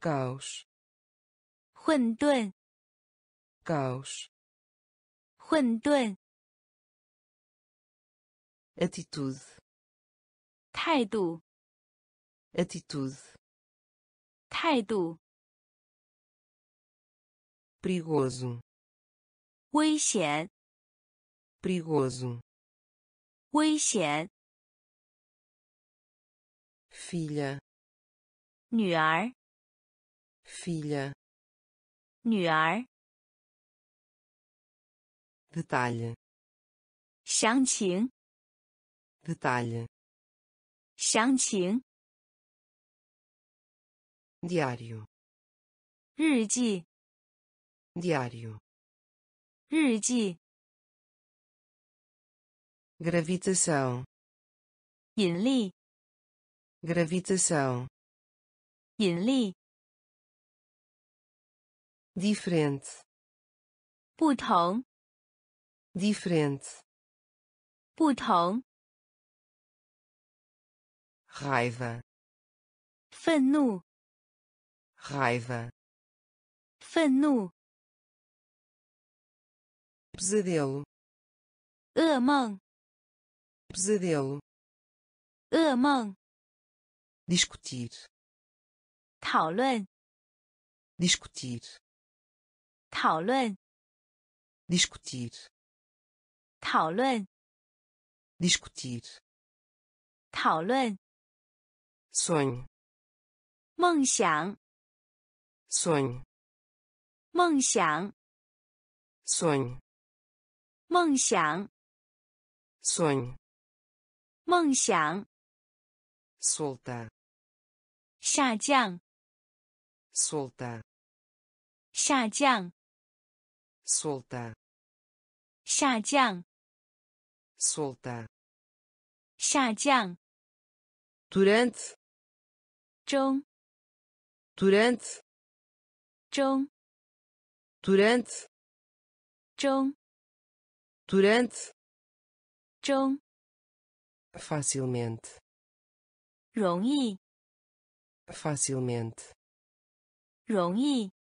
caos, 混沌 caos 混沌， atitude 态度， atitude 态度， perigoso 危险， perigoso 危险， filha 女儿， filha 女儿， detalhe 详情， detalhe 详情， diário 日记， diário 日记， gravitação 引力， gravitação 引力， diferente 不同， diferente 不同， raiva 愤怒， raiva 愤怒， pesadelo 噩梦， pesadelo 噩梦， discutir 讨论， discutir 讨论， discutir 讨论，discutir 讨论，sonho 梦想，sonho 梦想，sonho 梦想，sonho 梦想，soltar 下降，soltar 下降，soltar 下降，soltar 下降， durante 中， durante 中， durante 中， durante 中， facilmente 容易， facilmente 容易，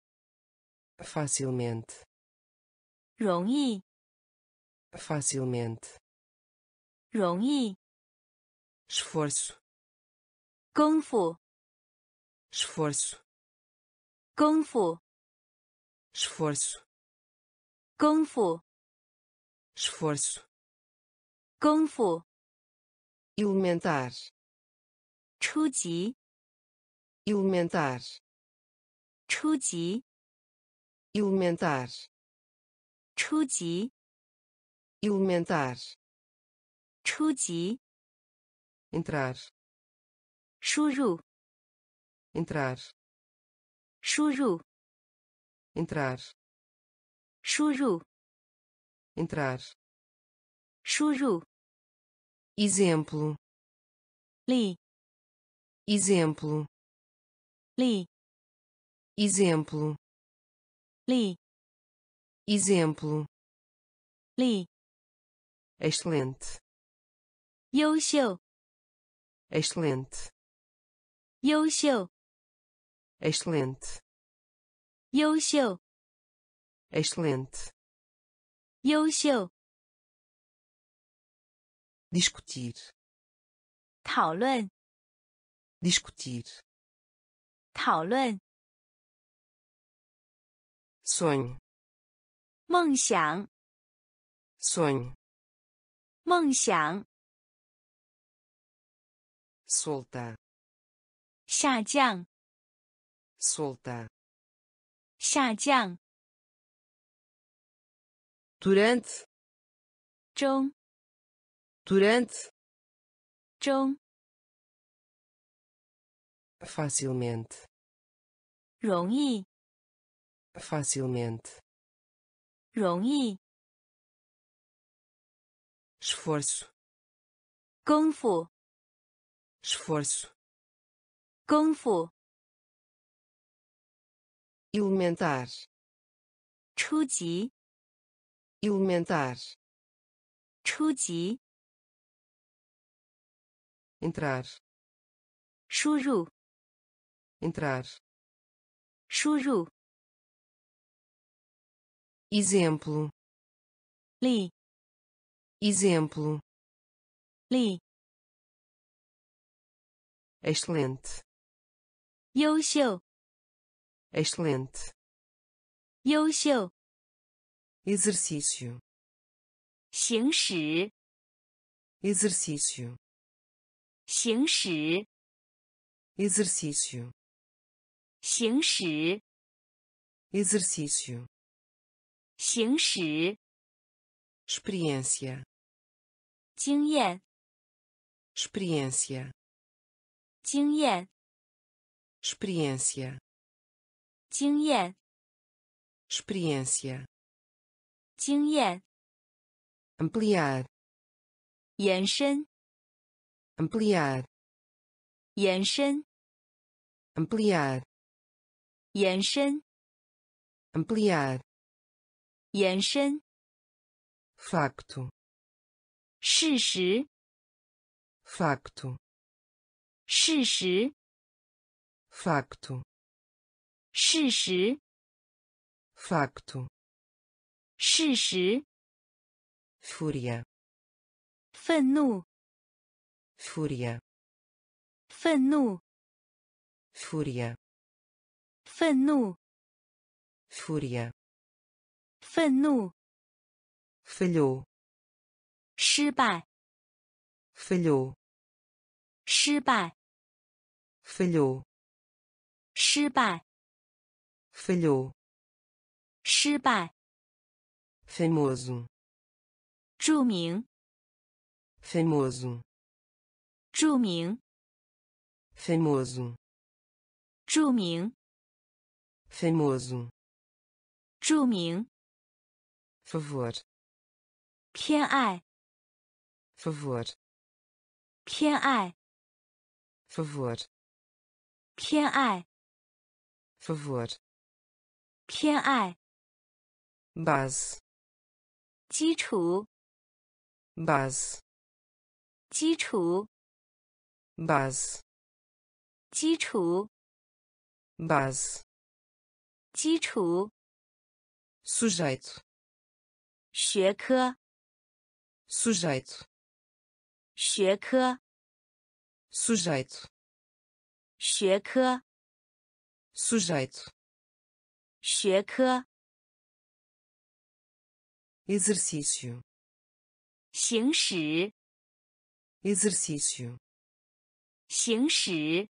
facilmente 容易， facilmente 容易， esforço 功夫， esforço 功夫， esforço 功夫， esforço 功夫， elementar 初级， elementar 初级， elementar 初级， elementar 初级， entrar 输入， entrar 输入， entrar 输入， entrar 输入， exemplo 例， exemplo 例， exemplo 例， exemplo 例， excelente 优秀，excelente 优秀，excelente 优秀，excelente 优秀，discutir 讨论，discutir 讨论，sonho 梦想，sonho 梦想，soltar 下降， soltar 下降， durante 中， durante 中， facilmente 容易， facilmente 容易， esforço 功夫， esforço 功夫， elementar 初级， elementar, 初级， entrar, 输入， entrar. 输入， Exemplo, 例， exemplo, 例， excelente, 优秀， excelente. 优秀， Exercício, 行驶， exercício, 行驶， exercício, 行驶， exercício. 行驶， experiência, 经验， experiência, 经验，experiência, 经验，experiência. 经验，ampliar, 延伸，ampliar, 延伸，ampliar, 延伸，ampliar. 延伸，facto, 事实，facto, 事实，facto, 事实，facto. 事实，fúria, 愤怒，fúria, 愤怒，fúria, 愤怒，fúria. 愤怒，falhou, 失败，falhou, 失败，falhou, 失败，falhou. 失败，famoso, 著名，famoso, 著名，famoso, 著名，famoso. 著名，favor, 偏爱，favor, 偏爱，favor, 偏爱， favor. 偏爱， base, 基础， base, 基础， base, 基础， base. 基础， sujeito, 学科， sujeito, 学科， sujeito, 学科，sujeito. 学科，exercício, 行驶，exercício, 行驶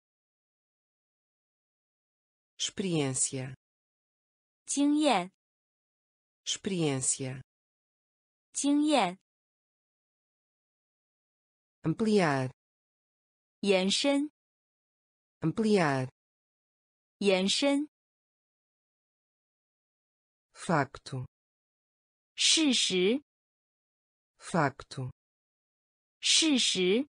，experiência, 经验，experiência, 经验，ampliar, 延伸，ampliar, 延伸， facto, 事实， facto, 事实，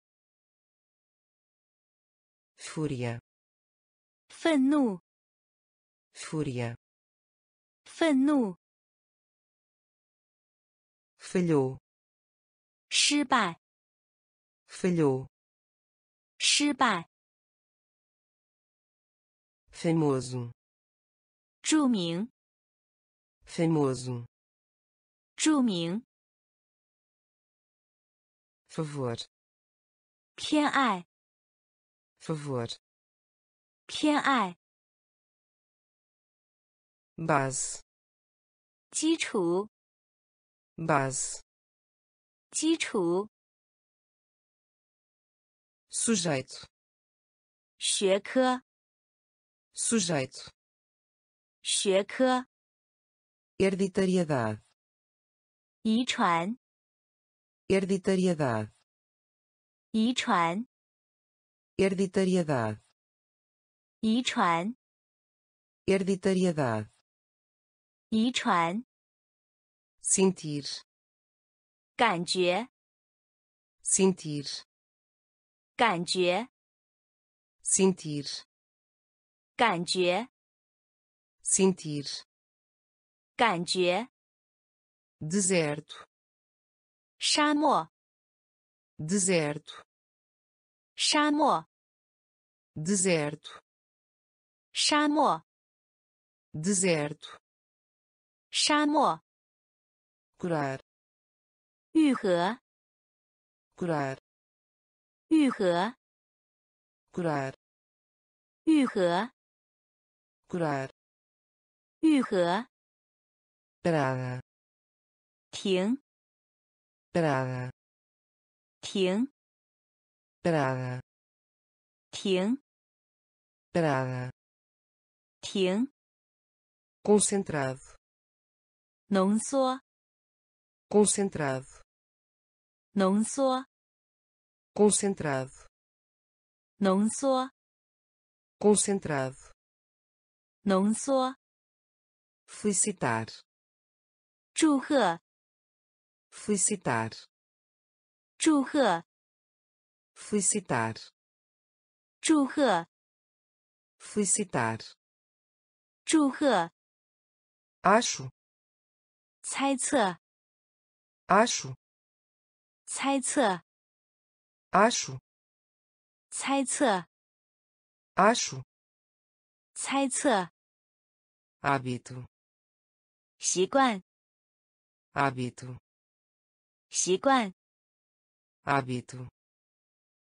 fúria, 愤怒， fúria, 愤怒， falhou, 失败， falhou, 失败， famoso, 着名， famoso, 着名， favor, 偏爱， favor, 偏爱， base, 基础， base, 基础， sujeito, 学科， sujeito, 学科， hereditariedade, 遗传， hereditariedade, 遗传， hereditariedade, 遗传， hereditariedade, 遗传， sentir, 感觉， sentir, 感觉， sentir, 感觉， sentir, 感觉， deserto, 沙漠， deserto, 沙漠， deserto, 沙漠， deserto, 沙漠， curar, 愈合， curar, 愈合， curar, 愈合， curar, 愈合， parada, 停， parada, 停， parada, 停， parada, 停， concentrado, 浓缩， concentrado, 浓缩， concentrado, 浓缩， concentrado, 浓缩，felicitar, 祝贺，felicitar, 祝贺，felicitar, 祝贺，felicitar, 祝贺，acho, 猜测，acho, 猜测，acho, 猜测，acho, 猜测，hábito, 习惯， hábito, 习惯， hábito,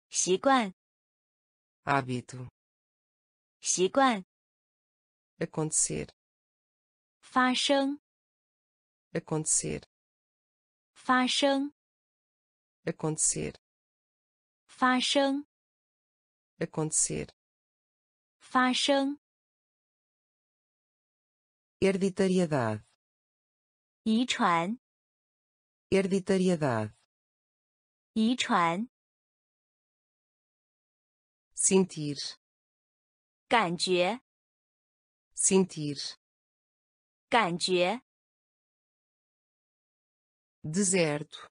习惯， hábito, 习惯， acontecer, 发生， acontecer, 发生， acontecer, 发生， acontecer, 发生， hereditariedade, 遗传， hereditariedade, 遗传， sentir, 感觉， sentir, 感觉， deserto,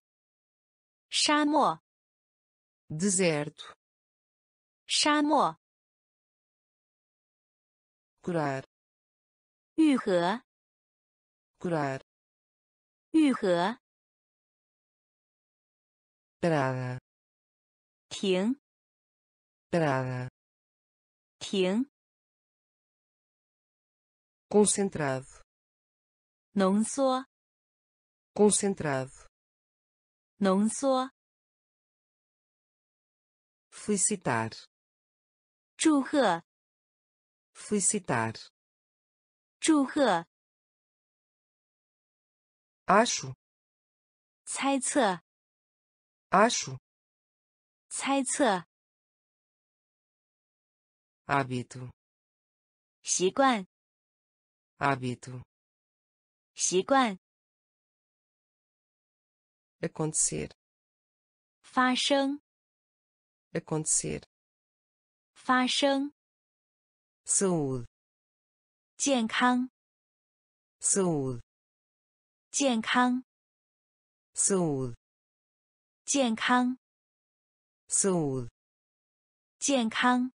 沙漠， deserto, 沙漠， curar, 愈合， curar, 愈合， parada, 停， parada, 停， concentrado, 浓缩， concentrado, 浓缩， felicitar, 祝贺， felicitar, 祝贺，acho, 猜测，acho, 猜测，hábito, 习惯，hábito, 习惯，acontecer, 发生，acontecer, 发生，saúde, 健康，saúde, 健康，saúde, 健康，saúde, 健康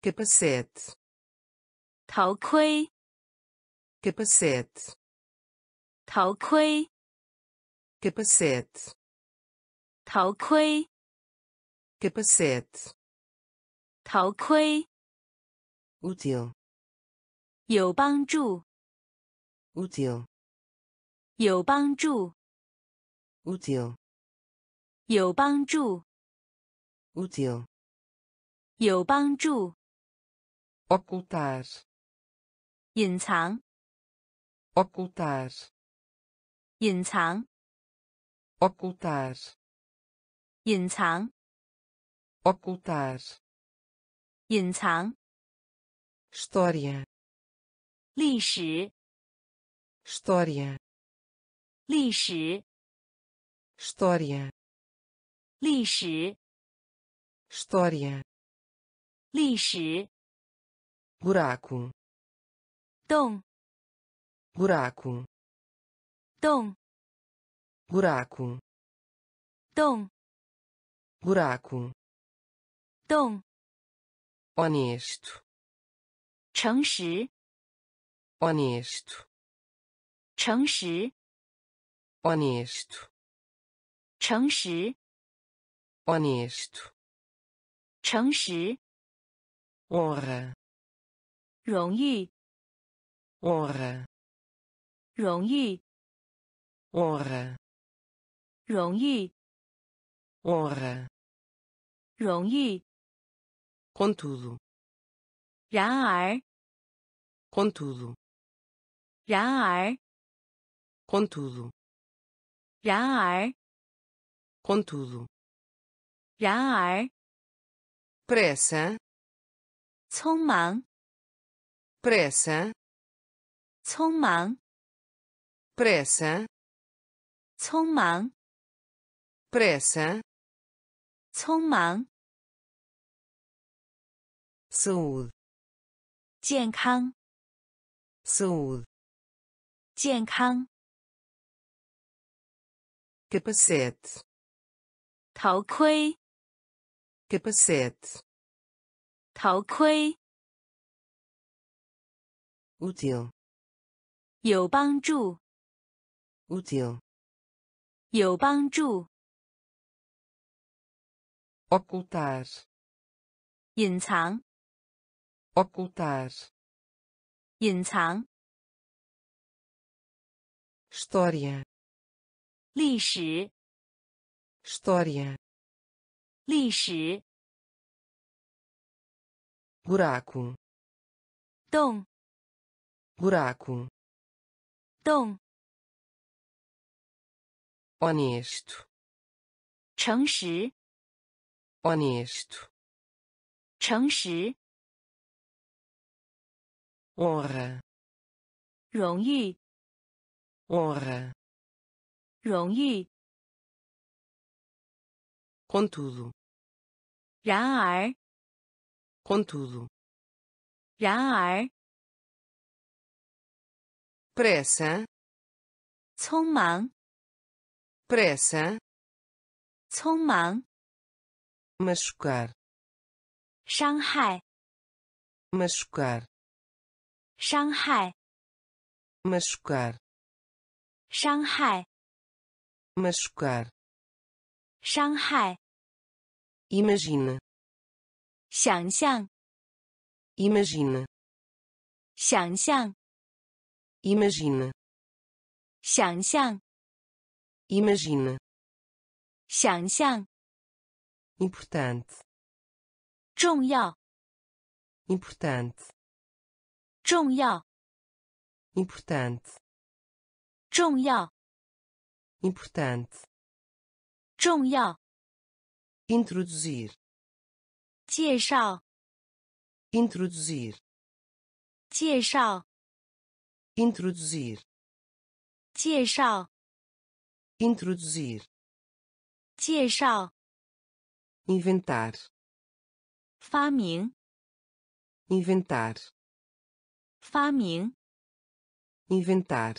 ，capacete, 头盔，capacete, 头盔，capacete, 头盔，capacete, 头盔，útil, 有帮助，útil, 有帮助，útil, 有帮助，útil, 有帮助，ocultar, 隐藏，ocultar, 隐藏，ocultar, 隐藏，ocultar, 隐藏，história, 历史， história, 历史， história, 历史， história, 历史， buraco, 洞， buraco, 洞， buraco, 洞， buraco, 洞， honesto, 诚实， honesto, 诚实， honesto, 诚实， honesto, 诚实， honra, 荣誉， honra, 荣誉， honra, 荣誉， honra, 荣誉。 contudo, 然而， contudo, 然而，contudo, 然而，contudo, 然而，pressa, 匆忙，pressa, 匆忙，pressa, 匆忙，pressa, 匆忙。saúde, 健康，saúde, 健康。capacete, 头盔，capacete, 头盔，útil, 有帮助，útil, 有帮助。ocultar, 隐藏，ocultar, 隐藏。história, 历史， história, 历史。 buraco, 洞， buraco, 洞。 honesto, 诚实， honesto, 诚实。 honra, 荣誉， honra, 荣誉。 contudo, 然而， contudo, 然而， pressa, 匆忙， pressa, 匆忙。 machucar, 伤害， machucar, 伤害， machucar, 伤害， machucar, 伤害。 imagina, 想象， imagina, 想象， imagina, 想象， imagina, 想象。 importante, 重要， importante, 重要， importante, 重要， importante, 重要。 introduzir, 介绍， introduzir, 介绍， introduzir, 介绍， introduzir, 介绍。 inventar, 发明， inventar, 发明， inventar,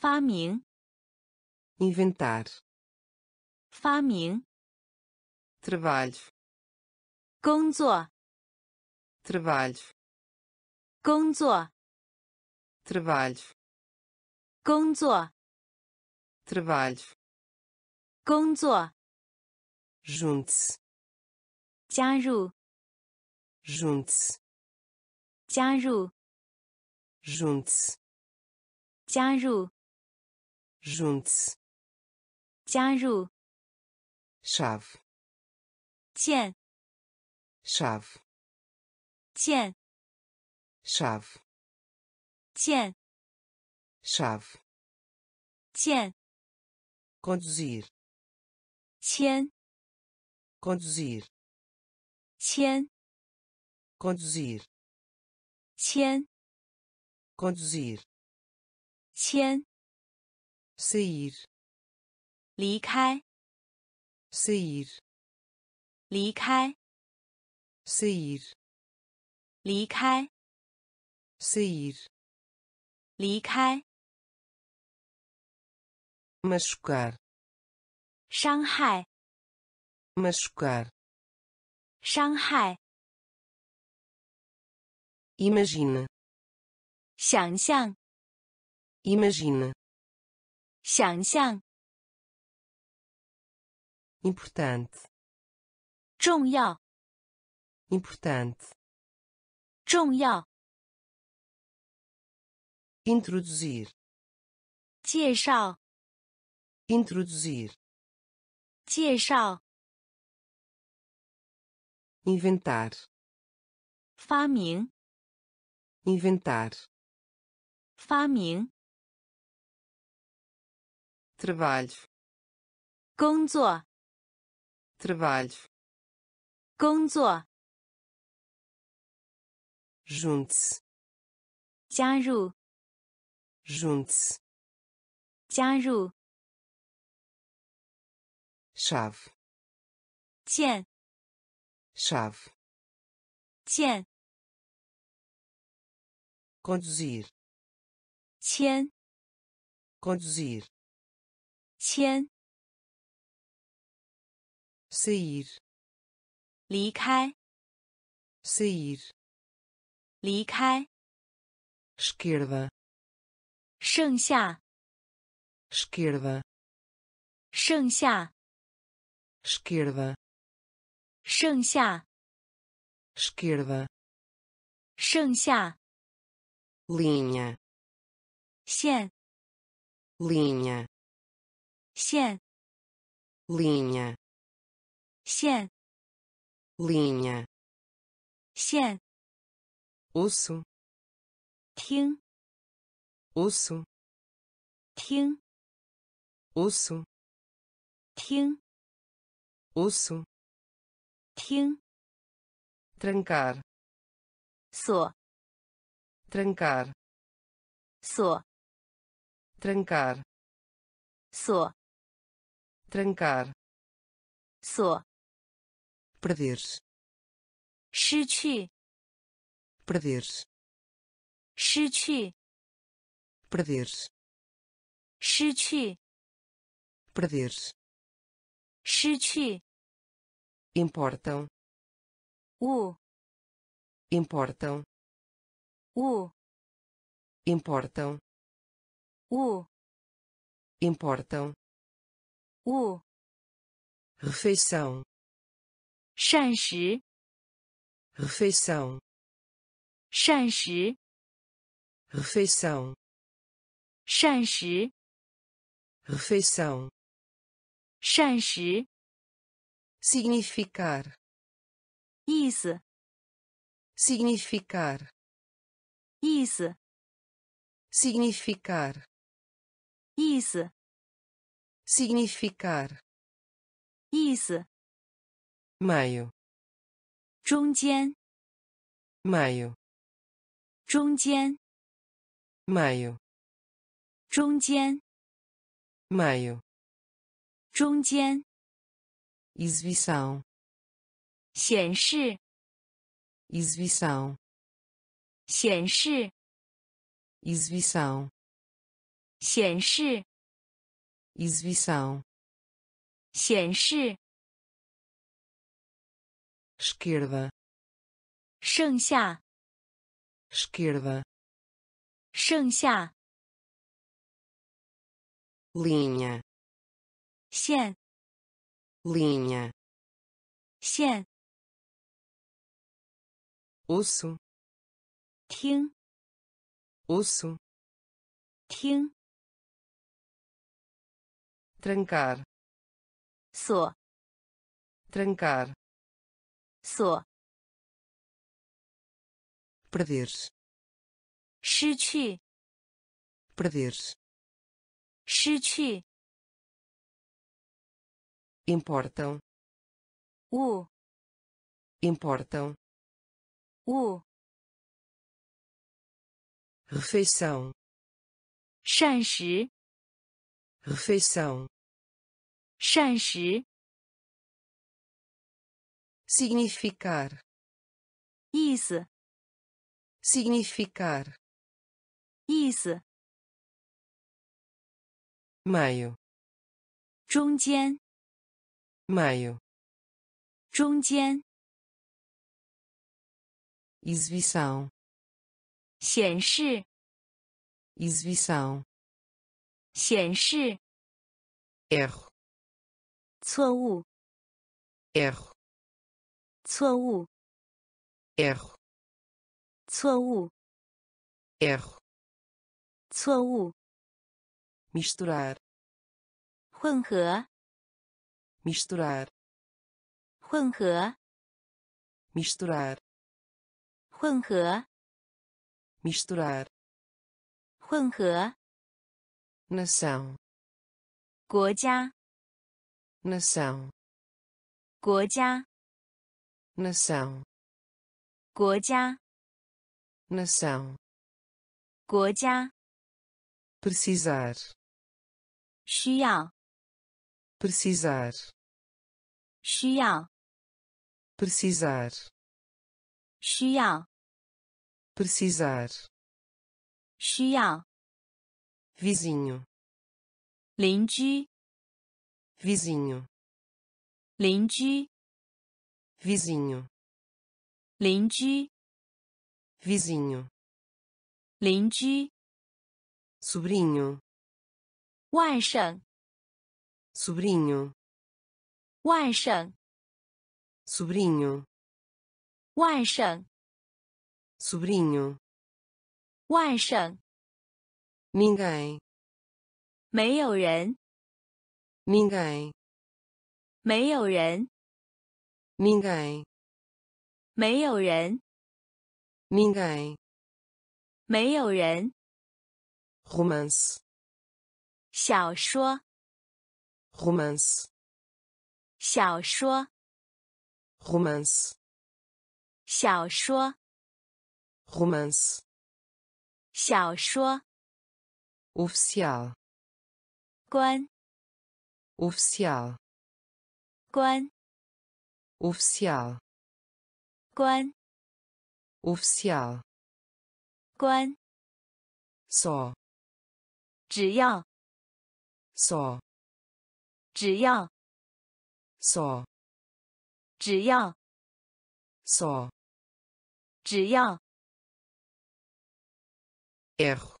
发明， inventar, 发明。 trabalho, 工作， trabalho, 工作， trabalho, 工作， trabalho, 工作。 junte-se, 加入， junte-se, 加入， junte-se, 加入， junte-se, 加入。 chave, 键， chave, 键， chave, 键， chave, 键。 conduzir, 签， conduzir, 签， conduzir, 签， conduzir, 签。 sair, 离开， sair, 离开， sair, 离开， sair, 离开。 machucar, 伤害， machucar, 伤害。 imagina, 想象， Imagina. 想象、Importante. 重要、Importante. 重要、Introduzir. 介绍、Introduzir. 介绍、Inventar. 发明、Inventar. 发明、Trabalho. 工作、 Trabalho. 工作、 Junte-se. 加入、 Junte-se. 加入、 Chave. 键、 Chave. 键、 Conduzir. 签、 Conduzir. 签、Sair. 离开、Sair. 离开、Esquerda. 剩下、Esquerda. 剩下、Esquerda. 剩下、Esquerda. 剩下、Linha. 线、Linha. 线、 Linha. 线、 Linha. 线、 Osso. 听、 Osso. 听、 Osso. 听、 Osso. 听、 Trancar. 锁、 Trancar. 锁、 Trancar. 锁、 trancar, só, perder, shiqi, perder, shiqi, perder, shiqi, perder, shiqi, importam, o, importam, o, importam, o, importam 物、 Refeição. 膳食、 Refeição. 膳食、 Refeição. 膳食、 Refeição. 膳食、 Significar. 意思、 Significar. 意思、 Significar. 意思、 Significar. 意思、 Meio. 中间、 Meio. 中间、 Meio. 中间、 Meio. 中间、 Exibição. 显示、 Exibição. 显示、 Exibição. 显示、 Exibição. 显示、 Esquerda. 剩下、 Esquerda. 剩下、 Linha. 线、 Linha. 线、 Osso. 听、 Osso. 听、 trancar, só, trancar, só, perder, shiqi, perder, shiqi, importam, o, importam, o refeição. 膳食 Refeição. 膳食、 Significar. 意思、 Significar. 意思、 Meio. 中间、 Meio. 中间、 Exibição. 显示、 Exibição. 显示 erro, 错误，erro, 错误，erro, 错误，erro, 错误，misturar, 混合，misturar, 混合，misturar, 混合，misturar, 混合，nação, 国家， nação, 国家， nação, 国家， nação, 国家， precisar, 需要， precisar, 需要， precisar, 需要， precisar, 需要， vizinho, 邻居， vizinho, 邻居， vizinho, 邻居， vizinho, 邻居， sobrinho, 外甥， sobrinho, 外甥， sobrinho, 外甥， sobrinho, 外甥， ninguém, 没有人，ninguém, 没有人，ninguém, 没有人，ninguém, 没有人，romance, 小说，romance, 小说，romance, 小说，romance, 小说，oficial, 官，oficial, 官，oficial, 官，oficial, 官，só, 只要，só, 只要，só, 只要，só, 只要，erro,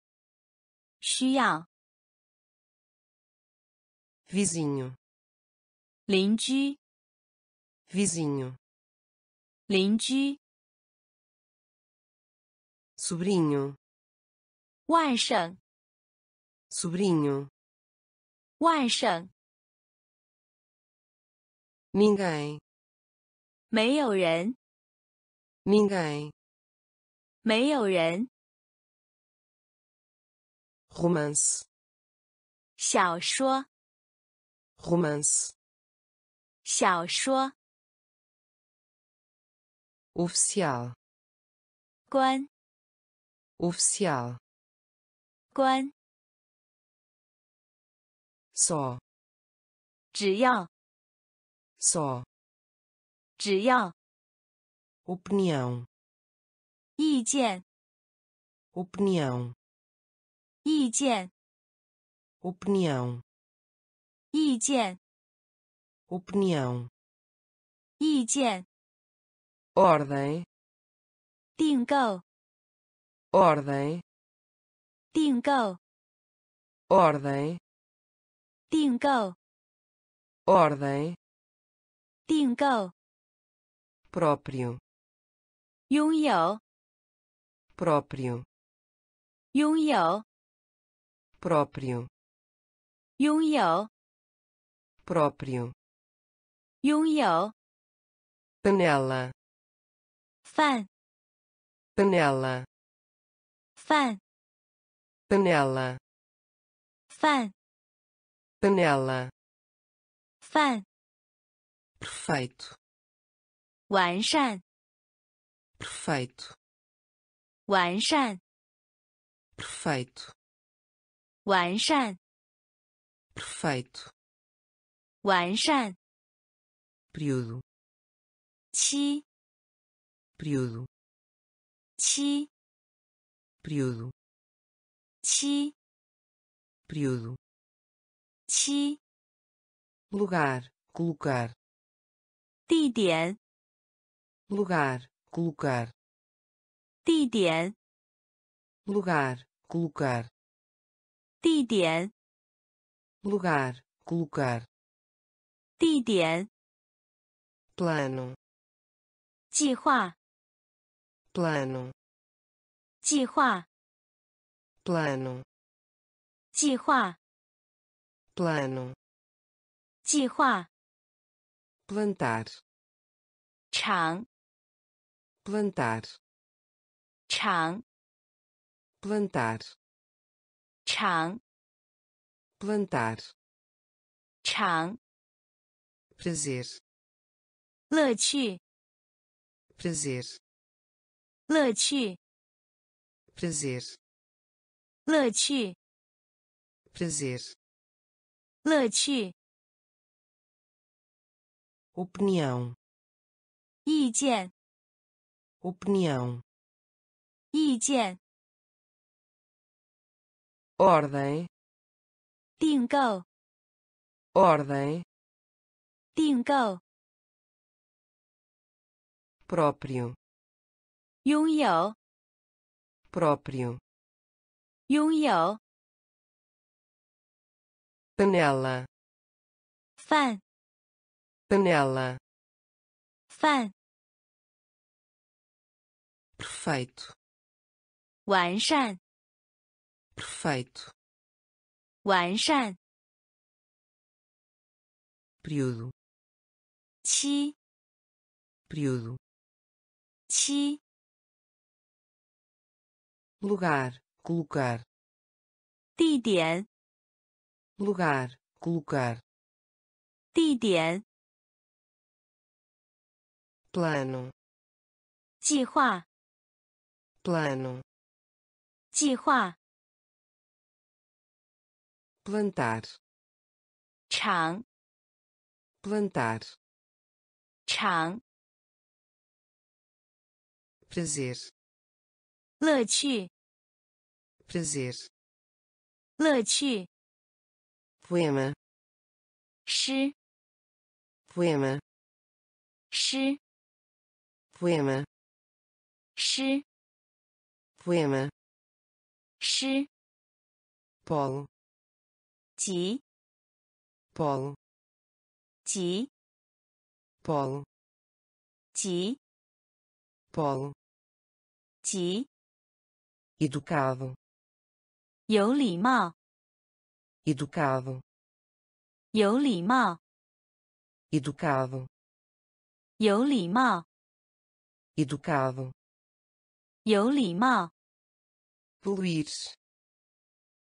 需要，vizinho, 邻居，vizinho, 邻居，sobrinho, 外甥，sobrinho, 外甥，ninguém, 没有人，ninguém, 没有人，romance, 小说，romance, 小说，oficial, 官，oficial, 官，só, 只要，só, 只要，opinião, 意见，opinião, 意见， opinião, 意见， opinião, 意见， ordem, 订购， ordem, 订购， ordem, 订购， ordem, 订购， próprio, 拥有， próprio, 拥有， próprio, 拥有， próprio, 拥有， panela, 饭， panela, 饭， panela, 饭， panela, 饭， perfeito, 完善， perfeito, 完善， perfeito, 完善，perfeito, 完善，período, 期，período, 期，período, 期，período, 期，lugar, colocar, 地点，lugar, colocar, 地点，lugar, colocar, 地点， lugar, colocar, 地点， plano, 计划， plano, 计划， plano, 计划， plano, 计划， plantar, 场， plantar, 场， plantar, 场， plantar, 场， prazer, 乐趣， prazer, 乐趣， prazer, 乐趣， prazer, 乐趣， opinião, 意见， opinião, 意见， ordem, 订购， ordem, 订购， próprio, 拥有， próprio, 拥有， panela, 饭， panela, 饭， perfeito, 完善， perfeito, 完善， período, 期， período, 期， lugar, colocar, 地点， lugar, colocar, 地点， plano, 计划， plano, 计划， plantar, 场， plantar, 场， prazer, 乐趣， prazer, 乐趣， poema, 诗， poema, 诗， poema, 诗， poema, 诗， polo, 集， polo, 集， polo, 集， polo, 集， educado, 有礼貌， educado, 有礼貌， educado, 有礼貌， educado, 有礼貌， poluir,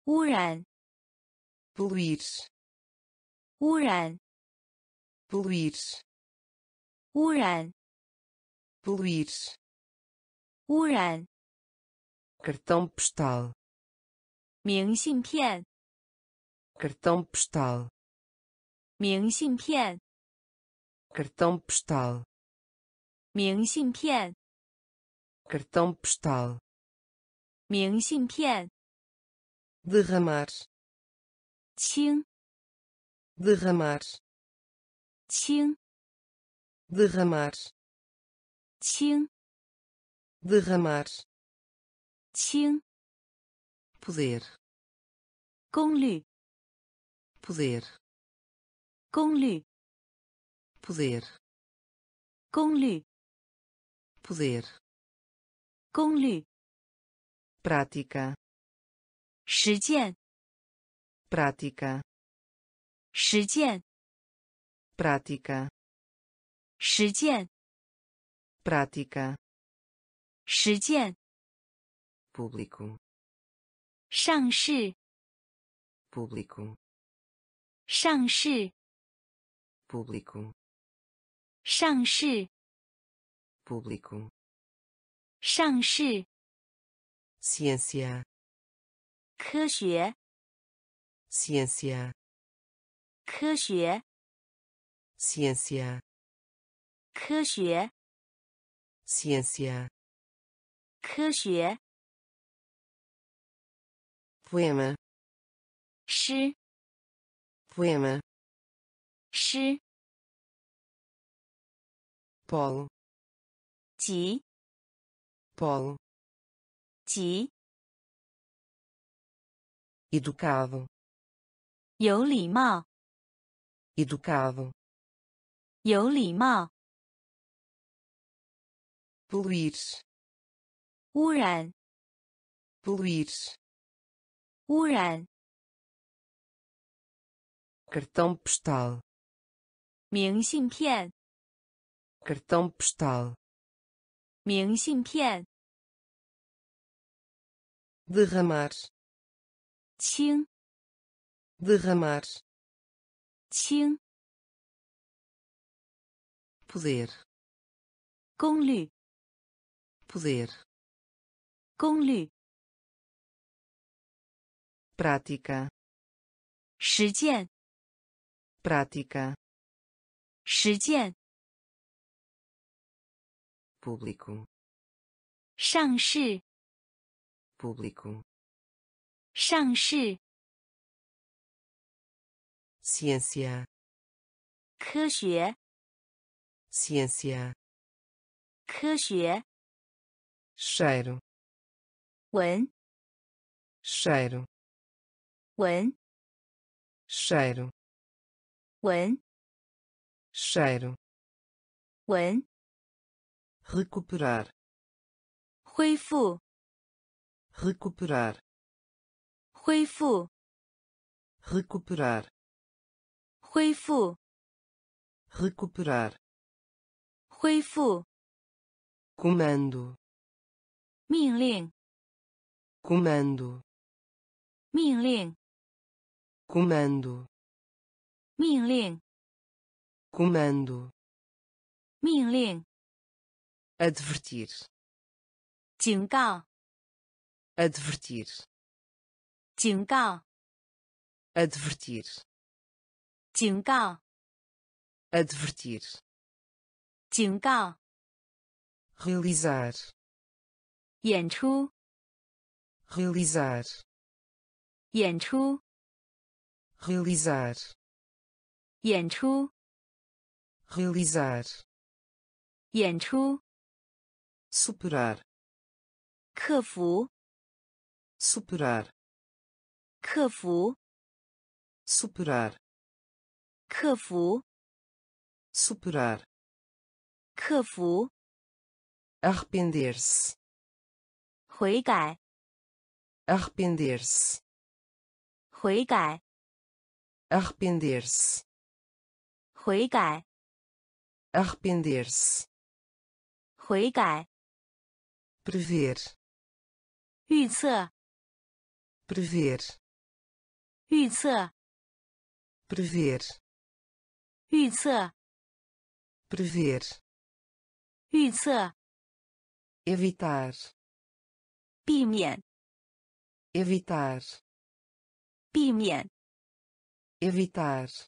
污染， poluir, 污染， poluir, 污染， poluir, 污染， cartão postal, 明信片， cartão postal, 明信片， cartão postal, 明信片， cartão postal, 明信片， derramar, 清， derramar, 清， derramar, 清， derramar, 清， poder, 功率， poder, 功率， poder, 功率， poder, 功率， prática, 实践， prática, 实践，prática, 实践，prática, 实践，público, 上市，público, 上市，público, 上市，público, 上市，ciência, 科学，ciência, 科学， ciência, 科学， ciência, 科学， poema, 诗， poema, 诗， polo, 集， polo, 集， educado, 有礼貌，educado, 有礼貌，poluir, 污染，poluir, 污染，cartão postal, 明信片，cartão postal, 明信片，derramar, 倾，derramar, 倾， poder, 功率， poder, 功率， prática, 实践， prática, 实践， público, 上市， público, 上市， ciência, 科学， ciência, 科学， cheiro, 闻， cheiro, 闻， cheiro, 闻， cheiro, 闻， recuperar, 恢复， recuperar, 恢复， recuperar, 恢复， recuperar, 恢复， comando, 命令， comando, 命令， comando, 命令， comando, 命令， advertir, 警告， advertir, 警告， advertir, 警告， advertir, 警告， realizar, 演出， realizar, 演出， realizar, 演出， realizar, 演出， superar, 克服， superar, 克服， superar, 克服，superar, 克服，arrepender-se, 悔改，arrepender-se, 悔改，arrepender-se, 悔改，arrepender-se, 悔改，prever, 预测，prever, 预测，prever, 预测， prever, 预测， evitar, 避免， evitar, 避免， evitar,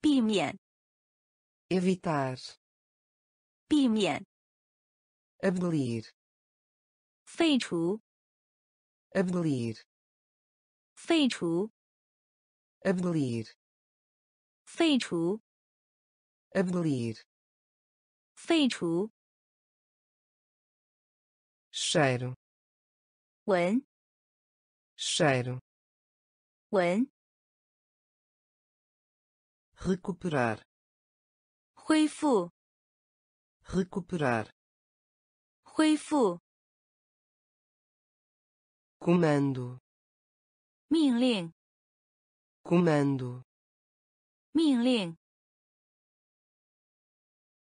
避免， evitar, 避免， abolir, 废除， abolir, 废除， abolir, 废除， abolir, 废除， cheiro, 闻， cheiro, 闻， recuperar, 恢复， recuperar, 恢复， comando, 命令， comando, 命令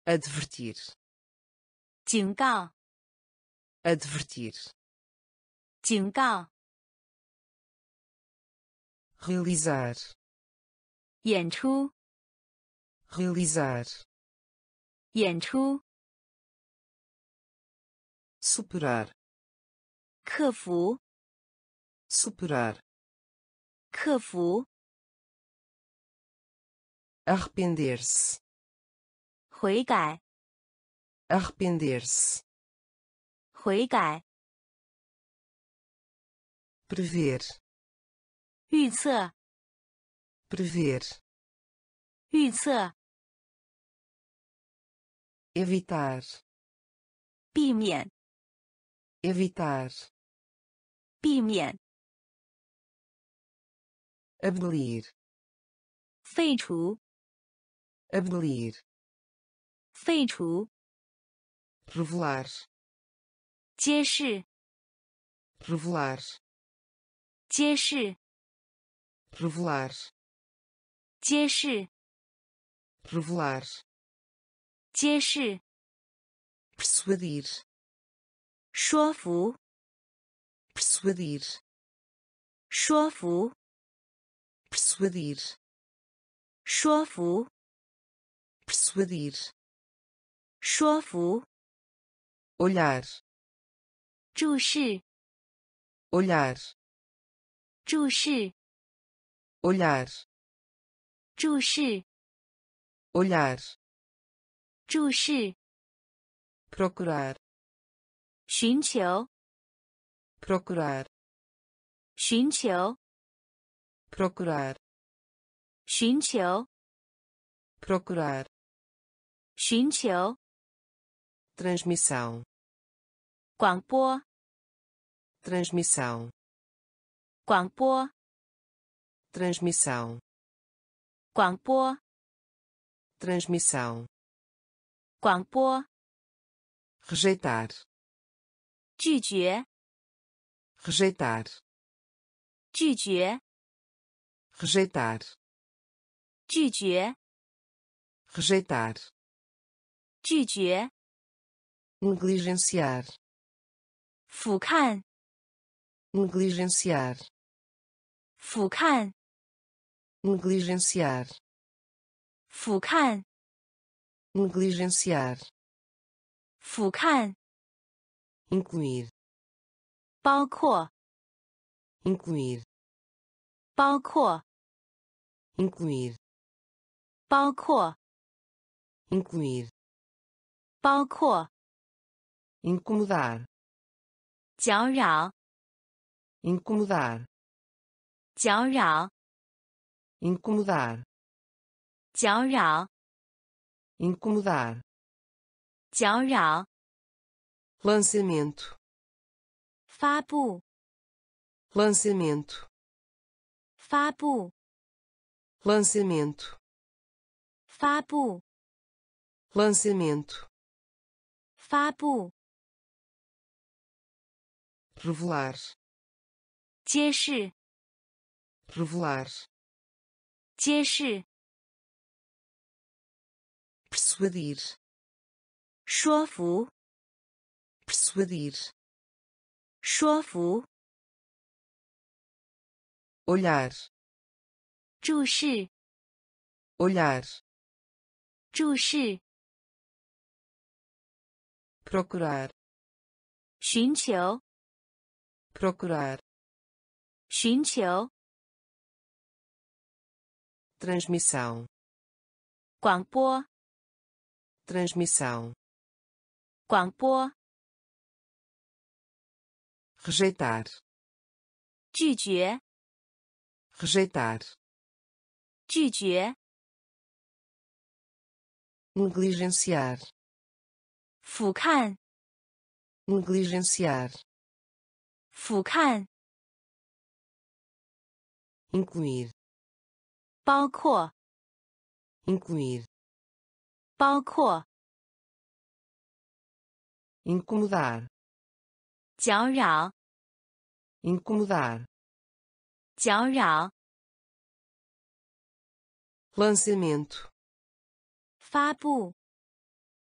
，advertir, 警告，advertir, 警告，realizar, 演出，realizar, 演出，superar, 克服，superar, 克服，arrepender-se, 悔改， arrepender-se, 悔改， prever, 预测， prever, 预测， evitar, 避免， evitar, 避免， abolir, 废除， abolir, 废除， revelar, 揭示， revelar, 揭示， revelar, 揭示， revelar, 揭示， persuadir, 说服， persuadir, 说服， persuadir, 说服， persuadir, 说服， olhar, 注视， olhar, 注视， olhar, 注视， olhar, 注视， procurar, 寻求， procurar, 寻求， procurar, 寻求， procurar, 寻求， transmissão, 广播， transmissão, 广播， transmissão, 广播， transmissão, 广播， rejeitar, 拒绝， rejeitar, 拒绝， rejeitar, 拒绝， rejeitar, 拒绝，negligenciar, 俯瞰，negligenciar, 俯瞰，negligenciar, 俯瞰，negligenciar, 俯瞰，incluir, 包括，incluir, 包括，incluir, 包括，incluir, 包括， incomodar, 搅扰， incomodar, 搅扰， incomodar, 搅扰， incomodar, 搅扰， lançamento, 发布， lançamento, 发布， lançamento, 发布， lançamento, 发布， revelar, 揭示， revelar, 揭示， persuadir, 说服， persuadir, 说服， olhar, 注视， olhar, 注视， procurar, 寻求， procurar, 寻求， transmissão, 广播， transmissão, 广播， rejeitar, 拒绝， rejeitar, 拒绝， negligenciar, 俯瞰， negligenciar, 俯瞰， incluir, 包括， incluir, 包括， incomodar, 搅扰， incomodar, 搅扰， lançamento, 发布，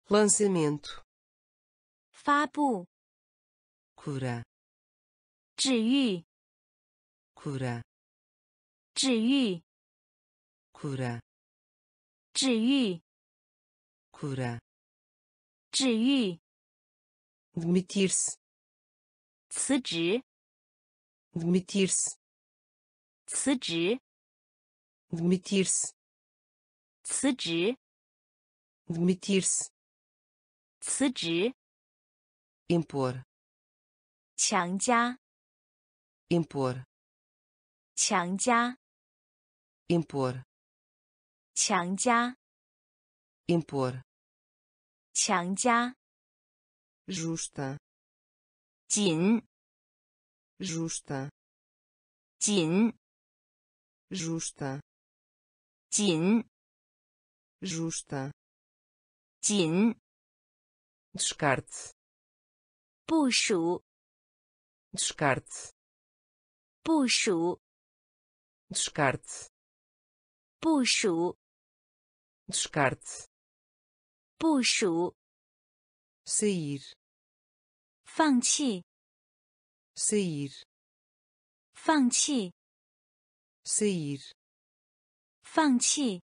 lançamento, 发布， cura, 治愈， cura, 治愈， cura, 治愈， cura, 治愈， demitir-se, 辞职， demitir-se, 辞职， demitir-se, 辞职， demitir-se, 辞职，impor, 强加，impor, 强加，impor, 强加，impor, 强加，justa, 紧，justa, 紧，justa, 紧，justa, 紧，descarte Puxo. descarte Puxo. descarte Puxo. descarte Puxo. sair Fangqi. sair Fangqi. sair Fangqi.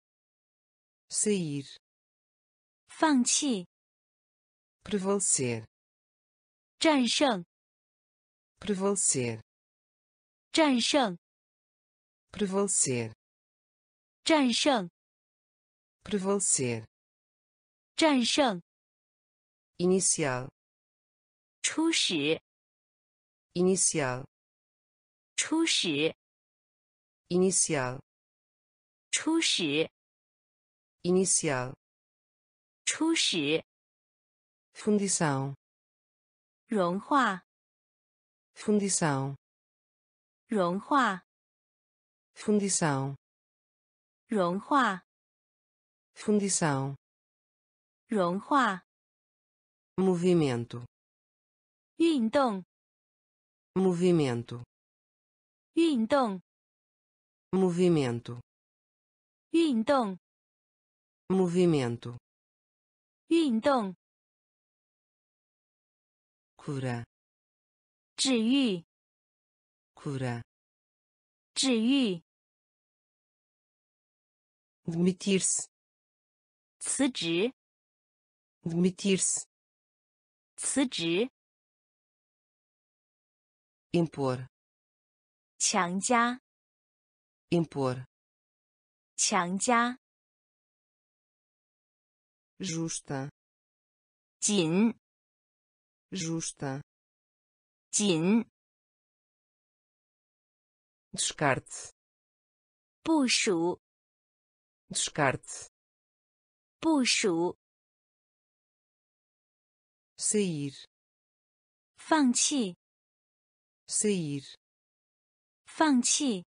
sair 放弃 prevalecer, 战胜， prevalecer, 战胜， prevalecer, 战胜， prevalecer, 战胜， inicial, 初始， inicial, 初始， inicial, 初始， inicial, 初始， fundição, 融化， fundição, 融化， fundição, 融化， fundição, 融化， movimento, 运动， movimento, 运动， movimento, 运动， movimento, 运动， cura, 治愈，cura, 治愈，demitir-se, 辞职，demitir-se, 辞职，impor, 强加，impor, 强加，justa, 紧，justa, 紧， descarte, 部署， descarte, 部署， sair, 放弃， sair, 放弃，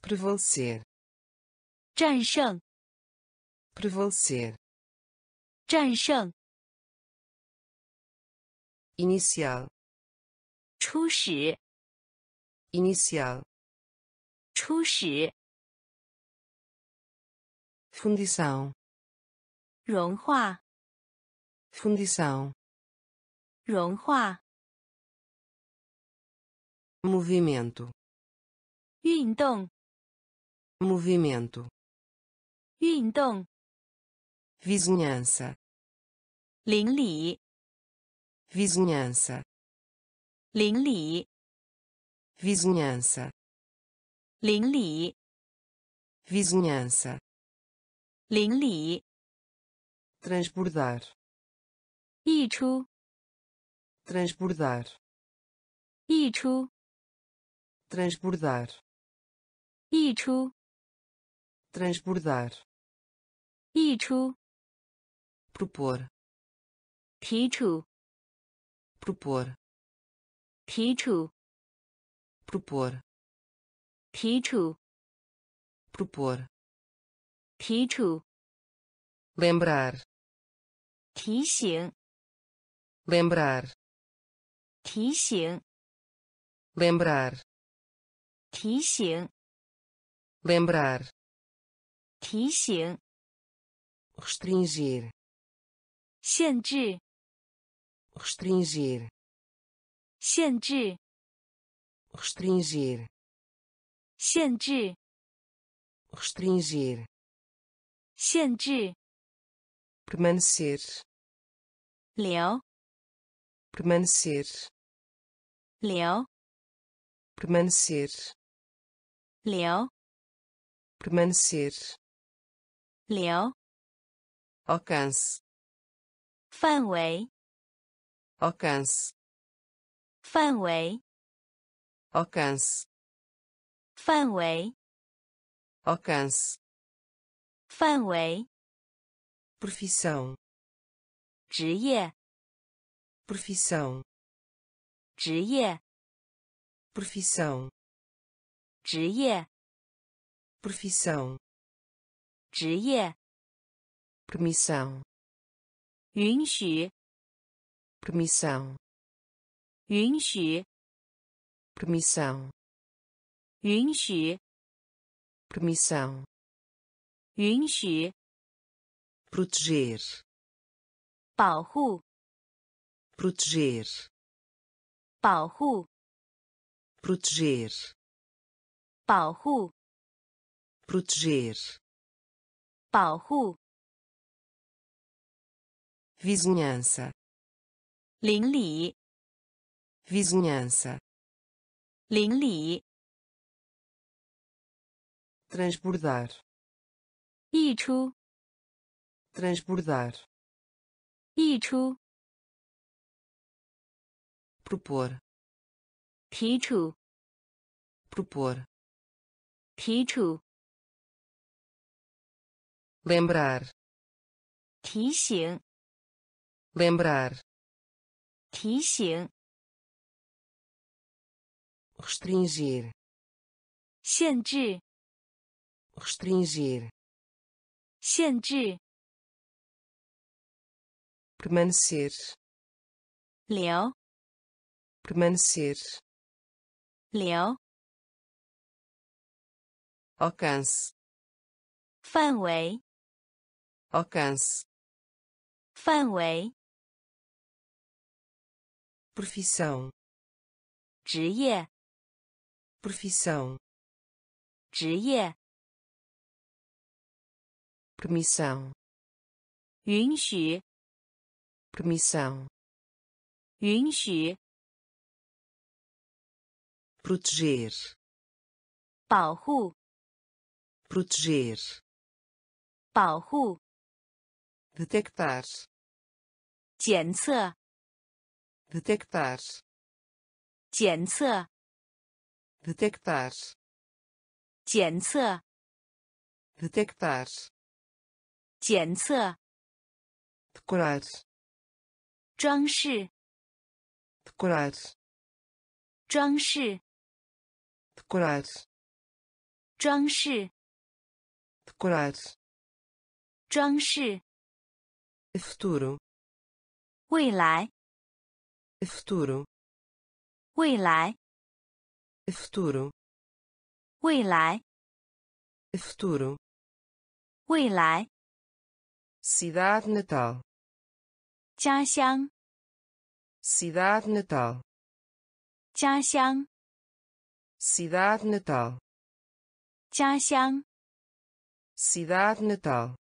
prevalecer, 战胜， prevalecer, 战胜， inicial, 初始， inicial, 初始， fundição, 融化， fundição, 融化， movimento, 运动， movimento, 运动， vizinhança, 邻里， vizinhança, 邻里， vizinhança, 邻里， vizinhança, 邻里， transbordar, 溢出， transbordar, 溢出， transbordar, 溢出， transbordar, 溢出， propor, 提出， propor, 提出， propor, 提出， propor, 提出， lembrar, 提醒， lembrar, 提醒， lembrar, 提醒， lembrar, 提醒， restringir, 限制， restringir, 限制， restringir, 限制， restringir, 限制， permanecer, 留， permanecer, 留， permanecer, 留， permanecer, 留 alcance, 范围 alcance, 范围 alcance, 范围 alcance, 范围 profissão, 职业 profissão, 职业 profissão, 职业 profissão, 职业 permissão, 允许 permissão, 允许 permissão, 允许 permissão, 允许 proteger, 保护 proteger, 保护 proteger, 保护 proteger, 保护 vizinhança, 邻里 vizinhança, 邻里 transbordar, 溢出 transbordar, 溢出 propor, 提出 propor, 提出 lembrar, 提醒 lembrar, 提醒 restringir, 限制 restringir, 限制 permanecer, 留 permanecer, 留 alcance, 范围 alcance, 范围 profissão, 职业 profissão, 职业 permissão, 允许 permissão, 允许 proteger, 保护 proteger, 保护 detectar, 检测 detectar, 检测 detectar, 检测 detectar, 检测 decorar, 装饰 decorar, 装饰 decorar, 装饰 decorar, 装饰 futuro, 未来 futuro, 未来 futuro, 未来 futuro, 未来 cidade natal, 家乡 cidade natal, 家乡 cidade natal, 家乡 cidade natal,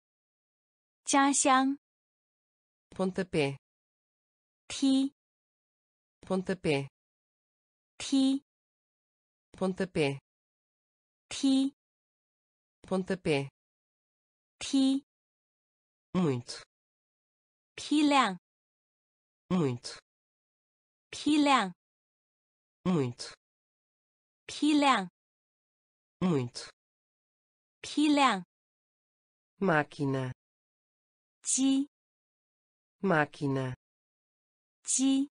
家乡 pontapé, 踢 pontapé. Ti pontapé. Ti pontapé. Ti muito. Pilhão muito. Pilhão muito. Pilhão muito. Pilhão máquina. Ti máquina. Ti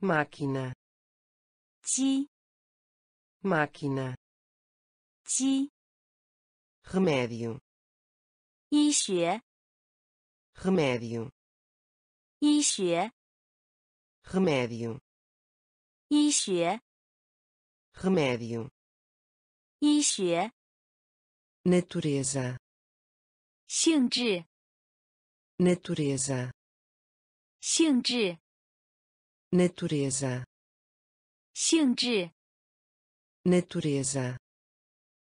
máquina, 机 máquina, 机 remédio, 医学 remédio, 医学 remédio, 医学 remédio, 医学 natureza, 性质 natureza, 性质 Natureza, 性质 natureza,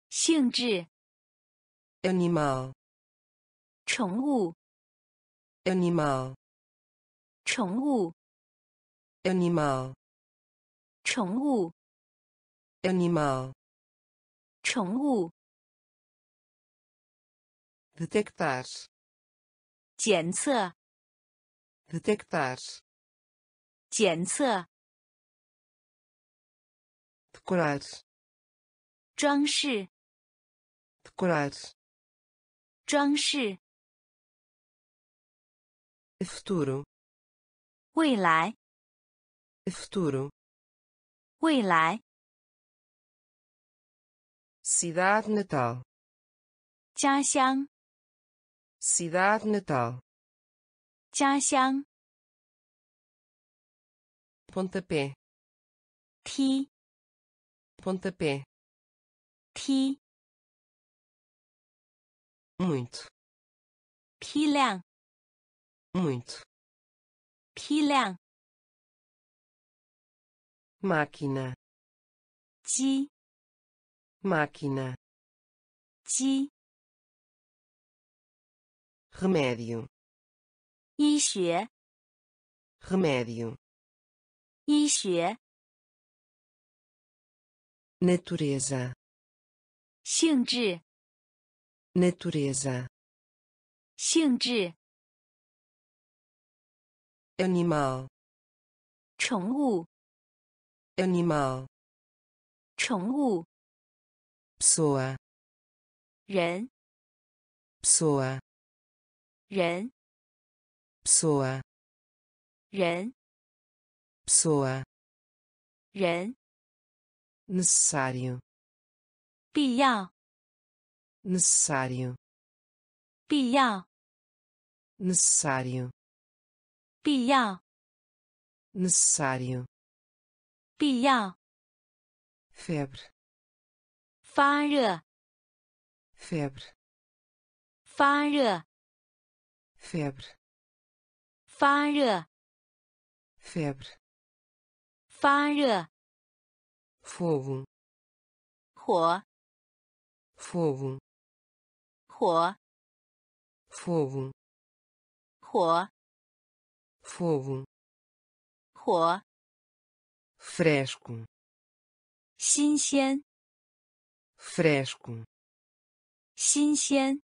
性质 animal, 宠物 animal, 宠物 animal, 宠物 animal, 宠物 detectar, 检测，detectar, 检测，decorar, 装饰，decorar, 装饰，futuro, 未来，futuro, 未来，cidade natal, 家乡，cidade natal, 家乡，pontapé. Ti pontapé. Ti muito. Pilhão muito. Pilhão máquina. Ti máquina. Ti remédio. 医学 remédio. 医学，natureza, 性质，natureza, 性质，animal, 宠物，animal, 宠物，pessoa, 人，pessoa, 人，pessoa, 人，pessoa, 人， necessário, 必要， necessário, 必要， necessário, 必要， necessário, 必要， febre, 发热， febre, 发热， febre, 发热， febre, 发热，fogo, 火，fogo, 火，fogo, 火，fogo, 火，fresco, 新鲜，fresco, 新鲜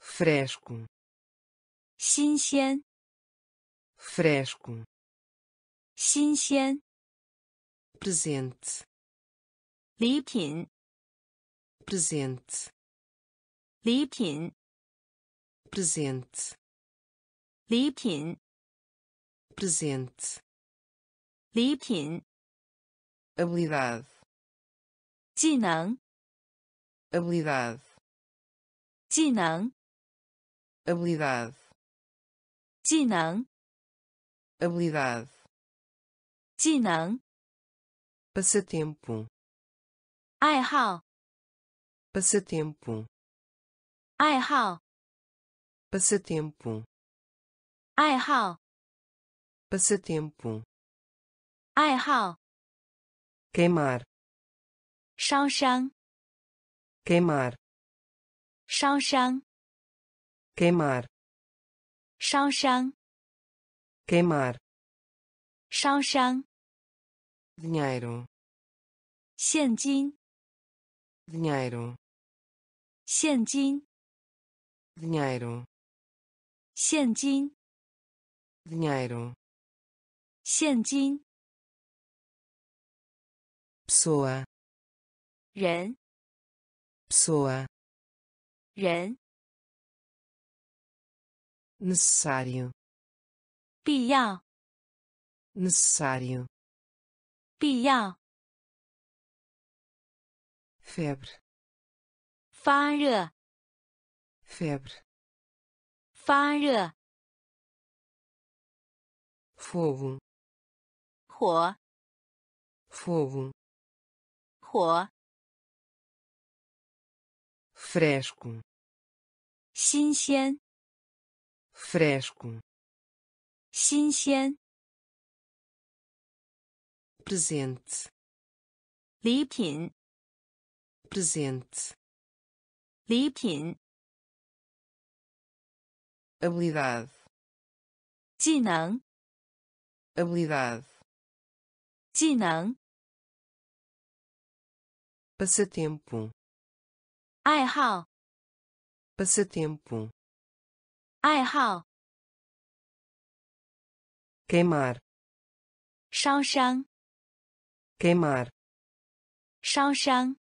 ，fresco, 新鲜，fresco, 新鲜， presente, 礼品， presente, 礼品， presente, 礼品， presente, 礼品， habilidade, 技能， habilidade, 技能， habilidade, 技能， habilidade, 技能，passatempo, 爱好，passatempo, 爱好，passatempo, 爱好，passatempo, 爱好，queimar, 烧伤，queimar, 烧伤，queimar, 烧伤，queimar, 烧伤，dinheiro, 现金，dinheiro, 现金，dinheiro, 现金，dinheiro, 现金，pessoa, 人，pessoa, 人，necessário, 必要，necessário, 必要， febre, 发热， febre, 发热， fogo, 火， fogo, 火， fresco, 新鲜， fresco, 新鲜， presente, 礼品， presente, 礼品， habilidade, 技能， habilidade, 技能， passatempo, 爱好， passatempo, 爱好、 queimar, 烧伤、 queimar, 烧伤、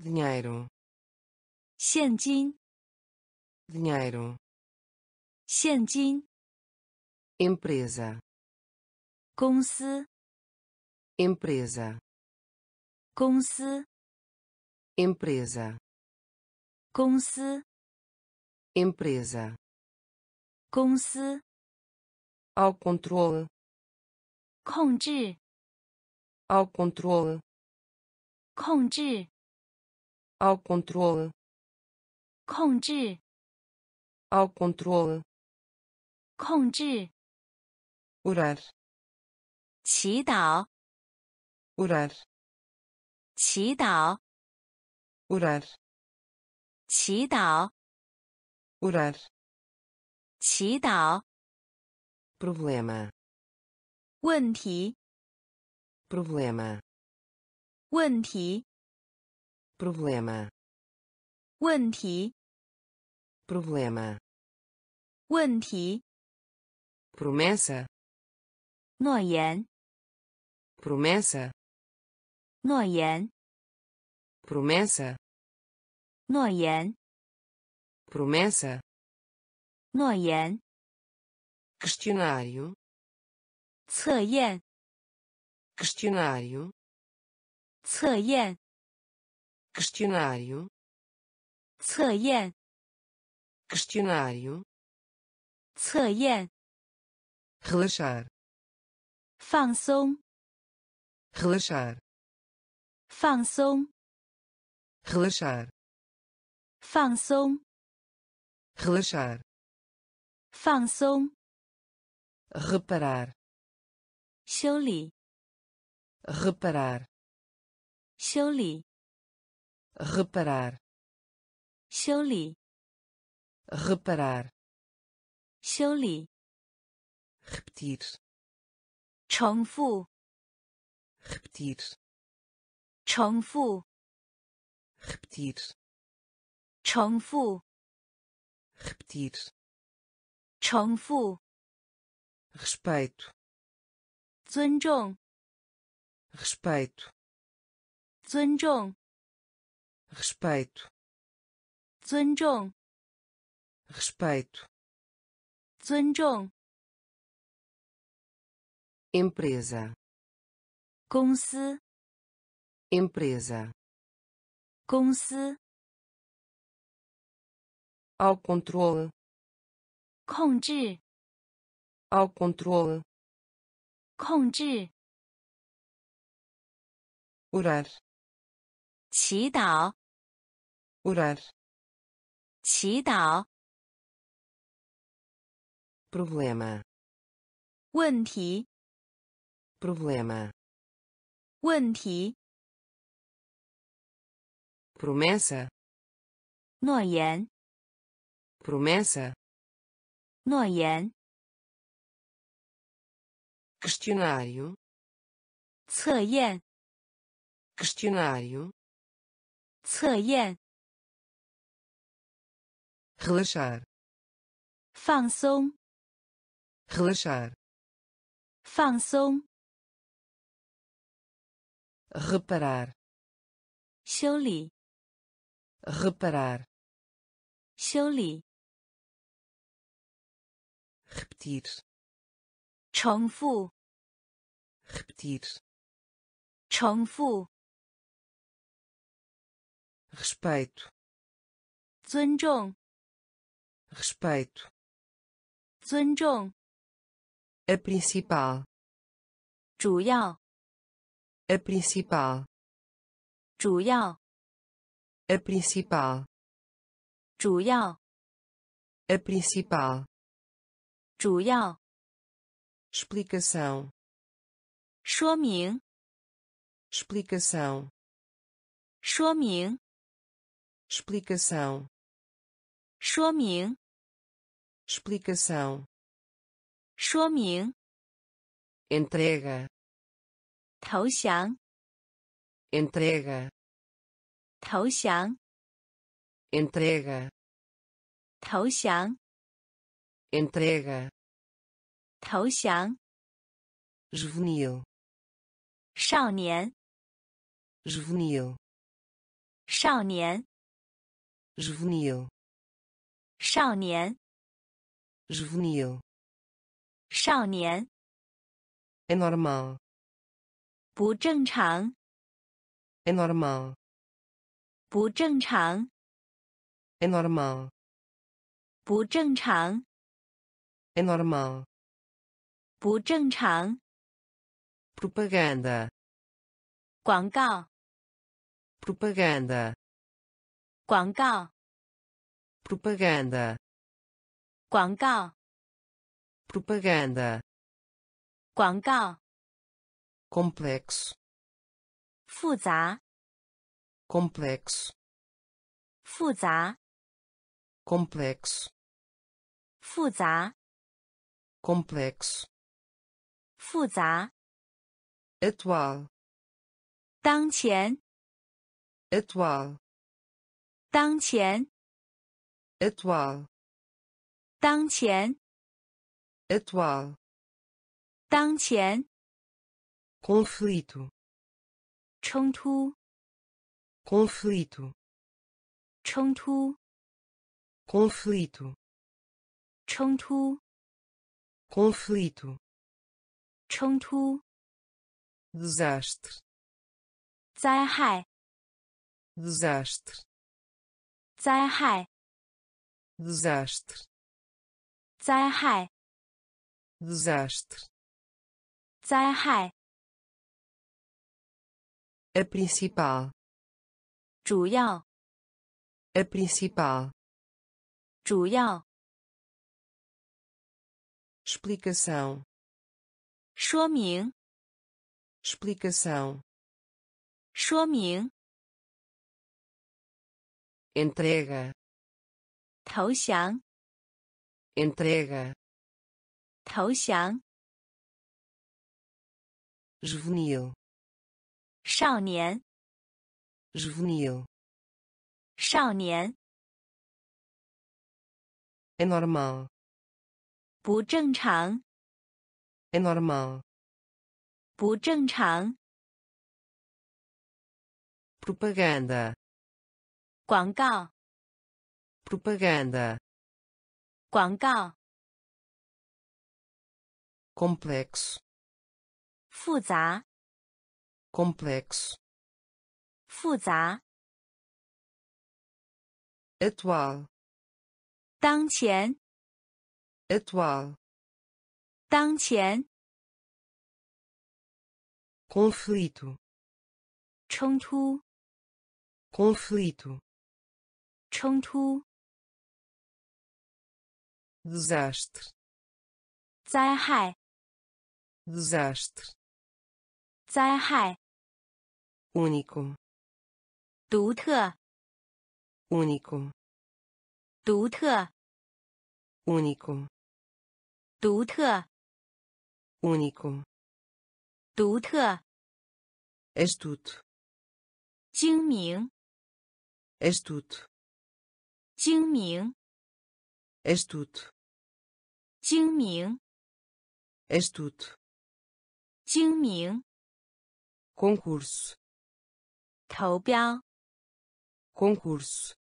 dinheiro, 现金、 dinheiro, 现金、 empresa, 公司、 empresa, 公司、 empresa, 公司、 empresa, 公司、 ao controle, 控制、ao controle, 控制、ao controle, 控制、ao controle, 控制、orar, 祈祷、orar, 祈祷、orar, 祈祷、orar, 祈祷、problema, 问题、 problema, 问题、 problema, 问题、 problema, 问题、 promessa, 诺言、 promessa, 诺言、 promessa, 诺言、 promessa, 诺言、 questionário, 测验、questionário, 测验、questionário, 测验、questionário, 测验、relaxar, 放松、relaxar, 放松、relaxar, 放松、relaxar, 放松、reparar, 修理、 reparar, 修理、 reparar, 修理、 reparar, 修理、 repetir, 重复、 repetir, 重复、 repetir, 重复、 repetir, 重复、 respeito, 尊重、 respeito, 尊重、 respeito, 尊重、 respeito, 尊重、 empresa, 公司、 empresa, 公司、 ao controle, 控制、 ao controle, 控制、orar, 祈祷、orar, 祈祷、problema, 问题、problema, 问题、promessa, 诺言、promessa, 诺言、questionário, 测验、 questionário, 测验、 relaxar, 放松、 relaxar, 放松、 reparar, 修理、 reparar, 修理、 repetir, 重复、repetir, 重复、respeito, 尊重、respeito, 尊重、a principal, 主要、a principal, 主要、a principal, 主要、a principal, 主要、explicação, 说明、 explicação, 说明、 explicação, 说明、 explicação, 说明、 entrega, 投降、 entrega, 投降、 entrega, 投降， entrega, 投降，juvenil, 少年，juvenil, 少年，juvenil, 少年，juvenil, 少年，anormal, 不正常，anormal, 不正常，anormal, 不正常，anormal, 不正常，propaganda, 广告，propaganda, 广告，propaganda, 广告，propaganda, 广告，complexo, 复杂，complexo, 复杂，complexo, 复杂，complexo, 复杂，atual, 当前，atual, 当前，atual, 当前，atual, 当前，conflito, 冲突，conflito, 冲突，conflito, 冲突，conflito, 冲突， desastre, 灾害， desastre, 灾害， desastre, 灾害， desastre, 灾害， a principal, 主要， a principal, 主要， explicação, 说明，explicação, 说明，entrega, 投降，entrega, 投降，juvenil, 少年，juvenil, 少年，anormal, 不正常，anormal, 不正常， propaganda, 广告， propaganda, 广告， complexo, 复杂， complexo, 复杂， atual, 当前， atual, 当前，conflito, 冲突，conflito, 冲突，desastre, 灾害，desastre, 灾害，único, 独特，único, 独特，único, 独特，único, 独特，astuto, 精明，astuto, 精明，astuto, 精明，astuto, 精明，concurso, 投标，concurso,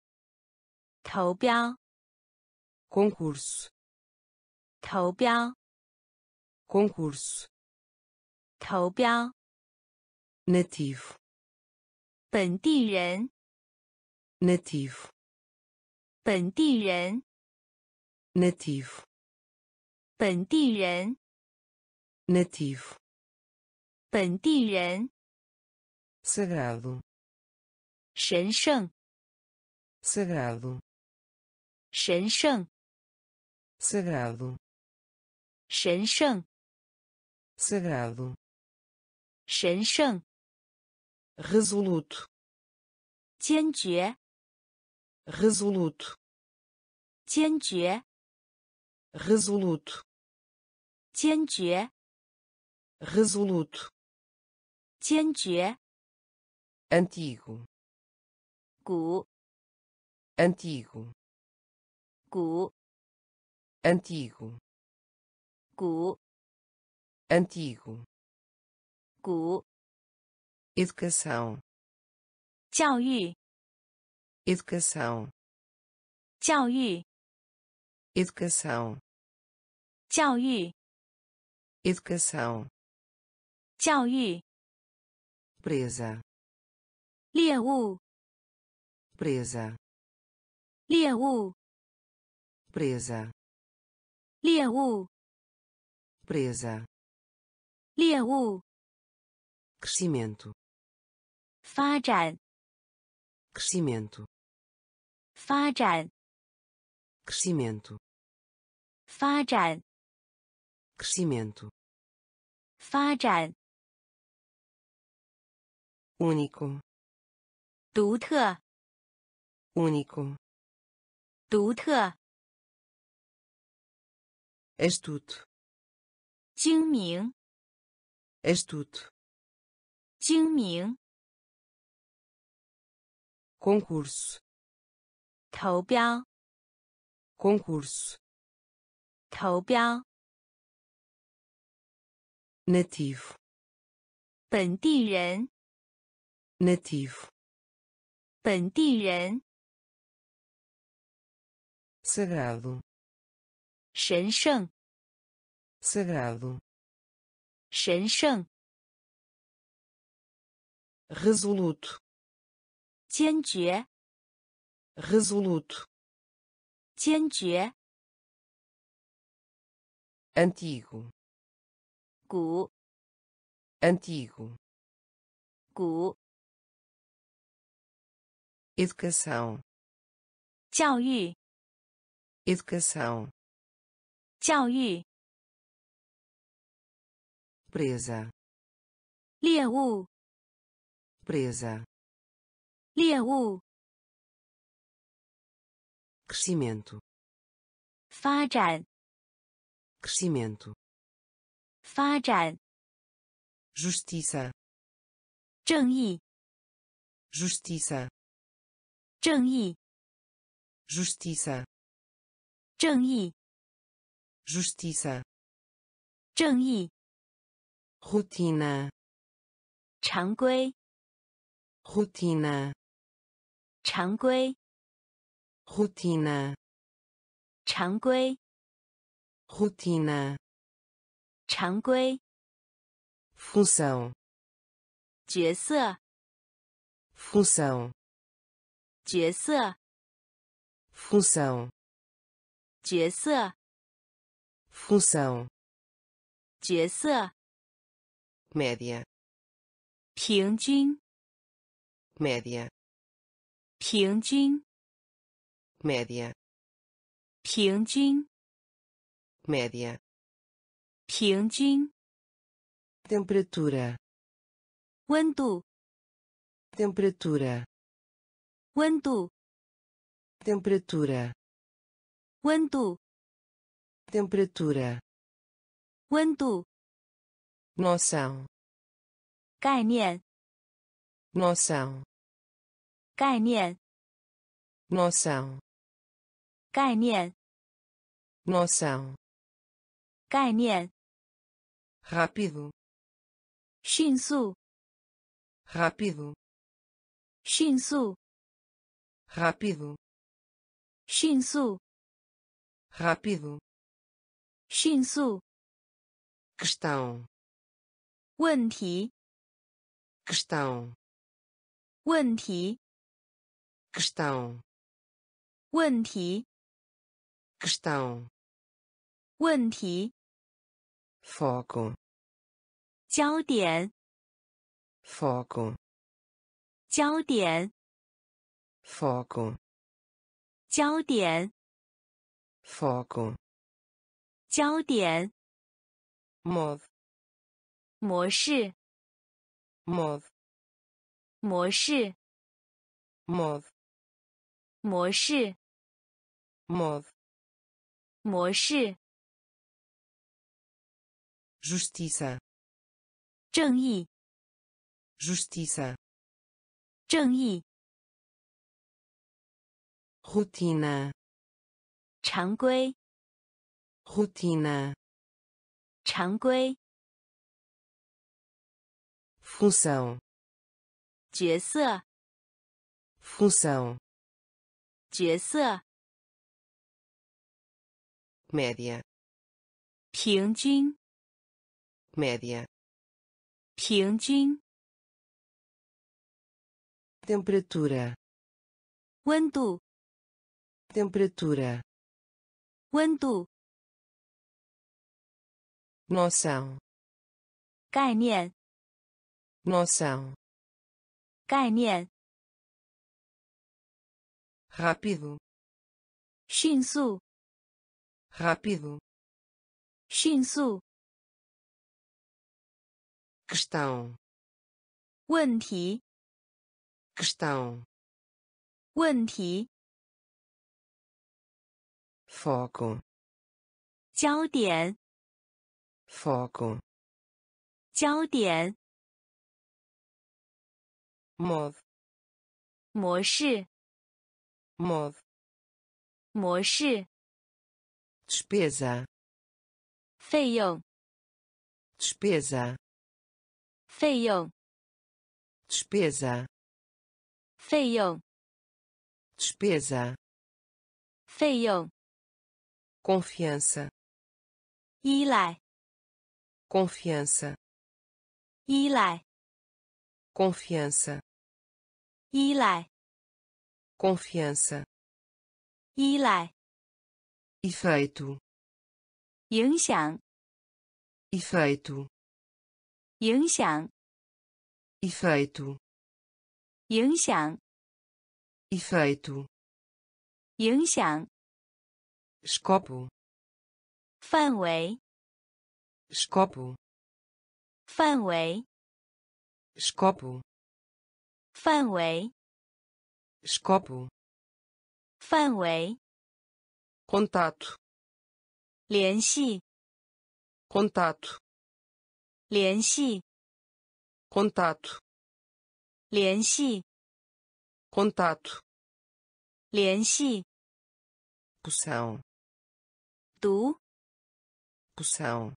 投标，concurso, 投标，concurso, 投标， nativo, 本地人， nativo, 本地人， nativo, 本地人， nativo, 本地人， sagrado, 神圣， sagrado, 神圣， sagrado, 神圣， sagrado, 神圣， resoluto, 坚决， resoluto, 坚决， resoluto, 坚决， resoluto, 坚决， antigo, 古， antigo, 古 antigo, 古 antigo, 古 educação, 教育 educação, 教育 educação, 教育 educação, 教育 presa, 猎物 presa, 猎物 presa, 猎物 presa, 猎物 crescimento, 发展 crescimento, 发展 crescimento, 发展 crescimento, 发展 único, 独特 único, 独特 astuto, 精明 astuto, 精明 concurso, 投标 concurso, 投标 nativo, 本地人 nativo, 本地人 sagrado, 神圣 sagrado, 神圣 resoluto, 坚决 resoluto, 坚决 antigo, 古 antigo, 古 educação, 教育 educação, 教育 presa, 猎物 presa, 猎物 crescimento, 发展 crescimento, 发展 justiça, 正义 justiça, 正义 justiça, 正义 justiça, 正义 rotina, 常规 rotina, 常规 rotina, 常规 rotina, 常规 função, 角色 função, 角色 função, 角色 função, 角色 média, 平均 média, 平均 média, 平均 média, 平均 temperatura, 温度 temperatura, 温度 temperatura, 温度 temperatura, 温度 noção, 概念 noção, 概念 noção, 概念 noção, 概念 rápido, 迅速 rápido, 迅速 rápido, 迅速 rápido, 迅速 questão, 问题 questão, 问题 questão, 问题 questão, 问题 foco, 焦点 foco, 焦点 foco, 焦点 foco, 焦点 modo, 模式 modo, 模式 modo, 模式 modo, 模式 justiça, 正义 justiça, 正义 rotina 常规，rotina 常规，função 角色， função 角色， média 平均， média 平均， temperatura 温度， temperatura 温度， noção 概念， noção 概念， rápido 迅速， rápido 迅速， questão 问题， questão 问题， foco 焦点， foco 焦点， modo 模式， modo 模式， despesa 费用， despesa 费用， despesa 费用， despesa 费用， confiança 依赖， confiança 依赖， confiança 依赖， confiança 依赖， efeito 影响， efeito 影响， efeito 影响， efeito 影响， escopo 范围， escopo 范围， escopo 范围， escopo 范围， contato 联系， contato 联系， contato 联系， contato 联系， poção 读， poção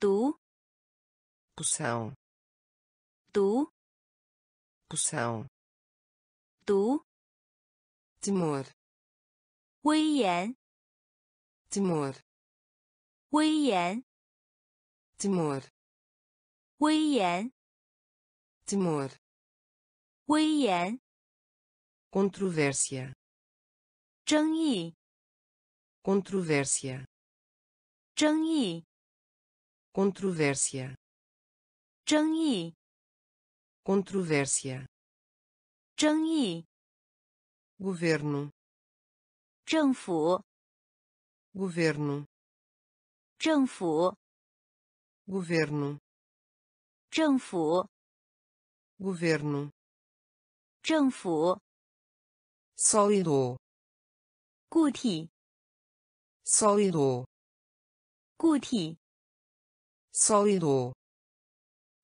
读， poção 读， discussão. Du. Temor. Weiyan. Temor. Weiyan. Temor. Weiyan. Temor. Weiyan. Controvérsia. Zhengyi. Controvérsia. Zhengyi. Controvérsia. Zhengyi controvérsia 争议， governo 政府， governo 政府， governo 政府， governo 政府， sólido 固体， sólido 固体， sólido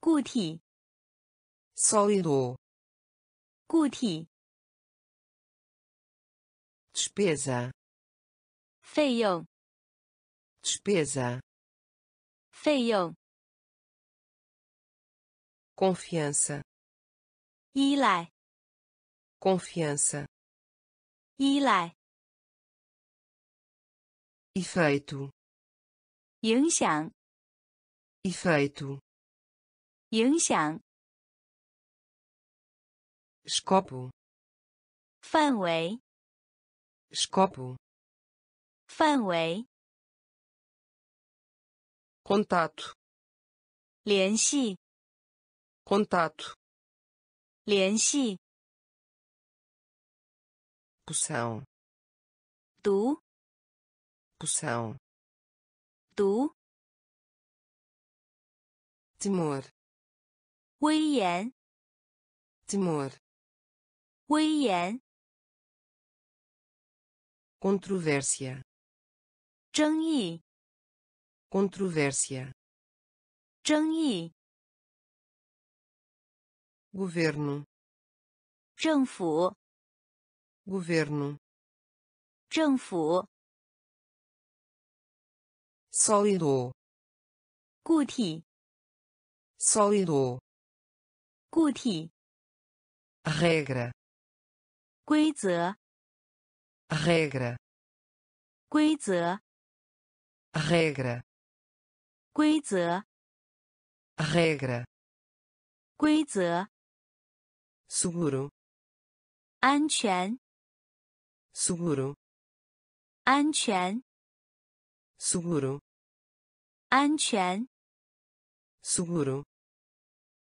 固体， sólido 固体， despesa 费用， despesa 费用， confiança 依赖， confiança 依赖， efeito 影响， efeito 影响， escopo 范围， escopo 范围， contato 联系， contato 联系， poção 读， poção 读， temor 威严， temor 威严， controvérsia 争议， controvérsia 争议， governo 政府， governo, 政府、 sólido, 固体、 sólido, 固体、 regra, 规则、 regra, 规则、 regra, 规则、 regra, 规则、 seguro, 安全、 seguro, 安全、 seguro, 安全、 seguro,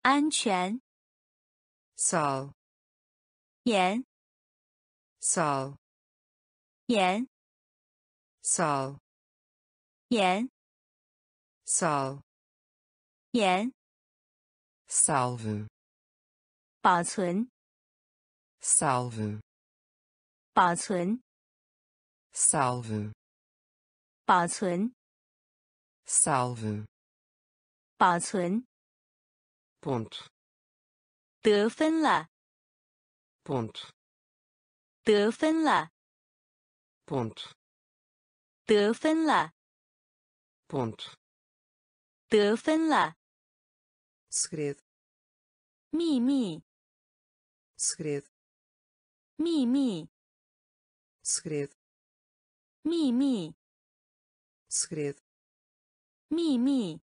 安全、 sal, 盐、 Sal, 盐、sal, 盐、sal, 盐、salve, 保存、salve, 保存、salve, 保存、salve, 保存。ponto, 得分了，ponto, 得分了， ponto, 得分了， ponto, 得分了。 segredo, 秘密， segredo, 秘密， segredo, 秘密， segredo, 秘密。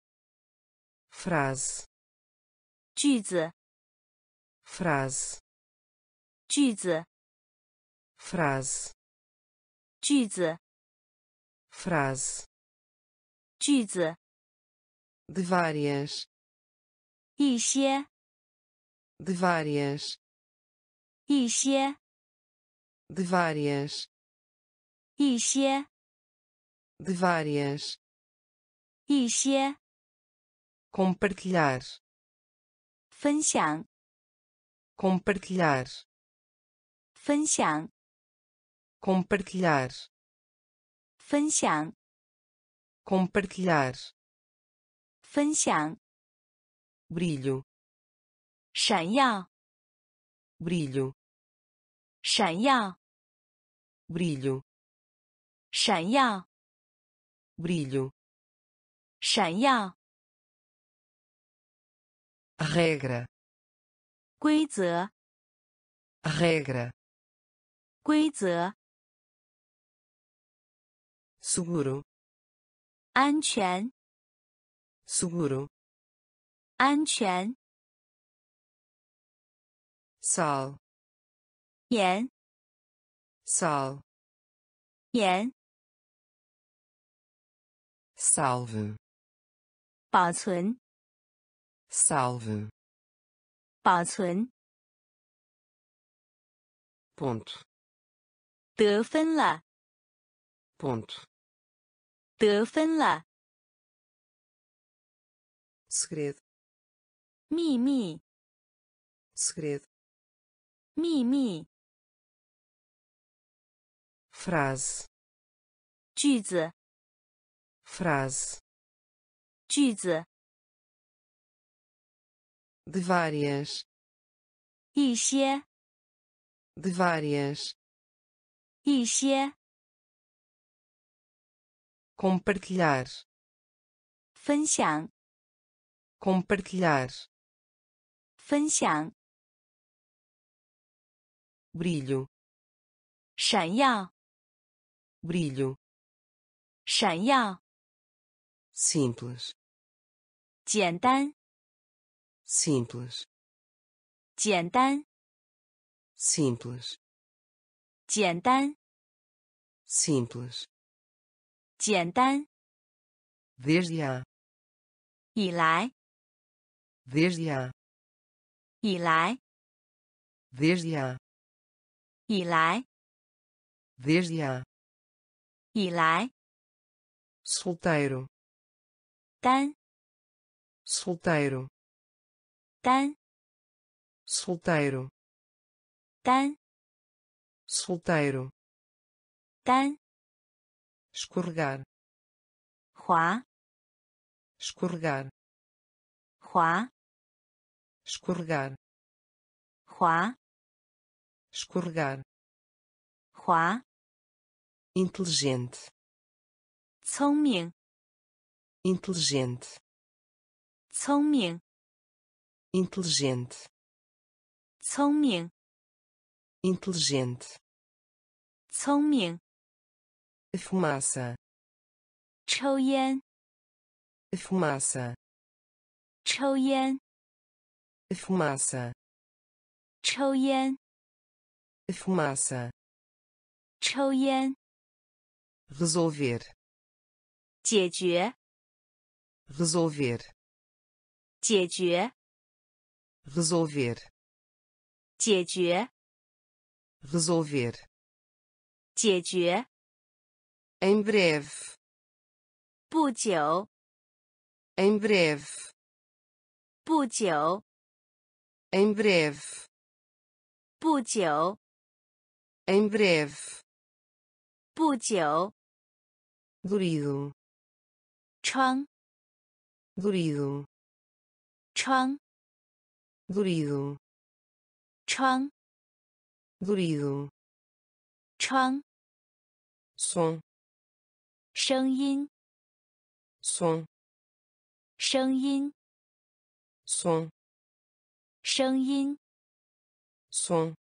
frase, 句子， frase, 句子， frase, 句子， frase, 句子。 de várias, 一些， de várias, 一些， de várias, 一些， de várias, 一些。 compartilhar, 分享， compartilhar, 分享， compartilhar, 分享， compartilhar, 分享。 brilho, 闪耀， brilho, 闪耀， brilho, 闪耀， brilho, 闪耀。 regra, 规则， regra, 规则。 seguro, 安全，seguro, 安全。sal, 盐，sal, 盐。salve, 保存，salve, 保存。ponto, 得分了，ponto, 得分了。 segredo, 秘密， segredo, 秘密。 frase, 句子， frase, 句子。 de várias, 一些， de várias, 一些。 compartilhar, 分享， compartilhar, 分享。 brilho, 闪耀， brilho, 闪耀。 simples, 简单， simples, 简单， simples, 简单， simples, 简单。 desde a, 以来， desde a, 以来， desde a, 以来， desde a, 以来。 solteiro, 单， solteiro, 单， solteiro, 单， solteiro, 单。 escorregar, 滑， escorregar, 滑， escorregar, 滑， escorregar, 滑， inteligente, 聪明， inteligente, 聪明， inteligente, 聪明， inteligente, 聪明。 fumaça, 抽烟， fumaça, 抽烟， fumaça, 抽烟， fumaça, 抽烟。 resolver, 解决， resolver, 解决， resolver, 解决， resolver, 解决。 em breve, 不久， em breve, 不久， em breve, 不久， em breve, 不久。 durido, 窗， durido, 窗， durido, 窗， durido, 窗。 som, 声音，，son，声音，，son，声音，，son，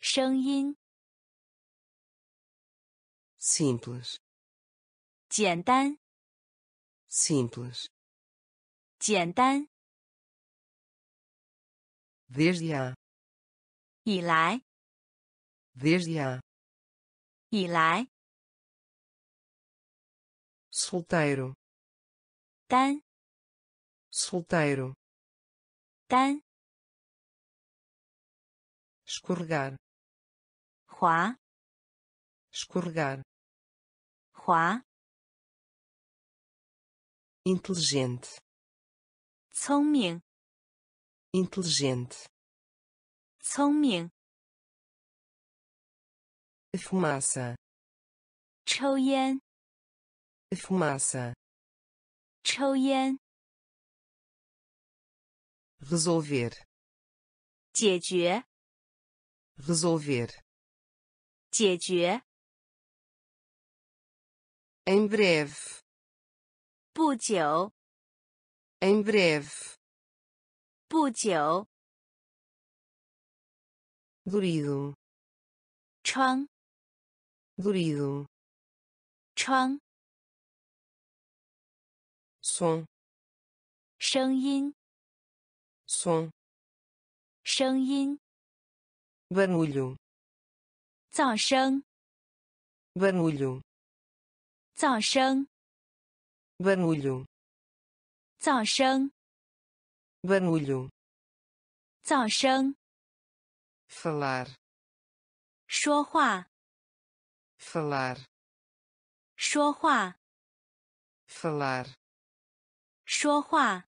声音。simples, 简单，simples, 简单。desde a, 以来，desde a, 以来。solteiro, 单， solteiro, 单。 escorregar, 滑， escorregar, 滑。 inteligente, 聪明， inteligente, 聪明。 fumaça, 抽烟， fumaça, 抽烟。 resolver, 解决， resolver, 解决。 em breve, 不久， em breve, 不久。 durido, 窗， durido, 窗。 som, 声音， som, 声音。 barulho, 噪声， barulho, 噪声， barulho, 噪声， barulho, 噪声。 falar, 说话， falar, 说话， falar, 说话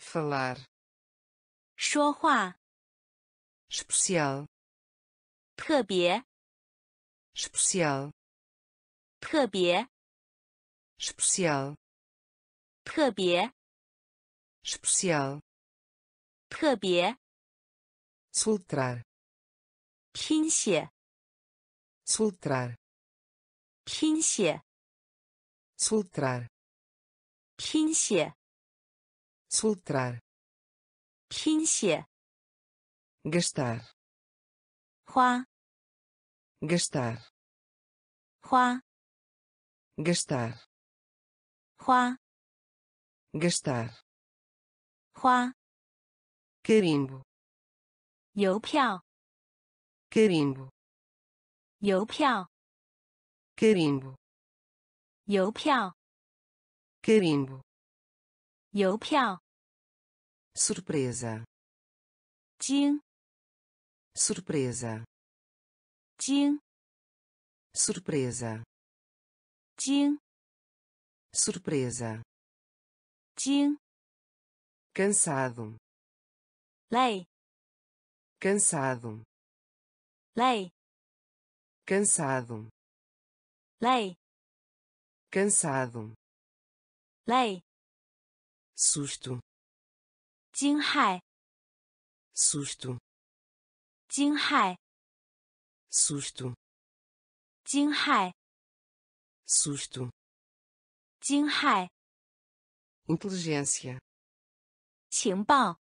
，falar, 说话。especial, 特别，especial, 特别，especial, 特别，especial, 特别。soltrar, 拼写，soltrar, 拼写，soltrar, 拼写， soltrar, 拼写。 gastar, 花， gastar, 花， gastar, 花， gastar, 花。 carimbo, 邮票， carimbo, 邮票， carimbo, 邮票， carimbo, 邮票。 surpresa, 惊， surpresa, 惊， surpresa, 惊， surpresa, 惊。 cansado, 累， cansado, 累， cansado, 累， cansado, 累。 susto, 惊骇， susto, 惊骇， susto, 惊骇， susto, 惊骇， inteligência, 情报，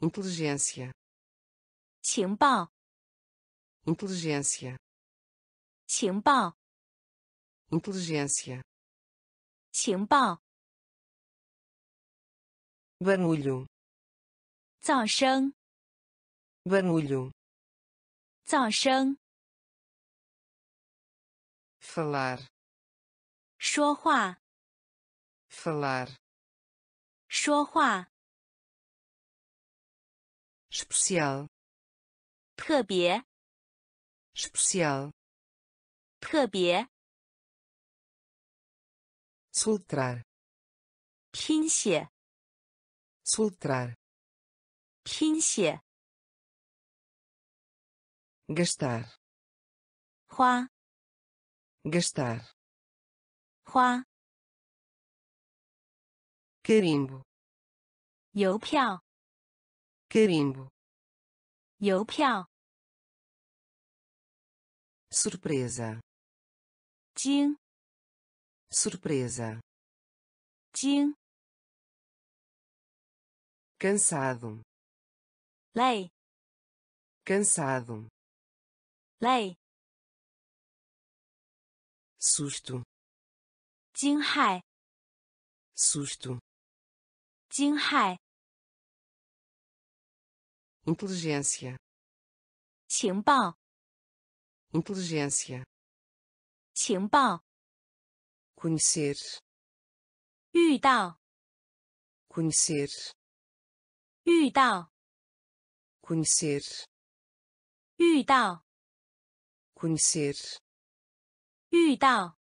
inteligência, 情报， inteligência, 情报， inteligência, 情报， barulho, 噪声， barulho, 噪声， falar, 说话， falar, 说话， especial, 特别， especial, 特别， soltrar, Pinxie. soltar, Pinxie. Gastar. Hua. Gastar. Hua. Carimbo. Yo. Carimbo. Yo. Surpresa. Jing surpresa, 惊， cansado, 累， cansado, 累， susto, 惊骇， susto, 惊骇， inteligência, 情报， inteligência, 情报， conhecer, 遇到， conhecer, 遇到， conhecer, 遇到， conhecer, 遇到，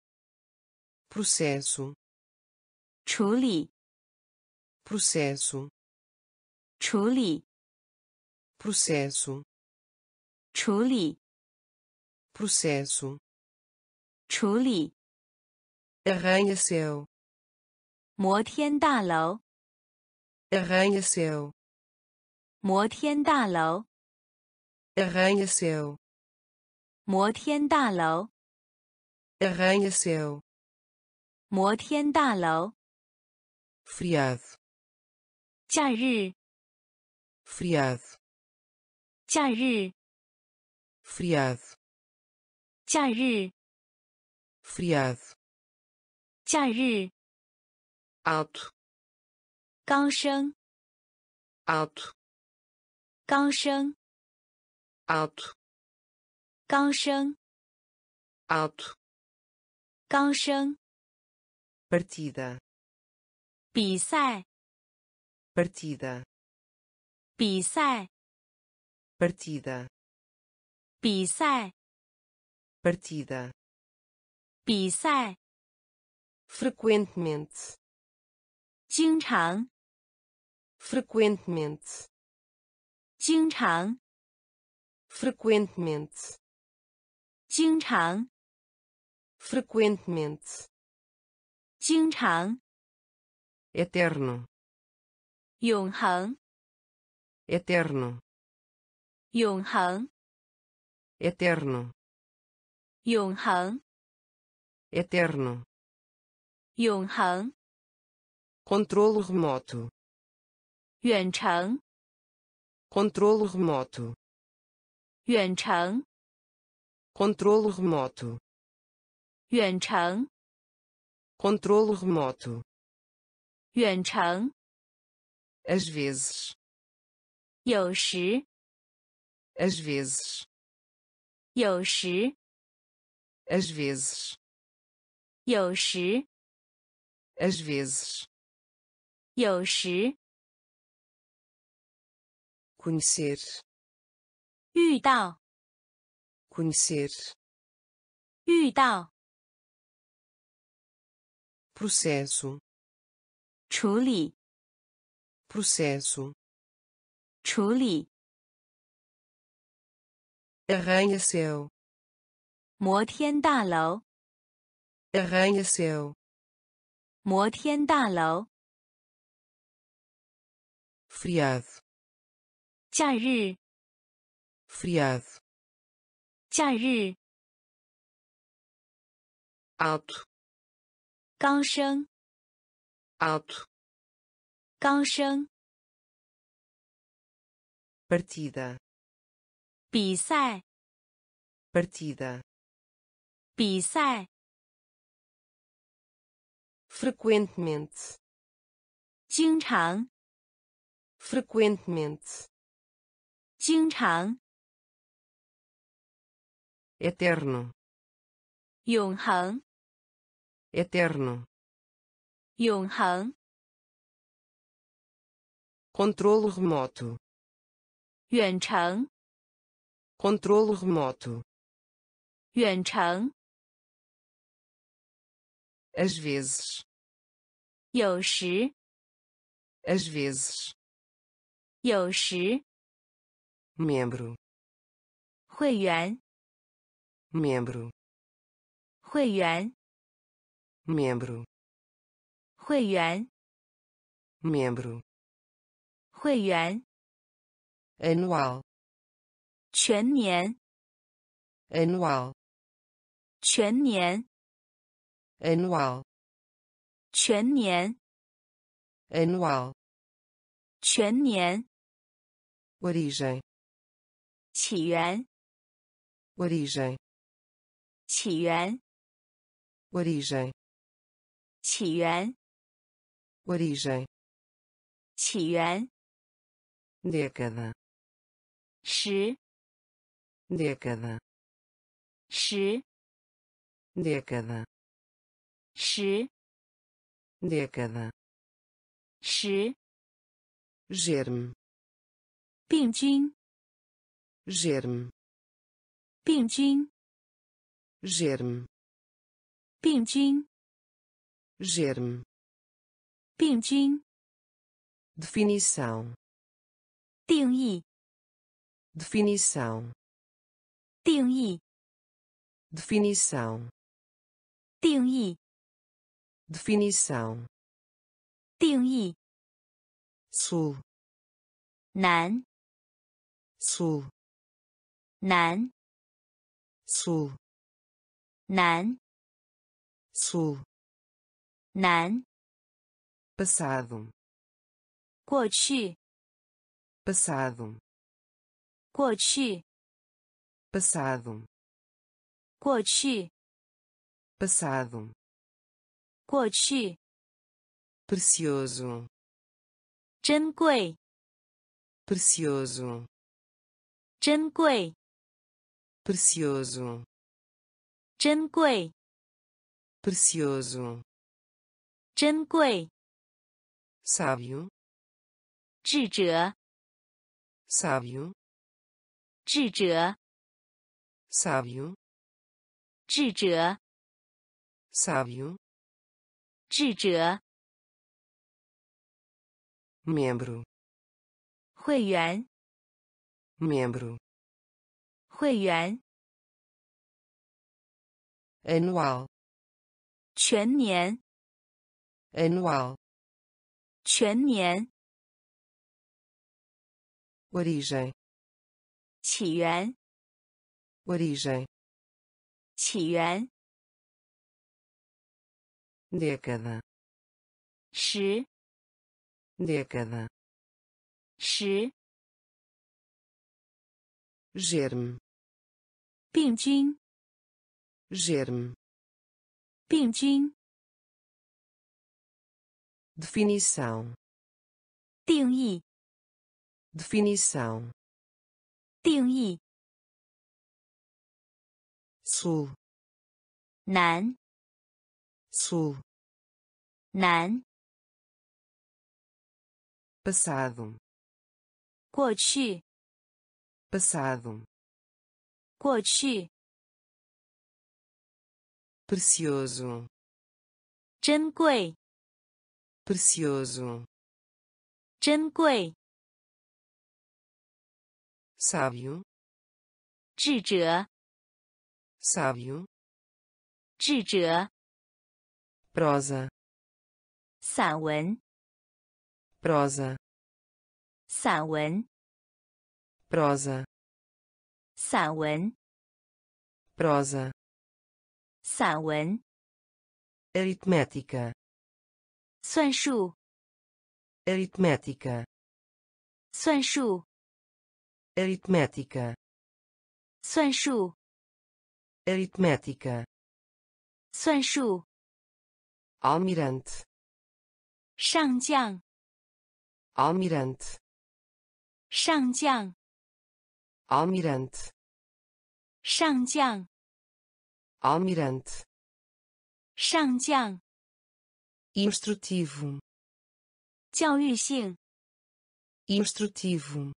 processo, 处理， processo, 处理， processo, 处理， processo, 处理， arranha-céu, 摩天大楼，arranha-céu, 摩天大楼，arranha-céu, 摩天大楼，arranha-céu, 摩天大楼，feriado, 假日，feriado, 假日，feriado, 假日，feriado, 假日，alto, 高声，alto, 高声，alto, 高声，alto, 高声，partida, 比赛，partida, 比赛，partida, 比赛，partida, 比赛，frequentemente, 经常，frequentemente, 经常，frequentemente, 经常，frequentemente, 经常，eterno, 永恒，eterno, 永恒，eterno, 永恒，eterno, 永恒， controlo remoto, 远程， controlo remoto, 远程， controlo remoto, 远程， controlo remoto, 远程， às vezes, 有时， às vezes, 有时， às vezes, 有时， às vezes, 有时， conhecer, 遇到， conhecer, 遇到， processo, 处理， processo, 处理， arranha-céu, 摩天大楼， arranha-céu, 摩天大楼，feriado, 假日，feriado, 假日，alto, 高声，alto, 高声，partida, 比赛，partida, 比赛，frequentemente, 经常， frequentemente, 经常， eterno, 永恒， eterno, 永恒， controlo remoto, 远程， controlo remoto, 远程， às vezes, 有时， às vezes, 有时， membro, 会员， membro, 会员， membro, 会员， membro, 会员， anual, 全年， anual, 全年， Anual, 全年，anual, 全年，origem, 起源，origem, 起源，origem, 起源，origem, 起源，década, 十，década, 十，década, 十， década, 十， germe, 病菌， germe, 病菌， germe, 病菌， germe, 病菌， definição, 定义， definição, 定义， definição, 定义， definição, 定义， sul, 南， sul, 南， sul, 南， sul, 南， passado, 过去， passado, 过去， passado, 过去， passado, 过去， precioso, 珍贵， precioso, 珍贵， precioso, 珍贵， precioso, 珍贵， sábio, 智者， sábio, 智者， sábio, 智者， sábio, 智者，membro, 会员，membro, 会员，anual, 全年，anual, 全年，origem, 起源，origem, 起源，década, 十， década, 十， germe, 病菌， germe, 病菌， definição, 定义， definição, 定义， sul, 南， sul, 南， passado, 过去， passado, 过去， precioso, 珍贵， precioso, 珍贵， sábio, 智者， sábio, 智者， prosa, 散文， prosa, 散文， prosa, 散文， prosa, 散文、 aritmética, 算术、 aritmética, 算术、 aritmética, 算术、 aritmética, 算术、 almirante, 上将、 almirante, 上将、 almirante, 上将、 almirante, 上将、 instrutivo, 教育性、 instrutivo,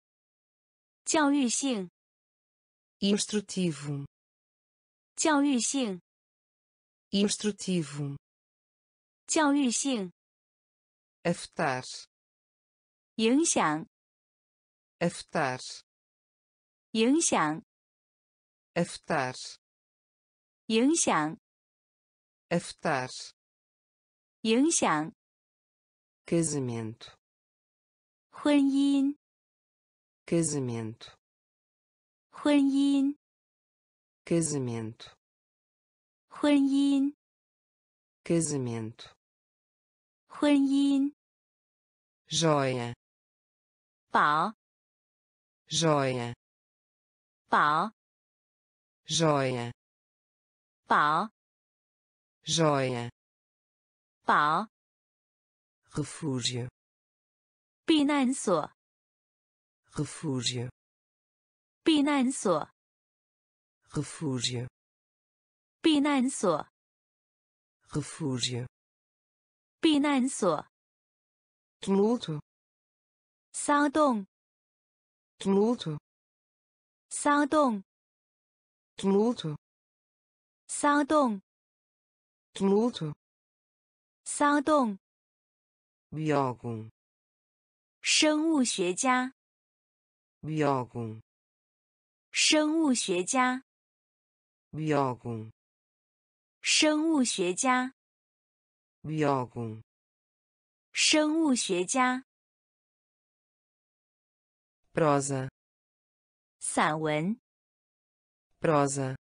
教育性、 instrutivo, 教育性、 instrutivo, 教育性、 afetar, 影响、 afetar, 影响、 afetar, 影响、 afetar, 影响、 casamento, 婚姻、 casamento, 婚姻、 casamento, 婚姻、 casamento, 婚姻、joia, 宝、joia, 宝、joia, 宝、joia, 宝、refúgio, 避难所、refúgio, 避难所、refúgio, 避难所、refúgio, 避难所、tumulto, 骚动、tumulto, 骚动、tumulto, 骚动、tumulto, 骚动。biólogo, 生物学家，biólogo, 生物学家，biólogo, 生物学家，biólogo, 生物学家。 prosa, 散文， prosa,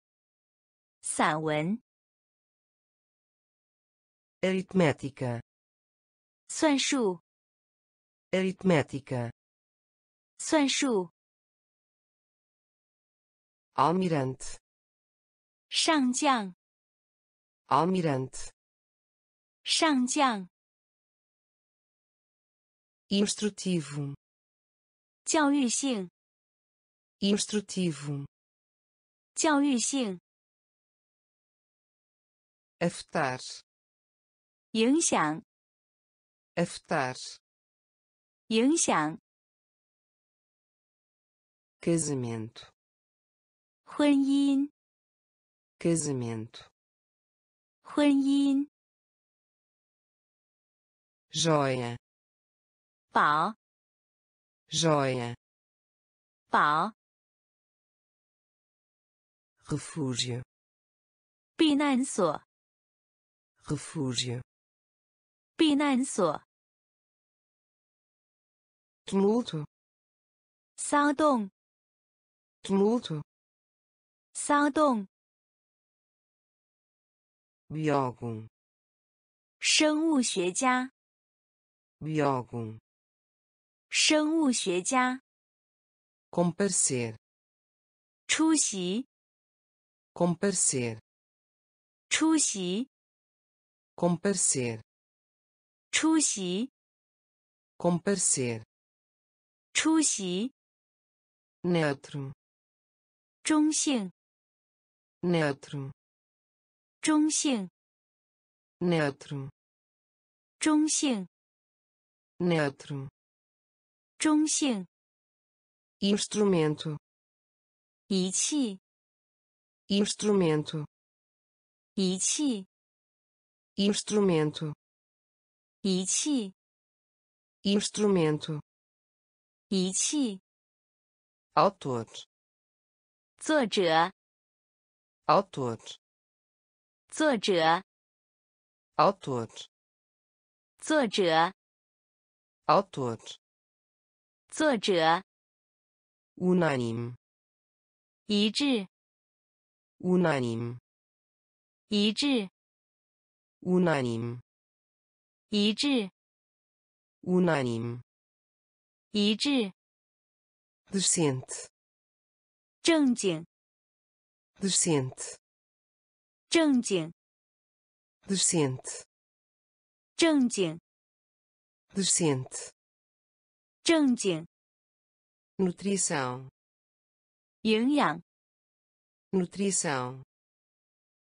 散文， aritmética, 算术， aritmética, 算术， almirante, 上将， almirante, 上将， instrutivo, 教育性， instrutivo, 教育性， afetar, 影响， afetar, 影响， casamento, 婚姻， casamento, 婚姻， Joia, 宝，joia, 宝，refúgio, 避难所，refúgio, 避难所，tumulto, 骚动，tumulto, 骚动，biólogo, 生物学家，biólogo, 生物学家， comparecer, 出席， comparecer, 出席， comparecer, 出席， comparecer, 出席， neutro, 中性， neutro, 中性， neutro, 中性， neutro, 中性， instrumento, 仪器， instrumento, 仪器， instrumento, 仪器， instrumento, 仪器， autor, 作者， autor, 作者， autor, 作者， autor, 作者， unânime, 一致， unânime, 一致， unânime, 一致， unânime, 一致， decente, 正经， decente, 正经， decente, 正经， decente, 正经， nutrição, 营养， nutrição,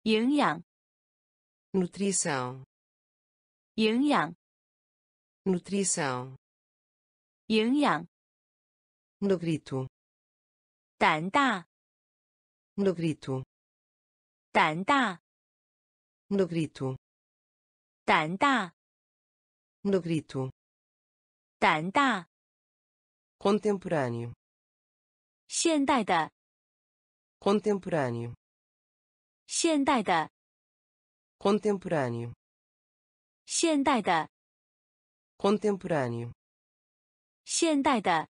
营养， nutrição, 营养， nutrição, 营养， negrito, 胆大， negrito, 胆大， negrito, 胆大， negrito, 胆大，contemporâneo, 现代的，contemporâneo, 现代的，contemporâneo, 现代的，contemporâneo, 现代的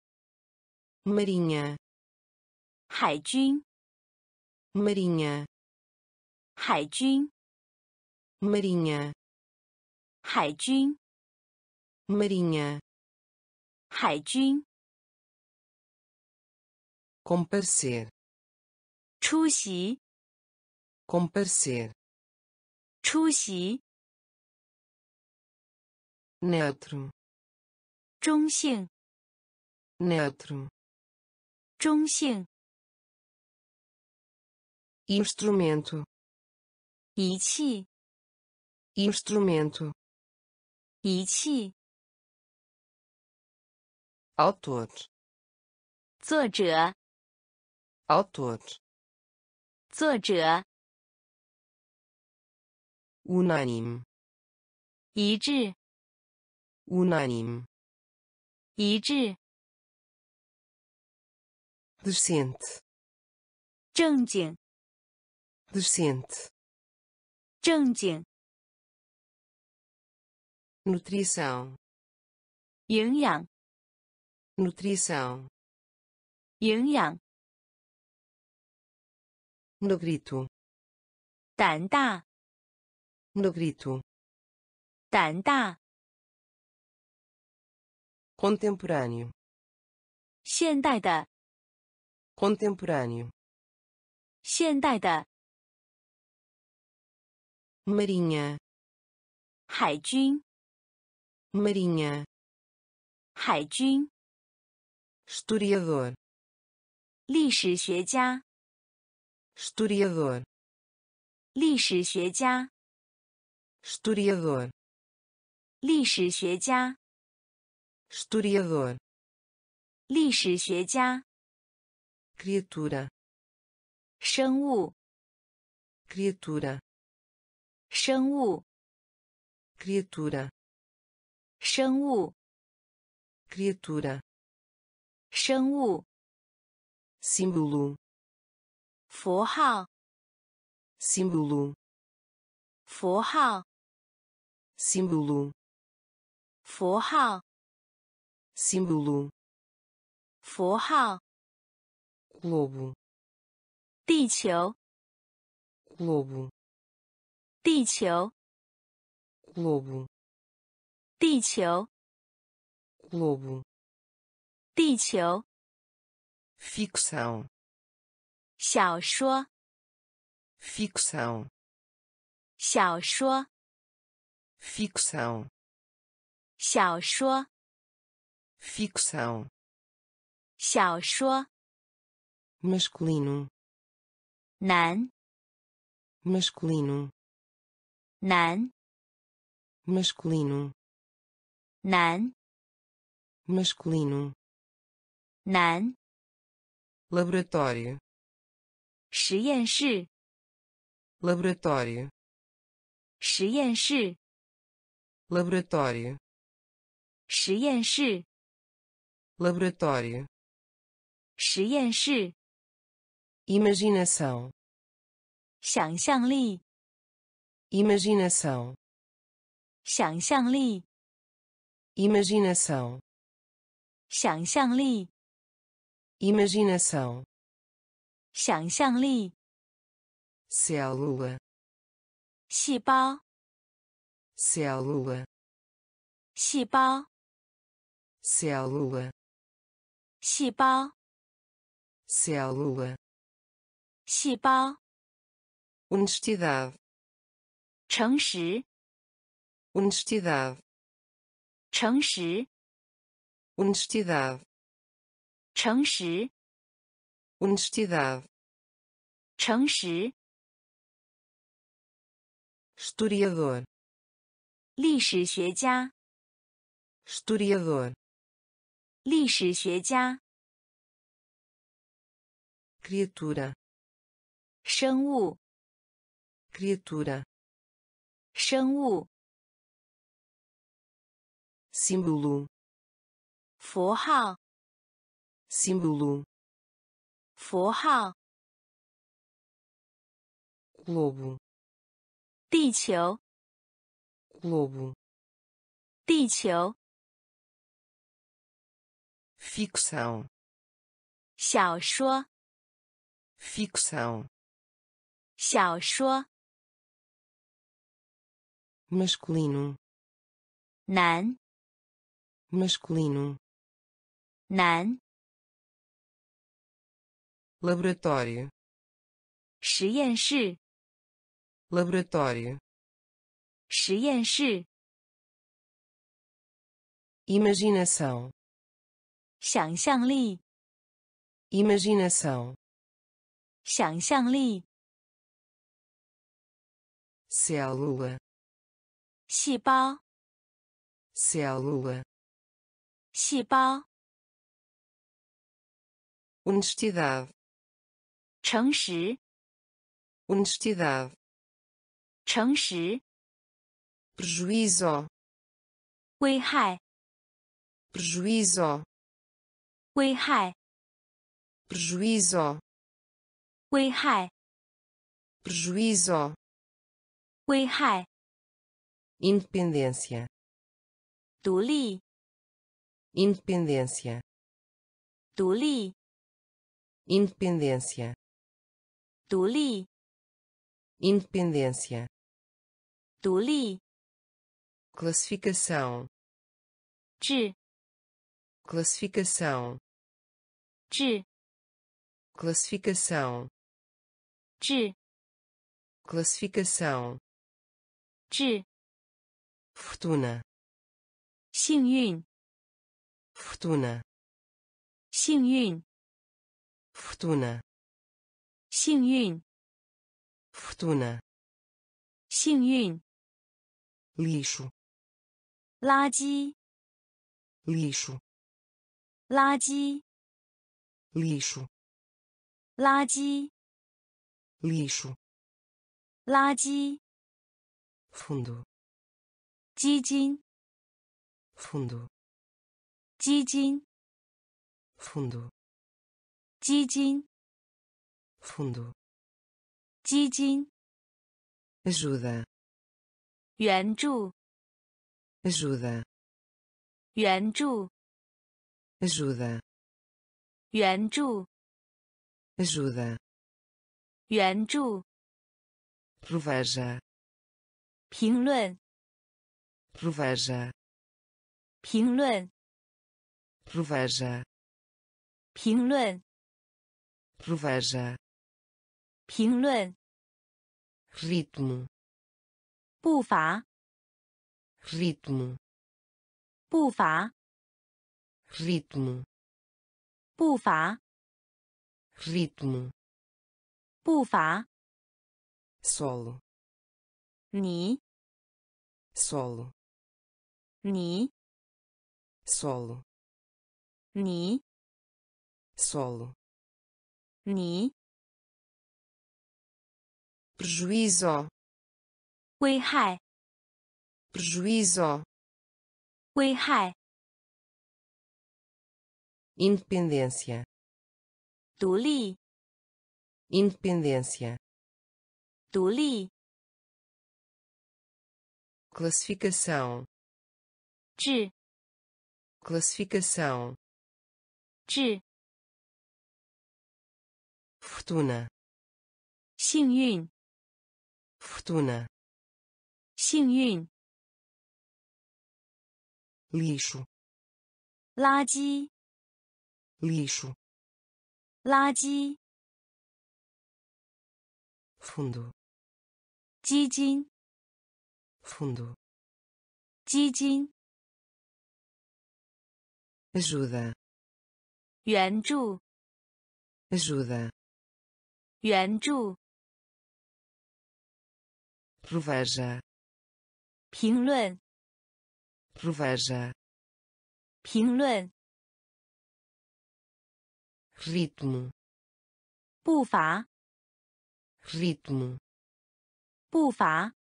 ，marinha, 海军，marinha, 海军，marinha, 海军，marinha, 海军， comparecer, 出席， comparecer, 出席， neutro, 中性， neutro, 中性， instrumento, 仪器， instrumento, 仪器， autor, 作者， autor, 作者， unânime, 一致， unânime, 一致， decente, 正经， decente, 正经， nutrição, 营养， nutrição, 营养， negrito, 胆大， negrito, 胆大， contemporâneo, 现代的， contemporâneo, 现代的， marinha, 海军， marinha, 海军， Historiador, 历史学家，historiador, 历史学家，historiador, 历史学家，historiador, 历史学家，criatura, 生物，criatura, 生物，criatura, 生物，criatura, 生物，símbolo, 符号，símbolo, 符号，símbolo, 符号，símbolo, 符号，globo, 地球，globo, 地球，globo, 地球，globo, 地球， ficção, 小说， ficção, 小说， ficção, 小说， ficção, 小说， masculino, 男， masculino, 男， masculino, 男， masculino, 男， laboratório, 实验室， laboratório, 实验室， laboratório, 实验室， laboratório, 实验室， imaginação, 想象力， imaginação, 想象力， imaginação, 想象力， imaginação, 想象力， célula, 细胞， célula, 细胞， célula, 细胞， célula, 细胞， honestidade, 诚实， honestidade, 诚实， honestidade, 诚实， honestidade, 诚实， historiador, 历史学家， historiador, 历史学家， criatura, 生物， criatura, 生物， símbolo, 符号， símbolo, 符号， globo, 地球， globo, 地球， ficção, 小说， ficção, 小说， masculino, 男， masculino, 男， laboratório, 实验室， laboratório, 实验室， imaginação, 想象力， imaginação, 想象力， célula, 细胞， célula, 细胞， honestidade, 诚实， honestidade, 诚实， prejuízo, 危害， prejuízo, 危害， prejuízo, 危害， prejuízo, 危害， independência, 独立， independência, 独立， independência, 独立， independência, 独立， classificação, 制， classificação, 制， classificação, 制， classificação, 制， fortuna, 幸运， fortuna, 幸运， fortuna, 幸运，fortuna, 幸运，lixo, 垃圾，lixo, 垃圾，lixo, 垃圾，lixo, 垃圾，fundo, 基金，fundo, 基金，fundo, 基金，fundo, 基金，ajuda, 援助，ajuda, 援助，ajuda, 援助，ajuda, 援助，reveja, 评论，reveja, 评论，reveja, 评论，reveja, 评论，ritmo, 步伐，ritmo, 步伐，ritmo, 步伐，ritmo, 步伐，solo, 你，solo, 你，solo, 你，solo, 你，prejuízo, 危害， prejuízo, 危害， independência, 独立， independência, 独立， classificação, 制， classificação, 制， fortuna, 幸运， 辅助呢幸运。垃圾。隶属垃圾。诵读基金。诵读基金。那是不是在圆柱那是不 reveja, 评论， reveja, 评论， ritmo, 步伐， ritmo, 步伐，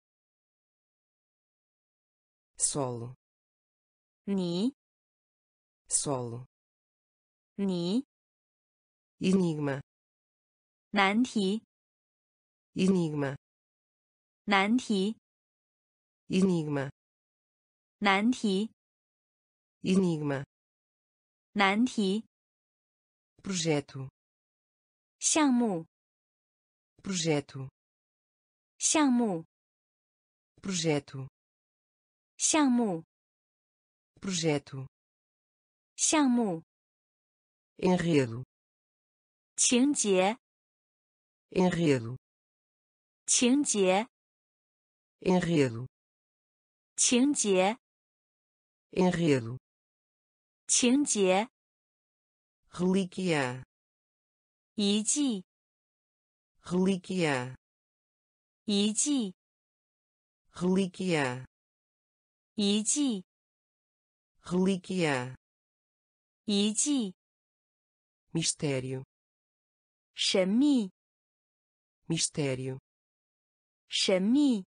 solo, 你， solo, 你， enigma, 难题， enigma, 难题，enigma, 难题，enigma, 难题，projeto, 项目，projeto, 项目，projeto, 项目，projeto, 项目，enredo, 情节，enredo, 情节，enredo, 情节， enredo, 情节， relíquia, 遗迹， relíquia, 遗迹， relíquia, 遗迹， relíquia, 遗迹， mistério, 神秘， mistério, 神秘，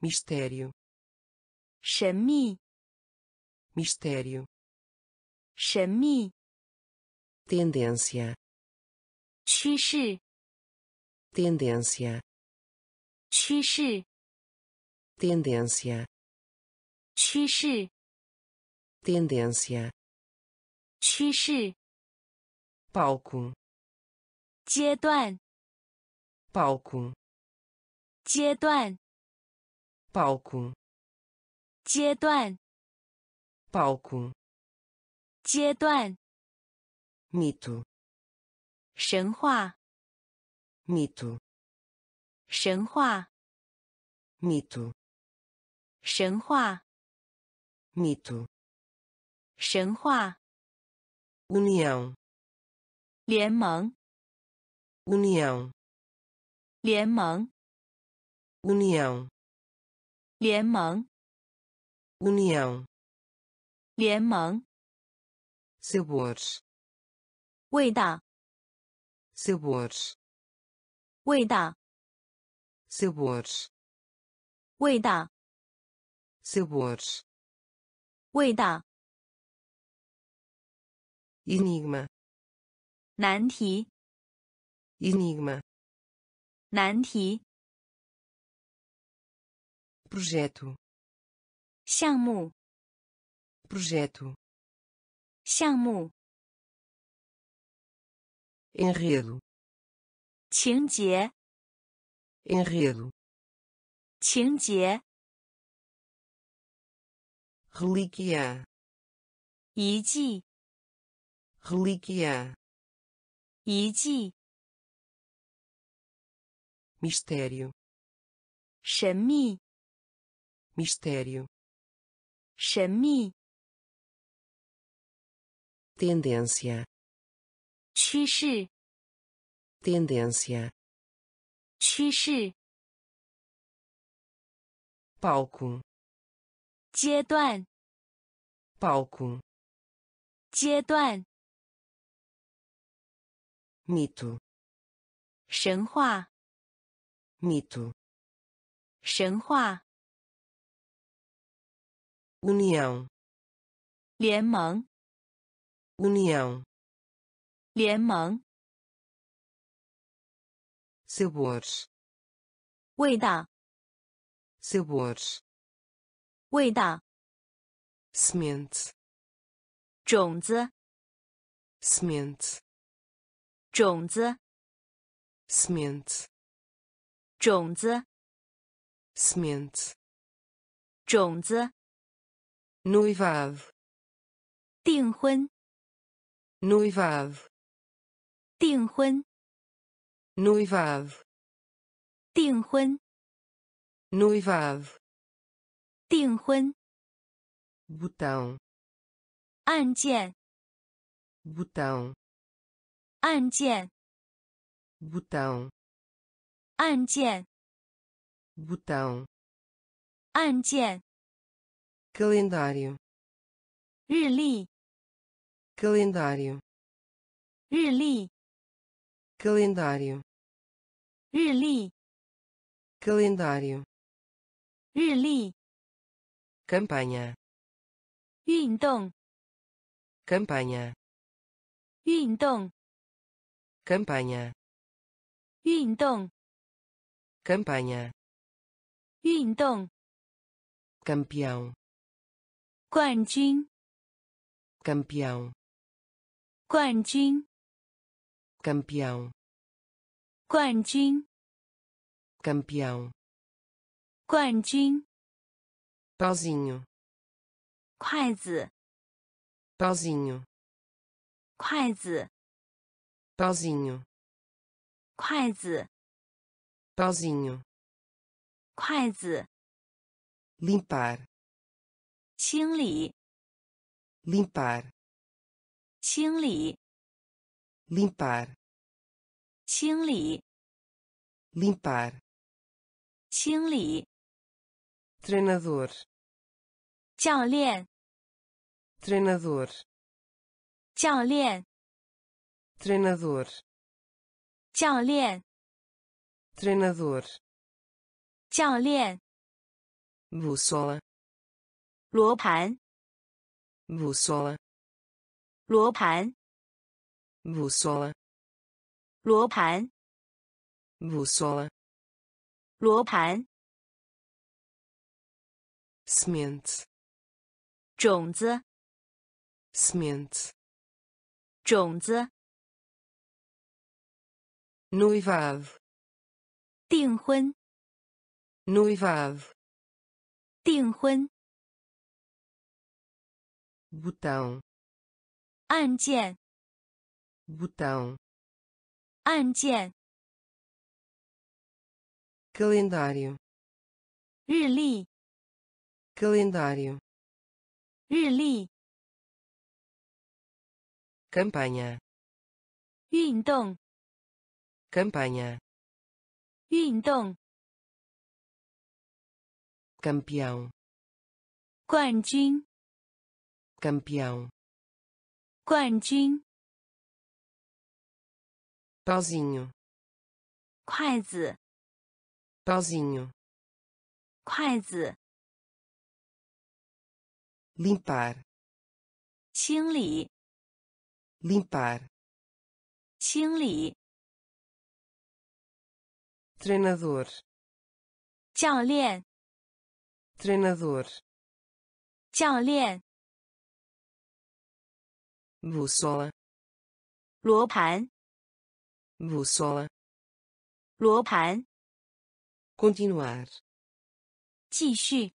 mistério, 神秘， mistério, 神秘， tendência, 趋势， tendência, 趋势， tendência, 趋势， tendência, 趋势， palco, 阶段， palco, 阶段， palco, 阶段，palco, 阶段，mito, 神话，mito, 神话，mito, 神话，mito, 神话，união, 联盟，união, 联盟，união, 联盟，união, 联盟，sabores, 味道，sabores, 味道，sabores, 味道，sabores, 味道，enigma, 难题，enigma, 难题，projeto, 项目， projeto, 项目， enredo, 情节， enredo, 情节， relíquia, 遗迹， relíquia, 遗迹， mistério, 神秘， mistério, 神秘， tendência, 趋势， tendência, 趋势， palco, 阶段， palco, 阶段， mito, 神话， mito, 神话， união, 联盟，união, 联盟，sabores, 味道，sabores, 味道，semente, 种子，semente, 种子，semente, 种子，semente, 种子、noivado, 订婚、noivado, 订婚、noivado, 订婚、noivado, 订婚、botão, 按键、botão, 按键、botão, 按键、botão, 按键、calendário, 日历、 calendário, 日历、 calendário, 日历、 calendário, 日历、 campanha, 运动、 campanha, 运动、 campanha, 运动、 campanha, 运动、 campeão, 冠军、 campeão, 冠军、 campeão, 冠军、 campeão, 冠军、 pauzinho, 筷子、 pauzinho, 筷子、 pauzinho, 筷子、 pauzinho, 筷子、 limpar, 清理、 limpar, 清理、 limpar, 清理、 limpar, 清理、 treinador, 教练、 treinador, 教练、 treinador, 教练、 treinador, 教练、 bússola, 罗盘、bússola, 罗盘、bússola, 罗盘、bússola, 罗盘、semente, 种子、semente, 种子、noivado, 订婚、noivado, 订婚、botão, 按键、 botão, 按键、 calendário, 日历、 calendário, 日历、 campanha, 运动、 campanha, 运动、 campeão, 冠军、 campeão, 冠军、 pauzinho, 筷子、 pauzinho, 筷子、 limpar, 清理、 limpar, 清理、 treinador, 教练、 treinador, 教练、 bússola, 罗盘、 bússola, 罗盘、 continuar, 继续、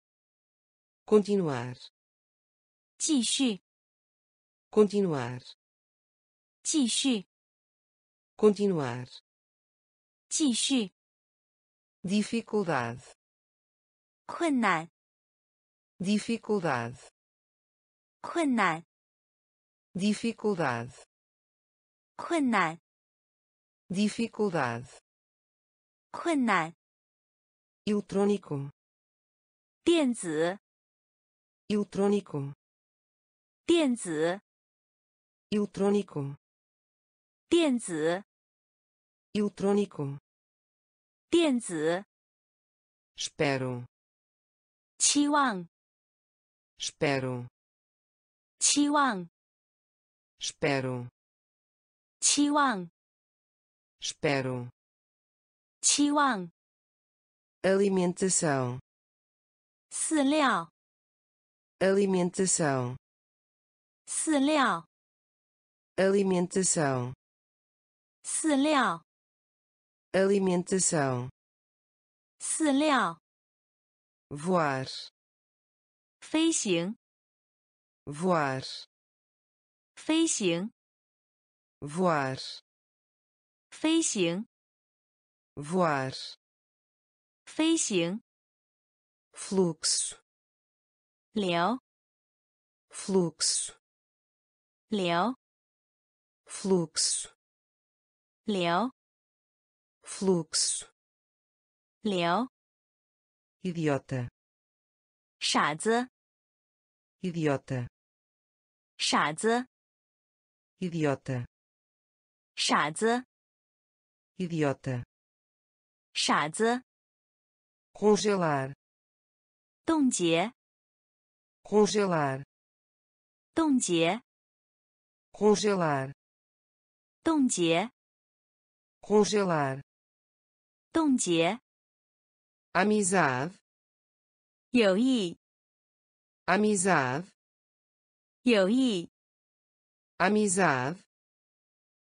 continuar, 继续、 continuar, 继续、 continuar, 继续、 dificuldade, 困难、 dificuldade, 困难、 dificuldade, 困难、 dificuldade, 困难、 eletrônico, 电子、 eletrônico, 电子、 eletrônico, 电子、 eletrônico, 电子、 espero, 期望、 espero, 期望、 espero, 期望、 espero, 期望、 alimentação, 饲料、 alimentação, 饲料、 alimentação, 饲料、 alimentação, 饲料、 voar, 飞行， voar, 飞行， voar, 飞行， voar, 飞行， fluxo, 流， fluxo, 流， fluxo, 流， fluxo, 流， idiota, 傻子， idiota, 傻子， idiota, 傻子， idiota, 傻子， congelar, 冻结， congelar, 冻结， congelar, 冻结， congelar, 冻结， amizade, 友谊， amizade, 友谊， amizade,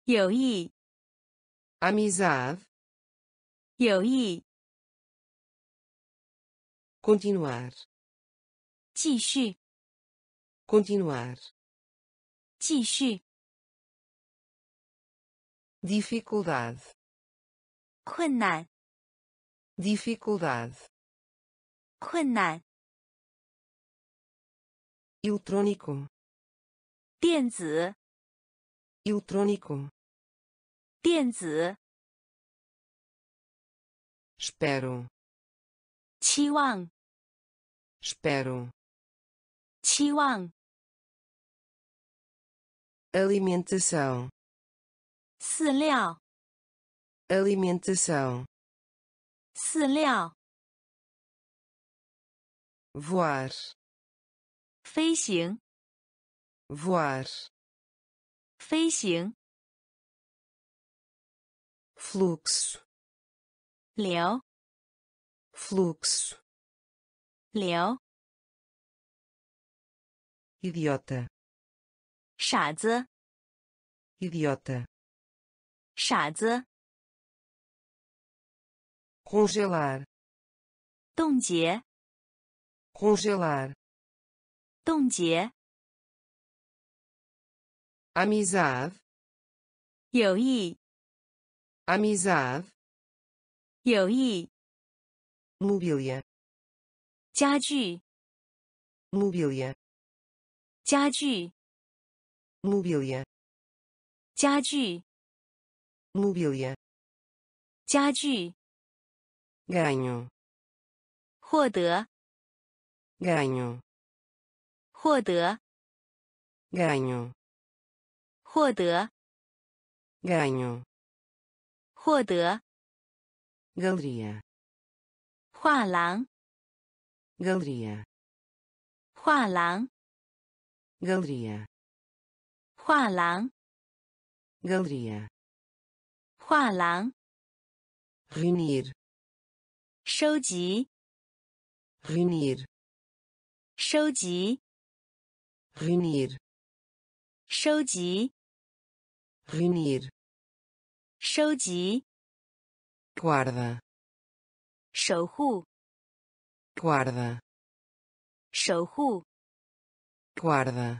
友谊， amizade, 友谊， continuar, 继续， continuar, 继续， dificuldade, 困难， dificuldade, 困难， eletrônico, 电子， eletrônico, 电子， espero, 期望， espero, 期望， alimentação, 饲料， alimentação, 饲料， voar, 飞行， voar, 飞行， fluxo, 流， fluxo, 流， idiota, 傻子， idiota, 傻子， congelar, 冻结， congelar, 冻结， amizade, 友谊，amizade, 友谊，mobília, 家具，mobília, 家具，mobília, 家具，mobília, 家具，ganho, 获得，ganho, 获得，ganho, 获得，ganho, 获得，galeria, 画廊，galeria, 画廊，galeria, 画廊，galeria, 画廊，reunir, 收集，reunir, 收集，reunir, 收集，reunir, 收集，guarda, 守护，guarda, 守护，guarda,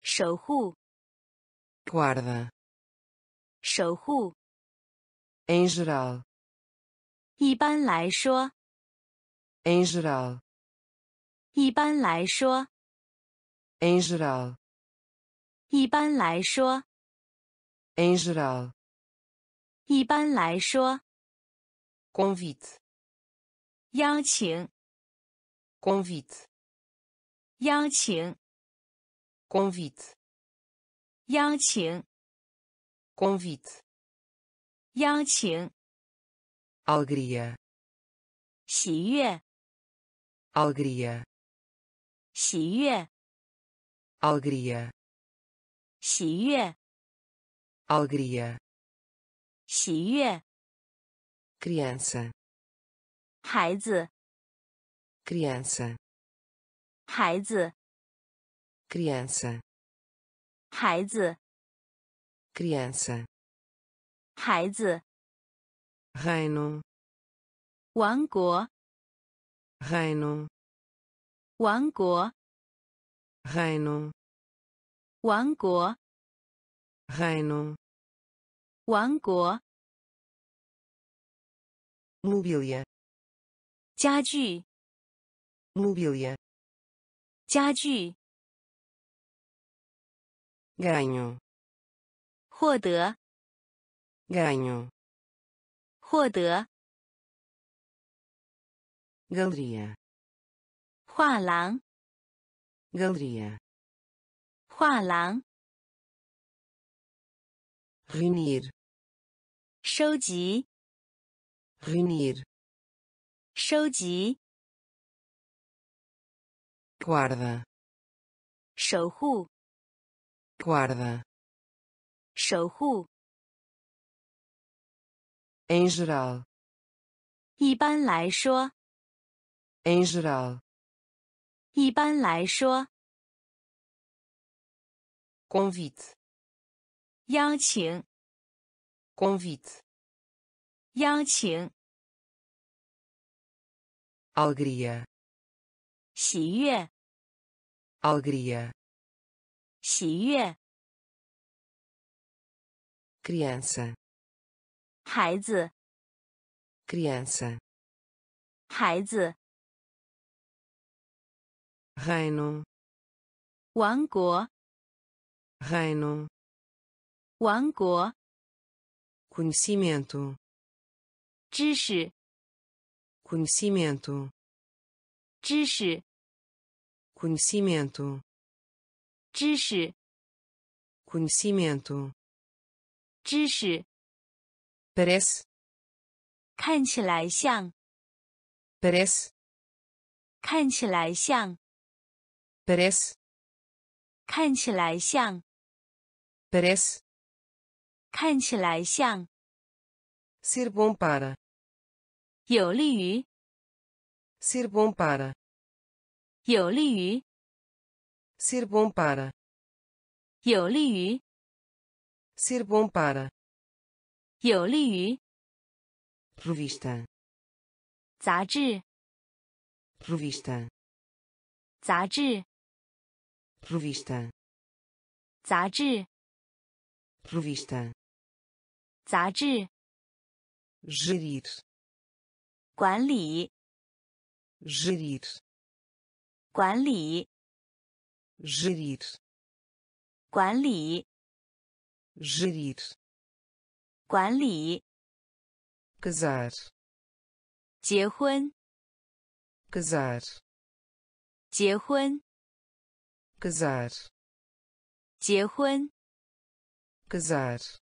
守护，guarda, 守护。em geral, 一般来说，em geral, 一般来说，em geral, 一般来说，em geral, 一般来说，convite, 邀请，convite, 邀请，convite, 邀请，convite, 邀请，alegria, 喜悦，alegria, 喜悦，alegria, 喜悦，alegria, 喜悦，criança, 孩子，criança, 孩子，criança, 孩子，criança, 孩子，reino, 王国，reino, 王国，reino, 王国，reino, 王国，mobília, 家具，mobília, 家具，ganho, 获得，ganho, 获得，galeria, 画廊，galeria, 画廊，reunir, 收集， reunir, 收集， guarda, 守护， guarda, 守护。 em geral, 一般来说， em geral, 一般来说， convite, 邀请， convite, 邀请， alegria, 喜悦， alegria, 喜悦， criança, 孩子， criança, 孩子， reino, 王国， reino, 王国，conhecimento, 知识，conhecimento, 知识，conhecimento, 知识，conhecimento, 知识，parece, 看起来像，parece, 看起来像，parece, 看起来像，parece, 看起来像，ser bom para, 有利于，ser bom para, 有利于，ser bom para, 有利于，ser bom para, 有利于，revista, 杂志，revista, 杂志，revista, 杂志，revista, 杂志，gerir, 管理，gerir, 管理，gerir, 管理，gerir, 管理，casar, 结婚，casar, 结婚，casar, 结婚，casar,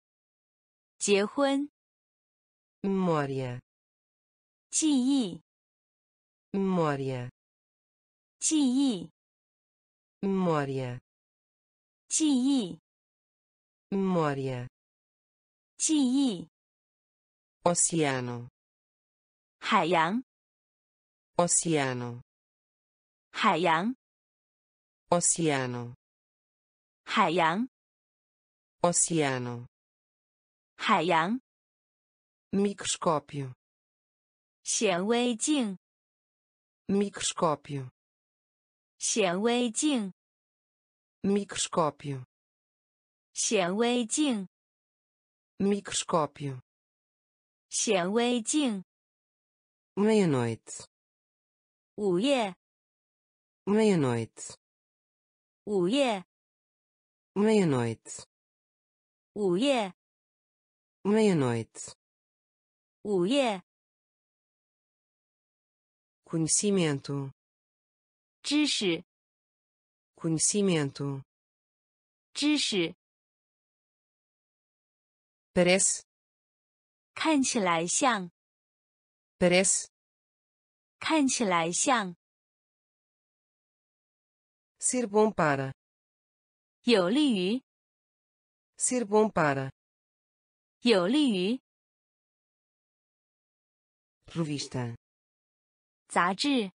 结婚，memória, 记忆，memória, 记忆，memória, 记忆，memória, 记忆，oceano, 海洋，oceano, 海洋，oceano, 海洋，oceano, 海洋， microscópio, 显微镜， microscópio, 显微镜， microscópio, 显微镜， microscópio, 显微镜， meia-noite, 午夜， meia-noite, 午夜， meia-noite, 午夜， meia-noite, 午夜， conhecimento, 知识， conhecimento, 知识， parece, 看起来像， parece, 看起来像， ser bom para, 有利于， ser bom para, 有利于，revista, 杂志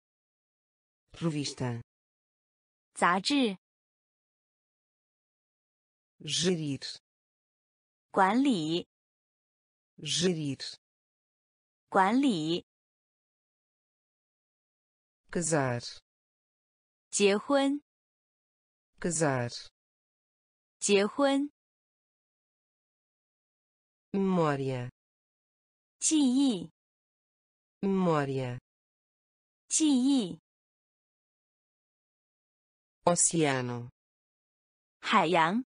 ，revista, 杂志，gerir, 管理，gerir, 管理，casar, 结婚，casar, 结婚，memória, 记忆， memória, 记忆， oceano, 海洋，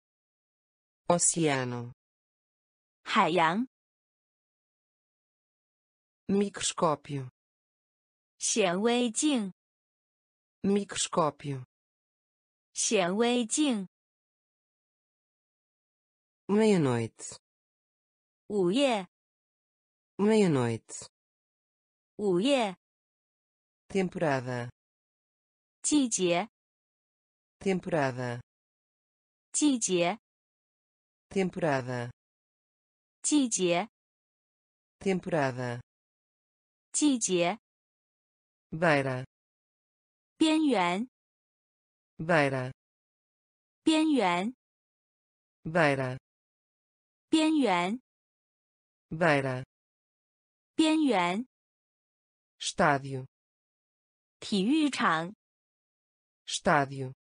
oceano, 海洋， microscópio, 显微镜， microscópio, 显微镜， meia-noite, 午夜， meia-noite, 午夜， temporada, 季节， temporada, 季节， temporada, 季节， temporada, 季节， beira, 边缘， beira, 边缘， beira, 边缘， Beira, 边缘，estádio, 体育场，estádio,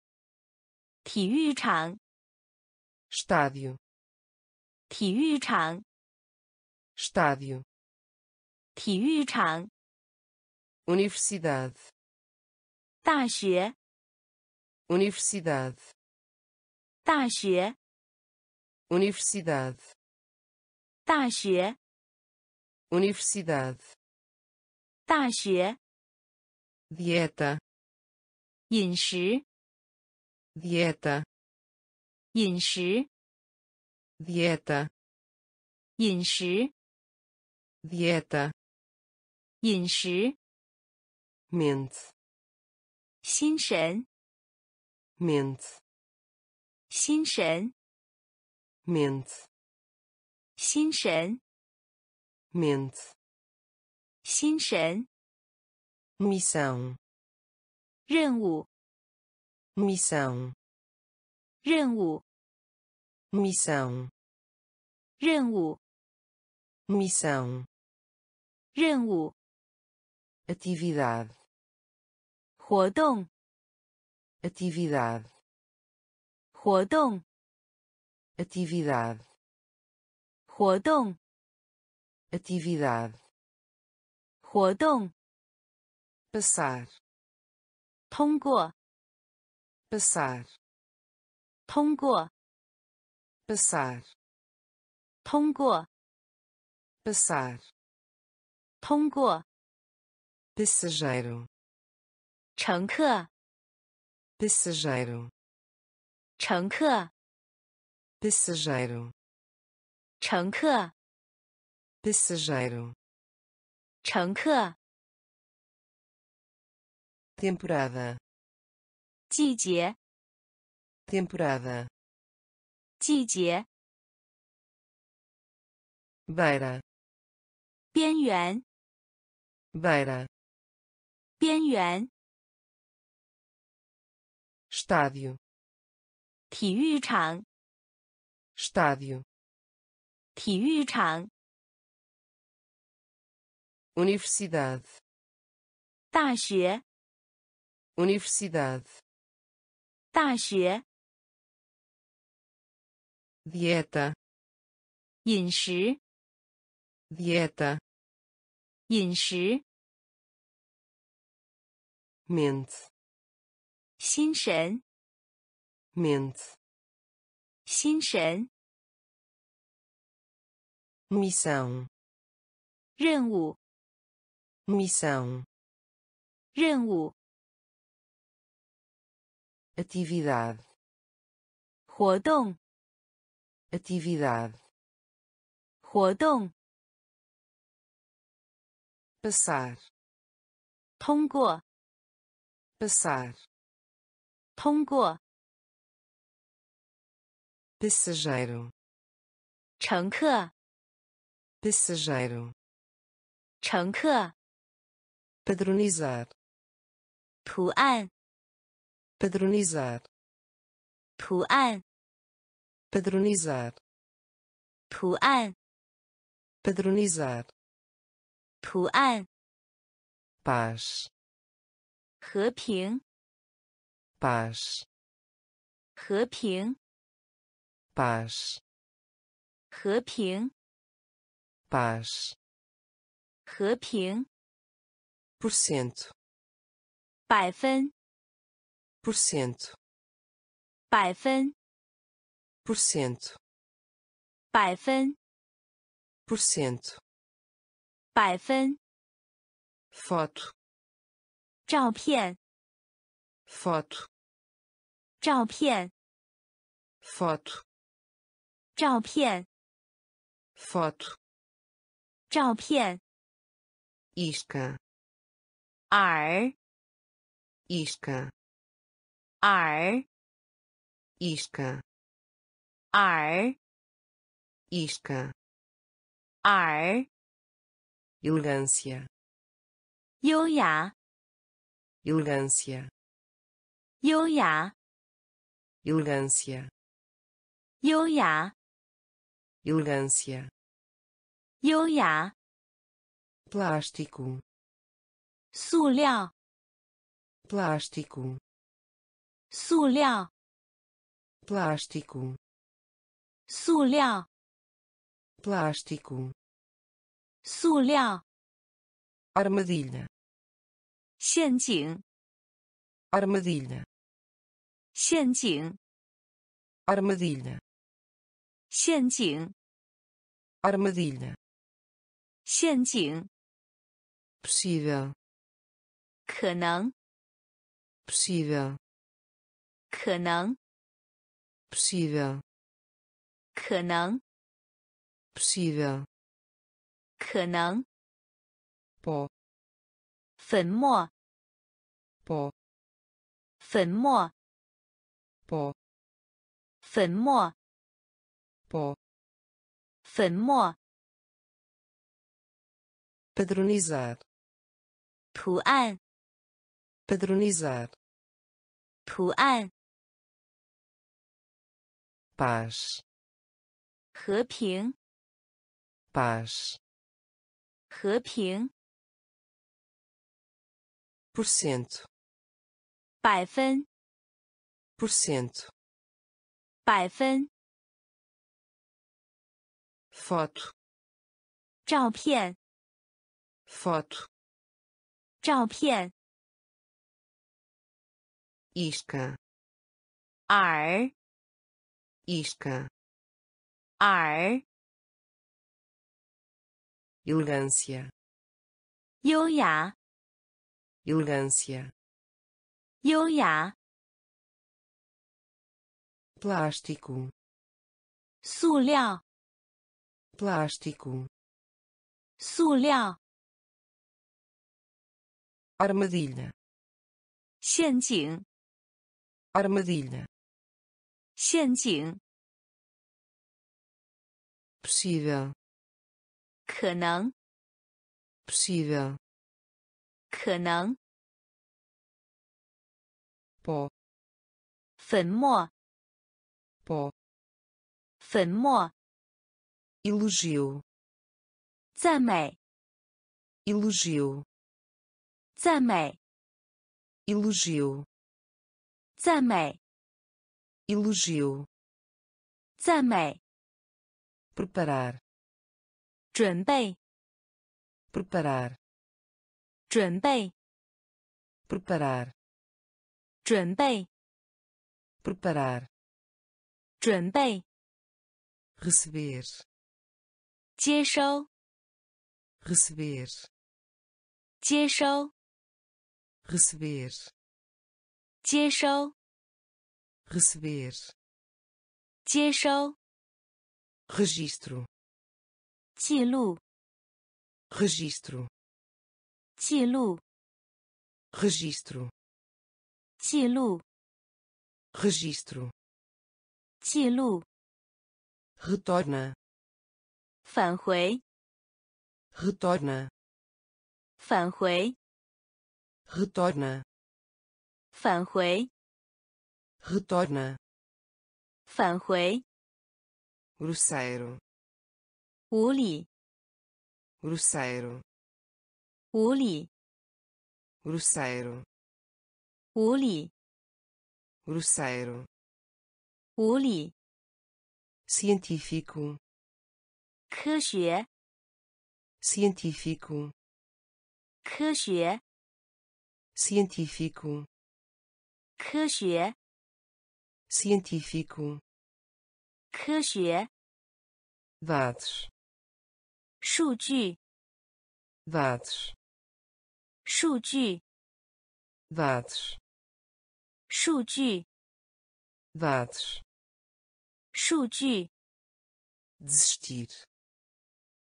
体育场，estádio, 体育场，estádio, 体育场，universidade, 大学，universidade, 大学，universidade, 大学，universidade, 大学，dieta, 饮食，dieta, 饮食，dieta, 饮食，dieta, 饮食，mente, 心神，mente, 心神，mente, 心神， mente, 心神， missão, 任务， missão, 任务， missão, 任务， missão, 任务， atividade, 活动， atividade, 活动， atividade, 活动，atividade, 活动，passar, 通过，passar, 通过，passar, 通过，passar, 通过，passageiro, 乘客，passageiro, 乘客，passageiro, 乘客， passageiro, 乘客， temporada, 季节， temporada, 季节， beira, 边缘， beira, 边缘， estádio, 体育场， estádio, 体育场，universidade, 大学，universidade, 大学，dieta, 饮食，dieta, 饮食，mente, 心神，mente, 心神，missão, 任务， missão, 任务， atividade, 活动， atividade, 活动， passar, 通过， passar, 通过， passageiro, 乘客， passageiro, 乘客， padronizar, 图案， padronizar, 图案， padronizar, 图案， padronizar, 图案， paz, 和平， paz, 和平， paz, 和平， paz, 和平， por cento, 百分， por cento, 百分， por cento, 百分， por cento, 百分， foto, 照片， foto, 照片， foto, 照片， foto, 照片，，iska，耳，，iska，耳，，iska，耳，，iska，耳，elegância, 优雅，elegância, 优雅，elegância, 优雅，elegância, 优雅， plástico, 塑料， plástico, 塑料， plástico, 塑料， plástico, 塑料， armadilha, 陷阱， armadilha, 陷阱， armadilha, 陷阱， armadilha, 陷阱，possível, 可能，possível, 可能，possível, 可能，possível, 可能，pó, 粉末，pó, 粉末，pó, 粉末，pó, 粉末，padronizar, 图案， padronizar, 图案， paz, 和平， paz, 和平， por cento, 百分， por cento, 百分， foto, 照片， foto, 照片， isca, 耳， isca, 耳， elegância, 优雅， elegância, 优雅， plástico, 塑料， plástico, 塑料， armadilha, 陷阱， armadilha, 陷阱， possível, 可能， possível, 可能， pó, 粉末， pó, 粉末， elogio, 赞美， elogio, 赞美， elogio, 赞美， elogio, 赞美， preparar, 准备， preparar, 准备， preparar, 准备， preparar, 准备， receber, 接收， receber, 接收， receber, 接收， receber, 接收， registro, 记录， registro, 记录， registro, 记录， registro, 记录， retorna, 返回， retorna, 返回， retorna, 返回， retorna, 返回， grosseiro, 无理， grosseiro, 无理， grosseiro, 无理， grosseiro, 无理， científico, 科学， científico, 科学， científico, 科学， científico, 科学， dados, 数据， dados, 数据， dados, 数据， dados, 数据， desistir,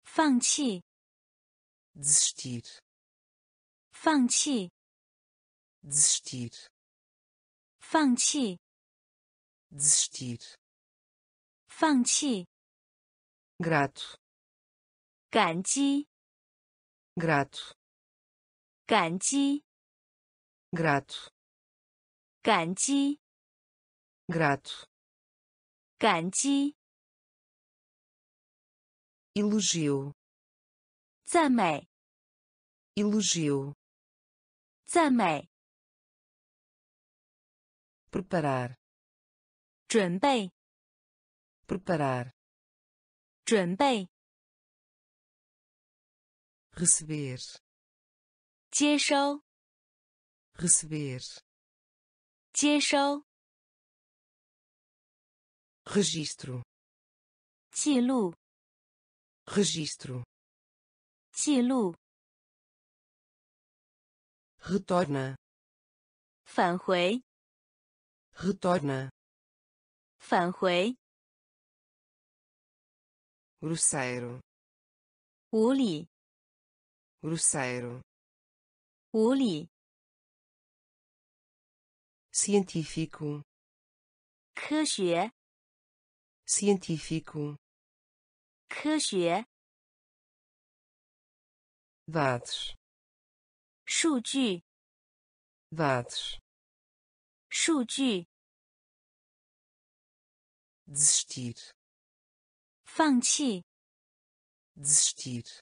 放弃， desistir, 放弃， desistir, 放弃， desistir, 放弃， grato, 感激， grato, 感激， grato, 感激， grato, 感激， elogio, 赞美， elogio, 赞美， preparar, 准备， preparar, 准备， receber, 接收， receber, 接收， registro, 记录， registro, 记录， retorna, 返回， retorna, 返回， grosseiro, 无理， grosseiro, 无理， científico, 科学， científico, 科学， dados, 数据， dados, 数据，desistir, 放弃，desistir,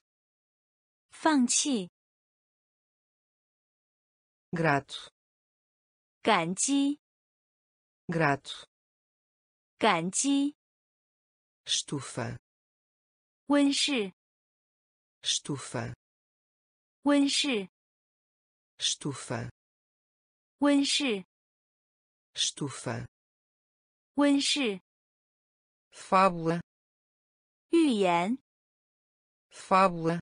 放弃，grato, 感激，grato, 感激，estufa, 温室，estufa, 温室，estufa, 温室，estufa, 温室， fábula, 寓言， fábula,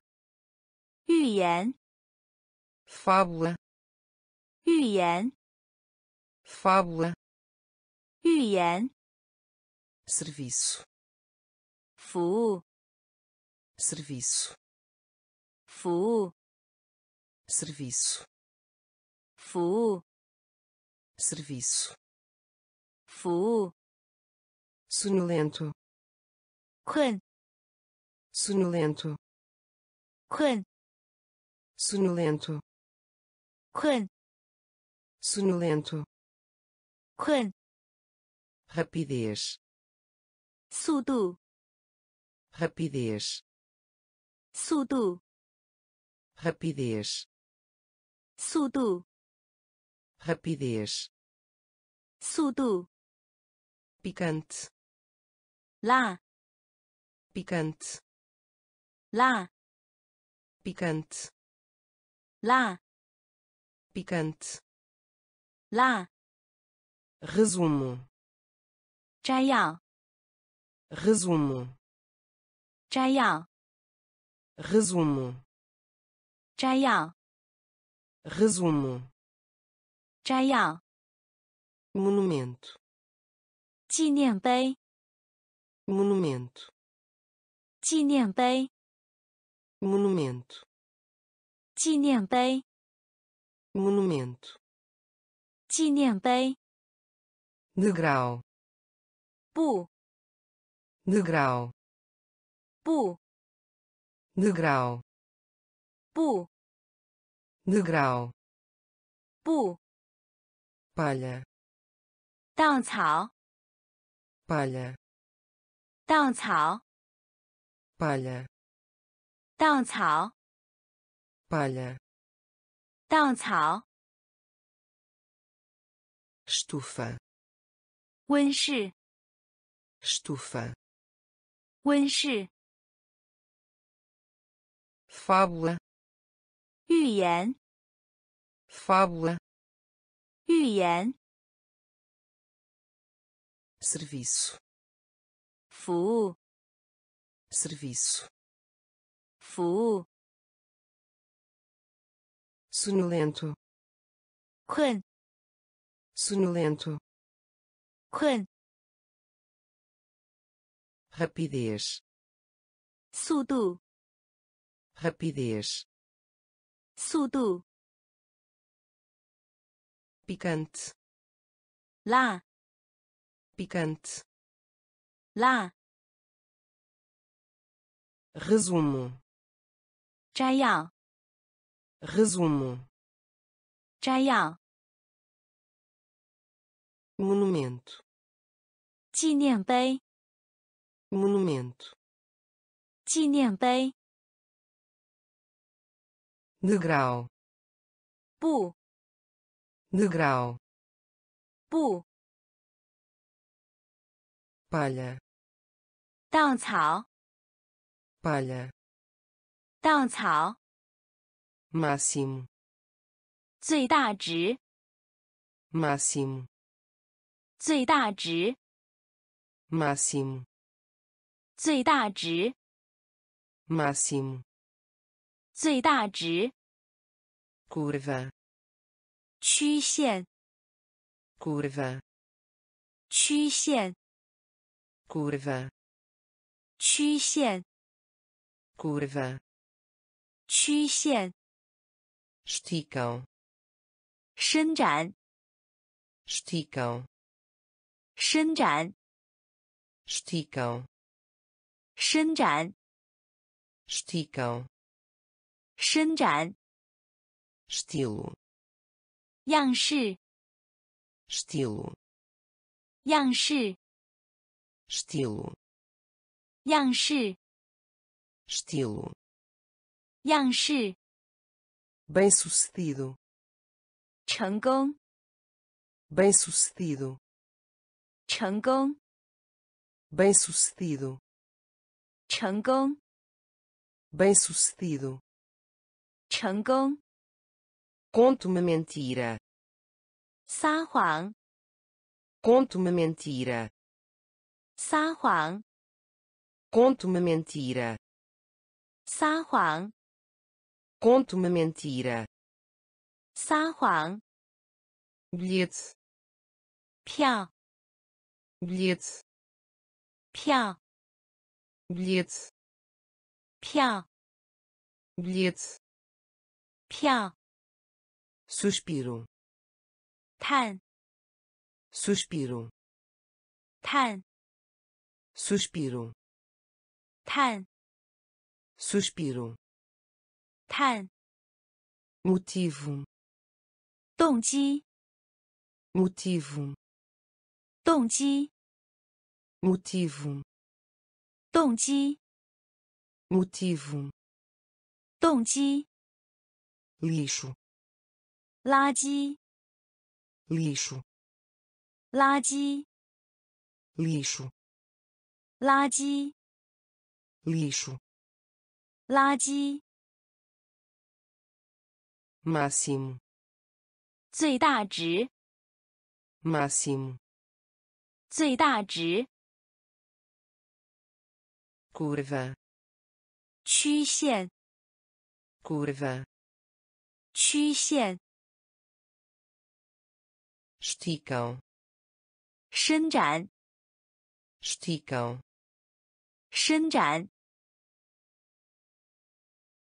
寓言， fábula, 寓言， fábula, 寓言， serviço, 服务， serviço, 服务， serviço, 服务， serviço. Fu. Sonolento. Quen sonolento. Quen sonolento. Quen sonolento. Quen rapidez. Sudo. Rapidez. Sudo. Rapidez. Sudo rapidez, 速度， picante, 辣， picante, 辣， picante, 辣， picante, 辣， resumo, 摘要， resumo, 摘要， resumo, 摘要， resumo, 摘要， monumento, 纪念碑， monumento, 纪念碑， monumento, 纪念碑， monumento, 纪念碑， degrau, 不， degrau, 不， degrau, 不， degrau, 不， palha, 稻草，palha, 稻草，palha, 稻草，palha, 稻草，estufa, 温室，estufa, 温室，fábula, 寓言，fábula, 寓言， serviço, 服务， serviço, 服务， sonolento, 困， sonolento, 困， rapidez, 速度， rapidez, 速度， picante, 辣， picante, 辣， resumo, 摘要， resumo, 摘要， monumento, 纪念碑， monumento, 纪念碑， degrau, 不， degrau, 不， palha, 稻草， palha, 稻草， máximo, 最大值， máximo, 最大值， máximo, 最大值， máximo, 最大值， curva, 曲线，curva, 曲线，curva, 曲线，curva, 曲线，esticam, 伸展，esticam, 伸展，esticam, 伸展，esticam, 伸展，estilo, 样式， estilo, 样式， estilo, 样式， estilo, 样式， bem-sucedido, 成功， bem-sucedido, 成功， bem-sucedido, 成功， bem-sucedido, 成功， conto uma mentira, 撒谎， conto uma mentira, 撒谎， conto uma mentira, 撒谎， conto uma mentira, 撒谎， bilhete, 票， bilhete, 票， bilhete, 票， bilhete, 票， suspiro, 叹， suspiro, 叹， suspiro, 叹， suspiro, 叹， motivo, 动机， motivo, 动机， motivo, 动机， motivo, 动机， lixo, 垃圾，lixo, 垃圾，lixo, 垃圾，lixo, 垃圾，máximo, 最大值，máximo, 最大值，curva, 曲线，curva, 曲线，esticam, 伸展， esticam, 伸展，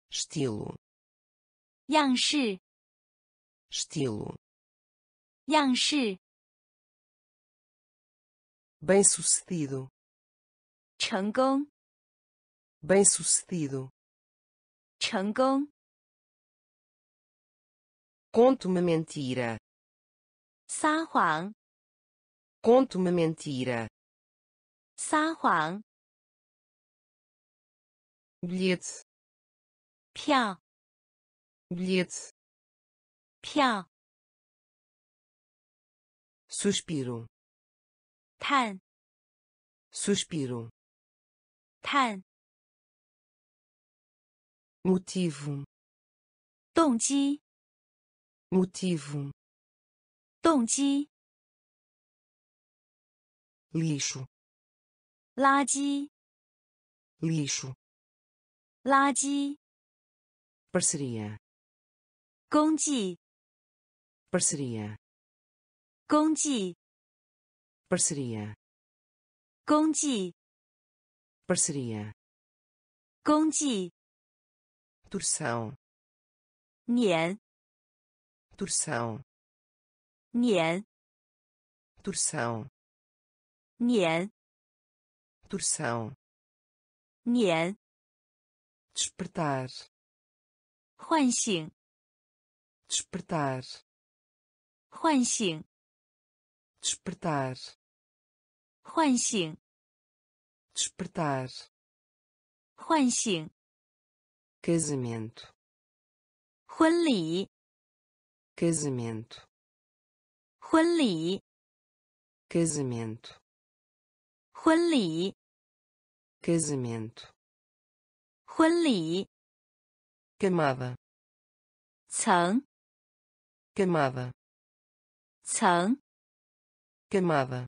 estilo, 样式， estilo, 样式， bem-sucedido, 成功， bem-sucedido, 成功， conto uma mentira, 撒谎， conto uma mentira, 撒谎， bilhete, 票， bilhete, 票， suspiro, 叹 suspiro, 叹 motivo, 动机 motivo, 动机 lixo, 垃圾 lixo, 垃圾 parceria, 公祭 parceria, 公祭 parceria, 公祭 parceria, 公祭 torção, 碾 torção, 碾 torção, 碾 torção, 碾 despertar, 唤醒 despertar, 唤醒 despertar, 唤醒 despertar, 唤醒 casamento, 婚礼 casamento, 婚礼 casamento, 婚礼 casamento, 婚礼 camada, 层 camada, 层 camada,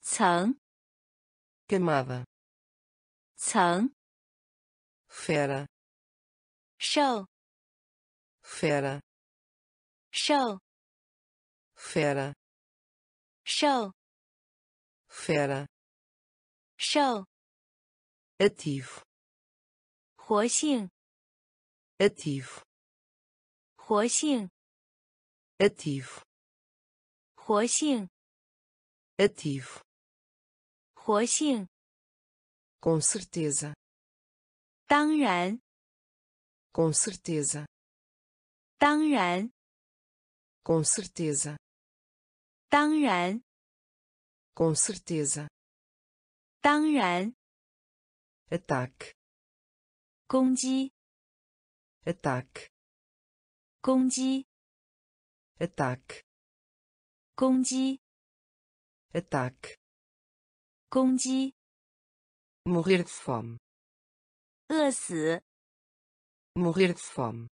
层 camada, 层 fera, 兽 fera, 兽 fera, 兽 fera, 兽 ativo, 活性 ativo, 活性 ativo, 活性 ativo, 活性 com certeza, 当然 com certeza, 当然 com certeza, 当然 com certeza, 当然 ataque, 攻击 ataque, 攻击 ataque, 攻击 ataque, 攻击 morrer de fome, 饿死 morrer de fome,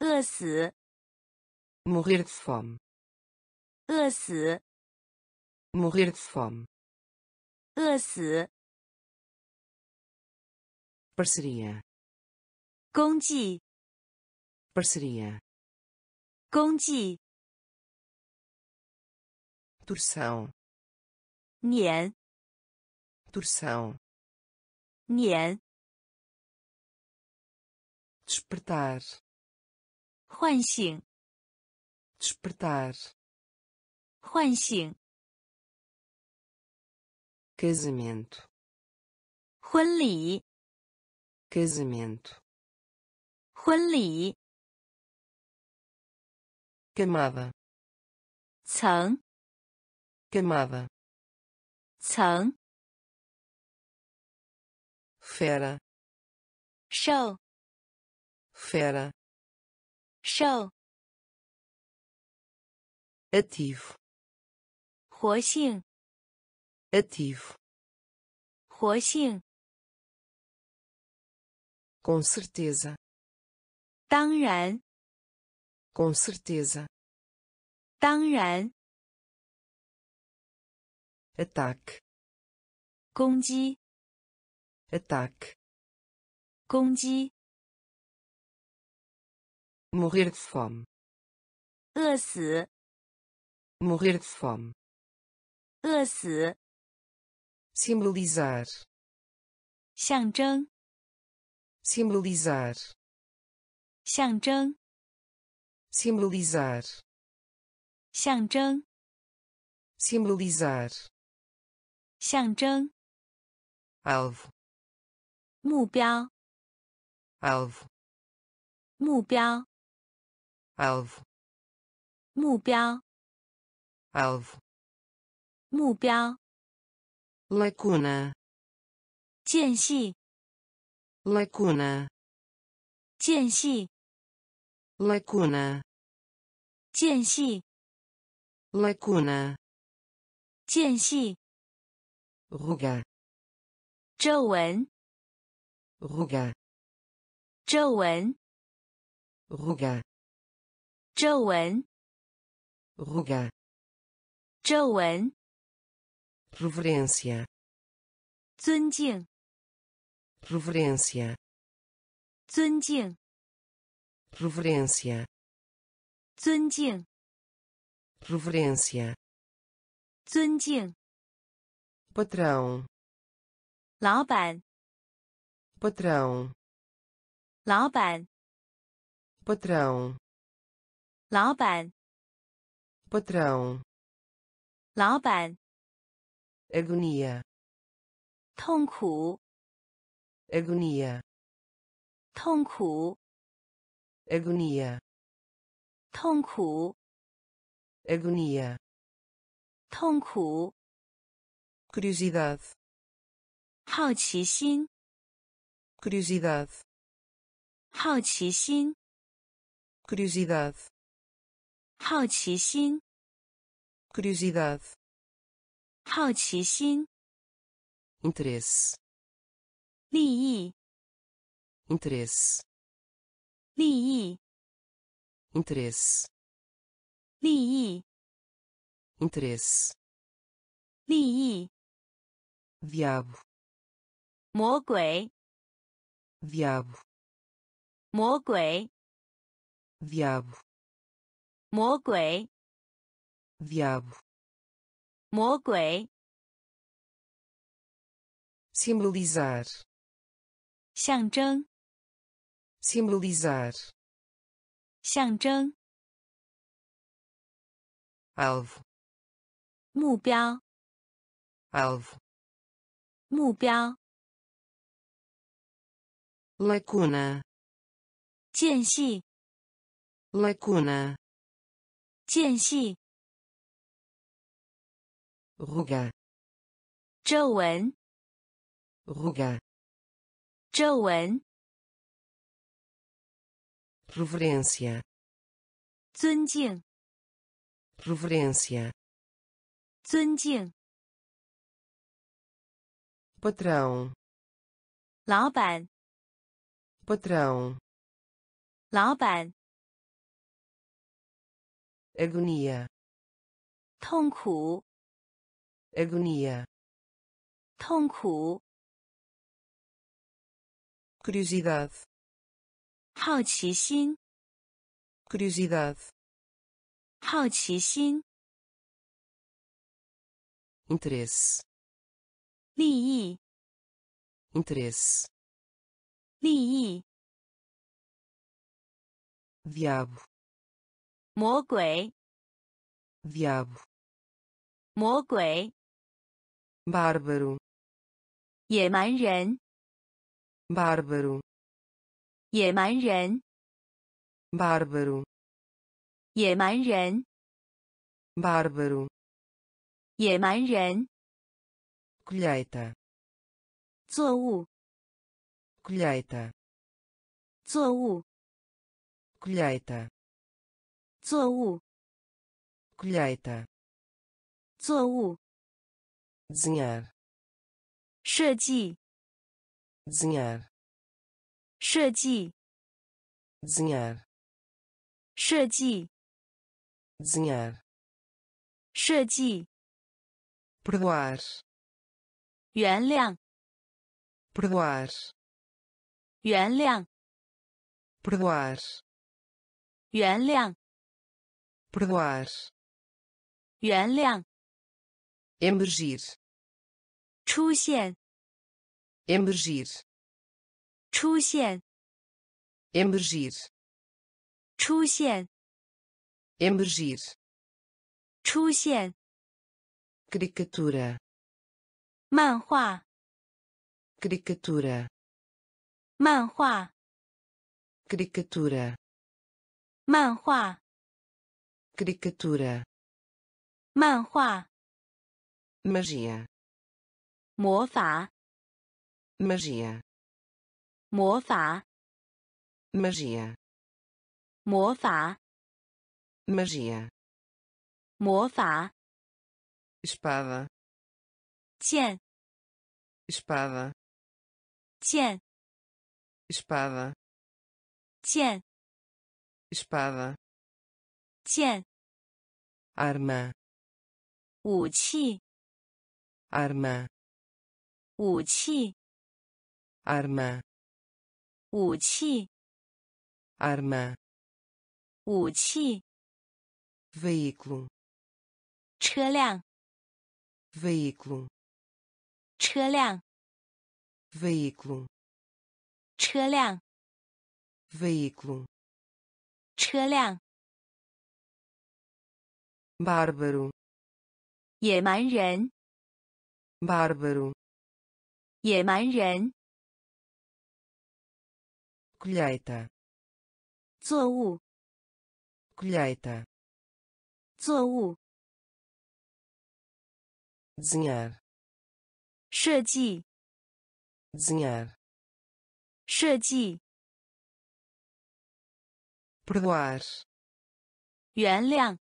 饿死 morrer de fome, 饿死 morrer de fome, 饿死 parceria, 公祭 parceria, 公祭 torção, 碾 torção, 碾 despertar, 唤醒 despertar, 唤醒 casamento, 婚礼 casamento, 婚礼 camada, 层 camada, 层 fera, 兽 fera, 兽 ativo, 活性 ativo, 活性 com certeza, 当然 com certeza, 当然 ataque, 攻击 ataque, 攻击 morrer de fome, 饿死 morrer de fome, 饿死 simbolizar, 象征 simbolizar, 象征 simbolizar, 象征 simbolizar, 象征 alvo, 目标 alvo, 目标 alvo, 目标 alvo, 目标 lacuna, 间隙 lacuna, 间隙 lacuna, 间隙 lacuna, 间隙、ruga, 皱纹、ruga, 皱纹、ruga, 皱纹、ruga, 皱纹、reverência, 尊敬、 reverência, 尊敬、 reverência, 尊敬、 reverência, 尊敬。 patrão, 老板， patrão, 老板， patrão, 老板， patrão, 老板， agonia, 痛苦， agonia, 痛苦， agonia, 痛苦， agonia, 痛苦， curiosidade, 好奇心， curiosidade, 好奇心， curiosidade, 好奇心， curiosidade, 好奇心，interesse, 利益，interesse, 利益，interesse, 利益，interesse, 利益，diabo, 魔鬼，diabo, 魔鬼，diabo, 魔鬼，diabo, 魔鬼，simbolizar, 象征，simbolizar, 象征，alvo, 目标，alvo, 目标，lacuna, 间隙，lacuna, 间隙，ruga, 皱纹， ruga, 皱纹， reverência, 尊敬， reverência, 尊敬， patrão, 老板， patrão, 老板， agonia, 痛苦， agonia, 痛苦， curiosidade, 好奇心， curiosidade, 好奇心， interesse, 利益， interesse, 利益， diabo, 魔鬼， diabo, 魔鬼， bárbaro, 野蛮人， bárbaro, 野蛮人， bárbaro, 野蛮人， bárbaro, 野蛮人， colheita, 作物， colheita, 作物， colheita, 作物， colheita, 作物， desenhar, 设计，desenhar, 设计，desenhar, 设计，desenhar, 设计，perdoar, 原谅，perdoar, 原谅，perdoar, 原谅，perdoar, 原谅，emergir, 出现， emergir, 出现， emergir, 出现， emergir, 出现， caricatura, 漫画， caricatura, 漫画， caricatura, 漫画， caricatura, 漫画， magia, 魔法， magia, 魔法， magia, 魔法， magia, 魔法 espada 剑 espada 剑 espada 剑 espada 剑 arma 武器 arma 武器 arma 武器 arma 武器 veículo 车辆 veículo 车辆 veículo 车辆 veículo 车辆 bárbaro 野蛮人 bárbaro 野蛮人 colheita 作物 colheita 作物 desenhar 设计 desenhar 设计 perdoar 原谅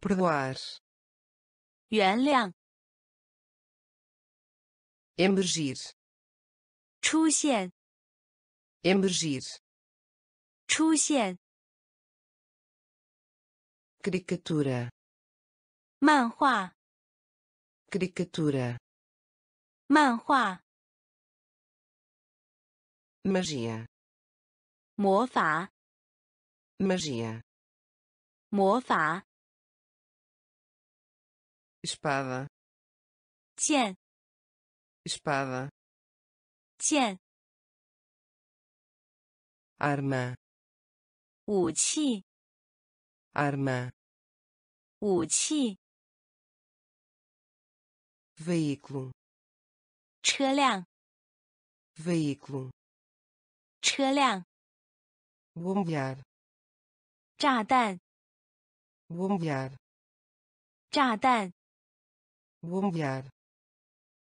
perdoar 原谅 emergir 出现 emergir 出现 caricatura 漫画 caricatura 漫画 magia 魔法 magia 魔法 espada 剑 espada 剑 arma 武器 arma 武器 veículo 车辆 veículo 车辆 bombear 炸弹 bombear 炸弹 bombear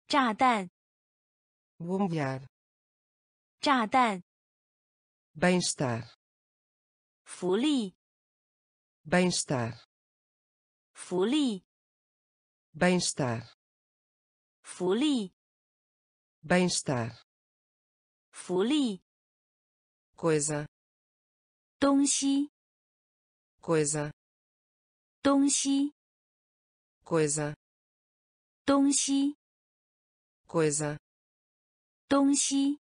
炸弹 bombear 炸弹 bem-estar 福利 bem-estar 福利 bem-estar 福利 bem-estar 福利 coisa 东西 coisa 东西 coisa 东西 Coisa 东西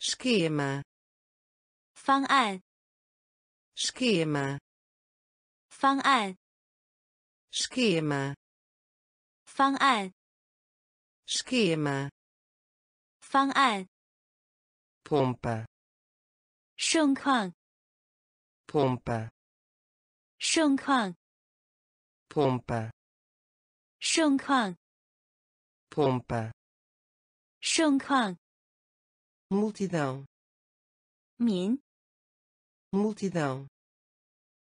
esquema 方案 esquema 方案 esquema 方案 esquema 方案 pompa 盛况 pompa 盛况 pompa 盛况 Pompa. Shengkang. Multidão. Min. Multidão.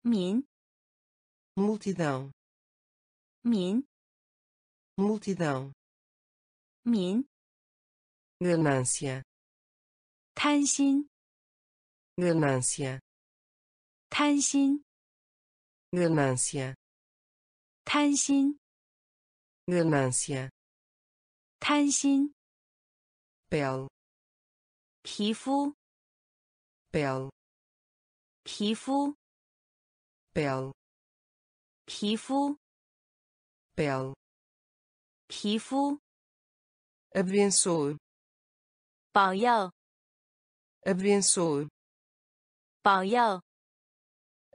Min. Multidão. Min. Multidão. Min. Ganância. Tanxin. Ganância. Tanxin. Ganância. Tanxin. Ganância. 贪心 pele 皮肤 pele 皮肤 pele 皮肤 pele 皮肤 abençoe 保佑 abençoe 保佑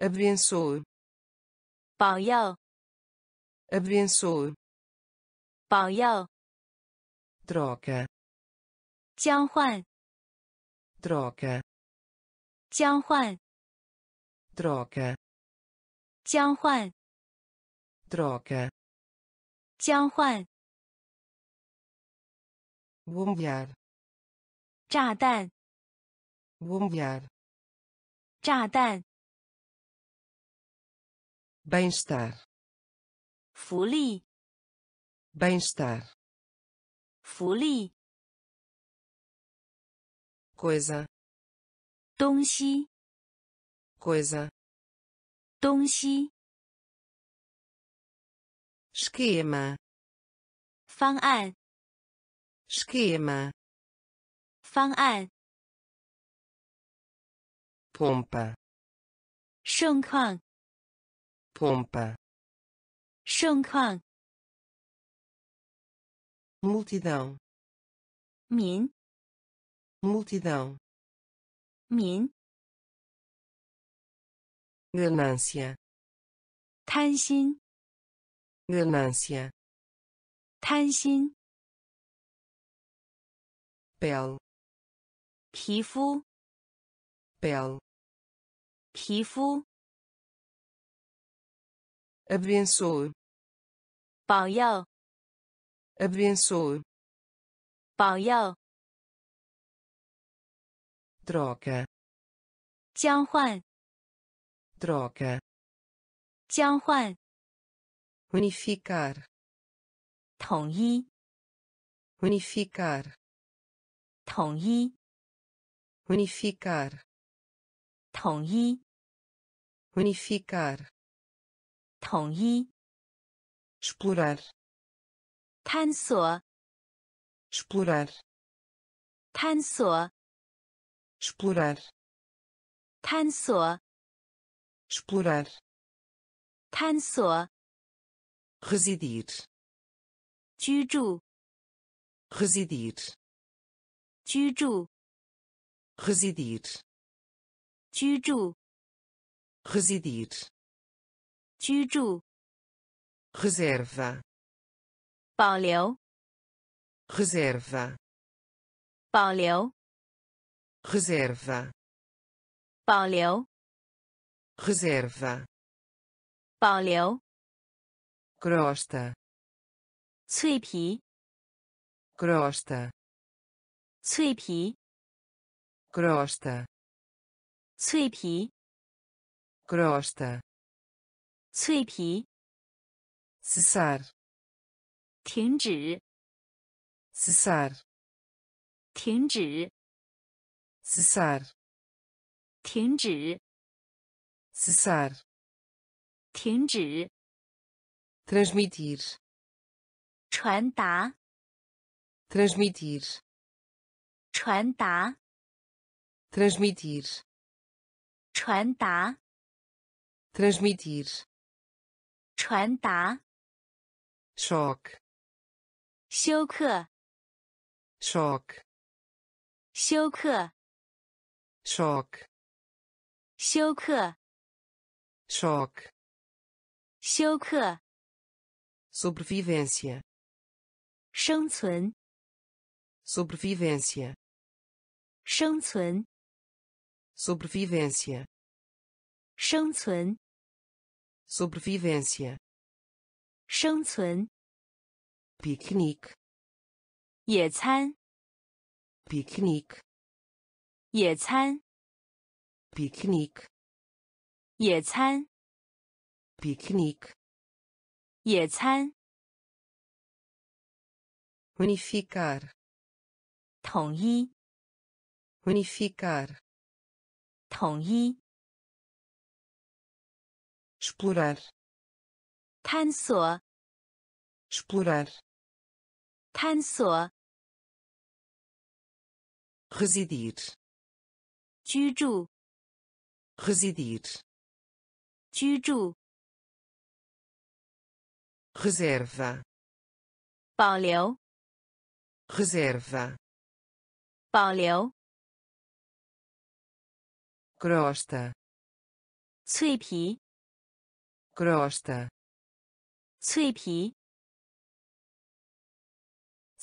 abençoe 保佑 abençoe 保佑 troca 交换 troca 交换 troca 交换 troca 交换 bombear 炸弹 bombear 炸弹 bem-estar 福利 bem-estar 福利 coisa 东西 coisa 东西 esquema 方案，esquema 方案，pompa 盛况，pompa 盛况，multidão 民，multidão 民，ganância 贪心，ganância 贪心，pele 皮肤，pele 皮肤，abençoe 保佑，abençoe 保佑， troca 交换， troca 交换， unificar 统一， unificar 统一， unificar 统一， unificar 统一， explorar 探索， explorar 探索， explorar 探索， explorar 探索， residir 居住， residir 居住， residir 居住， residir 居住， reserva 保留， reserva 保留， reserva 保留， reserva 保留， crosta 脆皮， crosta 脆皮， crosta 脆皮， crosta 脆皮， cessar 停止，cessar 停止，cessar 停止，cessar 停止，transmitir 传达，transmitir 传达，transmitir 传达，transmitir 传达，choque 休克， choque 休克， choque 休克， choque 休克， sobrevivência 生存， sobrevivência 生存， sobrevivência 生存， sobrevivência 生存， piquenique 野餐，piquenique 野餐，piquenique 野餐，piquenique 野餐，unificar 统一，unificar 统一，explorar 探索，explorar 探索，residir 居住，residir 居住，reserva 保留，reserva 保留，crosta 脆皮，crosta 脆皮，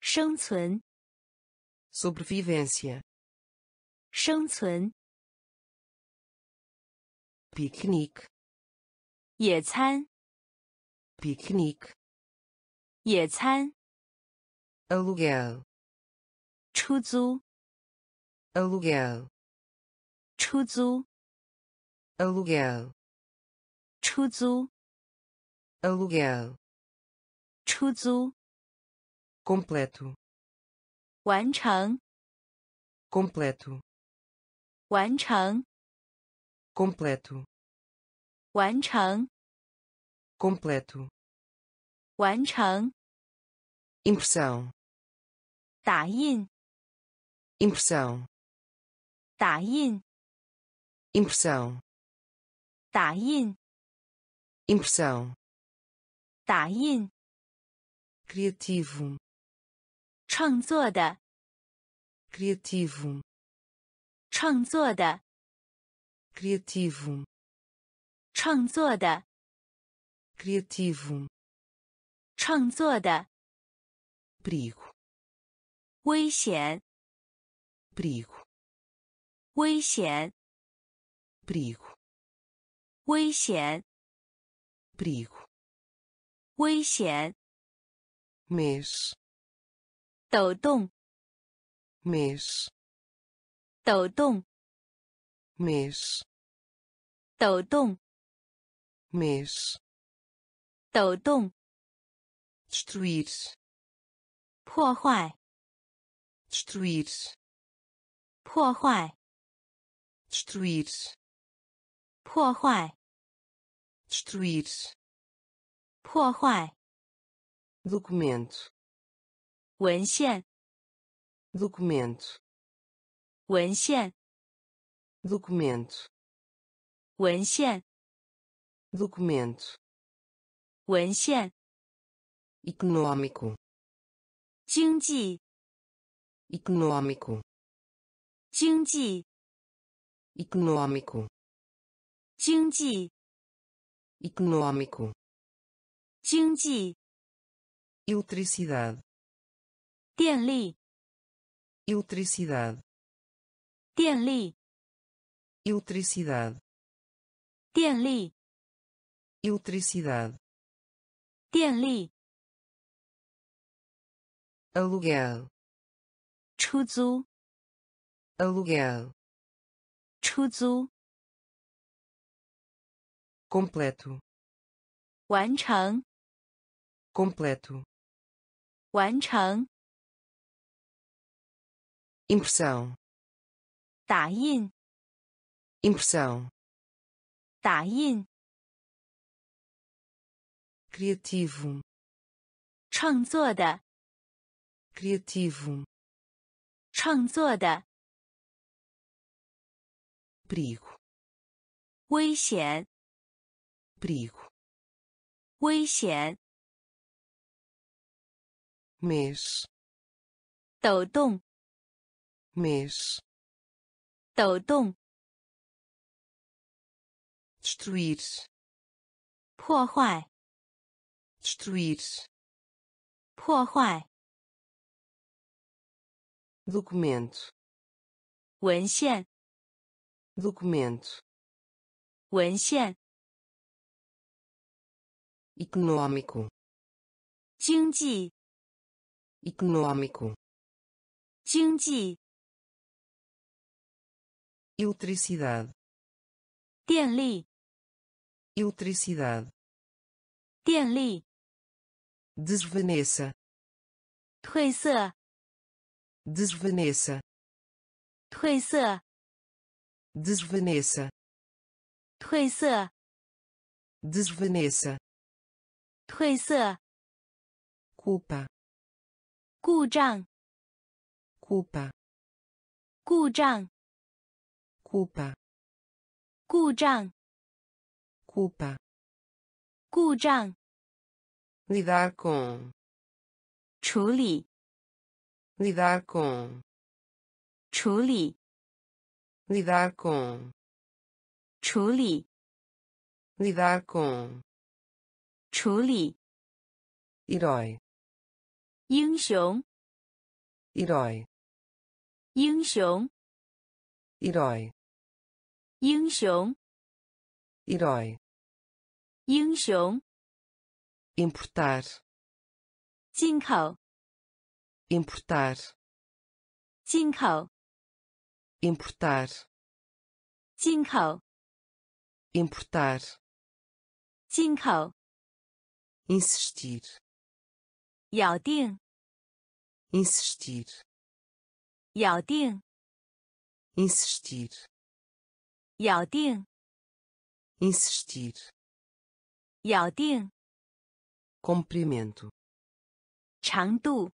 生存， sobrevivência 生存， piquenique 野餐， piquenique 野餐， aluguel, 出租， aluguel, 出租， aluguel, 出租， aluguel, 出租， completo, 完成， completo, 完成， completo, 完成， completo, 完成， impressão, 打印， impressão, 打印， impressão, 打印， impressão, 打印， criativo, 创作的， criativo, 创作的， criativo, 创作的， criativo, 创作的， perigo, 危险， perigo, 危险， perigo, 危险， perigo, 危险， mês, 抖动，，miss，抖动，，miss，抖动，mês, 抖动，destruir, 破坏，destruir, 破坏，destruir, 破坏，destruir, 破坏，documento, 文献， documento, 文献， documento, 文献， documento, 文献， econômico, 经济， econômico, 经济， econômico, 经济， econômico, 经济， eletricidade, 电力， eletricidade, 电力， eletricidade, 电力， eletricidade, 电力， aluguel, 出租， aluguel, 出租， completo, 完成， completo, 完成， impressão, 打印， impressão, 打印， criativo, 创作的， criativo, 创作的， perigo, 危险， perigo, 危险， mês, 抖动， mês, 抖动， destruir, 破坏， destruir, 破坏， documento, 文献， documento, 文献， econômico, 经济， econômico, 经济， eletricidade, 电力， eletricidade, 电力， desvaneça, 褪色， desvaneça, 褪色， desvaneça, 褪色， desvaneça, 褪色， culpa, 故障， culpa, 故障， culpa, 故障，culpa, 故障，lidar com, 处理，lidar com, 处理，lidar com, 处理，lidar com, 处理，herói, 英雄，herói, 英雄，herói, 英雄， herói, 英雄， importar, 进口， importar, 进口， importar, 进口， importar, 进口， insistir, 咬定， insistir, 咬定， insistir, 咬定， insistir, 咬定， comprimento, 长度，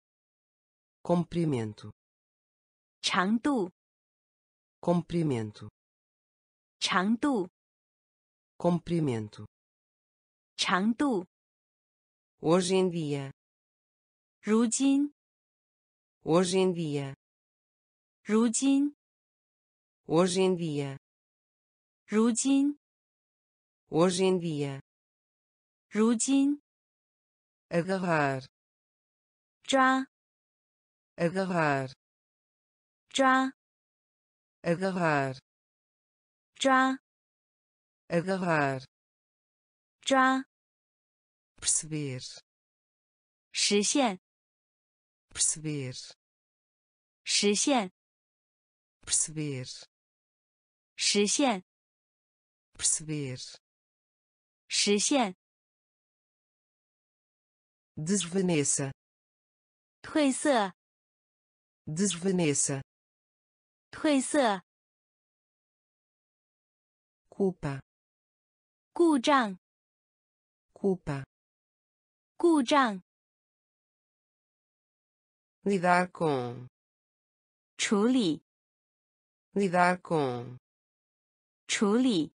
comprimento, 长度， comprimento, 长度， comprimento. 长度， Hoje em dia, 如今， hoje em dia, 如今， hoje em dia, 如今， hoje em dia, 如今， agarrar, 抓， agarrar, 抓， agarrar, 抓， agarrar, 抓， perceber, 实现， perceber, 实现， perceber, 实现， Perceber, 实现，desvaneça, 褪色，desvaneça, 褪色，culpa, 故障，culpa, 故障，lidar com, 处理，lidar com, 处理，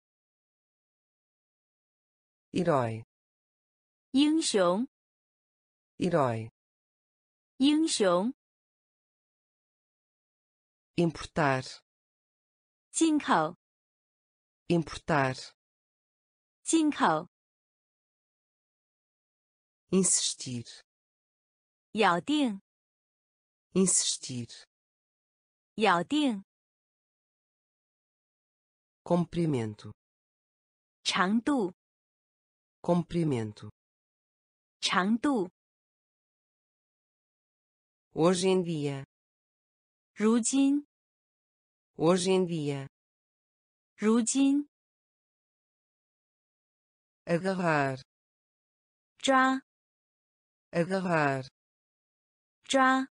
herói, 英雄， herói, 英雄， importar, 进口， importar, 进口， insistir, 咬定， insistir, 咬定， comprimento, 长度， comprimento. 长度， Hoje em dia, 如今， hoje em dia, 如今， agarrar, 抓， agarrar, 抓，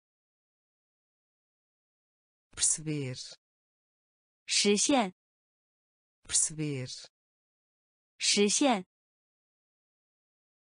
perceber, 实现， perceber, 实现，